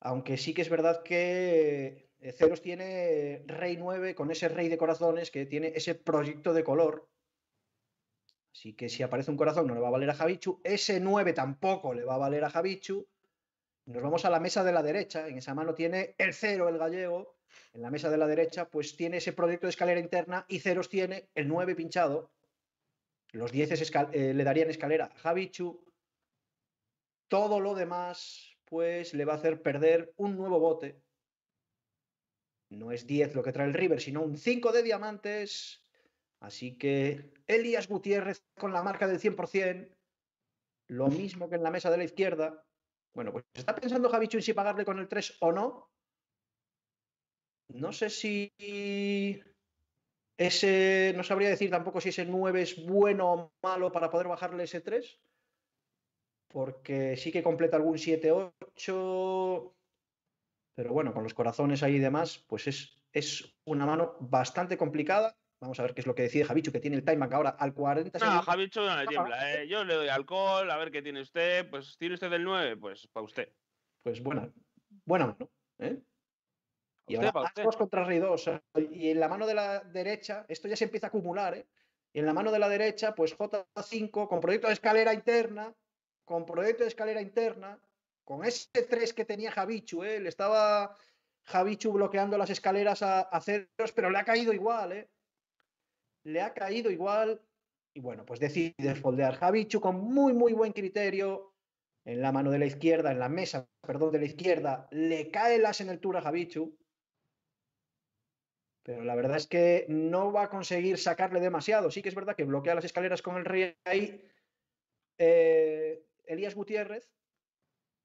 aunque sí que es verdad que Ceros tiene Rey 9 con ese Rey de corazones que tiene ese proyecto de color Así que si aparece un corazón no le va a valer a Javichu. Ese 9 tampoco le va a valer a Javichu. Nos vamos a la mesa de la derecha. En esa mano tiene el 0 el gallego. En la mesa de la derecha pues tiene ese proyecto de escalera interna y ceros tiene el 9 pinchado. Los 10 eh, le darían escalera a Javichu. Todo lo demás pues le va a hacer perder un nuevo bote. No es 10 lo que trae el River, sino un 5 de diamantes. Así que Elías Gutiérrez con la marca del 100%, lo mismo que en la mesa de la izquierda. Bueno, pues está pensando Javichu en si pagarle con el 3 o no. No sé si ese, no sabría decir tampoco si ese 9 es bueno o malo para poder bajarle ese 3. Porque sí que completa algún 7-8. Pero bueno, con los corazones ahí y demás, pues es, es una mano bastante complicada. Vamos a ver qué es lo que decide Javichu, que tiene el timeback ahora al 40 No, Javichu no le tiembla. ¿eh? Yo le doy alcohol, a ver qué tiene usted. Pues tiene usted el 9, pues para usted. Pues buena, buena mano. ¿eh? Y ahora dos contra 2. Y en la mano de la derecha, esto ya se empieza a acumular. ¿eh? Y en la mano de la derecha, pues J5 con proyecto de escalera interna, con proyecto de escalera interna, con ese 3 que tenía Javichu. ¿eh? Le estaba Javichu bloqueando las escaleras a, a ceros, pero le ha caído igual. ¿eh? Le ha caído igual y bueno, pues decide foldear Javichu con muy, muy buen criterio. En la mano de la izquierda, en la mesa, perdón, de la izquierda, le cae el as en el tour a Javichu. Pero la verdad es que no va a conseguir sacarle demasiado. Sí que es verdad que bloquea las escaleras con el rey ahí eh, Elías Gutiérrez,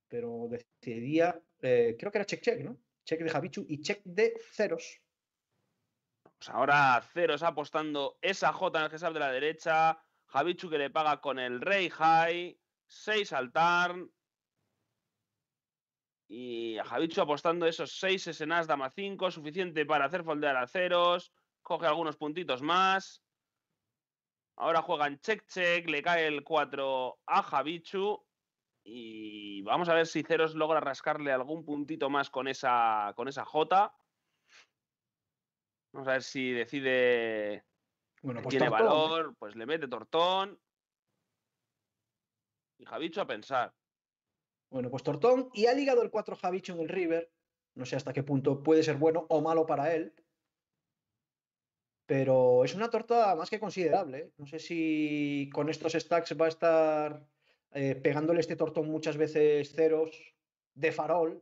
pero decidía, eh, creo que era check check, ¿no? Check de Javichu y check de ceros. Pues ahora Ceros apostando esa J en el de la derecha. Javichu que le paga con el Rey High. 6 al Tarn. Y a Javichu apostando esos 6 escenas dama 5, suficiente para hacer foldear a ceros. Coge algunos puntitos más. Ahora juegan check check, le cae el 4 a Javichu. Y vamos a ver si Ceros logra rascarle algún puntito más con esa, con esa J. Vamos a ver si decide. Bueno, pues tiene valor, pues le mete tortón. Y Javicho a pensar. Bueno, pues tortón. Y ha ligado el 4 Javicho en el River. No sé hasta qué punto puede ser bueno o malo para él. Pero es una torta más que considerable. ¿eh? No sé si con estos stacks va a estar eh, pegándole este tortón muchas veces ceros de farol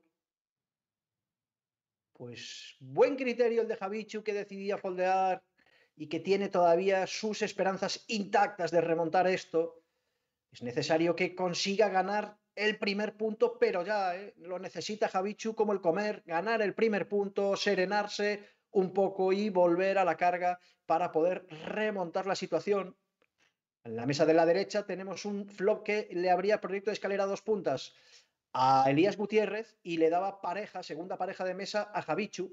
pues buen criterio el de Javichu que decidía foldear y que tiene todavía sus esperanzas intactas de remontar esto. Es necesario que consiga ganar el primer punto, pero ya ¿eh? lo necesita Javichu como el comer, ganar el primer punto, serenarse un poco y volver a la carga para poder remontar la situación. En la mesa de la derecha tenemos un flop que le habría proyecto de escalera a dos puntas a Elías Gutiérrez y le daba pareja, segunda pareja de mesa a Javichu.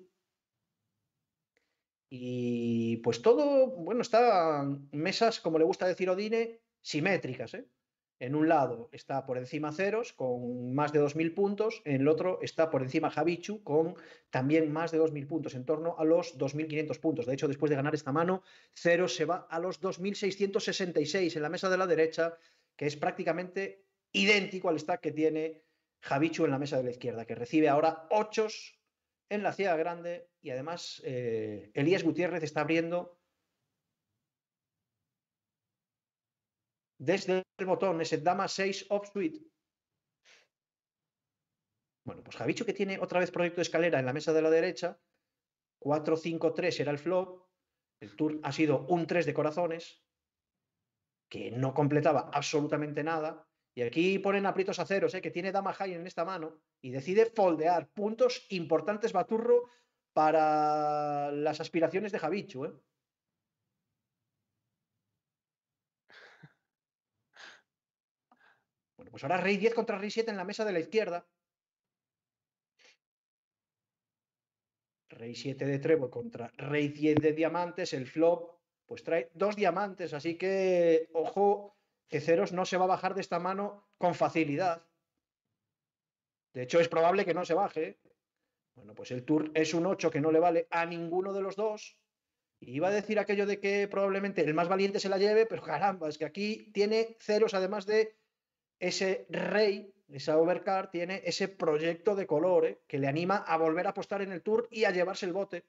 Y pues todo, bueno, están mesas, como le gusta decir Odine, simétricas. ¿eh? En un lado está por encima Ceros con más de 2.000 puntos, en el otro está por encima Javichu con también más de 2.000 puntos, en torno a los 2.500 puntos. De hecho, después de ganar esta mano, Ceros se va a los 2.666 en la mesa de la derecha, que es prácticamente idéntico al stack que tiene Javichu en la mesa de la izquierda, que recibe ahora ochos en la ciega grande y además eh, Elías Gutiérrez está abriendo desde el botón ese dama 6 suite. Bueno, pues Javichu que tiene otra vez proyecto de escalera en la mesa de la derecha, 4-5-3 era el flop, el tour ha sido un 3 de corazones, que no completaba absolutamente nada, y aquí ponen aprietos a ceros, ¿eh? que tiene dama high en esta mano y decide foldear. Puntos importantes, Baturro, para las aspiraciones de Javichu. ¿eh? Bueno, pues ahora rey 10 contra rey 7 en la mesa de la izquierda. Rey 7 de trébol contra rey 10 de diamantes. El flop pues trae dos diamantes, así que ojo que Ceros no se va a bajar de esta mano con facilidad. De hecho, es probable que no se baje. Bueno, pues el tour es un 8 que no le vale a ninguno de los dos. Iba a decir aquello de que probablemente el más valiente se la lleve, pero caramba, es que aquí tiene ceros, además de ese rey, esa overcar, tiene ese proyecto de color ¿eh? que le anima a volver a apostar en el Tour y a llevarse el bote.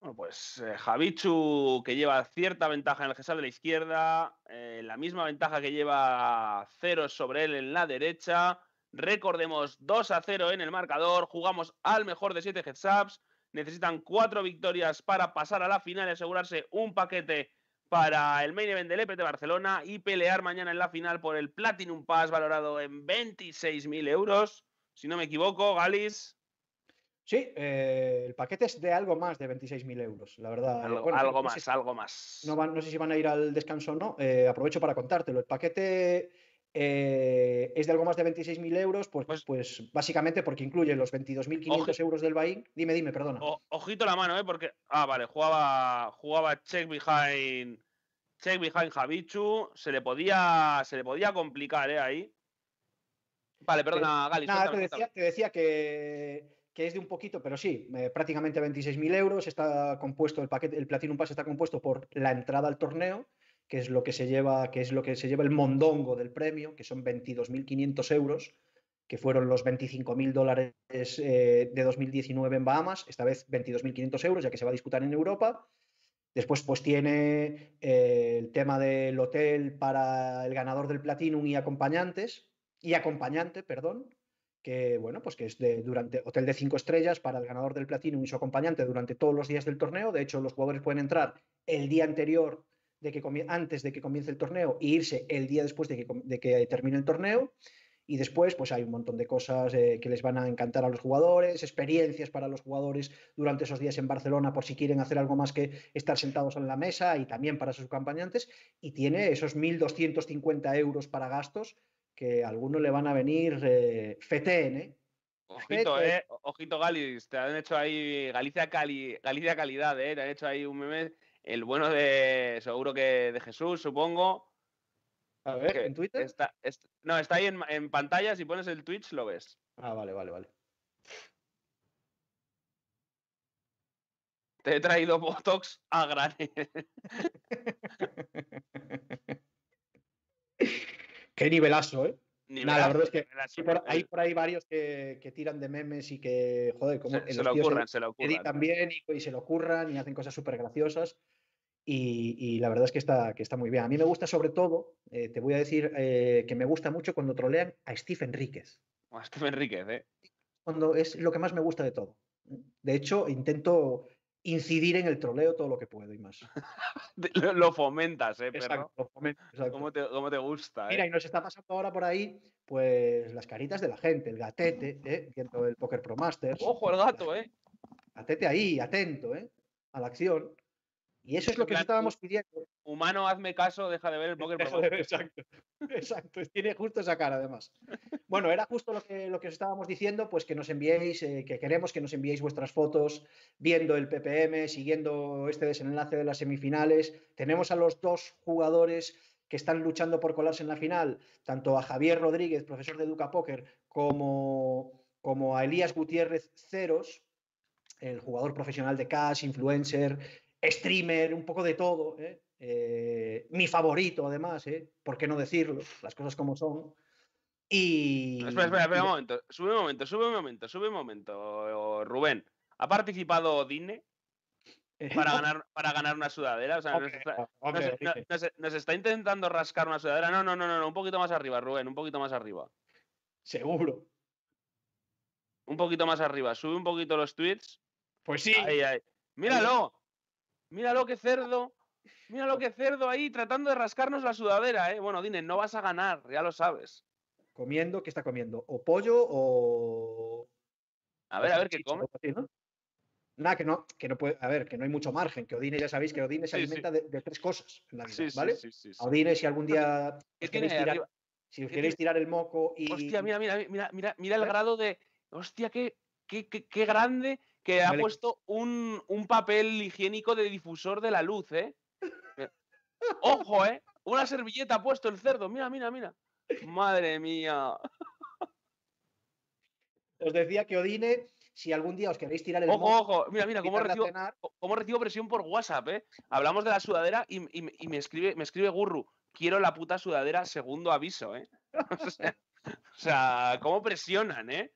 Bueno, pues eh, Javichu, que lleva cierta ventaja en el gesal de la izquierda, eh, la misma ventaja que lleva ceros sobre él en la derecha. Recordemos 2 a 0 en el marcador, jugamos al mejor de 7 heads necesitan cuatro victorias para pasar a la final y asegurarse un paquete para el main event del EPT Barcelona y pelear mañana en la final por el Platinum Pass valorado en 26.000 euros. Si no me equivoco, Galis. Sí, eh, el paquete es de algo más de 26.000 euros, la verdad. Algo, más, algo más. No, sé si van a ir al descanso o no. Eh, aprovecho para contártelo. El paquete eh, es de algo más de 26.000 euros, pues, pues, pues, básicamente porque incluye los 22.500 euros del Bahín. Dime, dime, perdona. ojito la mano, ¿eh? Porque. Ah, vale, jugaba, jugaba check behind. Check behind Javichu. Se le podía, se le podía complicar, ¿eh? Ahí. Vale, perdona, Gali. Nada, te decía, te decía que, que, es de un poquito, pero sí, eh, prácticamente 26.000 euros. Está compuesto, el paquete, el Platinum Pass está compuesto por la entrada al torneo que es lo que se lleva, que es lo que se lleva el mondongo del premio, que son 22.500 euros, que fueron los 25.000 dólares eh, de 2019 en Bahamas, esta vez 22.500 euros, ya que se va a disputar en Europa. Después, pues tiene eh, el tema del hotel para el ganador del Platinum y acompañantes, y acompañante, perdón, que bueno, pues que es de durante hotel de cinco estrellas para el ganador del Platinum y su acompañante durante todos los días del torneo. De hecho, los jugadores pueden entrar el día anterior de que antes de que comience el torneo e irse el día después de que, de que termine el torneo. Y después, pues hay un montón de cosas eh, que les van a encantar a los jugadores, experiencias para los jugadores durante esos días en Barcelona por si quieren hacer algo más que estar sentados en la mesa y también para sus acompañantes. Y tiene esos 1.250 euros para gastos que a algunos le van a venir eh, feten, ¿eh? Ojito, eh. Ojito, Galis. Te han hecho ahí Galicia, Cali, Galicia Calidad, ¿eh? Te han hecho ahí un meme el bueno de, seguro que de Jesús, supongo. A ver, ¿en Twitter? Está, no, está ahí en, pantalla, si pones el Twitch lo ves. Ah, vale, vale, vale. Te he traído Botox a granel. Qué nivelazo, ¿eh? Nada, la verdad es que hay por ahí varios que, tiran de memes y que, joder, como se, lo ocurran, se lo ocurran. Y, y, se lo ocurran y hacen cosas súper graciosas. Y, la verdad es que está, que está muy bien. A mí me gusta sobre todo, eh, te voy a decir eh, que me gusta mucho cuando trolean a Steve Enríquez. A Steve Enríquez, ¿eh? Cuando es lo que más me gusta de todo. De hecho, intento incidir en el troleo todo lo que puedo y más. lo, fomentas, ¿eh? Exacto, lo fomento, ¿Cómo, te, ¿Cómo, te, gusta? Mira, y nos está pasando ahora por ahí, pues las caritas de la gente, el gatete, ¿eh? viendo el Poker Pro Masters. Ojo, el gato, ¿eh? Gatete ahí, atento, ¿eh? A la acción. Y eso es lo que estábamos pidiendo. Humano, hazme caso, deja de ver el Poker Exacto, exacto. Tiene justo esa cara, además. Bueno, era justo lo que, lo que os estábamos diciendo, pues que nos enviéis, eh, que queremos que nos enviéis vuestras fotos viendo el PPM, siguiendo este desenlace de las semifinales. Tenemos a los dos jugadores que están luchando por colarse en la final, tanto a Javier Rodríguez, profesor de Educa Poker, como, como a Elías Gutiérrez Ceros, el jugador profesional de Cash, influencer, streamer, un poco de todo. ¿eh? Eh, mi favorito, además, ¿eh? ¿por qué no decirlo? Las cosas como son. Y. Espera, espera, espera un momento. Sube un momento, sube un momento, sube un momento, Rubén. ¿Ha participado Dine? Para ganar, para ganar una sudadera. O sea, nos, está, intentando rascar una sudadera. No, no, no, no, un poquito más arriba, Rubén, un poquito más arriba. Seguro. Un poquito más arriba. Sube un poquito los tweets. Pues sí. Ahí, ahí. Míralo. Míralo que cerdo. Míralo que cerdo ahí tratando de rascarnos la sudadera, ¿eh? Bueno, Dine, no vas a ganar, ya lo sabes. Comiendo, ¿qué está comiendo? ¿O pollo o.? A ver, a ver qué come. Nada, que no, que no puede. A ver, que no hay mucho margen. Que Odine, ya sabéis que Odine se alimenta De, tres cosas en la vida, ¿vale? Odine, si algún día. queréis tirar, si os queréis tirar el moco y. Hostia, mira, mira, mira, mira, mira el grado de. Hostia, qué, qué, qué grande que ha puesto un, papel higiénico de difusor de la luz, ¿eh? Ojo, ¿eh? Una servilleta ha puesto el cerdo. Mira, mira, mira. Madre mía. Os decía que Odine si algún día os queréis tirar el Ojo, moco, ojo, mira, mira, cómo recibo, cómo recibo presión por WhatsApp, ¿eh? Hablamos de la sudadera y, y- y me escribe, me escribe Gurru, quiero la puta sudadera, segundo aviso, ¿eh? O sea, o sea, cómo presionan, ¿eh?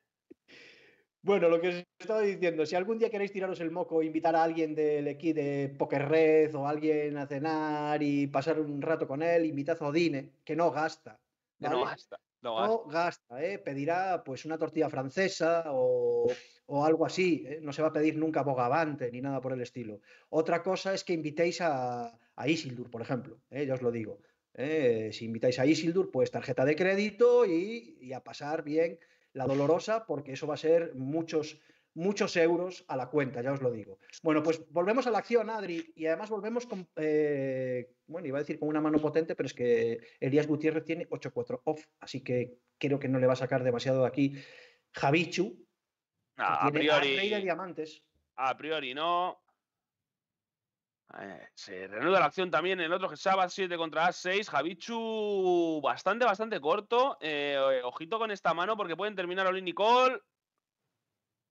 Bueno, lo que os estaba diciendo, si algún día queréis tiraros el moco, e invitar a alguien del equipo de Poker Red o alguien a cenar y pasar un rato con él, invitad a Odine, que no gasta. Que ¿vale? no gasta, no gasta. No gasta, ¿eh? pedirá pues una tortilla francesa o, o algo así. ¿eh? No se va a pedir nunca bogavante ni nada por el estilo. Otra cosa es que invitéis a, a Isildur, por ejemplo, ¿eh? ya os lo digo. ¿eh? Si invitáis a Isildur, pues tarjeta de crédito y, y a pasar bien la dolorosa, porque eso va a ser muchos, muchos euros a la cuenta, ya os lo digo. Bueno, pues volvemos a la acción, Adri, y además volvemos con, eh, bueno, iba a decir con una mano potente, pero es que Elías Gutiérrez tiene 8-4 off, así que creo que no le va a sacar demasiado de aquí. Javichu, A, al rey de priori, diamantes. a priori no. Eh, se reanuda la acción también en el otro que Sabat 7 contra A6. Javichu bastante, bastante corto. Eh, ojito con esta mano porque pueden terminar Oli Nicole.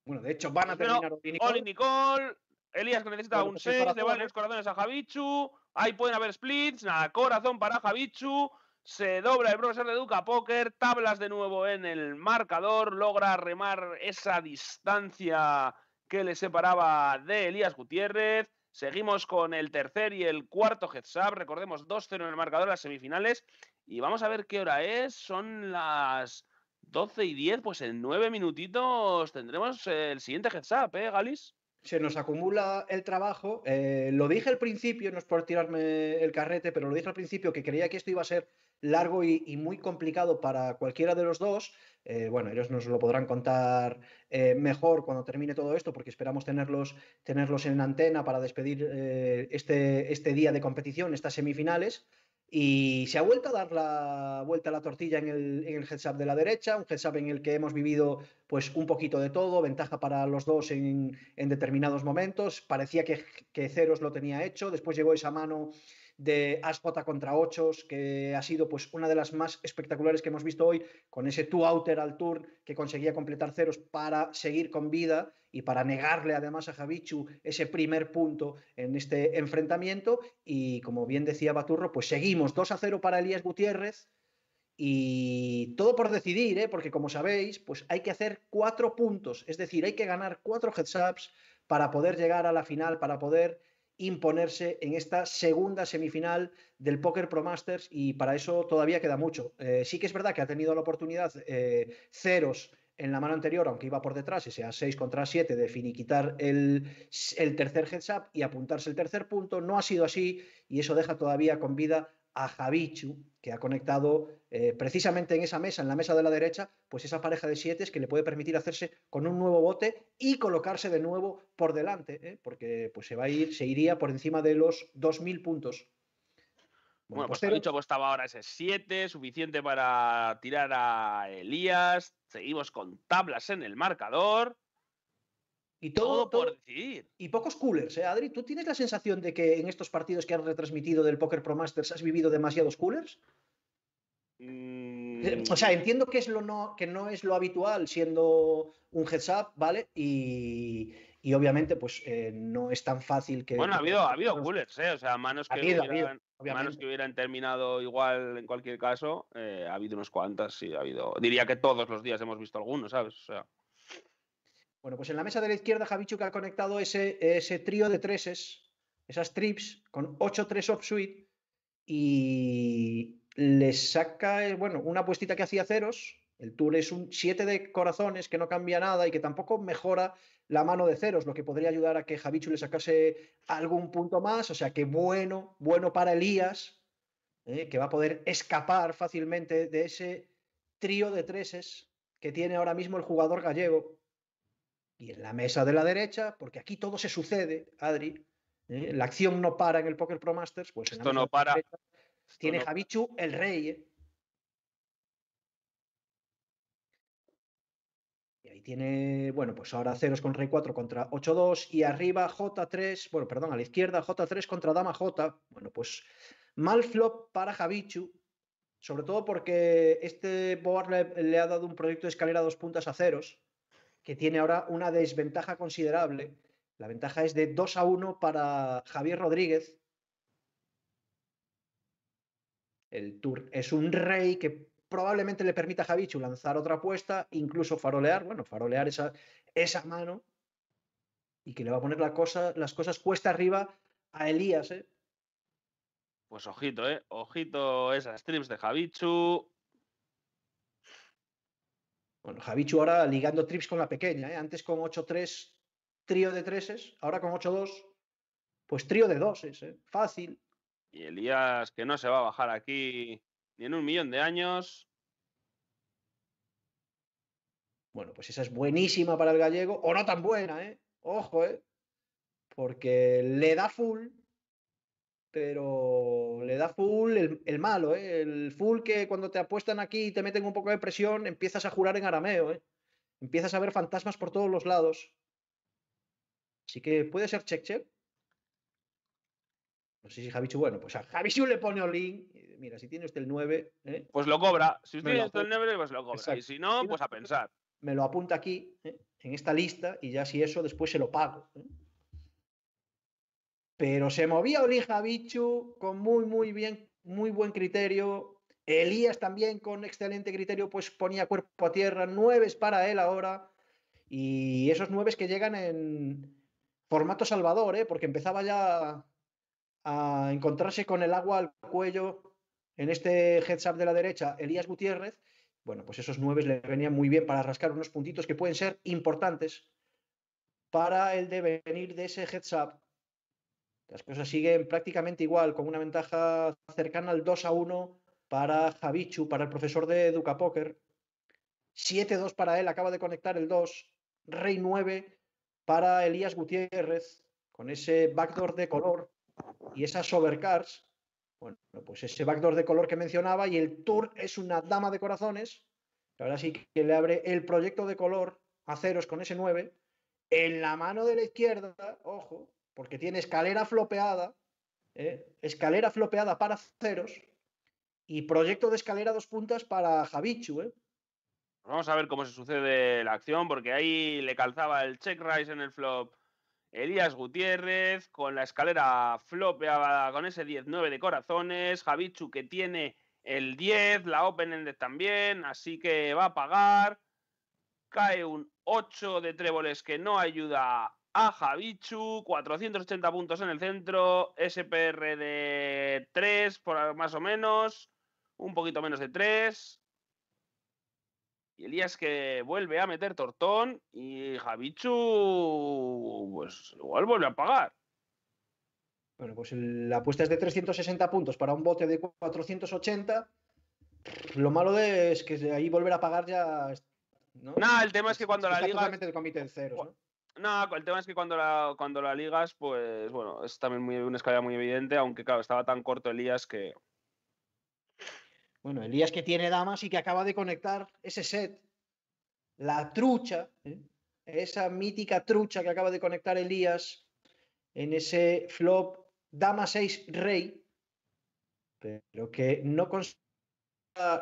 Bueno, de hecho, van a Pero, terminar Oli Nicole. Oli Nicole. Elías que necesita Bueno, un pues el 6, le ¿eh? los corazones a Javichu. Ahí pueden haber splits. Nada, corazón para Javichu. Se dobla el profesor de Duca Poker. Tablas de nuevo en el marcador. Logra remar esa distancia que le separaba de Elías Gutiérrez. Seguimos con el tercer y el cuarto heads. Recordemos 2-0 en el marcador, las semifinales. Y vamos a ver qué hora es. Son las 12 y 10. Pues en 9 minutitos tendremos el siguiente heads ¿eh, Galis? se nos acumula el trabajo. Eh, lo dije al principio, no es por tirarme el carrete, pero lo dije al principio que creía que esto iba a ser largo y, muy complicado para cualquiera de los dos. Eh, bueno, ellos nos lo podrán contar eh, mejor cuando termine todo esto, porque esperamos tenerlos, tenerlos en antena para despedir eh, este, este día de competición, estas semifinales. Y se ha vuelto a dar la vuelta a la tortilla en el, en el heads up de la derecha, un heads up en el que hemos vivido pues un poquito de todo, ventaja para los dos en, en determinados momentos. Parecía que, que Ceros lo tenía hecho, después llegó esa mano de As-J contra 8, que ha sido pues una de las más espectaculares que hemos visto hoy, con ese two-outer al turn que conseguía completar Ceros para seguir con vida y para negarle además a Javichu ese primer punto en este enfrentamiento. Y como bien decía Baturro, pues seguimos 2 a 0 para Elías Gutiérrez. Y todo por decidir, ¿eh? porque como sabéis, pues hay que hacer cuatro puntos, es decir, hay que ganar cuatro heads ups para poder llegar a la final, para poder imponerse en esta segunda semifinal del Poker Pro Masters y para eso todavía queda mucho. Eh, sí que es verdad que ha tenido la oportunidad eh, ceros en la mano anterior, aunque iba por detrás, ese a 6 contra 7, de finiquitar el, el tercer heads up y apuntarse el tercer punto. No ha sido así y eso deja todavía con vida a Javichu, que ha conectado eh, precisamente en esa mesa, en la mesa de la derecha, pues esa pareja de siete que le puede permitir hacerse con un nuevo bote y colocarse de nuevo por delante, ¿eh? porque pues se va a ir, se iría por encima de los 2.000 puntos. Bueno, pues dicho apostaba ahora ese 7, suficiente para tirar a Elías. Seguimos con tablas en el marcador. Y Todo, todo, por todo- decidir. y pocos coolers, ¿eh, Adri? ¿Tú tienes la sensación de que en estos partidos que has retransmitido del Poker Pro Masters has vivido demasiados coolers? Eh, O sea, Mm, entiendo que, es lo no, que no es lo habitual siendo un heads up, ¿vale? Y, y obviamente, pues eh, no es tan fácil que. bueno, ha habido, ha habido coolers, ¿eh? O sea, manos que, habido, ha habido, hubieran, manos que hubieran terminado igual en cualquier caso. eh, ha habido unos cuantas, sí, ha habido. Diría que todos los días hemos visto algunos, ¿sabes? O sea, Bueno, pues en la mesa de la izquierda, Javichu que ha conectado ese, ese trío de treses, esas trips, con 8-3 offsuit, y le saca, eh, bueno, una puestita que hacía ceros. El tour es un 7 de corazones que no cambia nada y que tampoco mejora la mano de ceros, lo que podría ayudar a que Javichu le sacase algún punto más. O sea que bueno, bueno para Elías, eh, que va a poder escapar fácilmente de ese trío de treses que tiene ahora mismo el jugador gallego. Y en la mesa de la derecha, porque aquí todo se sucede, Adri, ¿eh? la acción no para en el Poker Pro Masters, pues en la Esto mesa no de la para. derecha esto tiene no- Javichu el rey. ¿eh? Y ahí tiene, bueno, pues ahora ceros con rey 4 contra 8-2 y arriba J3, bueno, perdón, a la izquierda J3 contra dama J. Bueno, pues mal flop para Javichu, sobre todo porque este board le, le ha dado un proyecto de escalera a dos puntas a ceros que tiene ahora una desventaja considerable. La ventaja es de 2 a 1 para Javier Rodríguez. El Tour es un rey que probablemente le permita a Javichu lanzar otra apuesta, incluso farolear, bueno, farolear esa, esa mano y que le va a poner la cosa, las cosas cuesta arriba a Elías. ¿eh? Pues ojito, ¿eh? Ojito esas strips de Javichu. Bueno, Javichu ahora ligando trips con la pequeña, ¿eh? antes con 8-3, trío de treses, ahora con 8-2, pues trío de doses, ¿eh? fácil. Y Elías que no se va a bajar aquí ni en un millón de años. Bueno, pues esa es buenísima para el gallego, o no tan buena, ¿eh? Ojo, ¿eh? Porque le da full, pero le da full el, el, malo, ¿eh? El full que cuando te apuestan aquí y te meten un poco de presión, empiezas a jurar en arameo, ¿eh? Empiezas a ver fantasmas por todos los lados. Así que puede ser check check. No sé si Javichu, bueno, pues a Javichu le pone Olin. Mira, si tiene usted el 9. ¿eh? Pues lo cobra. Si usted tiene el 9, pues lo cobra. Exacto. Y si no, pues a pensar. Me lo apunta aquí, ¿eh? en esta lista, y ya si eso, después se lo pago. Pero se movía Olin Javichu con muy, muy bien, muy buen criterio. Elías también con excelente criterio, pues ponía cuerpo a tierra. Nueve para él ahora. Y esos nueve que llegan en formato Salvador, ¿eh? porque empezaba ya a encontrarse con el agua al cuello en este heads up de la derecha, Elías Gutiérrez, bueno, pues esos nueve le venían muy bien para rascar unos puntitos que pueden ser importantes para el devenir de ese heads up. Las cosas siguen prácticamente igual, con una ventaja cercana al 2 a 1 para Javichu, para el profesor de Educa Poker. 7-2 para él, acaba de conectar el 2. Rey 9 para Elías Gutiérrez, con ese backdoor de color y esas overcars, bueno, pues ese backdoor de color que mencionaba y el tour es una dama de corazones, ahora sí que le abre el proyecto de color a ceros con ese 9, en la mano de la izquierda, ojo, porque tiene escalera flopeada, ¿eh? escalera flopeada para ceros y proyecto de escalera dos puntas para Javichu. ¿eh? Vamos a ver cómo se sucede la acción, porque ahí le calzaba el check rise en el flop Elías Gutiérrez con la escalera flopeada con ese 10-9 de corazones. Javichu que tiene el 10, la open ended también, así que va a pagar. Cae un 8 de tréboles que no ayuda a Javichu. 480 puntos en el centro. SPR de 3, por más o menos. Un poquito menos de 3. Y Elías que vuelve a meter tortón y Javichu, pues igual vuelve a pagar. Bueno, pues la apuesta es de 360 puntos para un bote de 480. Lo malo de es que ahí volver a pagar ya. ¿no? Nah, el tema es que cuando la liga. Totalmente de comité ceros, ¿no? No, el tema es que cuando la, cuando la ligas, pues bueno, es también muy, una escalera muy evidente, aunque claro, estaba tan corto Elías que, bueno, Elías que tiene damas y que acaba de conectar ese set. La trucha, ¿eh? esa mítica trucha que acaba de conectar Elías en ese flop dama 6 rey, pero que no consigue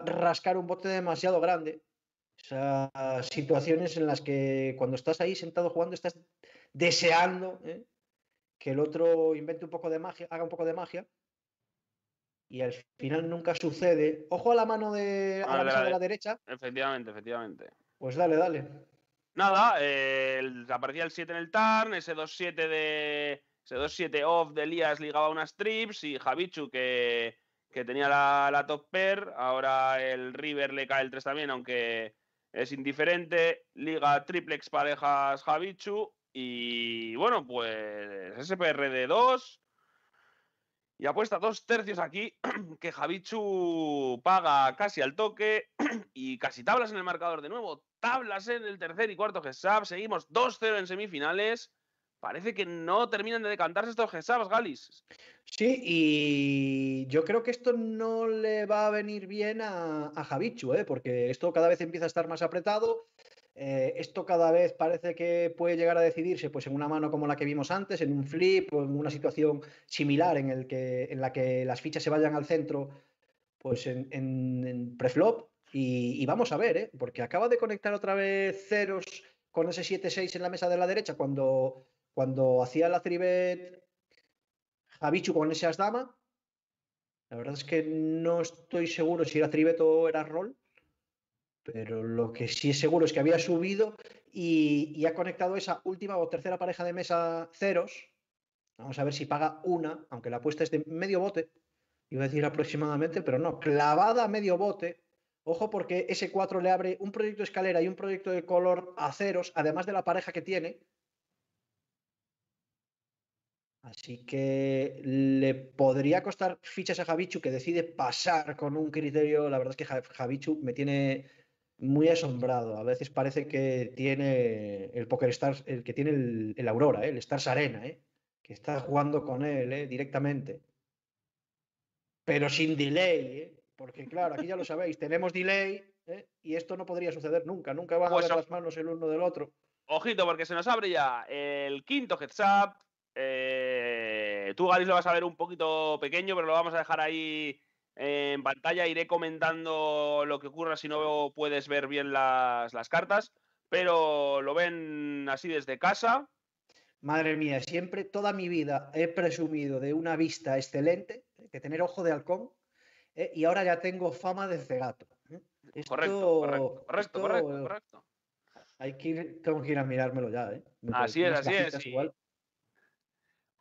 rascar un bote demasiado grande. Esas situaciones en las que cuando estás ahí sentado jugando estás deseando ¿eh? que el otro invente un poco de magia, haga un poco de magia y al final nunca sucede. Ojo a la mano de, a la, mesa de la derecha. Efectivamente, efectivamente. Pues dale, dale. Nada, eh, aparecía el 7 en el turn, ese 2-7 de. Ese 2-7 off de Elías ligaba unas trips y Javichu que, que tenía la, la, top pair. Ahora el River le cae el 3 también, aunque es indiferente. Liga triplex parejas Javichu. Y bueno, pues SPR de 2 y apuesta dos tercios aquí, que Javichu paga casi al toque y casi tablas en el marcador de nuevo. Tablas en el tercer y cuarto GESAP. Seguimos 2-0 en semifinales. Parece que no terminan de decantarse estos GESAPs, Galis. Sí, y yo creo que esto no le va a venir bien a, a Javichu, ¿eh? porque esto cada vez empieza a estar más apretado. Eh, esto cada vez parece que puede llegar a decidirse pues, en una mano como la que vimos antes, en un flip o en una situación similar en, el que, en la que las fichas se vayan al centro pues, en, en, preflop. Y, y, vamos a ver, ¿eh? porque acaba de conectar otra vez ceros con ese 7-6 en la mesa de la derecha cuando, cuando hacía la tribet Javichu con ese Asdama. La verdad es que no estoy seguro si era tribet o era rol, pero lo que sí es seguro es que había subido y, y ha conectado esa última o tercera pareja de mesa ceros. Vamos a ver si paga una, aunque la apuesta es de medio bote. Iba a decir aproximadamente, pero no, clavada a medio bote. Ojo porque ese 4 le abre un proyecto de escalera y un proyecto de color a ceros, además de la pareja que tiene. Así que le podría costar fichas a Javichu que decide pasar con un criterio. La verdad es que Javichu me tiene muy asombrado. A veces parece que tiene el Poker Stars, el que tiene el, Aurora, ¿eh? el Stars Arena, ¿eh? que está jugando con él ¿eh? directamente. Pero sin delay, ¿eh? porque claro, aquí ya lo sabéis, tenemos delay ¿eh? y esto no podría suceder nunca. Nunca van a Pues ver las manos el uno del otro. Ojito, porque se nos abre ya el quinto heads up. Eh, tú, Galis, lo vas a ver un poquito pequeño, pero lo vamos a dejar ahí en pantalla. Iré comentando lo que ocurra si no puedes ver bien las, las cartas. Pero lo ven así desde casa. Madre mía, siempre, toda mi vida he presumido de una vista excelente, ¿eh? que tener ojo de halcón, ¿eh? y ahora ya tengo fama de cegato. ¿eh? Correcto, correcto, correcto, esto, correcto, eh, correcto. Hay que ir- tengo que ir a mirármelo ya, ¿eh? Me Así es, así es, igual.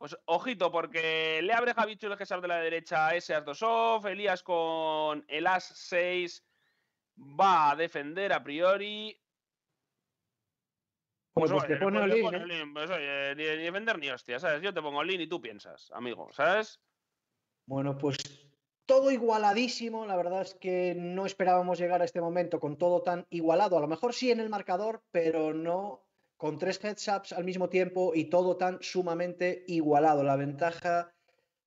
Pues ojito, porque le abre Javichu el Gesar de la derecha ese as 2 off. Elías con el as 6 va a defender a priori. Bueno, pues oye, te pone pues Olin, ¿eh? Pues, oye, ni, ni defender ni hostia, ¿sabes? Yo te pongo Olin y tú piensas, amigo, ¿sabes? Bueno, pues todo igualadísimo. La verdad es que no esperábamos llegar a este momento con todo tan igualado. A lo mejor sí en el marcador, pero no con tres heads ups al mismo tiempo y todo tan sumamente igualado. La ventaja,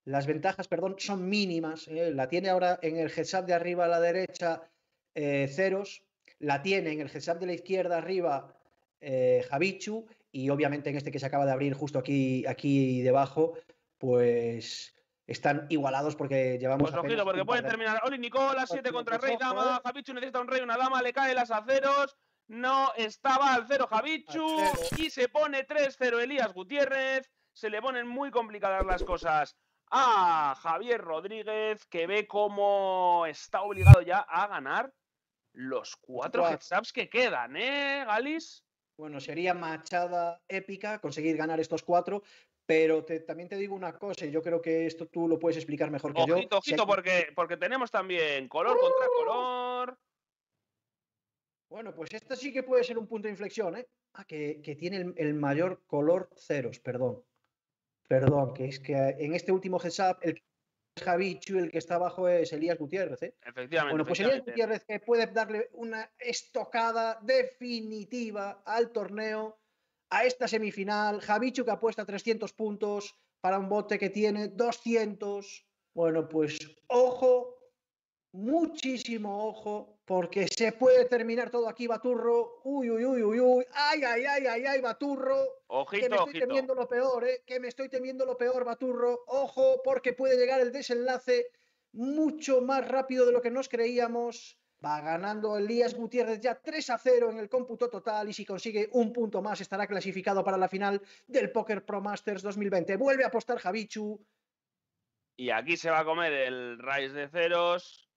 las ventajas, perdón, son mínimas. ¿eh? La tiene ahora en el heads up de arriba a la derecha eh, ceros, la tiene en el heads up de la izquierda arriba eh, Javichu y obviamente en este que se acaba de abrir justo aquí, aquí debajo, pues están igualados porque llevamos Pues ojito, porque pueden de- terminar Olin Nicola, 7 Ojo, contra Rey, Dama. Javichu necesita un Rey, una Dama, le cae las aceros. No estaba al cero Javichu Al cero. y se pone 3-0 Elías Gutiérrez. Se le ponen muy complicadas las cosas a Javier Rodríguez, que ve cómo está obligado ya a ganar los cuatro heads-ups que quedan, ¿eh, Galis? Bueno, sería machada épica conseguir ganar estos cuatro, pero te- también te digo una cosa, y yo creo que esto tú lo puedes explicar mejor que yo. Ojito, Si hay- ojito, porque, porque tenemos también color contra color. Bueno, pues esto sí que puede ser un punto de inflexión, ¿eh? Ah, que, que tiene el, el mayor color ceros, perdón. Perdón, que es que en este último heads up, el que es Javichu, el que está abajo es Elías Gutiérrez, ¿eh? Efectivamente. Bueno, pues Elías. Gutiérrez que puede darle una estocada definitiva al torneo, a esta semifinal. Javichu que apuesta 300 puntos para un bote que tiene 200. Bueno, pues ojo, muchísimo ojo, porque se puede terminar todo aquí, Baturro. Uy, uy, uy, uy, uy. Ay, ay, ay, ay, ay, Baturro. Que me Ojito, estoy ojito. temiendo lo peor, ¿eh? Que me estoy temiendo lo peor, Baturro. Ojo, porque puede llegar el desenlace mucho más rápido de lo que nos creíamos. Va ganando Elías Gutiérrez ya 3 a 0 en el cómputo total y si consigue un punto más estará clasificado para la final del Poker Pro Masters 2020. Vuelve a apostar Javichu. Y aquí se va a comer el Rise de ceros.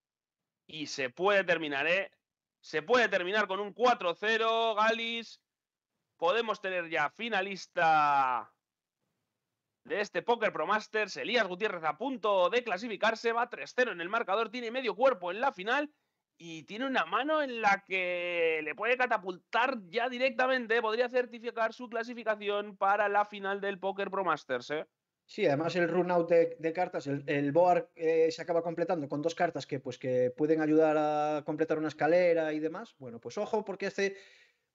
Y se puede terminar, ¿eh? Se puede terminar con un 4-0, Galis. Podemos tener ya finalista de este Poker Pro Masters. Elías Gutiérrez a punto de clasificarse. Va 3-0 en el marcador. Tiene medio cuerpo en la final. Y tiene una mano en la que le puede catapultar ya directamente. Podría certificar su clasificación para la final del Poker Pro Masters, ¿eh? Sí, además el run out de, de cartas, el, el board eh, se acaba completando con dos cartas que, pues, que pueden ayudar a completar una escalera y demás. Bueno, pues ojo, porque hace.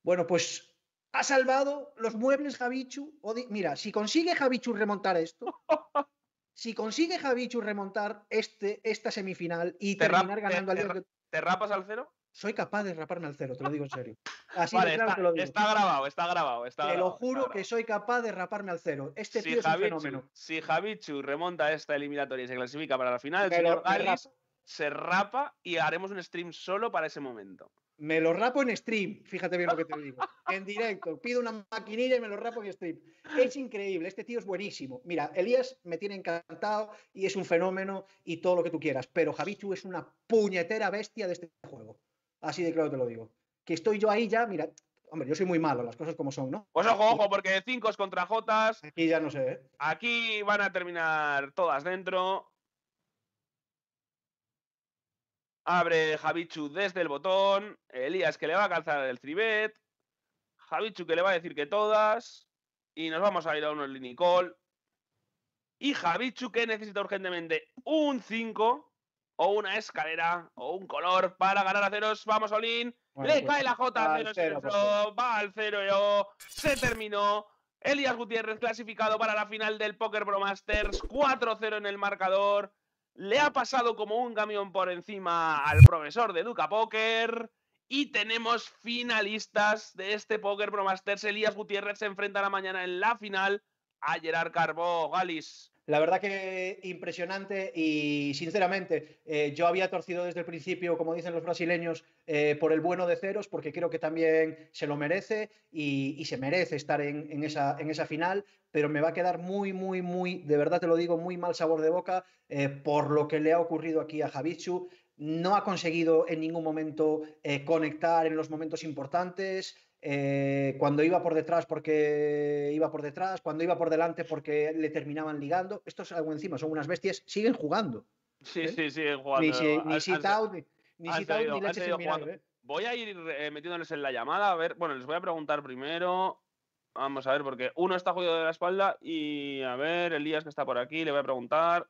Bueno, pues ha salvado los muebles Javichu. Mira, si consigue Javichu remontar esto, si consigue Javichu remontar este, esta semifinal y rap- terminar te- ganando al te ¿Te rapas al cero? Soy capaz de raparme al cero, te lo digo en serio. Así vale, de claro está, te lo digo. está grabado, está grabado. Está te lo grabado, juro que soy capaz de raparme al cero. Este si tío es un Javichu, fenómeno. si Javichu remonta esta eliminatoria y se clasifica para la final, el señor Galis se rapa y haremos un stream solo para ese momento. Me lo rapo en stream, fíjate bien lo que te digo. En directo, pido una maquinilla y me lo rapo en stream. Es increíble, este tío es buenísimo. Mira, Elías me tiene encantado y es un fenómeno y todo lo que tú quieras, pero Javichu es una puñetera bestia de este juego. Así de claro te lo digo. Que estoy yo ahí ya, mira, hombre, yo soy muy malo, las cosas como son, ¿no? Pues ojo, ojo, porque 5 contra Jotas. Aquí ya no sé, ¿eh? Aquí van a terminar todas dentro. Abre Javichu desde el botón. Elías que le va a calzar el tribet. Javichu que le va a decir que todas. Y nos vamos a ir a unos linicol. Y Javichu que necesita urgentemente un 5 o una escalera o un color para ganar a ceros. Vamos, Olin. Le pues, cae la J va a al ceros. cero, por cero, Va al 0 Se terminó. Elías Gutiérrez clasificado para la final del Poker Pro Masters. 4-0 en el marcador. Le ha pasado como un camión por encima al profesor de Duca Poker. Y tenemos finalistas de este Poker Pro Masters. Elías Gutiérrez se enfrenta la mañana en la final a Gerard Carbó Galis. La verdad que impresionante y sinceramente eh, yo había torcido desde el principio, como dicen los brasileños, eh, por el bueno de ceros, porque creo que también se lo merece y, se merece estar en, esa, final, pero me va a quedar muy, muy, muy, de verdad te lo digo, muy mal sabor de boca eh, por lo que le ha ocurrido aquí a Javichu. No ha conseguido en ningún momento conectar en los momentos importantes. Eh, cuando iba por detrás porque iba por detrás, cuando iba por delante porque le terminaban ligando. Estos algo encima son unas bestias, siguen jugando. Sí, ¿eh? sí, siguen jugando. Ni, si, ni sit out, ni, ni, sit out, ni leches ¿eh? Voy a ir eh, metiéndoles en la llamada, a ver, bueno, les voy a preguntar primero. Vamos a ver, porque uno está jodido de la espalda y a ver, Elías que está por aquí, le voy a preguntar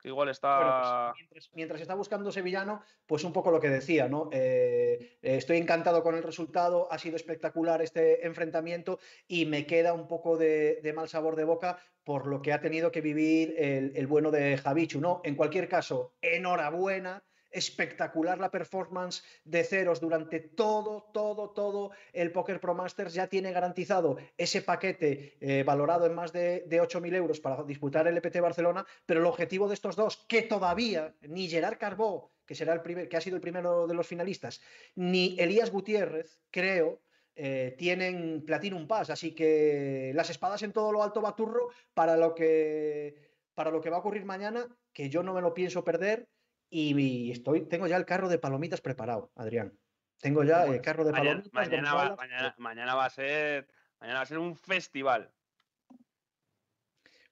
que igual está. Bueno, pues mientras, mientras, está buscando Sevillano, pues un poco lo que decía, ¿no? Eh, estoy encantado con el resultado, ha sido espectacular este enfrentamiento y me queda un poco de, de mal sabor de boca por lo que ha tenido que vivir el, el bueno de Javichu, ¿no? En cualquier caso, enhorabuena espectacular la performance de ceros durante todo, todo, todo el Poker Pro Masters. Ya tiene garantizado ese paquete eh, valorado en más de, de 8.000 euros para disputar el EPT Barcelona, pero el objetivo de estos dos, que todavía ni Gerard Carbó, que será el primer, que ha sido el primero de los finalistas, ni Elías Gutiérrez, creo, eh, tienen Platinum Pass, así que las espadas en todo lo alto baturro para lo que para lo que va a ocurrir mañana, que yo no me lo pienso perder y estoy, tengo ya el carro de palomitas preparado, Adrián. Tengo ya el carro de mañana, palomitas. Mañana va, mañana, mañana, va a ser, mañana va a ser un festival.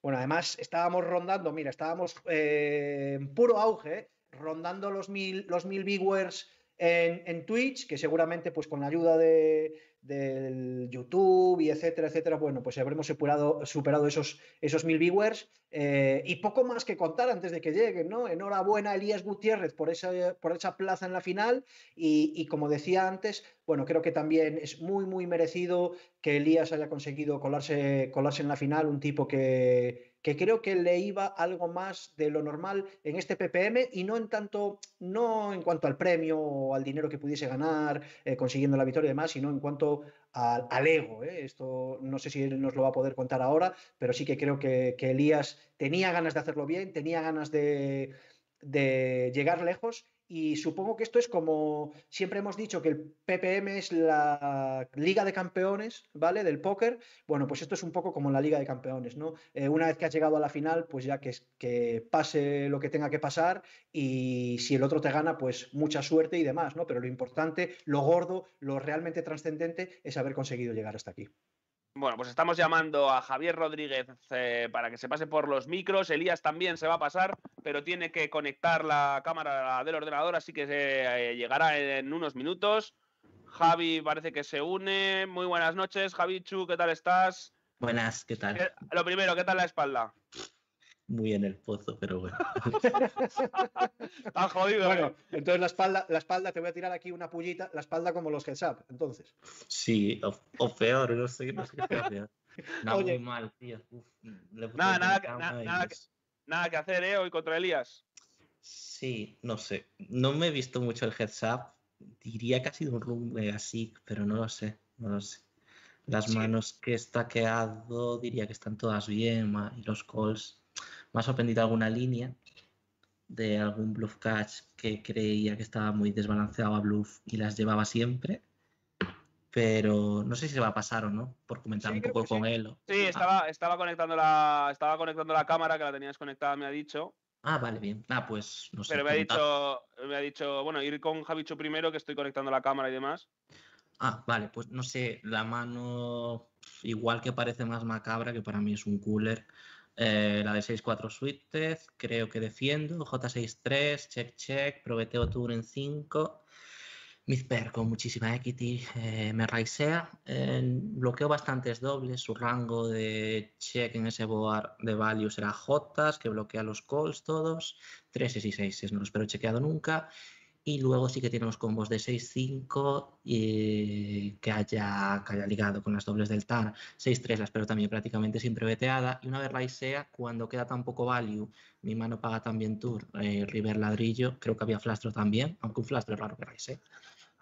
Bueno, además estábamos rondando, mira, estábamos eh, en puro auge, ¿eh? rondando los mil, los mil viewers en, en, Twitch, que seguramente pues con la ayuda de, del YouTube y etcétera, etcétera, bueno, pues habremos superado, superado esos, esos mil viewers eh, y poco más que contar antes de que lleguen, ¿no? Enhorabuena a Elías Gutiérrez por esa, por esa plaza en la final y, y, como decía antes, bueno, creo que también es muy, muy merecido que Elías haya conseguido colarse, colarse en la final, un tipo que, que creo que le iba algo más de lo normal en este PPM y no en tanto, no en cuanto al premio o al dinero que pudiese ganar eh, consiguiendo la victoria y demás, sino en cuanto al, al ego. ¿eh? Esto no sé si él nos lo va a poder contar ahora, pero sí que creo que, que Elías tenía ganas de hacerlo bien, tenía ganas de, de llegar lejos y supongo que esto es como siempre hemos dicho que el PPM es la liga de campeones, ¿vale? Del póker. Bueno, pues esto es un poco como la liga de campeones, ¿no? Eh, una vez que has llegado a la final, pues ya que, que pase lo que tenga que pasar y si el otro te gana, pues mucha suerte y demás, ¿no? Pero lo importante, lo gordo, lo realmente trascendente es haber conseguido llegar hasta aquí. Bueno, pues estamos llamando a Javier Rodríguez eh, para que se pase por los micros. Elías también se va a pasar, pero tiene que conectar la cámara del ordenador, así que se, eh, llegará en unos minutos. Javi parece que se une. Muy buenas noches, Javichu, ¿qué tal estás? Buenas, ¿qué tal? Eh, lo primero, ¿qué tal la espalda? Muy en el pozo, pero bueno. Está jodido. Bueno, ¿eh? entonces la espalda, la espalda, te voy a tirar aquí una pullita, la espalda como los heads up, entonces. Sí, o, o peor, no sé, no sé qué peor. No, Oye. muy mal, tío. Uf, le puse Nada, nada, que- na- nada Nada que hacer, ¿eh? Hoy contra Elías. Sí, no sé. No me he visto mucho el heads up. Diría que ha sido un rumble así, pero no lo sé, no lo sé. Las Sí. manos que he stackeado diría que están todas bien, y los calls. Me ha sorprendido alguna línea, de algún bluff catch que creía que estaba muy desbalanceado a bluff y las llevaba siempre. Pero no sé si se va a pasar o no, por comentar Sí, un poco sí. con él. o- Sí, Ah, estaba, estaba, conectando la, estaba conectando la cámara, que la tenía desconectada, me ha dicho. Ah, vale, bien. Ah, pues no sé. Pero me ha dicho, me ha dicho, bueno, ir con Javicho primero, que estoy conectando la cámara y demás. Ah, vale, pues no sé, la mano igual que parece más macabra, que para mí es un cooler. Eh, la de 6-4 suites, creo que defiendo. J6-3, check check, Prometeo Tour en 5. Mizper con muchísima equity eh, me raisea. eh, bloqueo bastantes dobles. Su rango de check en ese board de value será J, que bloquea los calls todos. 3 y 6 no lo espero chequeado nunca. Y luego sí que tiene los combos de 6-5 y que haya, que haya ligado con las dobles del TAR. 6-3 la espero también prácticamente siempre veteada. Y una vez raisea, cuando queda tan poco value, mi mano paga también tour, eh, River ladrillo, creo que había flastro también, aunque un flastro es raro que raisee.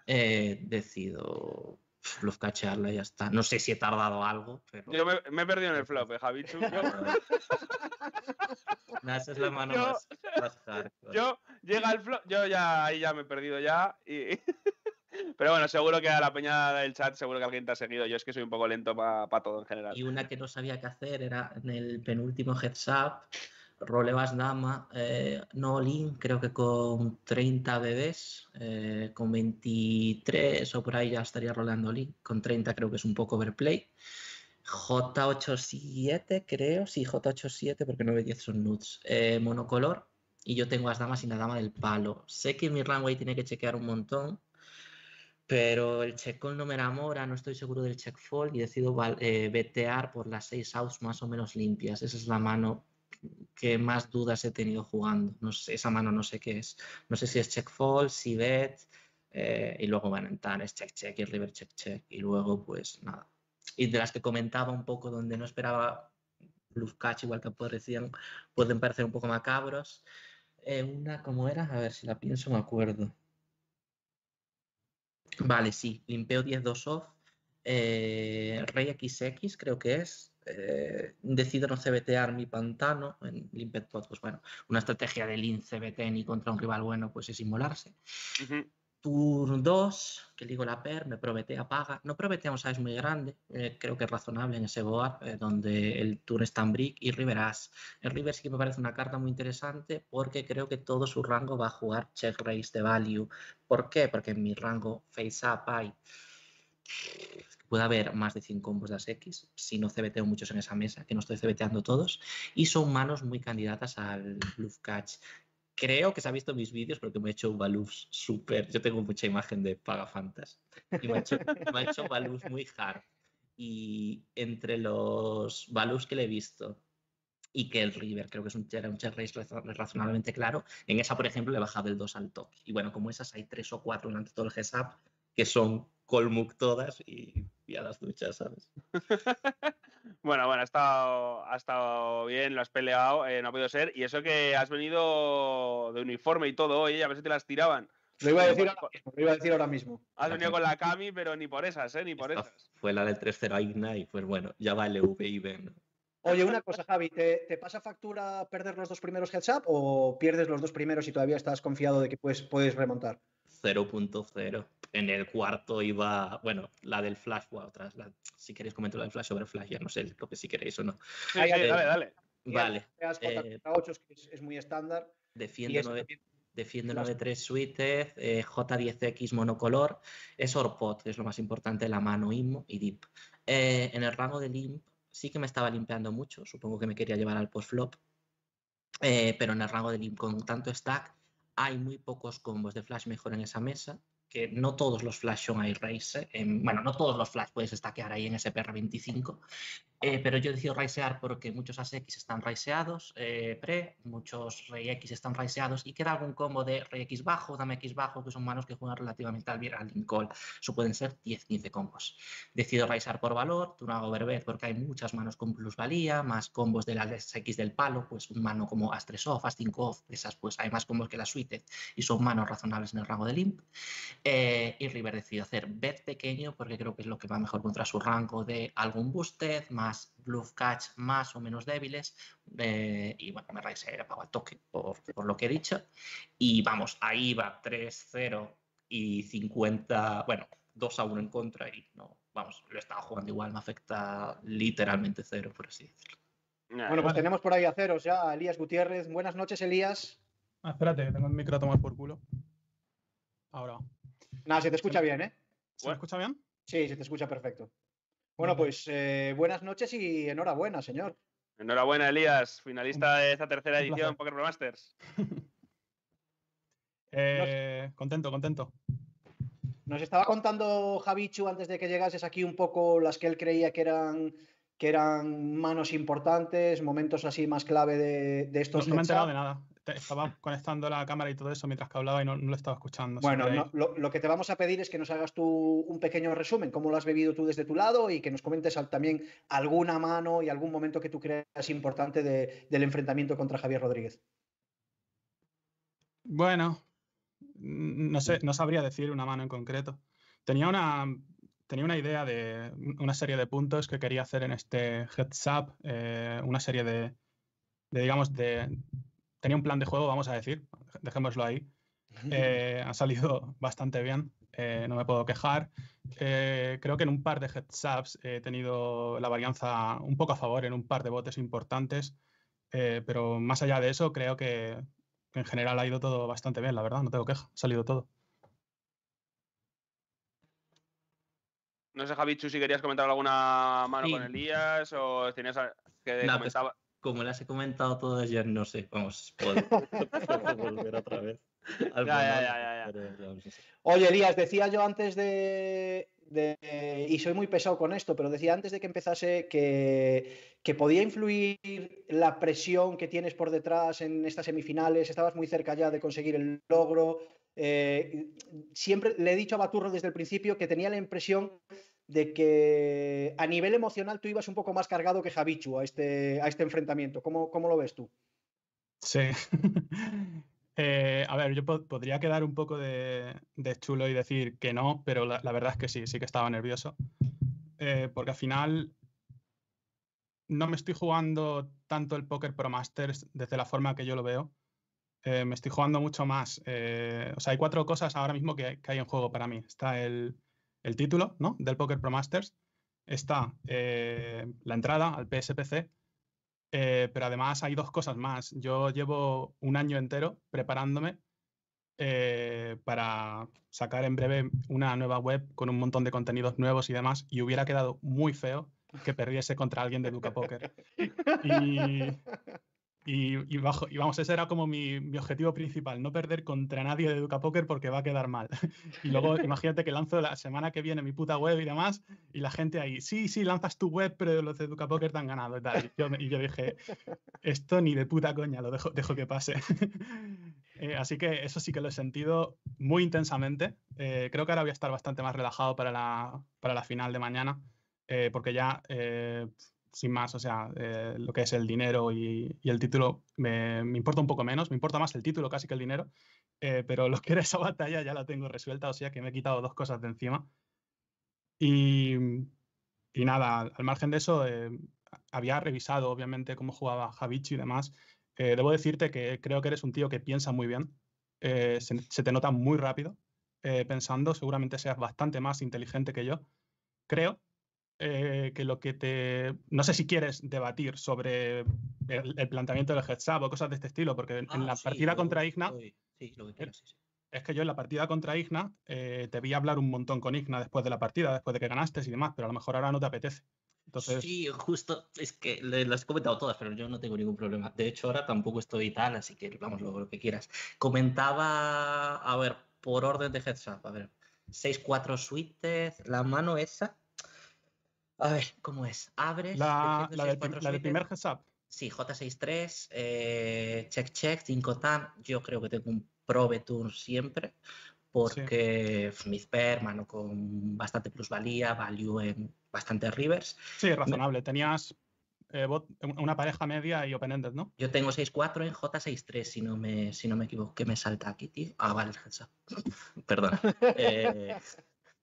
Eh, decido bluff cachearla y ya está. No sé si he tardado algo, pero... Yo me, me he perdido en el flop, eh, Javichu. Yo, Nah, esa es la mano Yo- más, más yo llega el flop, yo ya ahí ya me he perdido ya. Y... Pero bueno, seguro que a la peña del chat, seguro que alguien te ha seguido. Yo es que soy un poco lento para todo en general. Y una que no sabía qué hacer era en el penúltimo heads up, rolebas dama, eh, no creo que con 30 bebés, eh, con 23 o por ahí ya estaría roleando all-in, con 30 creo que es un poco overplay. J87 creo, sí, J87 porque 9-10 son nudes, eh, monocolor y yo tengo las damas y la dama del palo. Sé que mi runway tiene que chequear un montón, pero el check call no me enamora, no estoy seguro del check fold y decido eh, vetear por las 6 outs más o menos limpias. Esa es la mano que más dudas he tenido jugando. No sé, esa mano no sé qué es. No sé si es check fold, si bet, eh, y luego van en tan, es check check y el river check check. Y luego, pues nada. Y de las que comentaba un poco donde no esperaba bluff catch, igual que parecían, pueden parecer un poco macabros. Eh, una, como era? A ver si la pienso, me acuerdo. Vale, sí, limpeo 10-2 off. eh, Rey XX creo que es. Eh, decido no CBTear mi pantano en Limpet Pot, pues bueno, una estrategia de Lean CBT ni contra un rival bueno, pues es inmolarse. Ujú. Turn 2, que ligo la PER, me prometea paga. No prometea un size muy grande, eh, creo que es razonable en ese board, eh, donde el turn está en brick y River As. El River sí que me parece una carta muy interesante porque creo que todo su rango va a jugar check raise de value. ¿Por qué? Porque en mi rango face up hay. Puede haber más de 100 combos de as X, si no cebeteo muchos en esa mesa, que no estoy cebeteando todos, y son manos muy candidatas al bluff catch. Creo que se ha visto en mis vídeos porque me he hecho bluffs súper. Yo tengo mucha imagen de Pagafantas. Y me ha hecho, me ha hecho bluffs muy hard. Y entre los bluffs que le he visto y que el River creo que es un, era un check razo- razonablemente claro, en esa, por ejemplo, le he bajado el 2 al toque. Y bueno, como esas hay tres o cuatro durante todo el GSAP que son Colmuk todas y, y a las duchas, ¿sabes? Bueno, bueno, ha estado, ha estado bien, lo has peleado, eh, no ha podido ser. Y eso que has venido de uniforme y todo hoy, a ver si te las tiraban. Lo iba a decir ahora mismo. Lo iba a decir ahora mismo. Has venido con la Cami, pero ni por esas, ¿eh? Ni por Esta esas. Fue la del 3-0 a Igna y pues bueno, ya va LV y B, ¿no? Oye, una cosa, Javi, ¿te, te pasa factura perder los dos primeros heads up o pierdes los dos primeros y todavía estás confiado de que puedes, puedes remontar? 0.0. En el cuarto iba, bueno, la del Flash, o otras, la- si queréis comento la del Flash sobre Flash, ya no sé lo que si queréis o no. Sí, ahí. dale, dale. Vale, eh, 8, que es, es muy estándar. Eso 9, también- defiendo Flash. 9-3 suites, eh, J10X monocolor, es Orpot, que es lo más importante, la mano IMO y DIP. Eh, en el rango de limp sí que me estaba limpiando mucho, supongo que me quería llevar al post-flop, eh, pero en el rango de limp con tanto stack hay muy pocos combos de flash mejor en esa mesa, que no todos los flash son raise, eh, bueno, no todos los flash puedes stackear ahí en SPR25, eh, pero yo decido raisear porque muchos ASX están raiseados, eh, pre, muchos Rey X están raiseados y queda algún combo de Rey X bajo, Dame X bajo, que son manos que juegan relativamente al bien al Lincoln. Eso pueden ser 10-15 combos. Decido raisear por valor, tú no hago verbet porque hay muchas manos con plusvalía, más combos de las X del palo, pues un mano como As 3 off, As 5 off, esas pues hay más combos que la suite y son manos razonables en el rango de limp. Eh, y River decidió hacer bet pequeño porque creo que es lo que va mejor contra su rango de algún boosted, más bluff catch más o menos débiles. Eh, y bueno, me se pago al toque por, por, lo que he dicho. Y vamos, ahí va 3-0 y 50, bueno, 2 a 1 en contra y no, vamos, lo estaba jugando igual, me afecta literalmente cero, por así decirlo. Bueno, pues tenemos por ahí a ceros ya, Elías Gutiérrez. Buenas noches, Elías. Ah, espérate, que tengo el micro a tomar por culo. Ahora. Nada, se te escucha bien, ¿eh? ¿Se me escucha bien? Sí, se te escucha perfecto. Bueno, pues eh, buenas noches y enhorabuena, señor. Enhorabuena, Elías, finalista de esta tercera edición Poker Pro Masters. eh, contento, contento. Nos estaba contando Javichu antes de que llegases aquí un poco las que él creía que eran que eran manos importantes, momentos así más clave de, estos. No, no me he enterado de nada. Estaba conectando la cámara y todo eso mientras que hablaba y no, lo estaba escuchando. Bueno, lo, que te vamos a pedir es que nos hagas tú un pequeño resumen, cómo lo has bebido tú desde tu lado y que nos comentes también alguna mano y algún momento que tú creas importante del enfrentamiento contra Javier Rodríguez. Bueno, no sé, no sabría decir una mano en concreto. Tenía una, tenía una idea de una serie de puntos que quería hacer en este heads up, eh, una serie de, digamos, de... Tenía un plan de juego, vamos a decir, dejémoslo ahí. Eh, ha salido bastante bien, eh, no me puedo quejar. creo que en un par de heads ups he tenido la varianza un poco a favor en un par de botes importantes, pero más allá de eso, creo que, en general ha ido todo bastante bien, la verdad, no tengo queja, ha salido todo. No sé, Javichu, si querías comentar alguna mano con Elías o tenías que pues, como las he comentado todas ya no sé, vamos, puedo, volver otra vez. Ya, ya, Oye, Elías, decía yo antes de, y soy muy pesado con esto, pero decía antes de que empezase que, que, podía influir la presión que tienes por detrás en estas semifinales, estabas muy cerca ya de conseguir el logro, eh, siempre le he dicho a Baturro desde el principio que tenía la impresión de que a nivel emocional tú ibas un poco más cargado que Javichu a este, a este enfrentamiento. ¿Cómo, ¿Cómo, lo ves tú? Sí. Eh, a ver, yo podría quedar un poco de, chulo y decir que no, pero la, verdad es que sí, sí que estaba nervioso. Eh, porque al final no me estoy jugando tanto el Poker Pro Masters desde la forma que yo lo veo, eh, me estoy jugando mucho más. O sea, hay cuatro cosas ahora mismo que, hay en juego para mí. Está el, título ¿no? del Poker Pro Masters, está eh, la entrada al PSPC, pero además hay dos cosas más. Yo llevo un año entero preparándome para sacar en breve una nueva web con un montón de contenidos nuevos y demás, y hubiera quedado muy feo que perdiese contra alguien de Duca Poker. Y, y, bajo, y vamos, ese era como mi, mi, objetivo principal, no perder contra nadie de Educa Poker porque va a quedar mal. y luego imagínate que lanzo la semana que viene mi puta web y demás, y la gente ahí, sí, sí, lanzas tu web, pero los de Educa Poker te han ganado y tal. Y yo, y yo dije, esto ni de puta coña, lo dejo, dejo que pase. eh, así que eso sí que lo he sentido muy intensamente. Eh, creo que ahora voy a estar bastante más relajado para la, para la final de mañana, eh, porque ya eh, sin más, o sea, eh, lo que es el dinero y, el título me, importa un poco menos, me importa más el título casi que el dinero, eh, pero lo que era esa batalla ya la tengo resuelta, o sea que me he quitado dos cosas de encima. Y, nada, al margen de eso, eh, había revisado obviamente cómo jugaba Javichi y demás. debo decirte que creo que eres un tío que piensa muy bien, se, te nota muy rápido pensando, seguramente seas bastante más inteligente que yo, creo, eh, que lo que te... No sé si quieres debatir sobre el, planteamiento del heads up o cosas de este estilo, porque en, la ah, partida contra Igna... Sí, lo que quieras, sí, Es que yo en la partida contra Igna eh, te vi hablar un montón con Igna después de la partida, después de que ganaste y demás, pero a lo mejor ahora no te apetece. Entonces... Sí, justo, es que las he comentado todas, pero yo no tengo ningún problema. De hecho, ahora tampoco estoy tal, así que vamos, lo, lo que quieras. Comentaba, a ver, por orden de heads up, a ver, 6-4 suites, la mano esa, a ver, ¿cómo es? Abres. La, la, del, primer heads up. Sí, J63, eh, check check, 5 tam. Yo creo que tengo un pro tour siempre porque Smith Per, mano con bastante plusvalía, value en bastantes rivers. Sí, razonable. Tenías eh, bot- una pareja media y open-ended, ¿no? Yo tengo 6-4 en J6-3, si no me, si no me equivoco. ¿Qué me salta aquí, tío? Ah, vale, el heads up. Perdón. Eh,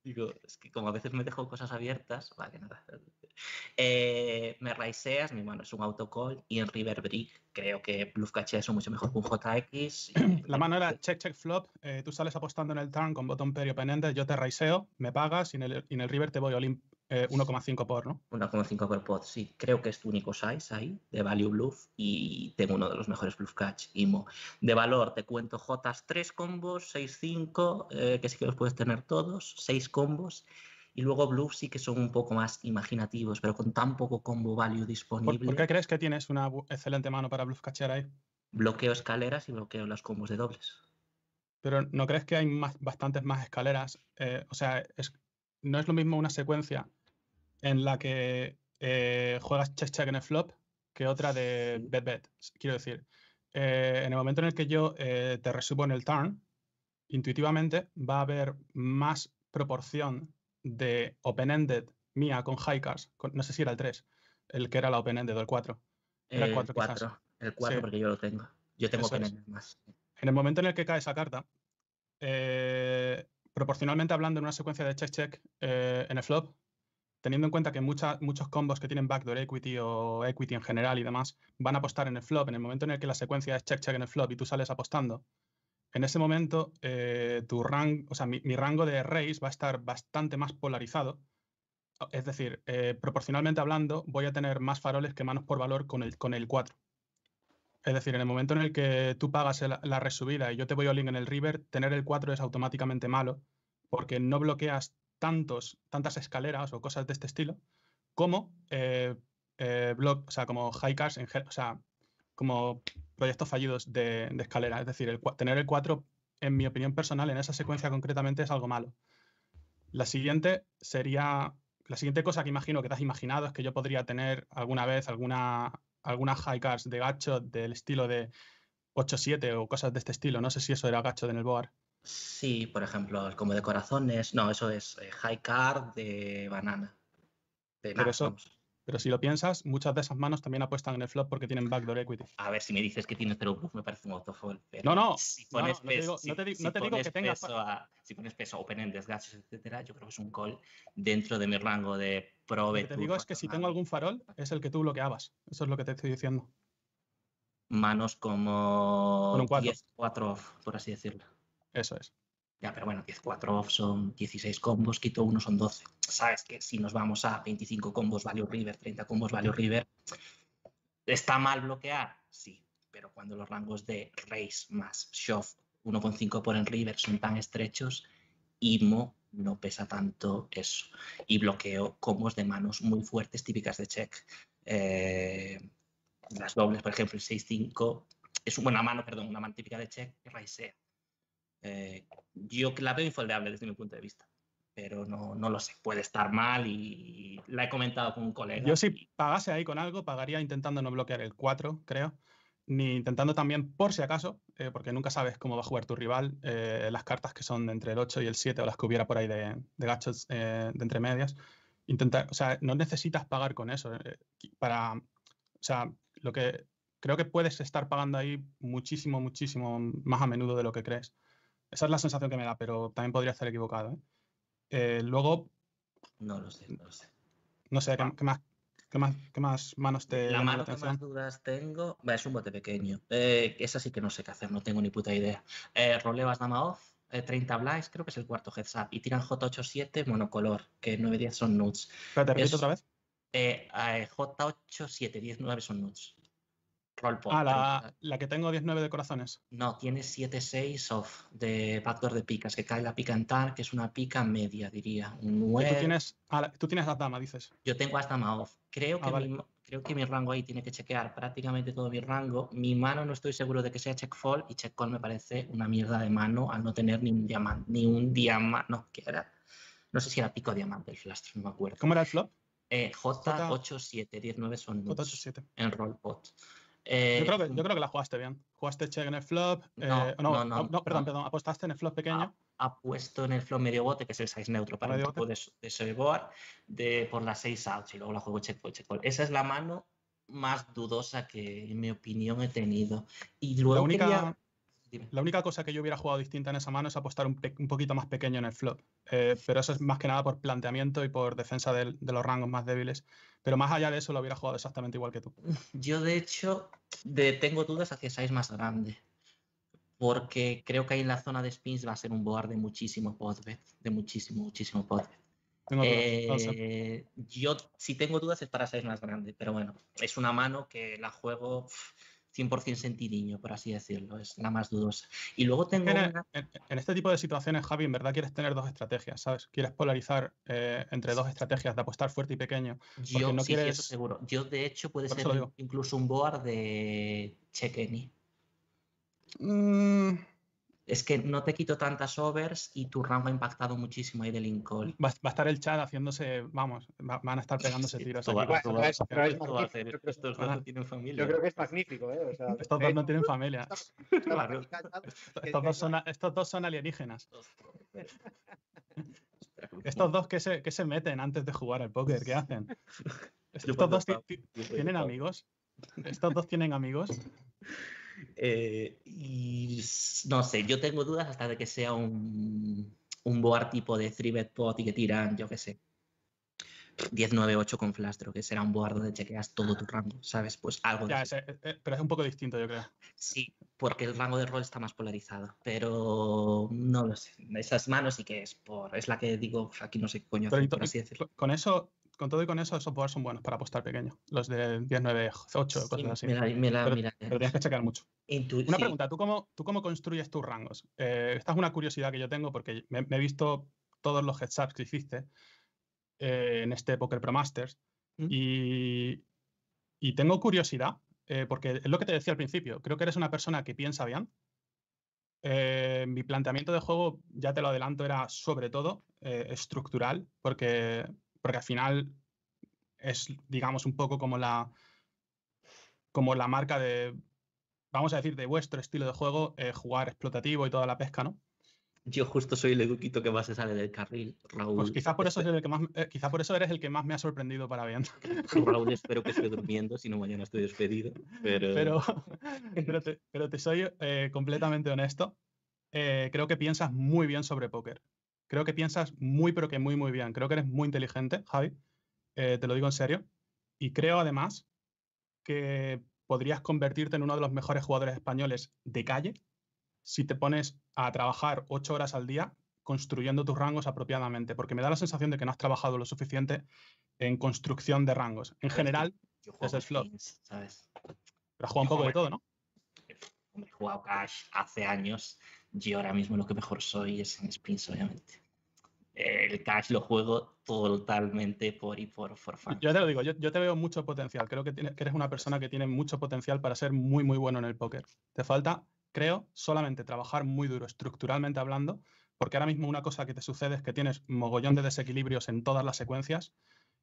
digo, es que como a veces me dejo cosas abiertas, vale, nada. Eh, me raiseas, mi mano es un autocall y en River Brick creo que Bluff Caché es mucho mejor que un JX. y- La mano era check, check, flop. eh, tú sales apostando en el turn con bottom pair y open-ended, yo te raiseo, me pagas y en el, y en el river te voy all in, eh, 1,5 por, ¿no? 1,5 por pot, sí. Creo que es tu único size ahí, de value bluff, y tengo uno de los mejores bluff catch, IMO. De valor, te cuento Jotas 3 combos, 6, 5, eh, que sí que los puedes tener todos, 6 combos, y luego bluff sí que son un poco más imaginativos, pero con tan poco combo value ¿Por, disponible, por qué crees que tienes una excelente mano para bluff catcher ahí? bloqueo escaleras y bloqueo las combos de dobles. Pero ¿no crees que hay más, bastantes más escaleras? Eh, o sea, es- no es lo mismo una secuencia en la que eh, juegas check check en el flop que otra de bet bet. Quiero decir, eh, en el momento en el que yo eh, te resubo en el turn, intuitivamente va a haber más proporción de open-ended mía con high cards. con- no sé si era el 3, el que era la open-ended o el 4. Era el El cuatro, quizás. 4, el 4 Sí. porque yo lo tengo. Yo tengo tener más. En el momento en el que cae esa carta, eh, proporcionalmente hablando en una secuencia de check-check eh, en el flop, teniendo en cuenta que muchos combos que tienen backdoor equity o equity en general y demás van a apostar en el flop, en el momento en el que la secuencia es check-check en el flop y tú sales apostando, en ese momento eh, tu o sea, mi, mi rango de raise va a estar bastante más polarizado. Es decir, eh, proporcionalmente hablando, voy a tener más faroles que manos por valor con el, con el 4. Es decir, en el momento en el que tú pagas la resubida y yo te voy all in en el river, tener el 4 es automáticamente malo porque no bloqueas tantos, tantas escaleras o cosas de este estilo como eh, eh, block, o sea, como high cards, en o sea, como proyectos fallidos de, escalera. Es decir, el tener el 4, en mi opinión personal, en esa secuencia concretamente es algo malo. La siguiente sería, la siguiente cosa que imagino que te has imaginado es que yo podría tener alguna vez alguna, alguna high cards de gacho del estilo de 8-7 o cosas de este estilo. No sé si eso era gacho en el board. Sí, por ejemplo, el combo de corazones. No, eso es eh, high card de banana. De Pero nada, eso- vamos. Pero si lo piensas, muchas de esas manos también apuestan en el flop porque tienen backdoor equity. A ver, si me dices que tienes bluff, me parece un autofold. Pero No, no, Si no, pones no te peso, digo- si- no te di- si no te digo que pones tengas peso a- si pones peso open endes, gachos, etcétera, yo creo que es un call dentro de mi rango de pro Lo que te digo es que si tengo algún farol, es el que tú bloqueabas. Eso es lo que te estoy diciendo. manos como Con un cuatro. 10 4 off, por así decirlo. Eso es. Pero bueno, 10 4 off son 16 combos, quito uno son 12. Sabes que si nos vamos a 25 combos value river, 30 combos value river, ¿está mal bloquear? Sí, pero cuando los rangos de raise más shove 1.5 por en river son tan estrechos, IMO no pesa tanto eso. Y bloqueo combos de manos muy fuertes típicas de check. Eh, las dobles, por ejemplo, el 6-5 es una mano, perdón, una mano típica de check que raisea. Eh, yo la veo infoldable desde mi punto de vista, pero no, no lo sé, puede estar mal y la he comentado con un colega. Yo si pagase ahí con algo, pagaría intentando no bloquear el 4, creo. Ni intentando también, por si acaso, eh, porque nunca sabes cómo va a jugar tu rival, eh, las cartas que son de entre el 8 y el 7 o las que hubiera por ahí de, de gachos de entre medias. Intentar, o sea, no necesitas pagar con eso. para, o sea, lo que creo que puedes estar pagando ahí muchísimo, muchísimo más a menudo de lo que crees. Esa es la sensación que me da, pero también podría estar equivocado. ¿eh? Eh, luego, No lo sé, no lo sé. no sé, ¿qué, qué más, qué, más, ¿qué más manos te La mano la que más dudas tengo, es un bote pequeño. Eh, esa sí que no sé qué hacer, no tengo ni puta idea. Eh, rolebas dama off, eh, 30 blinds, creo que es el cuarto heads up. Y tiran J87 monocolor, que 9-10 son nudes. Espérate, repite Es- otra vez. Eh, eh, J87, 19 son nudes. Ah, la, 30. la que tengo 19 de corazones. No, tiene 7-6 off de backdoor de picas, que cae la pica en tar, que es una pica media, diría. Un Que 9. tú tienes, ah, tú tienes la dama, dices. Yo tengo hasta ma off. Creo Ah, que, vale. mi, creo que mi rango ahí tiene que chequear prácticamente todo mi rango. Mi mano no estoy seguro de que sea check fall y check call me parece una mierda de mano al no tener ni un diamante. Ni un diamante. No, ¿qué era? No sé si era pico diamante el flash, no me acuerdo. ¿Cómo era el flop? Eh, J87, 19 son nudes J87. en roll pot. Yo Eh, creo, que, yo creo que la jugaste bien. Jugaste check en el flop. No, eh, no, no, no, perdón, perdón. Apostaste en el flop pequeño. ha puesto en el flow medio bote, que es el size neutro para Medio un tipo de, de de, por las 6 outs y luego la juego check call, check. Esa es la mano más dudosa que en mi opinión he tenido. Y La luego única, quería... Dime. la única cosa que yo hubiera jugado distinta en esa mano es apostar un, un poquito más pequeño en el flop. Eh, pero eso es más que nada por planteamiento y por defensa de los rangos más débiles. Pero más allá de eso lo hubiera jugado exactamente igual que tú. Yo, de hecho, de- tengo dudas hacia size más grande. Porque creo que ahí en la zona de spins va a ser un board de muchísimo podbet. De muchísimo, muchísimo podbet. Tengo. Eh, yo, si tengo dudas, es para size más grande. Pero bueno, es una mano que la juego 100% sentidiño, por así decirlo. Es la más dudosa. Y luego tengo En, una. en- en este tipo de situaciones, Javi, en verdad quieres tener dos estrategias, ¿sabes? Quieres polarizar eh, entre dos estrategias de apostar fuerte y pequeño. Yo, no sí, sí, eso quieres- seguro. Yo, de hecho, puede Por ser incluso un board de check any. Mm, Es que no te quito tantas overs y tu rango ha impactado muchísimo ahí del incall. va, va a estar el chat haciéndose, vamos, va- van a estar pegándose tiros yo creo- Estos Ajá. dos no tienen familia. Yo creo que es magnífico, ¿eh? O sea, Estos de dos no hecho, tienen familia. Claro. Estos dos son, a- estos dos son alienígenas. Estos dos que se, que se meten antes de jugar al póker, ¿qué hacen? Estos dos tienen amigos. Estos dos tienen amigos. Eh, y no sé, yo tengo dudas hasta de que sea un, un board tipo de 3-bet pot y que tiran, yo qué sé, 10-9-8 con flash draw, que será un board donde chequeas todo tu rango, ¿sabes? Pues algo Ya, ese- eh, eh, pero es un poco distinto, yo creo. Sí, porque el rango de rol está más polarizado, pero no lo sé. Esas manos sí que es por, es la que digo, "Uf, aquí no sé qué coño Pero hacer", y to- por así decirlo. Con eso, con todo y con eso, esos boards son buenos para apostar pequeño. Los de 10, 9, 8, Sí, cosas así. me la, me la Pero- miraré. Pero tienes que checar mucho. Una sí, pregunta, ¿tú cómo, ¿tú cómo construyes tus rangos? Eh, esta es una curiosidad que yo tengo porque me, me he visto todos los heads ups que hiciste eh, en este Poker Pro Masters ¿Mm? y, y tengo curiosidad eh, porque es lo que te decía al principio, creo que eres una persona que piensa bien. Eh, mi planteamiento de juego, ya te lo adelanto, era sobre todo eh, estructural porque, porque al final es, digamos, un poco como la, como la marca de, vamos a decir, de vuestro estilo de juego, eh, jugar explotativo y toda la pesca, ¿no? Yo justo soy el eduquito que más se sale del carril, Raúl. Pues quizás por eso eres el que más, eh, quizá por eso eres el que más me ha sorprendido para bien. Raúl, espero que esté durmiendo, si no mañana estoy despedido. Pero, Pero, pero, te, pero te soy eh, completamente honesto. Creo que piensas muy bien sobre póker. Creo que piensas muy, pero que muy, muy bien. Creo que eres muy inteligente, Javi. Eh, te lo digo en serio. Y creo además que podrías convertirte en uno de los mejores jugadores españoles de calle si te pones a trabajar ocho horas al día construyendo tus rangos apropiadamente, porque me da la sensación de que no has trabajado lo suficiente en construcción de rangos. En general, yo desde el flop. pero has jugado un poco de todo, ¿no? Hombre, he jugado Cash hace años. Yo ahora mismo lo que mejor soy es en spins, obviamente. El Cash lo juego totalmente por y por, fun. Yo te lo digo, yo, yo te veo mucho potencial. Creo que eres una persona que tiene mucho potencial para ser muy, muy bueno en el póker. Te falta, creo, solamente trabajar muy duro, estructuralmente hablando, porque ahora mismo una cosa que te sucede es que tienes mogollón de desequilibrios en todas las secuencias.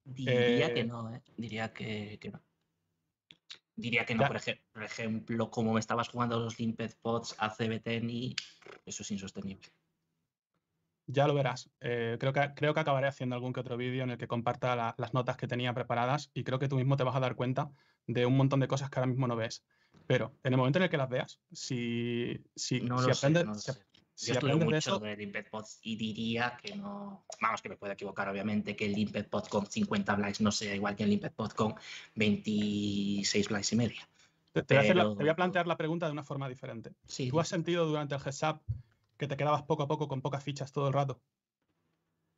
Diría que Eh, no, ¿eh? Diría que, que no. Diría que no, por, ej- por ejemplo, como me estabas jugando los Limped Pots a CBTN y eso es insostenible. Ya lo verás. Eh, creo, que, creo que acabaré haciendo algún que otro vídeo en el que comparta la- las notas que tenía preparadas y creo que tú mismo te vas a dar cuenta de un montón de cosas que ahora mismo no ves. Pero en el momento en el que las veas, si, si, No si aprendes, no si-. Si Yo estudio mucho eso, de Limped Pots y diría que no. Vamos, que me puedo equivocar, obviamente, que el Limped Pot con 50 blinds no sea igual que el Limped Pot con 26 blinds y media. te, te voy a hacer la- pero- te voy a plantear la pregunta de una forma diferente. Sí, ¿Tú has sentido durante el heads up que te quedabas poco a poco con pocas fichas todo el rato?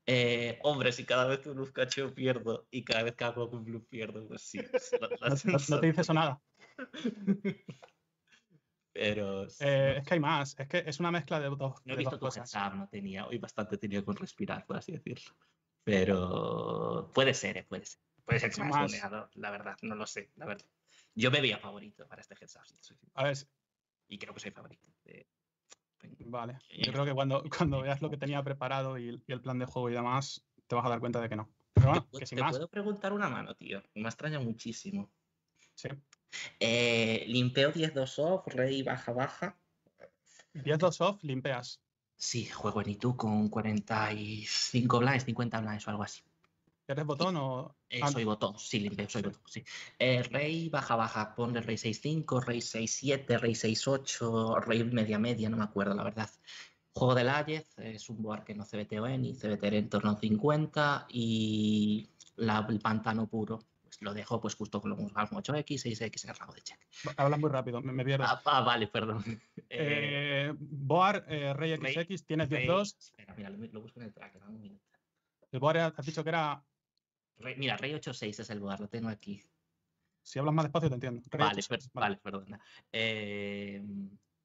Eh, hombre, si cada vez que un cacheo pierdo y cada vez que hago un blue pierdo, pues sí. es la- la No, no- no te dice eso nada. Pero Eh, es que hay más. Es que es una mezcla de dos, No he visto cosas. up, no tenía. Hoy bastante tenía con respirar, por así decirlo. Pero puede ser, eh, puede ser. Puede ser que me Más. hayas goleado, la verdad, no lo sé, la verdad. Yo me veía favorito para este heads up. A ver, y creo que soy favorito. Eh, vale. Yo creo que cuando, cuando veas lo que tenía preparado y, el- y el plan de juego y demás, te vas a dar cuenta de que no. Pero bueno, ¿Te que sin te más. puedo preguntar una mano, tío? Me extraña muchísimo. Sí. Eh, limpeo 10-2 off, rey baja-baja. 10-2 off, limpeas. Sí, juego en ITU con 45 blinds, 50 blinds o algo así. ¿Eres botón o...? Eh, ah, soy botón, sí, limpio, soy botón, sí. Eh, rey baja, baja, ponle rey 6-5, rey 6-7, rey 6-8, rey media, media, no me acuerdo, la verdad. Juego del Ayez, es un board que no CBT o Eni, CBT en torno a 50 y la, el pantano puro, lo dejo pues justo con los 8X, 6X en el rango de check. Hablas muy rápido, me, me pierdo. Ah, ah, vale, perdón. Eh, Eh, Boar, eh, Rey Rey- XX, tienes rey- 10-2. Espera, mira, lo, lo busco en el tracker, dame un minuto. El Boar has dicho que era... Rey- mira, rey 8-6 es el board, lo tengo aquí. Si hablas más despacio te entiendo. Rey Vale, 8-6, per- vale, perdona. Eh,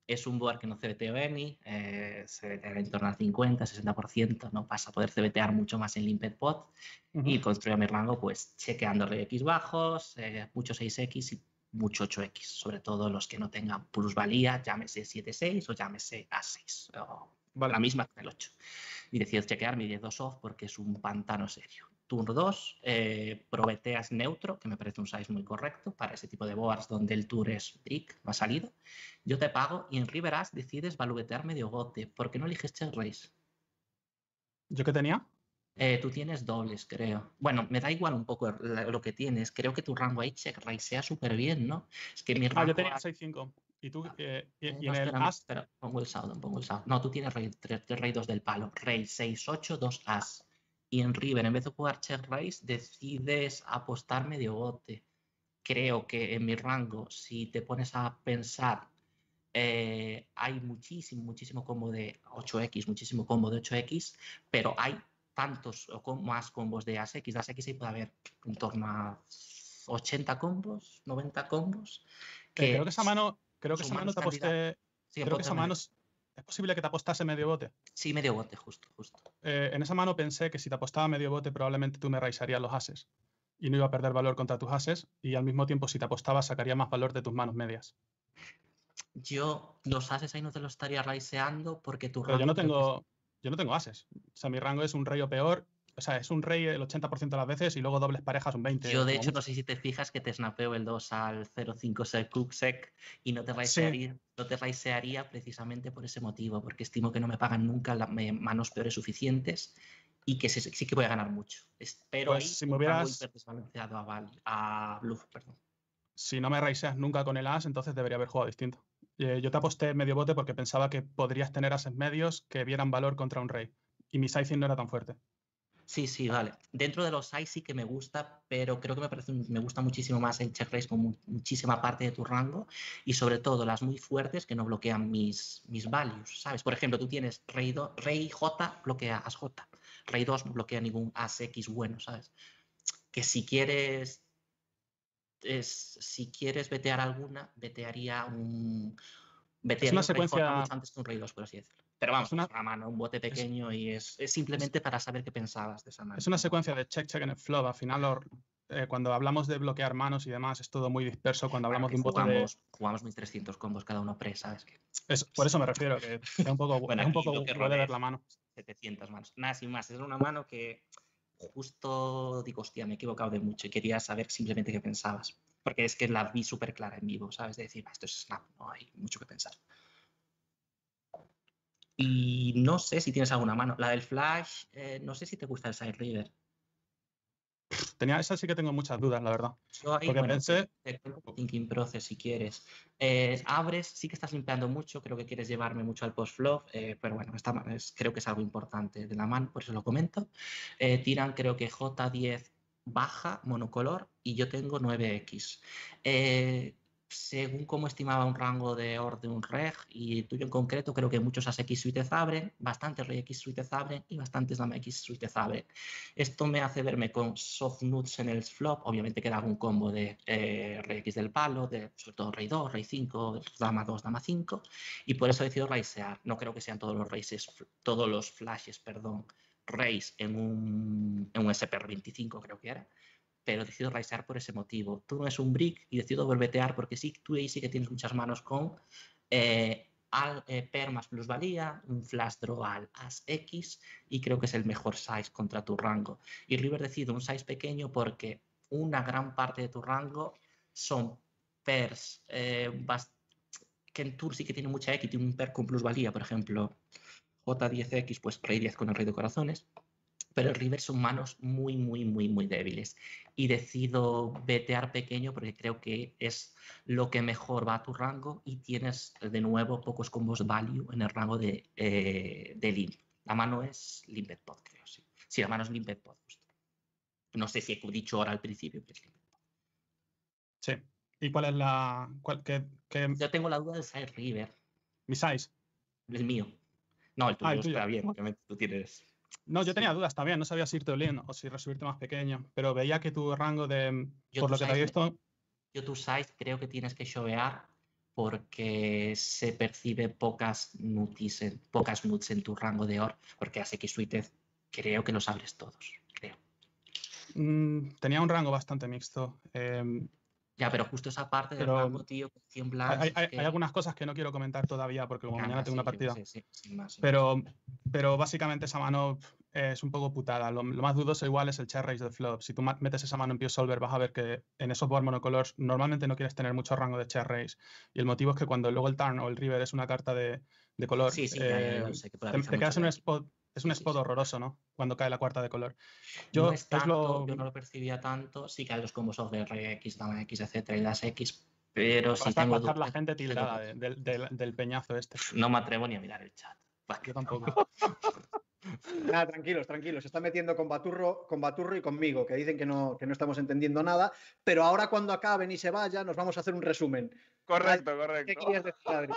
es un board que no CBT o any, eh, CBT en torno al 50, 60%, no pasa a poder CBTear mucho más en Limped Pod Ujú. y construyo mi rango pues chequeando rey X bajos, eh, mucho 6X y mucho 8X, sobre todo los que no tengan plusvalía, llámese 7-6 o llámese A6, o Vale. la misma que el 8. Y decido chequear mi 10-2 off porque es un pantano serio. Turno 2, eh, probeteas neutro, que me parece un size muy correcto para ese tipo de boards donde el tour es brick, ha salido. Yo te pago y en River As decides valuetear medio bote. ¿Por qué no eliges check raise? ¿Yo qué tenía? Eh, tú tienes dobles, creo. Bueno, me da igual un poco lo que tienes. Creo que tu rango ahí check raisea súper bien, ¿no? Es que mi Ah, rango yo tenía a- 6-5. ¿Y tú? eh, y, Eh, y no, en el As... espera, pongo el Sound, pongo el Sound. No, tú tienes rey, rey 2 del palo. Rey 6, 8, 2 As. Y en River, en vez de jugar check raise, decides apostar medio bote. Creo que en mi rango, si te pones a pensar, eh, hay muchísimo, muchísimo combo de 8X, muchísimo combo de 8X, pero hay tantos o con más combos de ASX. De ASX ahí puede haber en torno a 80 combos, 90 combos. eh, creo que esa mano... Creo que esa mano te aposté... Sí, Creo que esa mano... Es posible que te apostase medio bote. Sí, medio bote, justo, justo. Eh, en esa mano pensé que si te apostaba medio bote probablemente tú me raisarías los ases. Y no iba a perder valor contra tus ases. Y al mismo tiempo si te apostaba sacaría más valor de tus manos medias. Yo los ases ahí no te los estaría raiseando porque tu Pero yo no rango que es- tengo... Yo no tengo ases. O sea, mi rango es un rey o peor. O sea, es un rey el 80% de las veces y luego dobles parejas un 20. Yo, de hecho, mucho. no sé si te fijas que te snapeo el 2 al 0.5 sec sec y no te, raisearía, no te raisearía precisamente por ese motivo, porque estimo que no me pagan nunca las manos peores suficientes y que sí, sí que voy a ganar mucho. Espero Pues ahí si me hubieras- hiper desbalanceado a, Val- a Bluff, perdón. si no me raiseas nunca con el as, entonces debería haber jugado distinto. Eh, yo te aposté medio bote porque pensaba que podrías tener ases medios que vieran valor contra un rey. Y mi sizing no era tan fuerte. Sí, sí, vale. Dentro de los size sí que me gusta, pero creo que me parece me gusta muchísimo más el check raise con mu- muchísima parte de tu rango y sobre todo las muy fuertes que no bloquean mis, mis values, ¿sabes? Por ejemplo, tú tienes rey, do- rey J, bloquea as J. Rey 2 no bloquea ningún as X bueno, ¿sabes? Que si quieres es, si quieres vetear alguna, vetearía un vetearía una un rey J secuencia- mucho antes que un rey 2, por así decirlo. Pero vamos, Es una- es una mano, un bote pequeño y es, es simplemente para saber qué pensabas de esa mano. Es una secuencia de check, check en el flop. Al final, lo- eh, cuando hablamos de bloquear manos y demás, es todo muy disperso. Cuando Bueno, hablamos que de un bote de. jugamos, jugamos 1300 combos cada uno pre, ¿sabes? Que es- por eso me refiero, que es un poco, Bueno, es un poco que huele ver la mano. 700 manos. Nada sin más. Es una mano que justo digo, hostia, me he equivocado de mucho y quería saber simplemente qué pensabas. Porque es que la vi súper clara en vivo, ¿sabes? De decir, "Ah, esto es Snap, no hay mucho que pensar. Y no sé si tienes alguna mano. La del Flash, eh, no sé si te gusta el Side River. Tenía, esa sí que tengo muchas dudas, la verdad. Yo ahí, Porque bueno, pensé- te thinking process si quieres. Eh, abres, sí que estás limpiando mucho, creo que quieres llevarme mucho al post-flop, eh, pero bueno, esta es- creo que es algo importante de la mano, por eso lo comento. Eh, tiran creo que J10 baja, monocolor, y yo tengo 9X. Según como estimaba un rango de orden un reg, y tuyo en concreto, creo que muchos ASX suites abren, bastantes rey X suites abren y bastantes dama X suites abren. Esto me hace verme con soft nuts en el flop. Obviamente queda algún combo de eh, rey X del palo, de sobre todo rey 2, rey 5, dama 2, dama 5. Y por eso he decidido raisear. No creo que sean todos los raises, todos los flashes, perdón, raise en un, en un SPR25 creo que era. Pero decido raisear por ese motivo. Tú no es un brick y decido volvetear porque sí, tú ahí sí que tienes muchas manos con eh, al, eh, per más plusvalía, un flash draw al as X y creo que es el mejor size contra tu rango. Y River decide un size pequeño porque una gran parte de tu rango son pairs eh, que en Tour sí que tiene mucha tiene un pair con plusvalía, por ejemplo, J10X, pues rey 10 con el rey de corazones. Pero el River son manos muy, muy, muy, muy débiles. Y decido vetear pequeño porque creo que es lo que mejor va a tu rango y tienes de nuevo pocos combos value en el rango de, eh, de Limp. La mano es Limpet Pod, creo, sí. Sí, la mano es Limpet Pod, justo. No sé si he dicho ahora al principio, pero es Limpet Pod. Sí. ¿Y cuál es la. Cuál, qué, qué- Yo tengo la duda de Side River, mi size? el mío. No, el tuyo, Ah, el tuyo. está bien, obviamente tú tienes. No, yo tenía dudas también, no sabía si irte Olin o si resubirte más pequeño, pero veía que tu rango de. Yo por tu lo que te había size visto. Yo tu size creo que tienes que shovear porque se percibe pocas nutis en, pocas nuts en tu rango de or, porque hace que Suited creo que los abres todos, creo. mm, tenía un rango bastante mixto. em, Ya, pero justo esa parte del rango, tío, con 100 hay, hay- algunas cosas que no quiero comentar todavía porque como mañana tengo una sí, partida. sé, sí, sin más, sin más. Pero, pero básicamente esa mano es un poco putada. Lo, lo más dudoso igual es el check raise de flop. Si tú metes esa mano en Pio Solver, vas a ver que en esos board monocolors normalmente no quieres tener mucho rango de check raise. Y el motivo es que cuando luego el turn o el river es una carta de, de color, Sí, sí, ya, ya, eh, sé, que te, quedas en un spot. Es un Sí, spot sí. horroroso, ¿no? Cuando cae la cuarta de color. Yo es es tanto, lo. yo no lo percibía tanto, sí que hay los combos off de RX, dama X, etcétera, y las X, pero si va tengo a estar la gente tildada de- del- peñazo este. No me atrevo ni a mirar el chat. Yo tampoco. Nada, tranquilos, tranquilos. Se está metiendo con Baturro, con Baturro y conmigo, que dicen que no, que no estamos entendiendo nada. Pero ahora, cuando acaben y se vayan, nos vamos a hacer un resumen. Correcto, ¿Qué correcto. querías decir, Adri?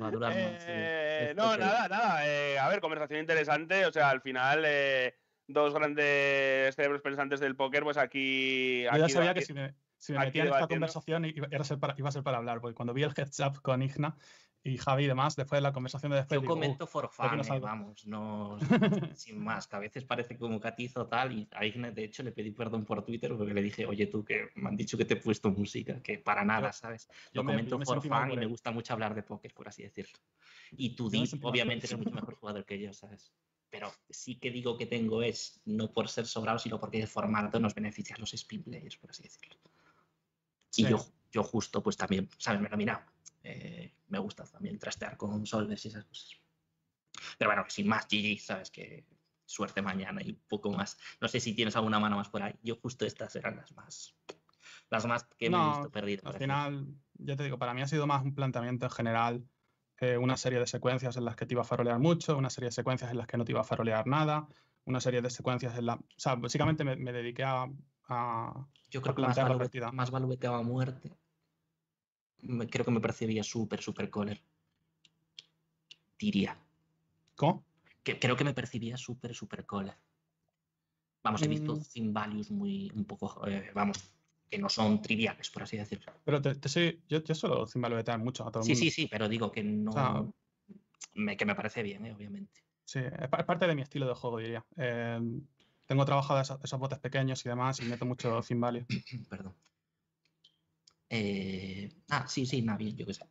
A más. Eh, no, que- nada, nada. eh, a ver, conversación interesante. O sea, al final, eh, dos grandes cerebros pensantes del póker, pues aquí. Yo ya sabía que si me, si me metía en esta conversación iba, era ser para, iba a ser para hablar, porque cuando vi el heads up con Igna y Javi y demás, después de la conversación de después, Yo digo, "Uh, comento for de fun, no eh, vamos, no sin más, que a veces parece como catizo tal y a Igne, de hecho le pedí perdón por Twitter porque le dije, oye tú que me han dicho que te he puesto música, que para nada, ¿sabes? yo Lo me- comento me for fun y me gusta mucho hablar de póker, por así decirlo. Y me Deep obviamente es mucho mejor jugador que yo, ¿sabes? Pero sí que digo que tengo es no por ser sobrado, sino porque el formato nos beneficia a los spin players, por así decirlo. Y Sí. yo, yo justo, pues también, ¿sabes? Me lo he mirado. Eh, me gusta también trastear con solvers y esas cosas. Pero bueno, sin más, GG, ¿sabes? Que suerte mañana y poco más. No sé si tienes alguna mano más por ahí. Yo justo estas eran las más... Las más que me he No, visto perdidas. Al final, ya te digo, para mí ha sido más un planteamiento en general, eh, una serie de secuencias en las que te iba a farolear mucho, una serie de secuencias en las que no te iba a farolear nada, una serie de secuencias en las... O sea, básicamente me, me dediqué a, a- Yo creo a que más, plantear la partida. más valueteaba muerte. Me- creo que me percibía súper, súper caller. Diría. ¿Cómo? Que, creo que me percibía súper, súper caller. Vamos, he visto Mm. sin values muy, un poco, eh, vamos, que no son triviales, por así decirlo. Pero te, te soy- yo, yo solo sin valoretear mucho a todo el Sí, mundo. sí, sí, pero digo que no. sea, me, que me parece bien, eh, obviamente. Sí, es parte de mi estilo de juego, diría. Eh, tengo trabajado esos, esos botes pequeños y demás y meto mucho sin value. Perdón. Eh, ah, sí, sí, Navi, yo qué sé.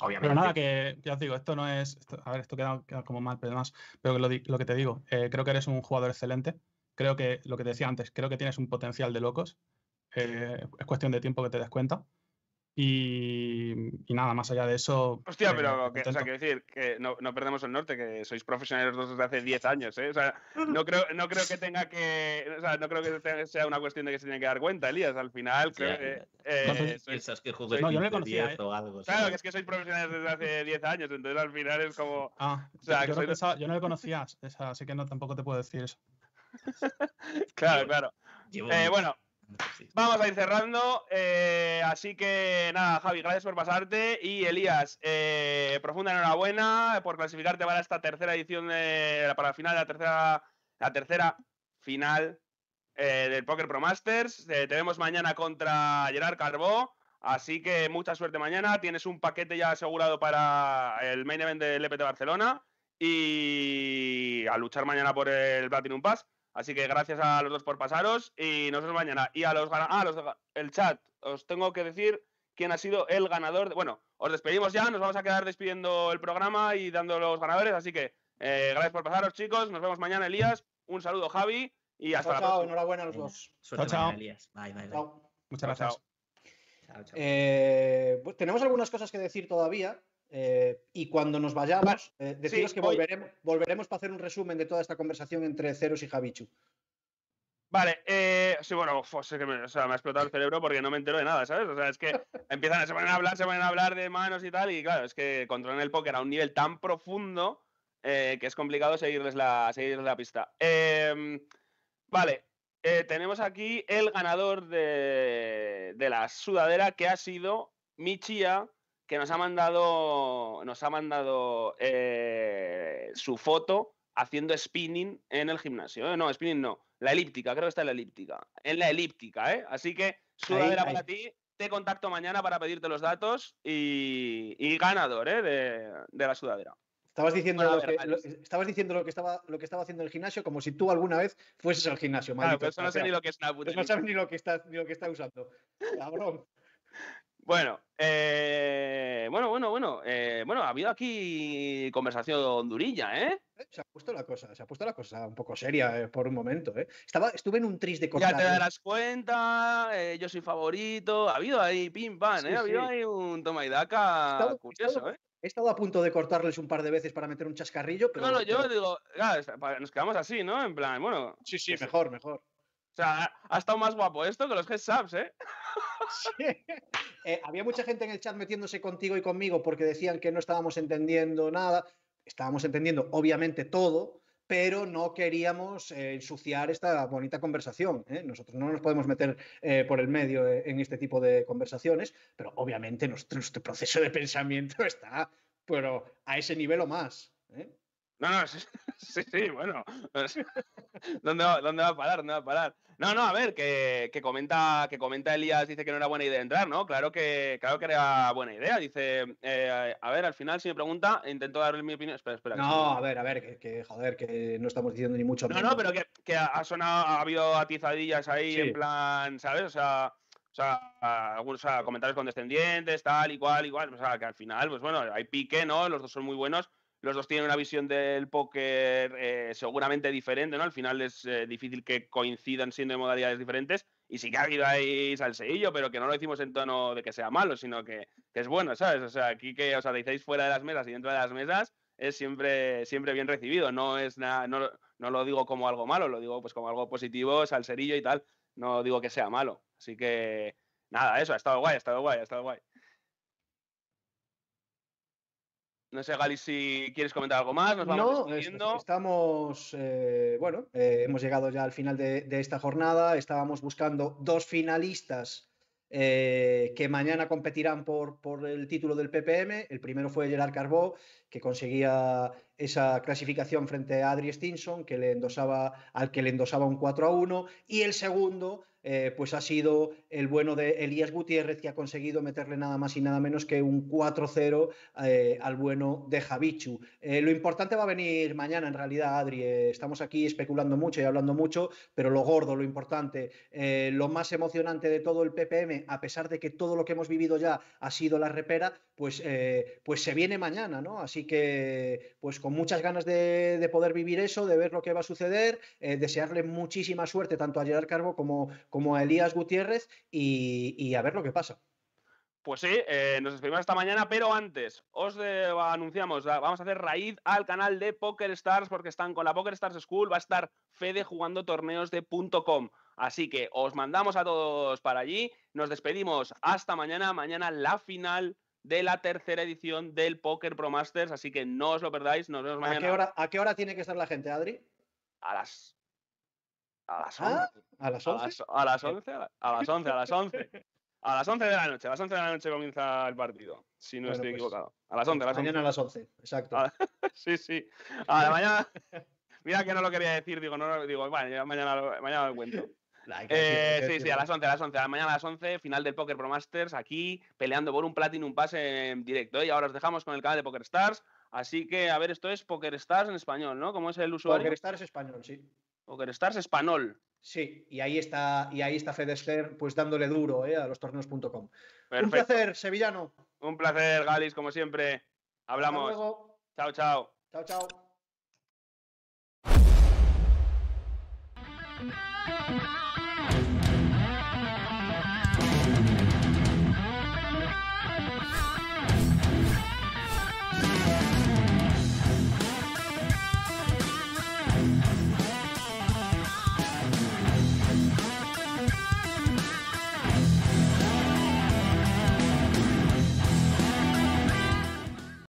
Obviamente. Pero nada, que ya os digo, esto no es. esto- a ver, esto queda, queda como mal, pero demás. Pero lo que te digo, eh, creo que eres un jugador excelente. Creo que lo que te decía antes, creo que tienes un potencial de locos. eh, es cuestión de tiempo que te des cuenta. Y, y nada, más allá de eso. Hostia, eh, pero, que, o sea, quiero decir que no, no perdemos el norte, que sois profesionales desde hace 10 años, ¿eh? O sea, no creo, no creo que tenga que. O sea, no creo que sea una cuestión de que se tiene que dar cuenta, Elías. Al final, creo Ya, que. eh, ¿Cuántos sois- Piensas que soy- No, yo no le 15, conocía, 10 ¿eh? o algo. Claro, ¿sabes? que es que sois profesionales desde hace 10 años, entonces al final es como. Ah, o sea, yo, soy pensaba- yo no le conocía, esa, así que no, tampoco te puedo decir eso. Claro, claro. Llevo Eh, bueno, Vamos a ir cerrando, eh, así que nada, Javi, gracias por pasarte. Y Elías, eh, profunda enhorabuena por clasificarte para esta tercera edición, de, para la final de la tercera, la tercera final eh, del Poker Pro Masters. Te vemos mañana contra Gerard Carbó, así que mucha suerte mañana. Tienes un paquete ya asegurado para el main event del EPT Barcelona y a luchar mañana por el Platinum Pass. Así que gracias a los dos por pasaros y nos vemos mañana. Y a los ah, los el chat, os tengo que decir quién ha sido el ganador. de- bueno, os despedimos ya, nos vamos a quedar despidiendo el programa y dando los ganadores. Así que eh, gracias por pasaros, chicos. Nos vemos mañana, Elías. Un saludo, Javi. Y hasta Chao, la chao, próxima. enhorabuena a los dos. Suerte Chao, chao. mañana, Elías. Bye, bye, bye. Chao. Muchas Chao, gracias. chao. Chao, chao. Eh, pues tenemos algunas cosas que decir todavía. Eh, y cuando nos vayamos, eh, deciros sí, que volveremos, volveremos para hacer un resumen de toda esta conversación entre Ceros y Javichu. Vale, eh, sí, bueno, uf, sé que me, o sea, me ha explotado el cerebro porque no me entero de nada, ¿sabes? O sea, es que empiezan, se ponen a hablar, se ponen a hablar de manos y tal, y claro, es que controlan el póker a un nivel tan profundo que es complicado seguirles la, seguirles la pista. Em, vale, tenemos aquí el ganador de, de la sudadera que ha sido Michia, que nos ha mandado, nos ha mandado eh, su foto haciendo spinning en el gimnasio. Eh, No, spinning no, la elíptica, creo que está en la elíptica. En la elíptica, ¿eh? Así que sudadera para ti. Te contacto mañana para pedirte los datos y, y ganador ¿eh? de, de la sudadera. Estabas diciendo, Bueno, lo, ver, que, lo- estabas diciendo lo que estaba lo que estaba haciendo en el gimnasio como si tú alguna vez fueses al gimnasio. Claro, maldito pero eso no sé ni lo que es una Pues no sabes ni lo que está ni lo que está usando. Cabrón. Bueno, eh, bueno, bueno, bueno. eh, bueno, ha habido aquí conversación durilla, ¿eh? Eh, Se ha puesto la cosa, se ha puesto la cosa un poco seria eh, por un momento, ¿eh? Estaba, estuve en un tris de Ya costar. te darás cuenta, eh, yo soy favorito. Ha habido ahí pim pam, Sí, ¿eh? Ha habido sí. ahí un toma y daca curioso, ¿eh? He estado a punto de cortarles un par de veces para meter un chascarrillo, pero. No, no, yo pero- digo, claro, nos quedamos así, ¿no? En plan, bueno, Sí, sí, mejor, mejor. Sea, ha- estado más guapo esto que los heads ¿eh? Eh, había mucha gente en el chat metiéndose contigo y conmigo porque decían que no estábamos entendiendo nada. Estábamos entendiendo, obviamente, todo, pero no queríamos eh, ensuciar esta bonita conversación. ¿eh? Nosotros no nos podemos meter por el medio en este tipo de conversaciones, pero obviamente nuestro, nuestro proceso de pensamiento está pero a ese nivel o más. No, no, sí, sí, sí, bueno. ¿Dónde va, ¿Dónde va a parar? ¿Dónde va a parar? No, no, a ver, que, que comenta, que comenta Elías, dice que no era buena idea entrar, ¿no? Claro que, claro que era buena idea. Dice, eh, a ver, al final, si me pregunta, intento darle mi opinión. Espera, espera. No, a ver, a ver, que, que, joder, que no estamos diciendo ni mucho No, menos. no, pero que, que ha sonado, ha habido atizadillas ahí Sí. en plan, ¿sabes? O sea, o sea, algunos o sea, comentarios condescendientes, tal, igual, igual. O sea, que al final, pues bueno, hay pique, ¿no? Los dos son muy buenos. Los dos tienen una visión del póker eh, seguramente diferente, ¿no? Al final es eh, difícil que coincidan siendo de modalidades diferentes. Y sí que ha habido ahí salseillo, pero que no lo decimos en tono de que sea malo, sino que, es bueno, ¿sabes? O sea, aquí que os aterricéis fuera de las mesas y dentro de las mesas es siempre, siempre bien recibido. No es nada, no, no lo digo como algo malo, lo digo pues como algo positivo, salserillo y tal. No digo que sea malo. Así que nada, eso, ha estado guay, ha estado guay, ha estado guay. No sé, Gali, si quieres comentar algo más, nos vamos No, es- estamos, eh, bueno, eh, hemos llegado ya al final de, de esta jornada. Estábamos buscando dos finalistas eh, que mañana competirán por, por el título del PPM. El primero fue Gerard Carbó, que conseguía esa clasificación frente a Adri Stinson, que le endosaba, al que le endosaba un 4 a 1. Y el segundo, eh, pues ha sido el bueno de Elías Gutiérrez, que ha conseguido meterle nada más y nada menos que un 4-0 eh, al bueno de Javichu. Eh, lo importante va a venir mañana, en realidad, Adri. Estamos aquí especulando mucho y hablando mucho, pero lo gordo, lo importante, lo más emocionante de todo el PPM, a pesar de que todo lo que hemos vivido ya ha sido la repera, pues, pues se viene mañana, ¿no? Así que, pues con muchas ganas de, de poder vivir eso, de ver lo que va a suceder, desearle muchísima suerte tanto a Gerard Carbo como a Elías Gutiérrez y, y a ver lo que pasa. Pues sí, eh, nos despedimos esta mañana, pero antes os anunciamos, vamos a hacer raíz al canal de Poker Stars porque están con la Poker Stars School, va a estar Fede jugando torneos de .com. Así que os mandamos a todos para allí, nos despedimos hasta mañana, mañana la final de la tercera edición del Poker Pro Masters, así que no os lo perdáis, nos vemos ¿A mañana qué, hora, ¿A qué hora tiene que estar la gente, Adri? a las a las ¿Ah? 11. ¿A las A 11? las, a las 11, a la- las 11, a las 11. A las 11 de la noche, a las 11 de la noche comienza el partido, si no Bueno, estoy pues, equivocado. A las 11, a las 11. Mañana a las 11, exacto. Ah, Sí, sí. A la mañana. Mira que no lo quería decir, digo, no digo, bueno, ya mañana, lo- mañana lo cuento. Eh, sí, sí, a las 11, a las 11, a la mañana a las 11, final del Poker Pro Masters, aquí peleando por un Platinum Pass en directo. ¿eh? Y ahora os dejamos con el canal de Poker Stars. Así que, a ver, esto es Poker Stars en español, ¿no? ¿Cómo es el usuario? Poker Star es español, sí. Poker Stars español. Sí, y ahí está, y ahí está Fedester, pues dándole duro eh, a los torneos.com. Un placer, sevillano. Un placer, Galis, como siempre. Hasta Hablamos. luego. Chao, chao. Chao, chao.